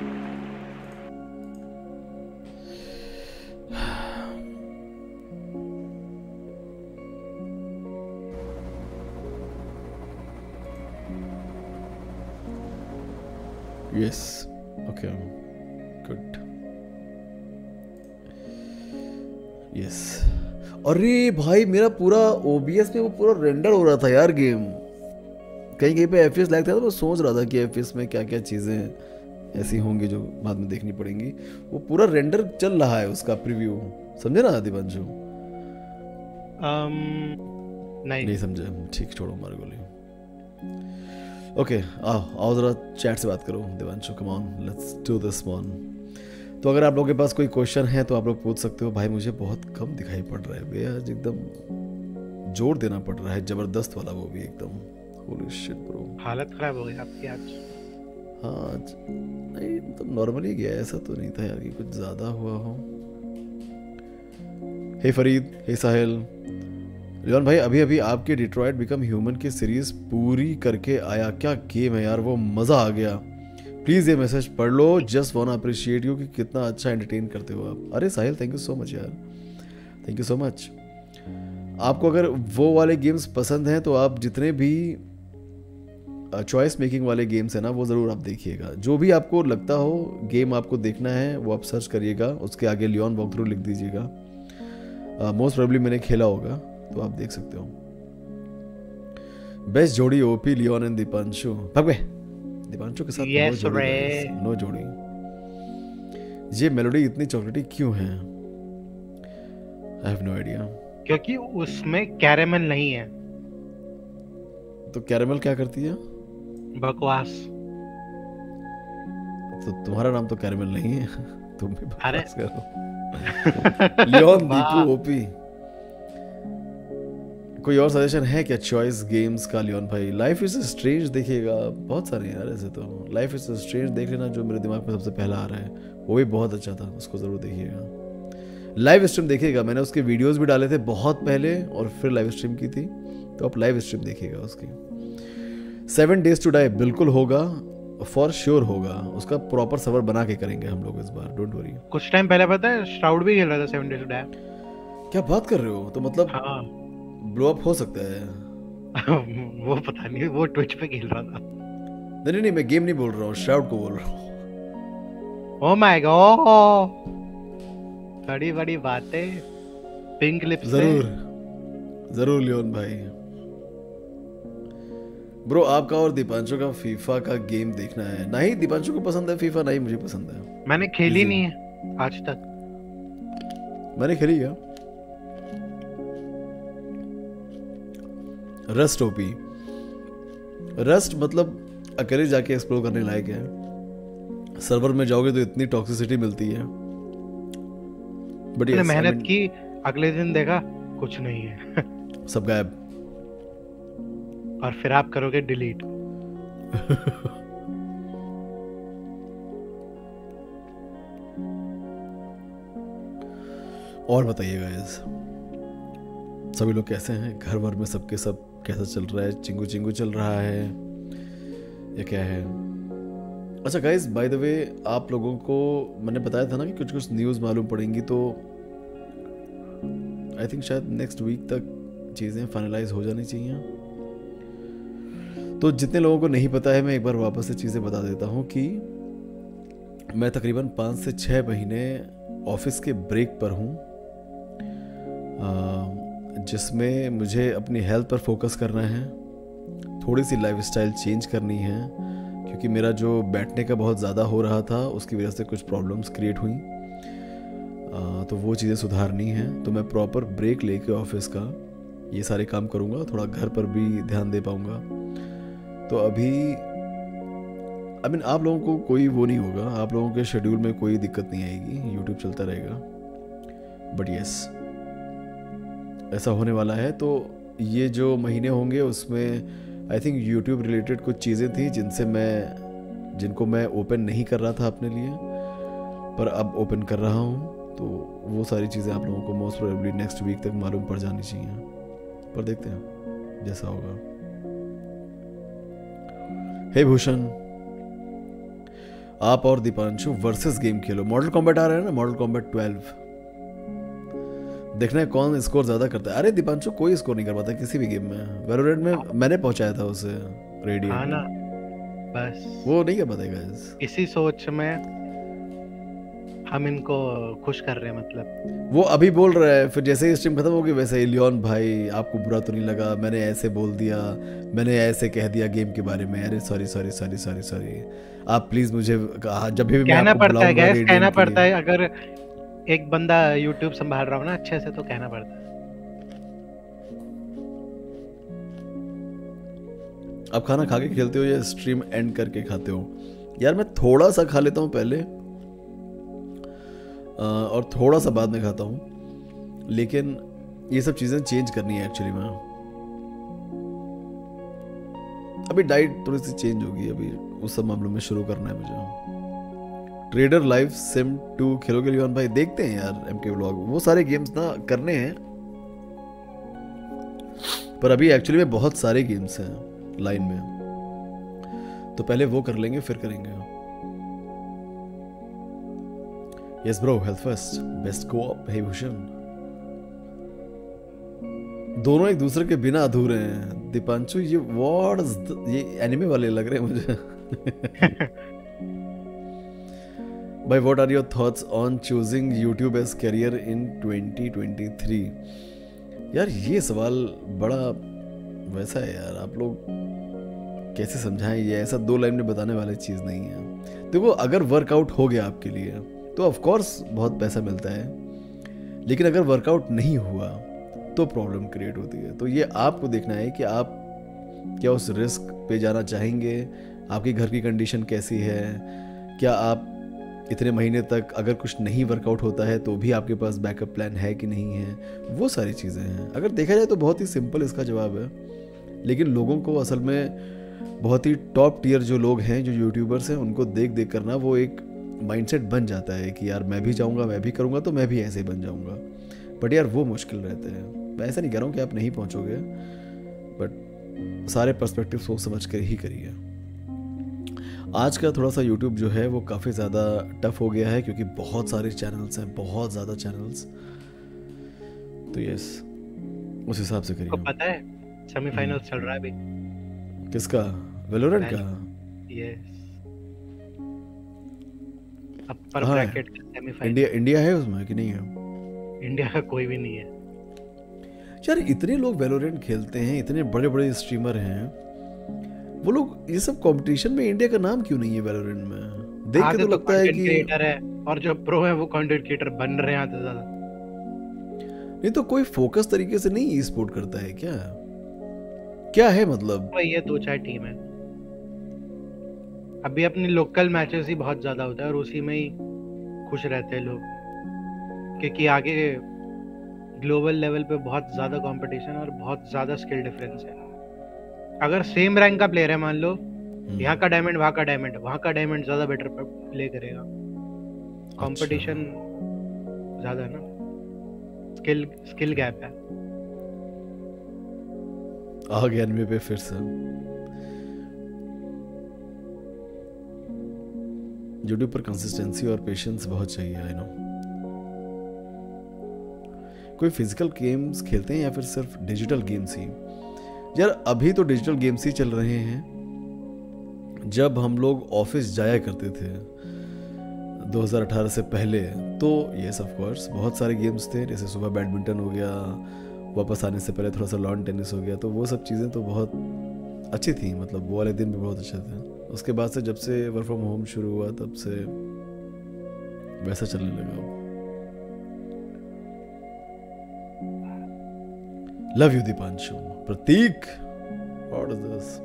yes okay. Yes. अरे भाई मेरा पूरा ओबीएस में वो पूरा रेंडर हो रहा था यार गेम कहीं कहीं पे एफ़ लगता था तो मैं सोच रहा था कि एफपीएस में क्या क्या चीज़ें ऐसी होंगी जो बाद में देखनी पड़ेंगी. वो पूरा रेंडर चल रहा है उसका प्रीव्यू समझे ना दिवंशु um, नहीं. नहीं समझे. ठीक छोड़ो हमारे गोली. ओके आओ आओ ज़रा चैट से बात करो Divanshu come on let's do this one तो अगर आप लोगों के पास कोई क्वेश्चन है तो आप लोग पूछ सकते हो भाई मुझे बहुत कम दिखाई पड़ रहा है भैया एकदम ज़ोर देना पड़ रहा है ज़बरदस्त वाला वो भी एकदम। होली शिट ब्रो हालत खराब हो गई आपकी आज। हाँ आज नहीं मतलब नॉर्मली गया ऐसा तो नहीं था यार कि कुछ ज़्यादा हुआ हो। हे फरीद हे साहिल लियोन भाई अभी अभी आपके डिट्रॉयट बिकम ह्यूमन की सीरीज़ पूरी करके आया क्या गेम है यार वो मज़ा आ गया। प्लीज़ ये मैसेज पढ़ लो जस्ट वन अप्रिशिएट यू कि कितना अच्छा एंटरटेन करते हो आप। अरे Sahil thank you so much यार। थैंक यू सो मच आपको अगर वो वाले गेम्स पसंद हैं तो आप जितने भी चॉइस मेकिंग वाले गेम्स हैं ना, वो ज़रूर आप देखिएगा। जो भी आपको लगता हो गेम आपको देखना है, वो आप सर्च करिएगा, उसके आगे लियोन वॉक थ्रू लिख दीजिएगा। मोस्ट प्रोबली मैंने खेला होगा तो आप देख सकते हो। बेस्ट जोड़ी ओपी लियोन एंड दीपांशु भगवे। दीपांशु के साथ नो Yes, जोड़ी नो जोड़ी। ये मेलोडी इतनी चॉकलेटी क्यों है? आई हैव नो आइडिया क्योंकि उसमें कैरेमल नहीं है। तो कैरेमल क्या करती है? बकवास। तो तुम्हारा नाम तो कैरेमल नहीं है। [laughs] तुम भी बकवास करो। [laughs] Leone Deepu OP. कोई और सजेशन है क्या? चॉइस गेम्स का लियोन भाई। लाइफ इज़ स्ट्रेंज देखिएगा। बहुत सारे यार ऐसे तो। लाइफ इज़ स्ट्रेंज देख लेना जो मेरे दिमाग में सबसे पहला आ रहा है। वो भी बहुत अच्छा था उसको ज़रूर देखिएगा। लाइव स्ट्रीम देखिएगा। मैंने उसके वीडियोस भी डाले थे बहुत पहले और फिर लाइव स्ट्रीम की थी। तो आप लाइव स्ट्रीम देखिएगा उसकी। सेवन डेज़ टू डाई बिल्कुल होगा फॉर श्योर होगा। उसका प्रॉपर सर्वर बना के करेंगे हम लोग इस बार डोंट वरी कुछ टाइम पहले पता है श्राउड भी खेल रहा था सेवन डेज़ टू डाई क्या बात कर रहे हो? तो मतलब हाँ। ब्लो अप हो सकता है। [laughs] वो पता नहीं वो ट्विच पे खेल रहा था। नहीं नहीं नहीं मैं गेम नहीं बोल रहा हूँ श्राउड को बोल रहा हूँ। ओ माय गॉड बड़ी बड़ी बातें। पिंक लिप्स ज़रूर ज़रूर लियोन भाई। ब्रो आपका और दीपांशु का फीफा का गेम देखना है। ना ही दीपांशु को पसंद है फीफा ना ही मुझे पसंद है। मैंने खेली नहीं है आज तक। मैंने खेली क्या? रस्ट ओपी रस्ट मतलब अकेले जाके एक्सप्लोर करने लायक है। सर्वर में जाओगे तो इतनी टॉक्सिसिटी मिलती है। बट मैंने मेहनत की अगले दिन देखा कुछ नहीं है। [laughs] सब गायब। और फिर आप करोगे डिलीट [laughs] और बताइए गाइस सभी लोग कैसे हैं? घर भर में सबके सब कैसा चल रहा है? चिंगू चिंगू चल रहा है या क्या है? अच्छा गाइज़ बाय द वे आप लोगों को मैंने बताया था ना कि कुछ कुछ न्यूज़ मालूम पड़ेंगी तो आई थिंक शायद नेक्स्ट वीक तक चीज़ें फाइनलाइज हो जानी चाहिए। तो जितने लोगों को नहीं पता है, मैं एक बार वापस से चीज़ें बता देता हूँ कि मैं तकरीबन पाँच से छः महीने ऑफ़िस के ब्रेक पर हूँ। जिसमें मुझे अपनी हेल्थ पर फोकस करना है थोड़ी सी लाइफस्टाइल चेंज करनी है क्योंकि मेरा जो बैठने का बहुत ज़्यादा हो रहा था उसकी वजह से कुछ प्रॉब्लम्स क्रिएट हुई। अ, तो वो चीज़ें सुधारनी हैं। तो मैं प्रॉपर ब्रेक लेके ऑफ़िस का ये सारे काम करूँगा थोड़ा घर पर भी ध्यान दे पाऊँगा। तो अभी आई मीन आप लोगों को कोई वो नहीं होगा। आप लोगों के शेड्यूल में कोई दिक्कत नहीं आएगी। यूट्यूब चलता रहेगा। बट यस ऐसा होने वाला है। तो ये जो महीने होंगे, उसमें आई थिंक यूट्यूब रिलेटेड कुछ चीज़ें थी जिनसे मैं, जिनको मैं ओपन नहीं कर रहा था अपने लिए, पर अब ओपन कर रहा हूँ। तो वो सारी चीज़ें आप लोगों को मोस्ट प्रोबेबली नेक्स्ट वीक तक मालूम पड़ जानी चाहिए। पर देखते हैं, जैसा होगा। हे भूषण, आप और दीपांशु वर्सेस गेम खेलो। मॉडल कॉम्बैट आ रहा है ना? मॉडल कॉम्बैट 12 देखना है कौन स्कोर ज़्यादा करता है। अरे दीपांशु कोई स्कोर नहीं कर पाता किसी भी गेम में। वेलोरेंट में मैंने पहुँचाया था उसे हाँ रेडियन ना बस। वो नहीं कर पाता गाइस इसी सोच में हम इनको खुश कर रहे हैं मतलब। वो अभी बोल रहा है फिर जैसे ही स्ट्रीम खत्म होगी वैसे ही लियोन भाई आपको बुरा तो नहीं लगा मैंने ऐसे बोल दिया मैंने ऐसे कह दिया गेम के बारे में। अरे sorry sorry sorry sorry sorry आप प्लीज़ मुझे कहा- जब भी कहना पड़ता है कहना पड़ता है अगर एक बंदा यूट्यूब संभाल रहा हो ना, अच्छे से तो कहना पड़ता है। आप खाना खा के खेलते हो या स्ट्रीम एंड करके खाते हो? यार, मैं थोड़ा सा खा लेता हूँ पहले और थोड़ा सा बाद में खाता हूँ। लेकिन ये सब चीज़ें चेंज करनी है एक्चुअली में। अभी डाइट थोड़ी सी चेंज होगी, अभी उस सब मामलों में शुरू करना है मुझे। ट्रेडर लाइव सिम टू खेलोगे लियोन भाई? देखते हैं यार एम के ब्लॉग वो सारे गेम्स ना करने हैं। पर अभी एक्चुअली में बहुत सारे गेम्स हैं लाइन में। तो पहले वो कर लेंगे फिर करेंगे। Yes bro health first best को अप हे भूषण दोनों एक दूसरे के बिना अधूरे हैं। दीपांशु ये वर्ड्स ये एनिमे वाले लग रहे हैं मुझे। [laughs] [laughs] भाई what are your thoughts on choosing YouTube as career in 2023 यार, ये सवाल बड़ा वैसा है यार। आप लोग कैसे समझाएँ ये? ऐसा दो लाइन में बताने वाली चीज़ नहीं है। देखो तो अगर वर्कआउट हो गया आपके लिए तो ऑफ़ कोर्स बहुत पैसा मिलता है। लेकिन अगर वर्कआउट नहीं हुआ तो प्रॉब्लम क्रिएट होती है। तो ये आपको देखना है कि आप क्या उस रिस्क पे जाना चाहेंगे? आपके घर की कंडीशन कैसी है? क्या आप इतने महीने तक अगर कुछ नहीं वर्कआउट होता है तो भी आपके पास बैकअप प्लान है कि नहीं है? वो सारी चीज़ें हैं। अगर देखा जाए तो बहुत ही सिंपल इसका जवाब है। लेकिन लोगों को असल में बहुत ही टॉप टीयर जो लोग हैं, जो यूट्यूबर्स हैं, उनको देख देख करना वो एक माइंडसेट बन जाता है कि यार, मैं भी जाऊँगा, मैं भी करूँगा तो मैं भी ऐसे ही बन जाऊँगा। बट यार, वो मुश्किल रहते हैं। मैं ऐसा नहीं कह रहा हूँ कि आप नहीं पहुँचोगे बट सारे पर्सपेक्टिव सोच समझ कर ही करिए। आज का थोड़ा सा यूट्यूब जो है वो काफ़ी ज़्यादा टफ हो गया है क्योंकि बहुत सारे चैनल्स हैं बहुत ज़्यादा चैनल्स तो यस उस हिसाब से करिए। पता है सेमीफाइनल चल रहा है अभी। किसका? वेलोरेंट का? यस अपर हाँ। ब्रैकेट का सेमीफाइनल इंडिया इंडिया है उसमें कि नहीं है? इंडिया का कोई भी नहीं है। यार इतने लोग वेलोरेंट खेलते हैं इतने बड़े बड़े स्ट्रीमर हैं। वो लोग ये सब कंपटीशन में इंडिया का नाम क्यों नहीं है वेलोरेंट में? देख के आधे तो लगता है कि क्रिएटर है और जो प्रो है वो कंटेंट क्रिएटर बन रहे हैं ज़्यादा। नहीं तो कोई फोकस तरीके से नहीं ई स्पोर्ट करता है क्या? क्या है मतलब? वही है दो चार टीम है। अभी अपने लोकल मैचेस ही बहुत ज़्यादा होता है और उसी में ही खुश रहते हैं लोग। क्योंकि आगे ग्लोबल लेवल पे बहुत ज़्यादा कंपटीशन और बहुत ज़्यादा स्किल डिफरेंस है। अगर सेम रैंक का प्लेयर है मान लो हम्म, यहाँ का डायमंड वहाँ का डायमंड वहाँ का डायमंड ज़्यादा बेटर प्ले करेगा। अच्छा। कंपटीशन ज़्यादा ना। स्किल स्किल गैप है। आ गया एनिमे पे फिर से। यूट्यूब पर कंसिस्टेंसी और पेशेंस बहुत चाहिए आई नो कोई फ़िज़िकल गेम्स खेलते हैं या फिर सिर्फ़ डिजिटल गेम्स ही? यार, अभी तो डिजिटल गेम्स ही चल रहे हैं। जब हम लोग ऑफ़िस जाया करते थे 2018 से पहले तो यस ऑफ़ कोर्स बहुत सारे गेम्स थे, जैसे सुबह बैडमिंटन हो गया, वापस आने से पहले थोड़ा सा लॉन टेनिस हो गया तो वो सब चीज़ें तो बहुत अच्छी थी मतलब वो वाले दिन भी बहुत अच्छे थे। उसके बाद से जब से वर्क फ्रॉम होम शुरू हुआ, तब से वैसा चलने लगा love you Deepanshu Prateek. What is this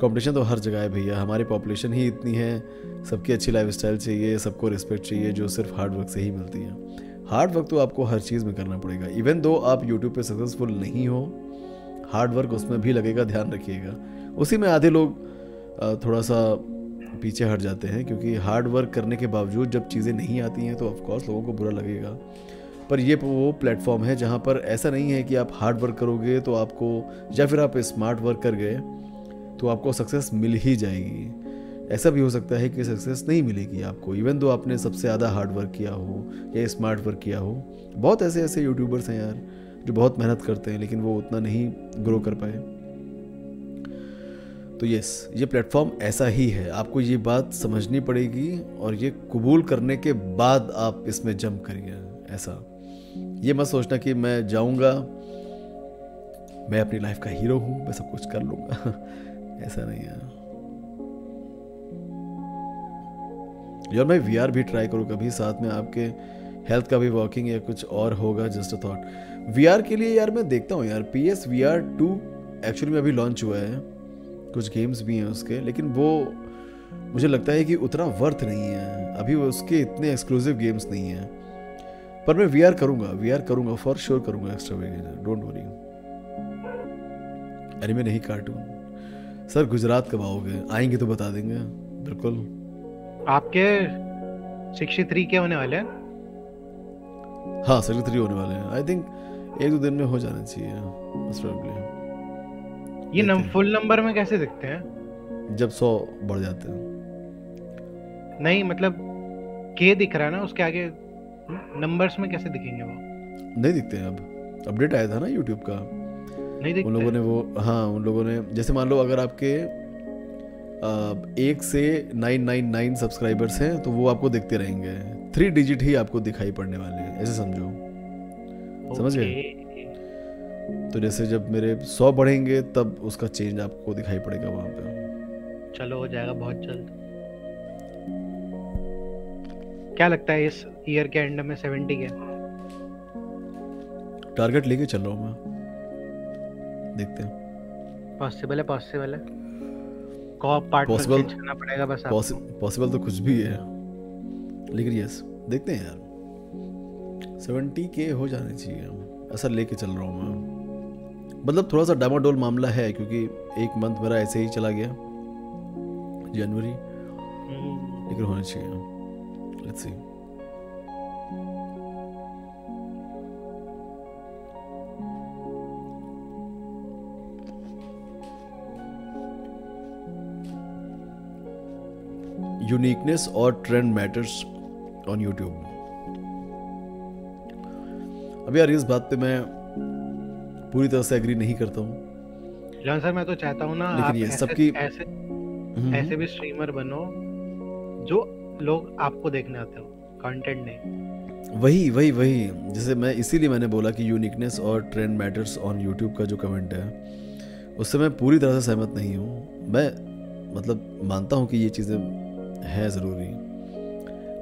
competition तो हर जगह है भैया। हमारी पॉपुलेशन ही इतनी है। सबकी अच्छी लाइफस्टाइल चाहिए, सबको रिस्पेक्ट चाहिए, जो सिर्फ़ हार्ड वर्क से ही मिलती है। हार्ड वर्क तो आपको हर चीज़ में करना पड़ेगा। इवन दो आप यूट्यूब पे सक्सेसफुल नहीं हो हार्ड वर्क उसमें भी लगेगा, ध्यान रखिएगा। उसी में आधे लोग थोड़ा सा पीछे हट जाते हैं, क्योंकि हार्ड वर्क करने के बावजूद जब चीज़ें नहीं आती हैं तो ऑफकोर्स लोगों को बुरा लगेगा। पर ये वो प्लेटफॉर्म है जहाँ पर ऐसा नहीं है कि आप हार्ड वर्क करोगे तो आपको, या फिर आप स्मार्ट वर्क कर गए तो आपको सक्सेस मिल ही जाएगी। ऐसा भी हो सकता है कि सक्सेस नहीं मिलेगी आपको इवन दो आपने सबसे ज़्यादा हार्ड वर्क किया हो, या स्मार्ट वर्क किया हो। बहुत ऐसे ऐसे यूट्यूबर्स हैं यार, जो बहुत मेहनत करते हैं, लेकिन वो उतना नहीं ग्रो कर पाए। तो यस ये प्लेटफॉर्म ऐसा ही है। आपको ये बात समझनी पड़ेगी और ये कबूल करने के बाद आप इसमें जंप करिए, ऐसा। ये मत सोचना कि मैं जाऊँगा, मैं अपनी लाइफ का हीरो हूँ, मैं सब कुछ कर लूँगा। [laughs] ऐसा नहीं है। यार, मैं VR भी ट्राई करूँ, कभी साथ में आपके हेल्थ का भी वॉकिंग या कुछ और होगा जस्ट अ थॉट VR के लिए यार, मैं देखता हूँ यार P S V R two actually में अभी लॉन्च हुआ है। कुछ गेम्स भी हैं उसके, लेकिन वो मुझे लगता है कि उतना वर्थ नहीं है। अभी उसके इतने एक्सक्लूसिव गेम्स नहीं हैं। पर मैं वी करूँगा वी करूँगा फॉर श्योर करूँगा एक्स्ट्रा डोंट वरी एनिमे नहीं कार्टून सर गुजरात कब आओगे? आएँगे तो बता देंगे बिल्कुल. आपके सिक्सटी थ्री के होने वाले हैं? हाँ सर्टी थ्री होने वाले हैं. आई थिंक एक दो दिन में हो जाना चाहिए. ये नम, फुल नंबर में कैसे दिखते हैं? जब सौ बढ़ जाते हैं. नहीं मतलब के दिख रहा है ना उसके आगे नंबर्स में कैसे दिखेंगे वो? नहीं दिखते हैं अब। अपडेट आया था ना यूट्यूब का। नहीं उन लोगों ने वो हाँ उन लोगों ने जैसे मान लो अगर आपके आ, एक से नाइन नाइन नाइन सब्सक्राइबर्स हैं तो वो आपको दिखते रहेंगे। थ्री डिजिट ही आपको दिखाई पड़ने वाले हैं ऐसे समझो। समझ गए? तो जैसे जब मेरे सौ बढ़ेंगे तब उसका चेंज आपको दिखाई पड़ेगा वहाँ पे। चलो हो जाएगा बहुत जल्द। क्या लगता है इस ईयर के एंड में 70 के? टारगेट लेके चल रहा हूँ मैं। देखते हैं। पॉसिबल है पॉसिबल है। कॉप पार्ट Possible- करना पड़ेगा बस पॉसिबल तो कुछ भी है। लेकिन यस देखते हैं यार। सेवेंटी के हो जाने चाहिए। ऐसा लेके चल रहा हूँ मैं। मतलब थोड़ा सा डामाडोल मामला है क्योंकि एक मंथ मेरा ऐसे ही चला गया। जनवरी हम्म, लेकिन होना चाहिए। लेट्स सी यूनिकनेस और ट्रेंड मैटर्स ऑन यूट्यूब अब यार इस बात पे मैं पूरी तरह से एग्री नहीं करता हूँ। जॉन सर मैं तो चाहता हूँ ना लेकिन आप ये ऐसे, सबकी- ऐसे हम्म, ऐसे भी स्ट्रीमर बनो जो लोग आपको देखने आते हो कंटेंट नहीं। वही वही वही। जैसे मैं इसीलिए मैंने बोला कि यूनिकनेस और ट्रेंड मैटर्स ऑन यूट्यूब का जो कमेंट है उससे मैं पूरी तरह से सहमत नहीं हूँ। मैं मतलब मानता हूँ कि ये चीज़ें हैं ज़रूरी।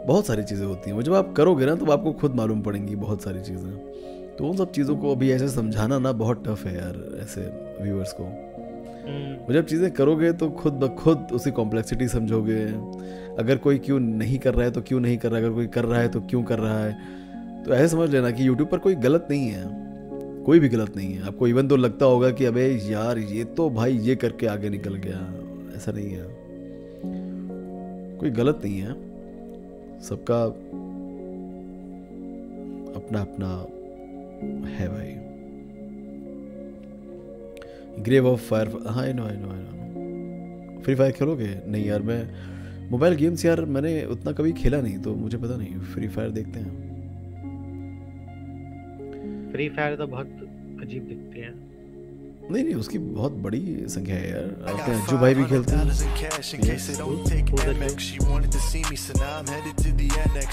बहुत सारी चीज़ें होती हैं। वो जब आप करोगे ना तो आपको खुद मालूम पड़ेंगी बहुत सारी चीज़ें। तो उन सब चीज़ों को अभी ऐसे समझाना ना बहुत टफ है यार ऐसे व्यूअर्स को। हम्म, जब चीज़ें करोगे तो खुद ब खुद उसी कॉम्प्लेक्सिटी समझोगे। अगर कोई क्यों नहीं कर रहा है तो क्यों नहीं कर रहा है? अगर कोई कर रहा है तो क्यों कर रहा है? तो ऐसे समझ लेना कि यूट्यूब पर कोई गलत नहीं है। कोई भी गलत नहीं है। आपको इवन तो लगता होगा कि अबे यार, ये तो भाई ये करके आगे निकल गया। ऐसा नहीं है। कोई गलत नहीं है। सबका अपना अपना है भाई। ग्रेव ऑफ़ फायर हाँ I know I know I know Free Fire खेलोगे? नहीं यार, मैं मोबाइल गेम्स यार मैंने उतना कभी खेला नहीं तो मुझे पता नहीं फ्री फायर देखते हैं। फ्री फायर तो बहुत अजीब दिखती है। नहीं नहीं उसकी बहुत बड़ी संख्या है यार। अपने got अंजू भाई भी खेलते हैं। $500 in cash in case they don't take Who's that MX. She wanted to see me, so now I'm headed to the annex.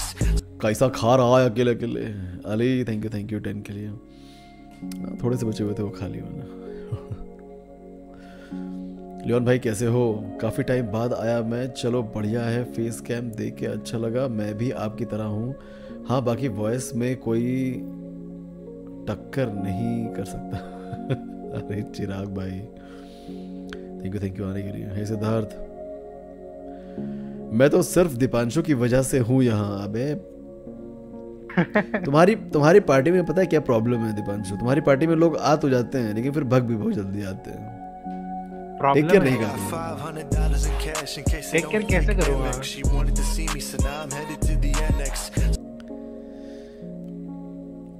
कैसा खा रहा है अकेले अकेले? Ali thank you thank you ten के लिए। हाँ, थोड़े से बचे हुए थे वो खा लिए मैंने। लियोन भाई कैसे हो? काफ़ी टाइम बाद आया मैं। चलो बढ़िया है फेस कैम देख के अच्छा लगा। मैं भी आपकी तरह हूँ। हाँ बाकी वॉइस में कोई टक्कर नहीं कर सकता। [laughs] अरे चिराग भाई। थैंक यू थैंक यू आने के लिए। हे सिद्धार्थ। मैं तो सिर्फ़ दीपांशु की वजह से हूँ यहाँ अबे। [laughs] तुम्हारी तुम्हारी पार्टी में पता है क्या प्रॉब्लम है दीपांशु? तुम्हारी पार्टी में लोग आ तो जाते हैं लेकिन फिर भग भी बहुत जल्दी आते हैं। टेक केयर नहीं करते कैसे करूँगा?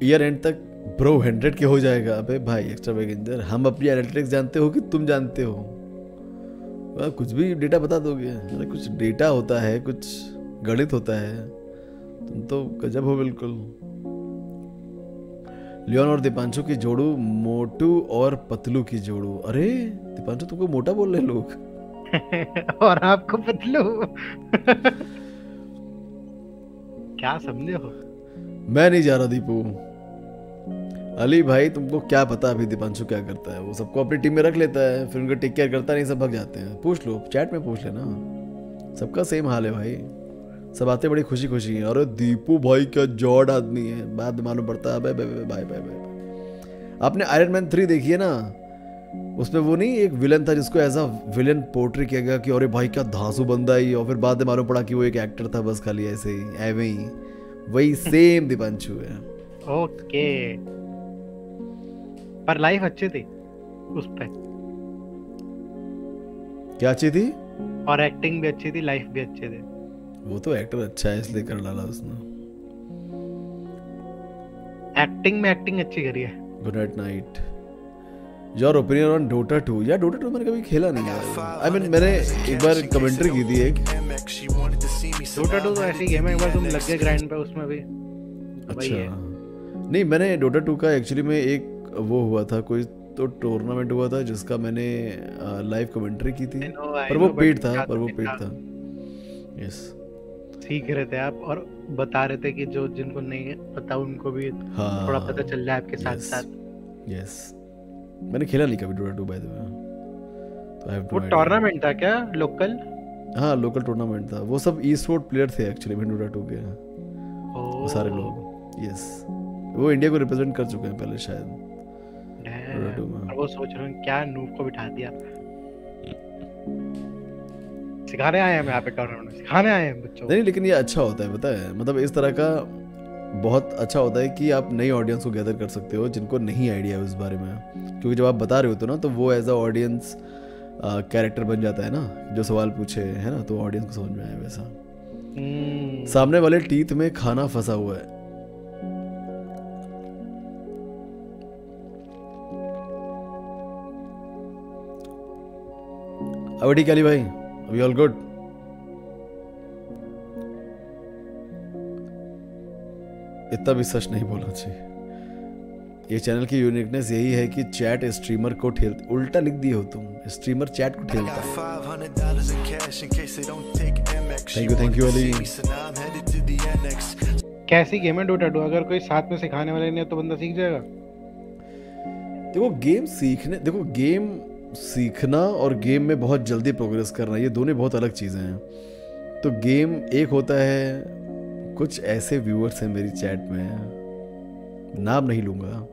ईयर एंड तक ब्रो हंड्रेड के हो जाएगा। अबे भाई एक्स्ट्रा हम अपनी एनालिटिक्स जानते हो कि तुम जानते हो? वह कुछ भी डेटा बता दोगे। अरे कुछ डेटा होता है कुछ गणित होता है। तुम तो गजब हो बिल्कुल। लियोन और दीपांशु की जोड़ू मोटू और पतलू की जोड़ू। अरे दीपांशु तुमको मोटा बोल रहे लोग। [laughs] और आपको पतलू [laughs] क्या समझे हो? मैं नहीं जा रहा दीपू। अली भाई तुमको क्या पता अभी दीपांशु क्या करता है? वो सबको अपनी टीम में रख लेता है फिर उनको टेक केयर करता नहीं सब भाग जाते हैं। पूछ लो चैट में पूछ लेना। सबका सेम हाल है भाई। सब आते बड़ी खुशी खुशी हैं। अरे दीपू भाई क्या जॉड आदमी है। बाद मालूम पड़ता है। Bye bye bye bye bye आपने आयरन मैन थ्री देखी है ना? उसमें वो नहीं एक विलन था जिसको एज अ विलन पोर्ट्री किया गया कि अरे भाई क्या धांसू बंदा ही और फिर बाद में मालूम पड़ा कि वो एक एक्टर था बस खाली ऐसे ही एवे ही। वही सेम दीपांशु है। ओके। पर लाइफ अच्छी थी उस पे। क्या अच्छी थी? और एक्टिंग भी अच्छी थी लाइफ भी अच्छी थी। वो तो एक्टर अच्छा है इसलिए कर डाला उसने। एक्टिंग में एक्टिंग अच्छी करी है। Good night night your opinion on Dota 2 यार डोटा 2 मैंने कभी खेला नहीं है। आई मीन मैंने एक बार कमेंट्री की थी एक। डोटा टू तो ऐसी गेम है एक बार तुम लग गए ग्राइंड पे उसमें भी। अच्छा। नहीं मैंने डोटा 2 का एक्चुअली में एक वो हुआ था कोई तो टूर्नामेंट हुआ था जिसका मैंने लाइव कमेंट्री की थी। पर वो पेड था पर वो पेड था। यस सीख रहे थे आप और बता रहे थे कि जो जिनको नहीं पता उनको भी हाँ। थोड़ा पता चल जाए आपके साथ साथ। यस मैंने खेला नहीं कभी डोटा 2 बाय द वे तो आई हैव वो टूर्नामेंट था क्या? लोकल हाँ लोकल टूर्नामेंट था। वो सब ई स्पोर्ट प्लेयर थे एक्चुअली डोटा 2 के। वो सारे लोग। यस वो इंडिया को रिप्रेजेंट कर चुके हैं पहले शायद। Dota 2 में। वो सोच रहे हैं क्या नूब को बिठा दिया। सिखाने आए हैं हम यहाँ पे टूर्नामेंट सिखाने आए हैं बच्चों नहीं लेकिन ये अच्छा होता है पता है? मतलब इस तरह का बहुत अच्छा होता है कि आप नई ऑडियंस को गैदर कर सकते हो जिनको नहीं आइडिया है उस बारे में। क्योंकि जब आप बता रहे होते हो ना तो वो एज अ ऑडियंस कैरेक्टर बन जाता है ना जो सवाल पूछे है ना तो ऑडियंस को समझ में आए वैसा। हम्म, सामने वाले टीथ में खाना फंसा हुआ है। अब ठीक अली भाई? अभी ऑल गुड इतना भी सच नहीं बोलना चाहिए। ये चैनल की यूनिकनेस यही है कि चैट स्ट्रीमर को ठेल उल्टा लिख दिए हो तुम। स्ट्रीमर चैट को ठेलता है। I'm headed to the annex. कैसी गेम है डोटा टू अगर कोई साथ में सिखाने वाले नहीं है तो बंदा सीख जाएगा। देखो गेम सीखने देखो गेम सीखना और गेम में बहुत जल्दी प्रोग्रेस करना ये दोनों बहुत अलग चीज़ें हैं। तो गेम एक होता है कुछ ऐसे व्यूअर्स हैं मेरी चैट में नाम नहीं लूँगा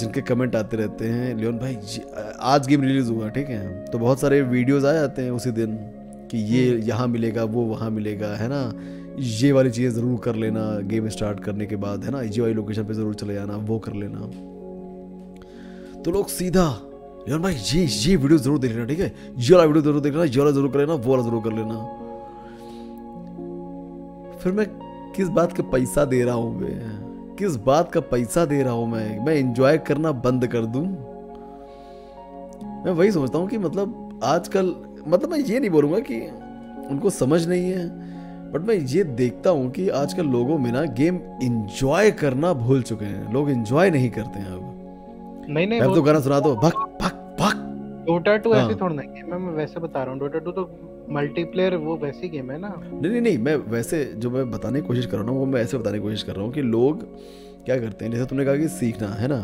जिनके कमेंट आते रहते हैं। लियोन भाई आज गेम रिलीज़ हुआ ठीक है? तो बहुत सारे वीडियोस आ जाते हैं उसी दिन कि ये यहाँ मिलेगा वो वहाँ मिलेगा है ना? ये वाली चीज़ें ज़रूर कर लेना गेम स्टार्ट करने के बाद है ना? ये वाली लोकेशन पे ज़रूर चले जाना वो कर लेना। तो लोग सीधा यार भाई ये ये वीडियो ज़रूर देख लेना ठीक है? ये वाला वीडियो ज़रूर देख लेना ये वाला ज़रूर कर लेना वो वाला ज़रूर कर लेना। फिर मैं किस बात का पैसा दे रहा हूँ मैं? किस बात का पैसा दे रहा हूँ मैं? मैं एंजॉय करना बंद कर दूँ? मैं वही सोचता हूँ कि मतलब आजकल मतलब मैं ये नहीं बोलूँगा कि उनको समझ नहीं है बट मैं ये देखता हूँ कि आजकल लोगों में ना गेम इंजॉय करना भूल चुके हैं। लोग इंजॉय नहीं करते हैं अब। नहीं नहीं तो गाना सुना दो भक भक भक। डोटा टू हाँ। ऐसी थोड़ा ना गेम है मैं वैसे बता रहा हूँ। डोटा टू तो मल्टीप्लेयर वो वैसी गेम है ना? नहीं नहीं नहीं, मैं वैसे जो मैं बताने की कोशिश कर रहा हूँ वो मैं ऐसे बताने की कोशिश कर रहा हूँ कि लोग क्या करते हैं? जैसे तुमने कहा कि सीखना, है ना?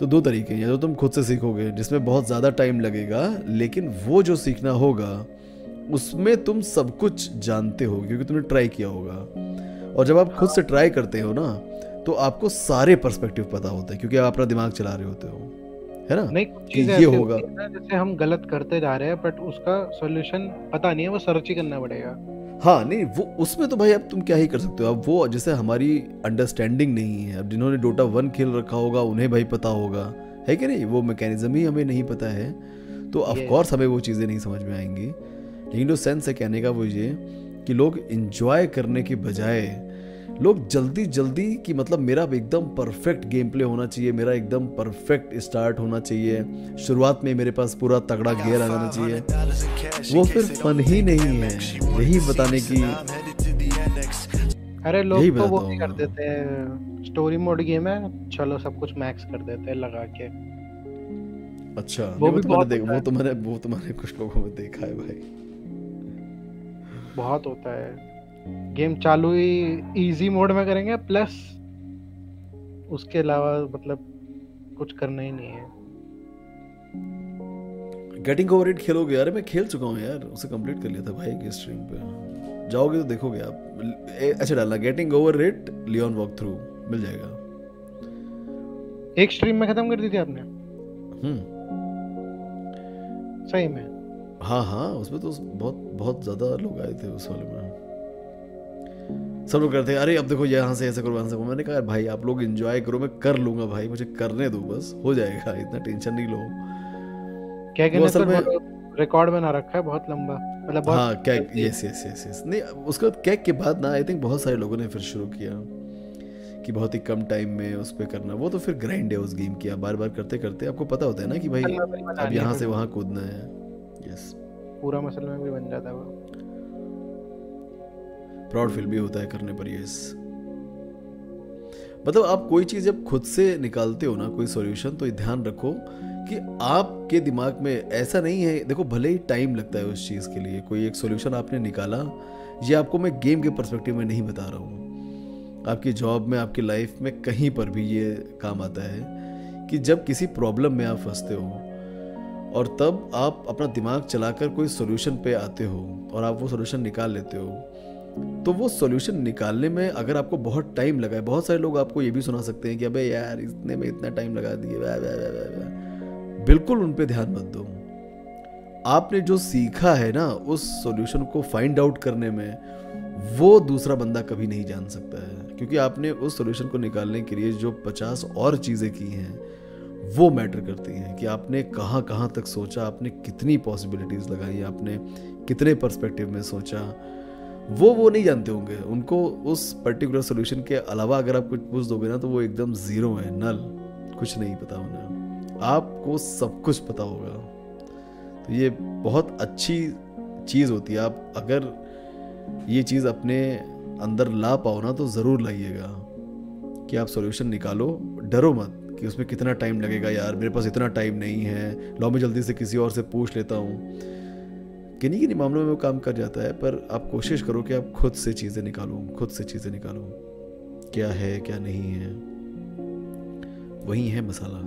तो दो तरीके हैं, या तो तुम खुद से सीखोगे, जिसमें बहुत ज़्यादा टाइम लगेगा, लेकिन वो जो सीखना होगा, उसमें तुम सब कुछ जानते हो क्योंकि तुमने ट्राई किया होगा। और जब आप खुद से ट्राई करते हो ना तो आपको सारे पर्सपेक्टिव पता होते हैं, क्योंकि आप अपना दिमाग चला रहे होते हो। है ना? नहीं कुछ चीज़ें ये होगा। जैसे हम गलत करते जा रहे हैं बट उसका सॉल्यूशन पता नहीं है वो सर्च ही करना पड़ेगा। हाँ नहीं वो उसमें तो भाई अब तुम क्या ही कर सकते हो? अब वो जैसे हमारी अंडरस्टैंडिंग नहीं है अब जिन्होंने डोटा वन खेल रखा होगा उन्हें भाई पता होगा। है कि नहीं? वो मैकेनिज्म ही हमें नहीं पता है। तो ऑफ़ कोर्स हमें वो चीज़ें नहीं समझ में आएँगी। लेकिन जो सेंस है कहने का वो ये कि लोग इंजॉय करने के बजाय लोग जल्दी जल्दी कि मतलब मेरा एकदम परफेक्ट गेम प्ले होना चाहिए मेरा एकदम परफेक्ट स्टार्ट होना चाहिए। शुरुआत में मेरे पास पूरा तगड़ा गियर आ जाना चाहिए। वो फिर फन ही नहीं है। यही बताने की अरे लोग तो वो भी कर देते हैं। स्टोरी मोड गेम है चलो सब कुछ मैक्स कर देते हैं लगा के। अच्छा वो भी तो बहुत देखा वो है। तो वो तो मैंने कुछ लोगों में देखा है भाई। बहुत होता है। गेम चालू ही इजी मोड में करेंगे प्लस उसके अलावा मतलब कुछ करना ही नहीं है। गेटिंग ओवर इट खेलोगे यार मैं खेल चुका हूँ यार उसे कंप्लीट कर लिया था भाई की स्ट्रीम पे। जाओगे तो देखोगे आप। अच्छा डालना getting over it Leon walk through मिल जाएगा। एक स्ट्रीम में खत्म कर दी थी आपने? हम्म। सही में। हाँ हाँ उसमें तो बहुत बहुत ज़्यादा लोग आए थे उस वाले में। सब लोग कहते हैं अरे अब देखो यहाँ से ऐसे करो वहाँ से करो। मैंने कहा यार भाई आप लोग एंजॉय करो मैं कर लूँगा भाई मुझे करने दो बस हो जाएगा इतना टेंशन नहीं लो। क्या वो असल में- कहने रिकॉर्ड बना रखा है बहुत लंबा मतलब बहुत हाँ कैक यस यस यस यस नहीं उसके बाद कैक के बाद ना आई थिंक बहुत सारे लोगों ने फिर शुरू किया कि बहुत ही कम टाइम में उस पर करना। वो तो फिर ग्राइंड है उस गेम की आप बार बार करते करते आपको पता होता है ना कि भाई अब यहाँ से वहाँ कूदना है। यस पूरा मसल में भी बन जाता है वो। प्राउड फील भी होता है करने पर यस मतलब आप कोई चीज़ जब खुद से निकालते हो ना, कोई सॉल्यूशन तो ये ध्यान रखो कि आपके दिमाग में ऐसा नहीं है, देखो भले ही टाइम लगता है उस चीज़ के लिए, कोई एक सॉल्यूशन आपने निकाला, ये आपको मैं गेम के पर्सपेक्टिव में नहीं बता रहा हूँ। आपकी जॉब में, आपकी लाइफ में कहीं पर भी ये काम आता है कि जब किसी प्रॉब्लम में आप फंसते हो और तब आप अपना दिमाग चलाकर कोई सॉल्यूशन पे आते हो और आप वो सॉल्यूशन निकाल लेते हो तो वो सॉल्यूशन निकालने में अगर आपको बहुत टाइम लगा है बहुत सारे लोग आपको ये भी सुना सकते हैं कि अबे यार इतने में इतना टाइम लगा दिए वाह, वाह, वाह, वाह, वाह। बिल्कुल उन पे ध्यान मत दो। आपने जो सीखा है ना उस सॉल्यूशन को फाइंड आउट करने में वो दूसरा बंदा कभी नहीं जान सकता है। क्योंकि आपने उस सॉल्यूशन को निकालने के लिए जो पचास और चीज़ें की हैं वो मैटर करती हैं कि आपने कहाँ कहाँ तक सोचा आपने कितनी पॉसिबिलिटीज़ लगाई आपने कितने पर्सपेक्टिव में सोचा। वो वो नहीं जानते होंगे। उनको उस पर्टिकुलर सोल्यूशन के अलावा अगर आप कुछ पूछ दोगे ना तो वो एकदम ज़ीरो है नल कुछ नहीं पता उन्हें। आपको सब कुछ पता होगा। तो ये बहुत अच्छी चीज़ होती है। आप अगर ये चीज़ अपने अंदर ला पाओ ना तो ज़रूर लाइएगा। कि आप सॉल्यूशन निकालो। डरो मत कि उसमें कितना टाइम लगेगा यार। मेरे पास इतना टाइम नहीं है। लो मैं जल्दी से किसी और से पूछ लेता हूँ। किन्हीं किन्हीं मामलों में वो काम कर जाता है, पर आप कोशिश करो कि आप खुद से चीज़ें निकालो, खुद से चीज़ें निकालो। क्या है, क्या नहीं है? वही है मसाला।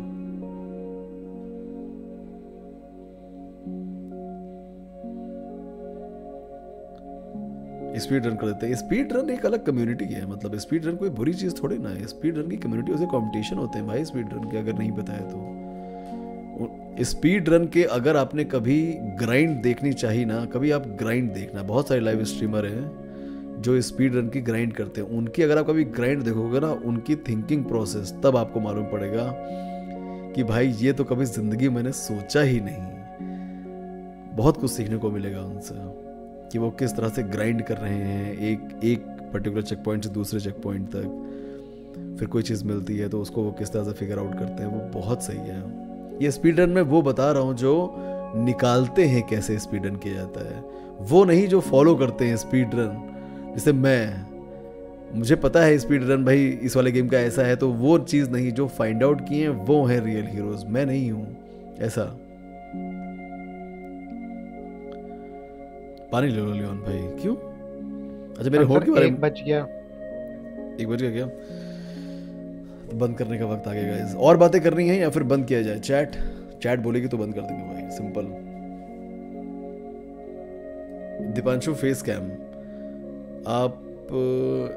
स्पीड रन कर देते हैं। स्पीड रन एक अलग कम्युनिटी है मतलब स्पीड रन कोई बुरी चीज़ थोड़ी ना है। स्पीड रन की कम्युनिटी उसे कंपटीशन होते हैं भाई स्पीड रन के, अगर नहीं है तो। स्पीड रन के अगर आपने कभी ग्राइंड देखनी चाहिए ना, कभी आप ग्राइंड देखना, बहुत सारे लाइव स्ट्रीमर हैं जो स्पीड रन की ग्राइंड करते हैं। उनकी अगर आप कभी ग्राइंड देखोगे ना, उनकी थिंकिंग प्रोसेस तब आपको मालूम पड़ेगा कि भाई, ये तो कभी ज़िंदगी मैंने सोचा ही नहीं। बहुत कुछ सीखने को मिलेगा उनसे कि वो किस तरह से ग्राइंड कर रहे हैं, एक एक पर्टिकुलर चेक पॉइंट से दूसरे चेक पॉइंट तक। फिर कोई चीज़ मिलती है तो उसको वो किस तरह से फिगर आउट करते हैं, वो बहुत सही है। ये स्पीड रन में वो बता रहा हूँ जो निकालते हैं कैसे स्पीड रन किया जाता है। वो नहीं जो फॉलो करते हैं स्पीड रन जैसे मैं मुझे पता है स्पीड रन भाई इस वाले गेम का ऐसा है तो वो चीज़ नहीं जो फाइंड आउट किए हैं वो है रियल हीरोज मैं नहीं हूँ। ऐसा। पानी ले लो लियोन भाई। क्यों? अच्छा मेरे होठ के बारे में बच गया। एक बज गया क्या? तो बंद करने का वक्त आ गया गाइस और बातें करनी है या फिर बंद किया जाए? चैट चैट बोलेगी तो बंद कर देंगे भाई. सिंपल दीपांशु फेस कैम आप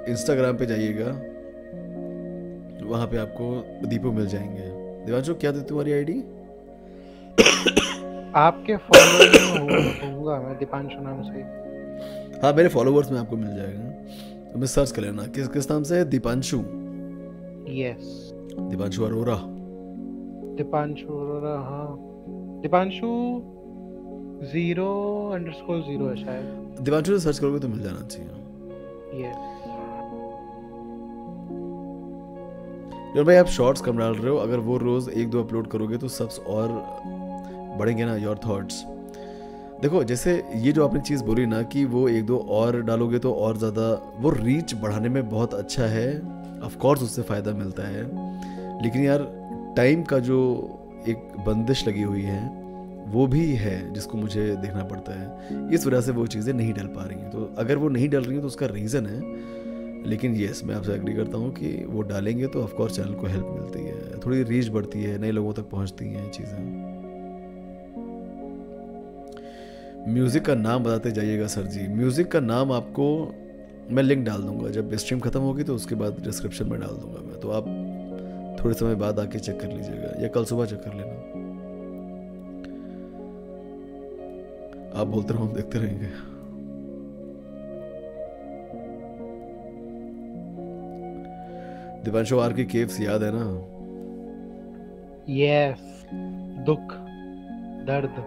इंस्टाग्राम पे जाइएगा. वहाँ पे आपको दीपू मिल जाएँगे. दीपांशु क्या थी तुम्हारी आईडी [coughs] आपके फॉलोअर में होऊँगा मैं दीपांशु नाम से हाँ। मेरे फॉलोवर्स में आपको मिल जाएगा। मैं सर्च कर लेना। किस किस नाम से? दीपांशु। यस दीपांशु अरोरा दीपांशु अरोरा हाँ. दीपांशु ज़ीरो अंडरस्कोर ज़ीरो है शायद. दीपांशु से सर्च करोगे तो मिल जाना चाहिए। यस यार भाई आप शॉर्ट्स कम डाल रहे हो। अगर वो रोज एक दो अपलोड करोगे तो सब्स और बढ़ेंगे ना योर थॉट्स देखो जैसे ये जो आपने चीज़ बोली ना कि वो एक दो और डालोगे तो और ज़्यादा वो रीच बढ़ाने में बहुत अच्छा है। ऑफ़ कोर्स उससे फ़ायदा मिलता है। लेकिन यार टाइम का जो एक बंदिश लगी हुई है, वो भी है जिसको मुझे देखना पड़ता है। इस वजह से वो चीज़ें नहीं डल पा रही हैं। तो अगर वो नहीं डल रही हैं तो उसका रीज़न है। लेकिन येस मैं आपसे एग्री करता हूँ कि वो डालेंगे तो ऑफकोर्स चैनल को हेल्प मिलती है। थोड़ी रीच बढ़ती है, नए लोगों तक पहुँचती हैं चीज़ें। म्यूज़िक का नाम बताते जाइएगा सर जी। म्यूज़िक का नाम आपको मैं लिंक डाल दूँगा। जब स्ट्रीम ख़त्म होगी तो उसके बाद डिस्क्रिप्शन में डाल दूँगा मैं। तो आप थोड़े समय बाद आके चेक कर लीजिएगा। या कल सुबह चेक कर लेना। आप बोलते रहो हम देखते रहेंगे। दीपांशु आर की केव्स याद है ना? यस दुख दर्द।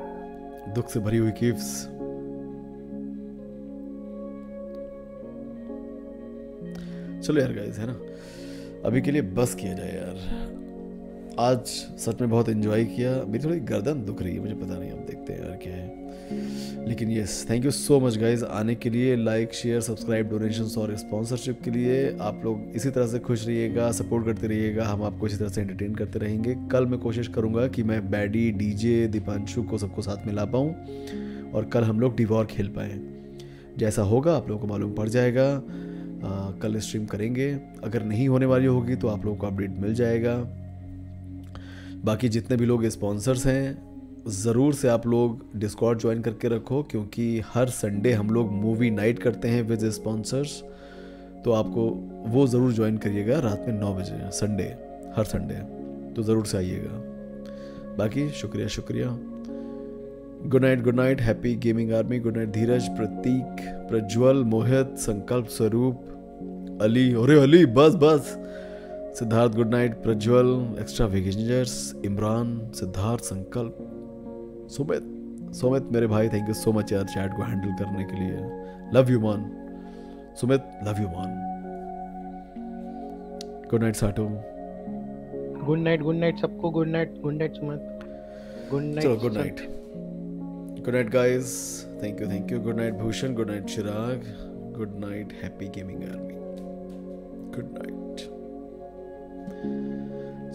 दुख से भरी हुई केव्स चलो यार गाइस है ना? अभी के लिए बस किया जाए यार। आज सच में बहुत एंजॉय किया। मेरी थोड़ी गर्दन दुख रही है, मुझे पता नहीं, अब देखते हैं यार क्या है। लेकिन yes thank you so much guys आने के लिए लाइक शेयर सब्सक्राइब डोनेशन और स्पॉन्सरशिप के लिए आप लोग इसी तरह से खुश रहिएगा सपोर्ट करते रहिएगा, हम आपको इसी तरह से एंटरटेन करते रहेंगे। कल मैं कोशिश करूँगा कि मैं बैडी डीजे दीपांशु को सबको साथ में ला पाऊँ और कल हम लोग डिवॉर खेल पाएँ। जैसा होगा, आप लोगों को मालूम पड़ जाएगा। कल स्ट्रीम करेंगे। अगर नहीं होने वाली होगी तो आप लोगों को अपडेट मिल जाएगा। बाकी जितने भी लोग स्पॉन्सर्स हैं, ज़रूर से आप लोग डिस्कॉर्ड ज्वाइन करके रखो, क्योंकि हर संडे हम लोग मूवी नाइट करते हैं विद स्पॉन्सर्स तो आपको वो ज़रूर ज्वाइन करिएगा रात में नौ बजे संडे हर संडे तो ज़रूर से आइएगा। बाकी शुक्रिया शुक्रिया। Good night good night happy gaming army good night Dheeraj, Prateek, Prajwal, Mohit, Sankalp Swaroop Ali अरे अली बस बस। Siddharth good night Prajwal extra avengers Imran Siddharth Sankalp Sumit. Sumit मेरे भाई थैंक यू सो मच यार chat को handle करने के लिए। Love you man Sumit love you man good night Sato. Good night good night सबको good night good night Suman good night चलो good night good night guys thank you thank you good night Bhushan. Good night Chirag. Good night happy gaming army good night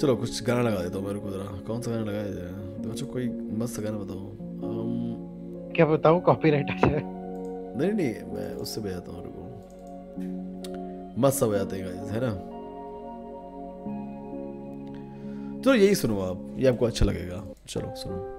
चलो कुछ गाना लगा देता हूँ मेरे को जरा। कौन सा गाना लगाया जाए तो अच्छा कोई मस्त गाना बताओ। Um, क्या बताऊँ? कॉपीराइट आ जाए। नहीं नहीं मैं उससे बजाता हूँ रुको मस्त सा बजाते हैं गाइस है ना? तो यही सुनो आप ये आपको अच्छा लगेगा। चलो सुनो।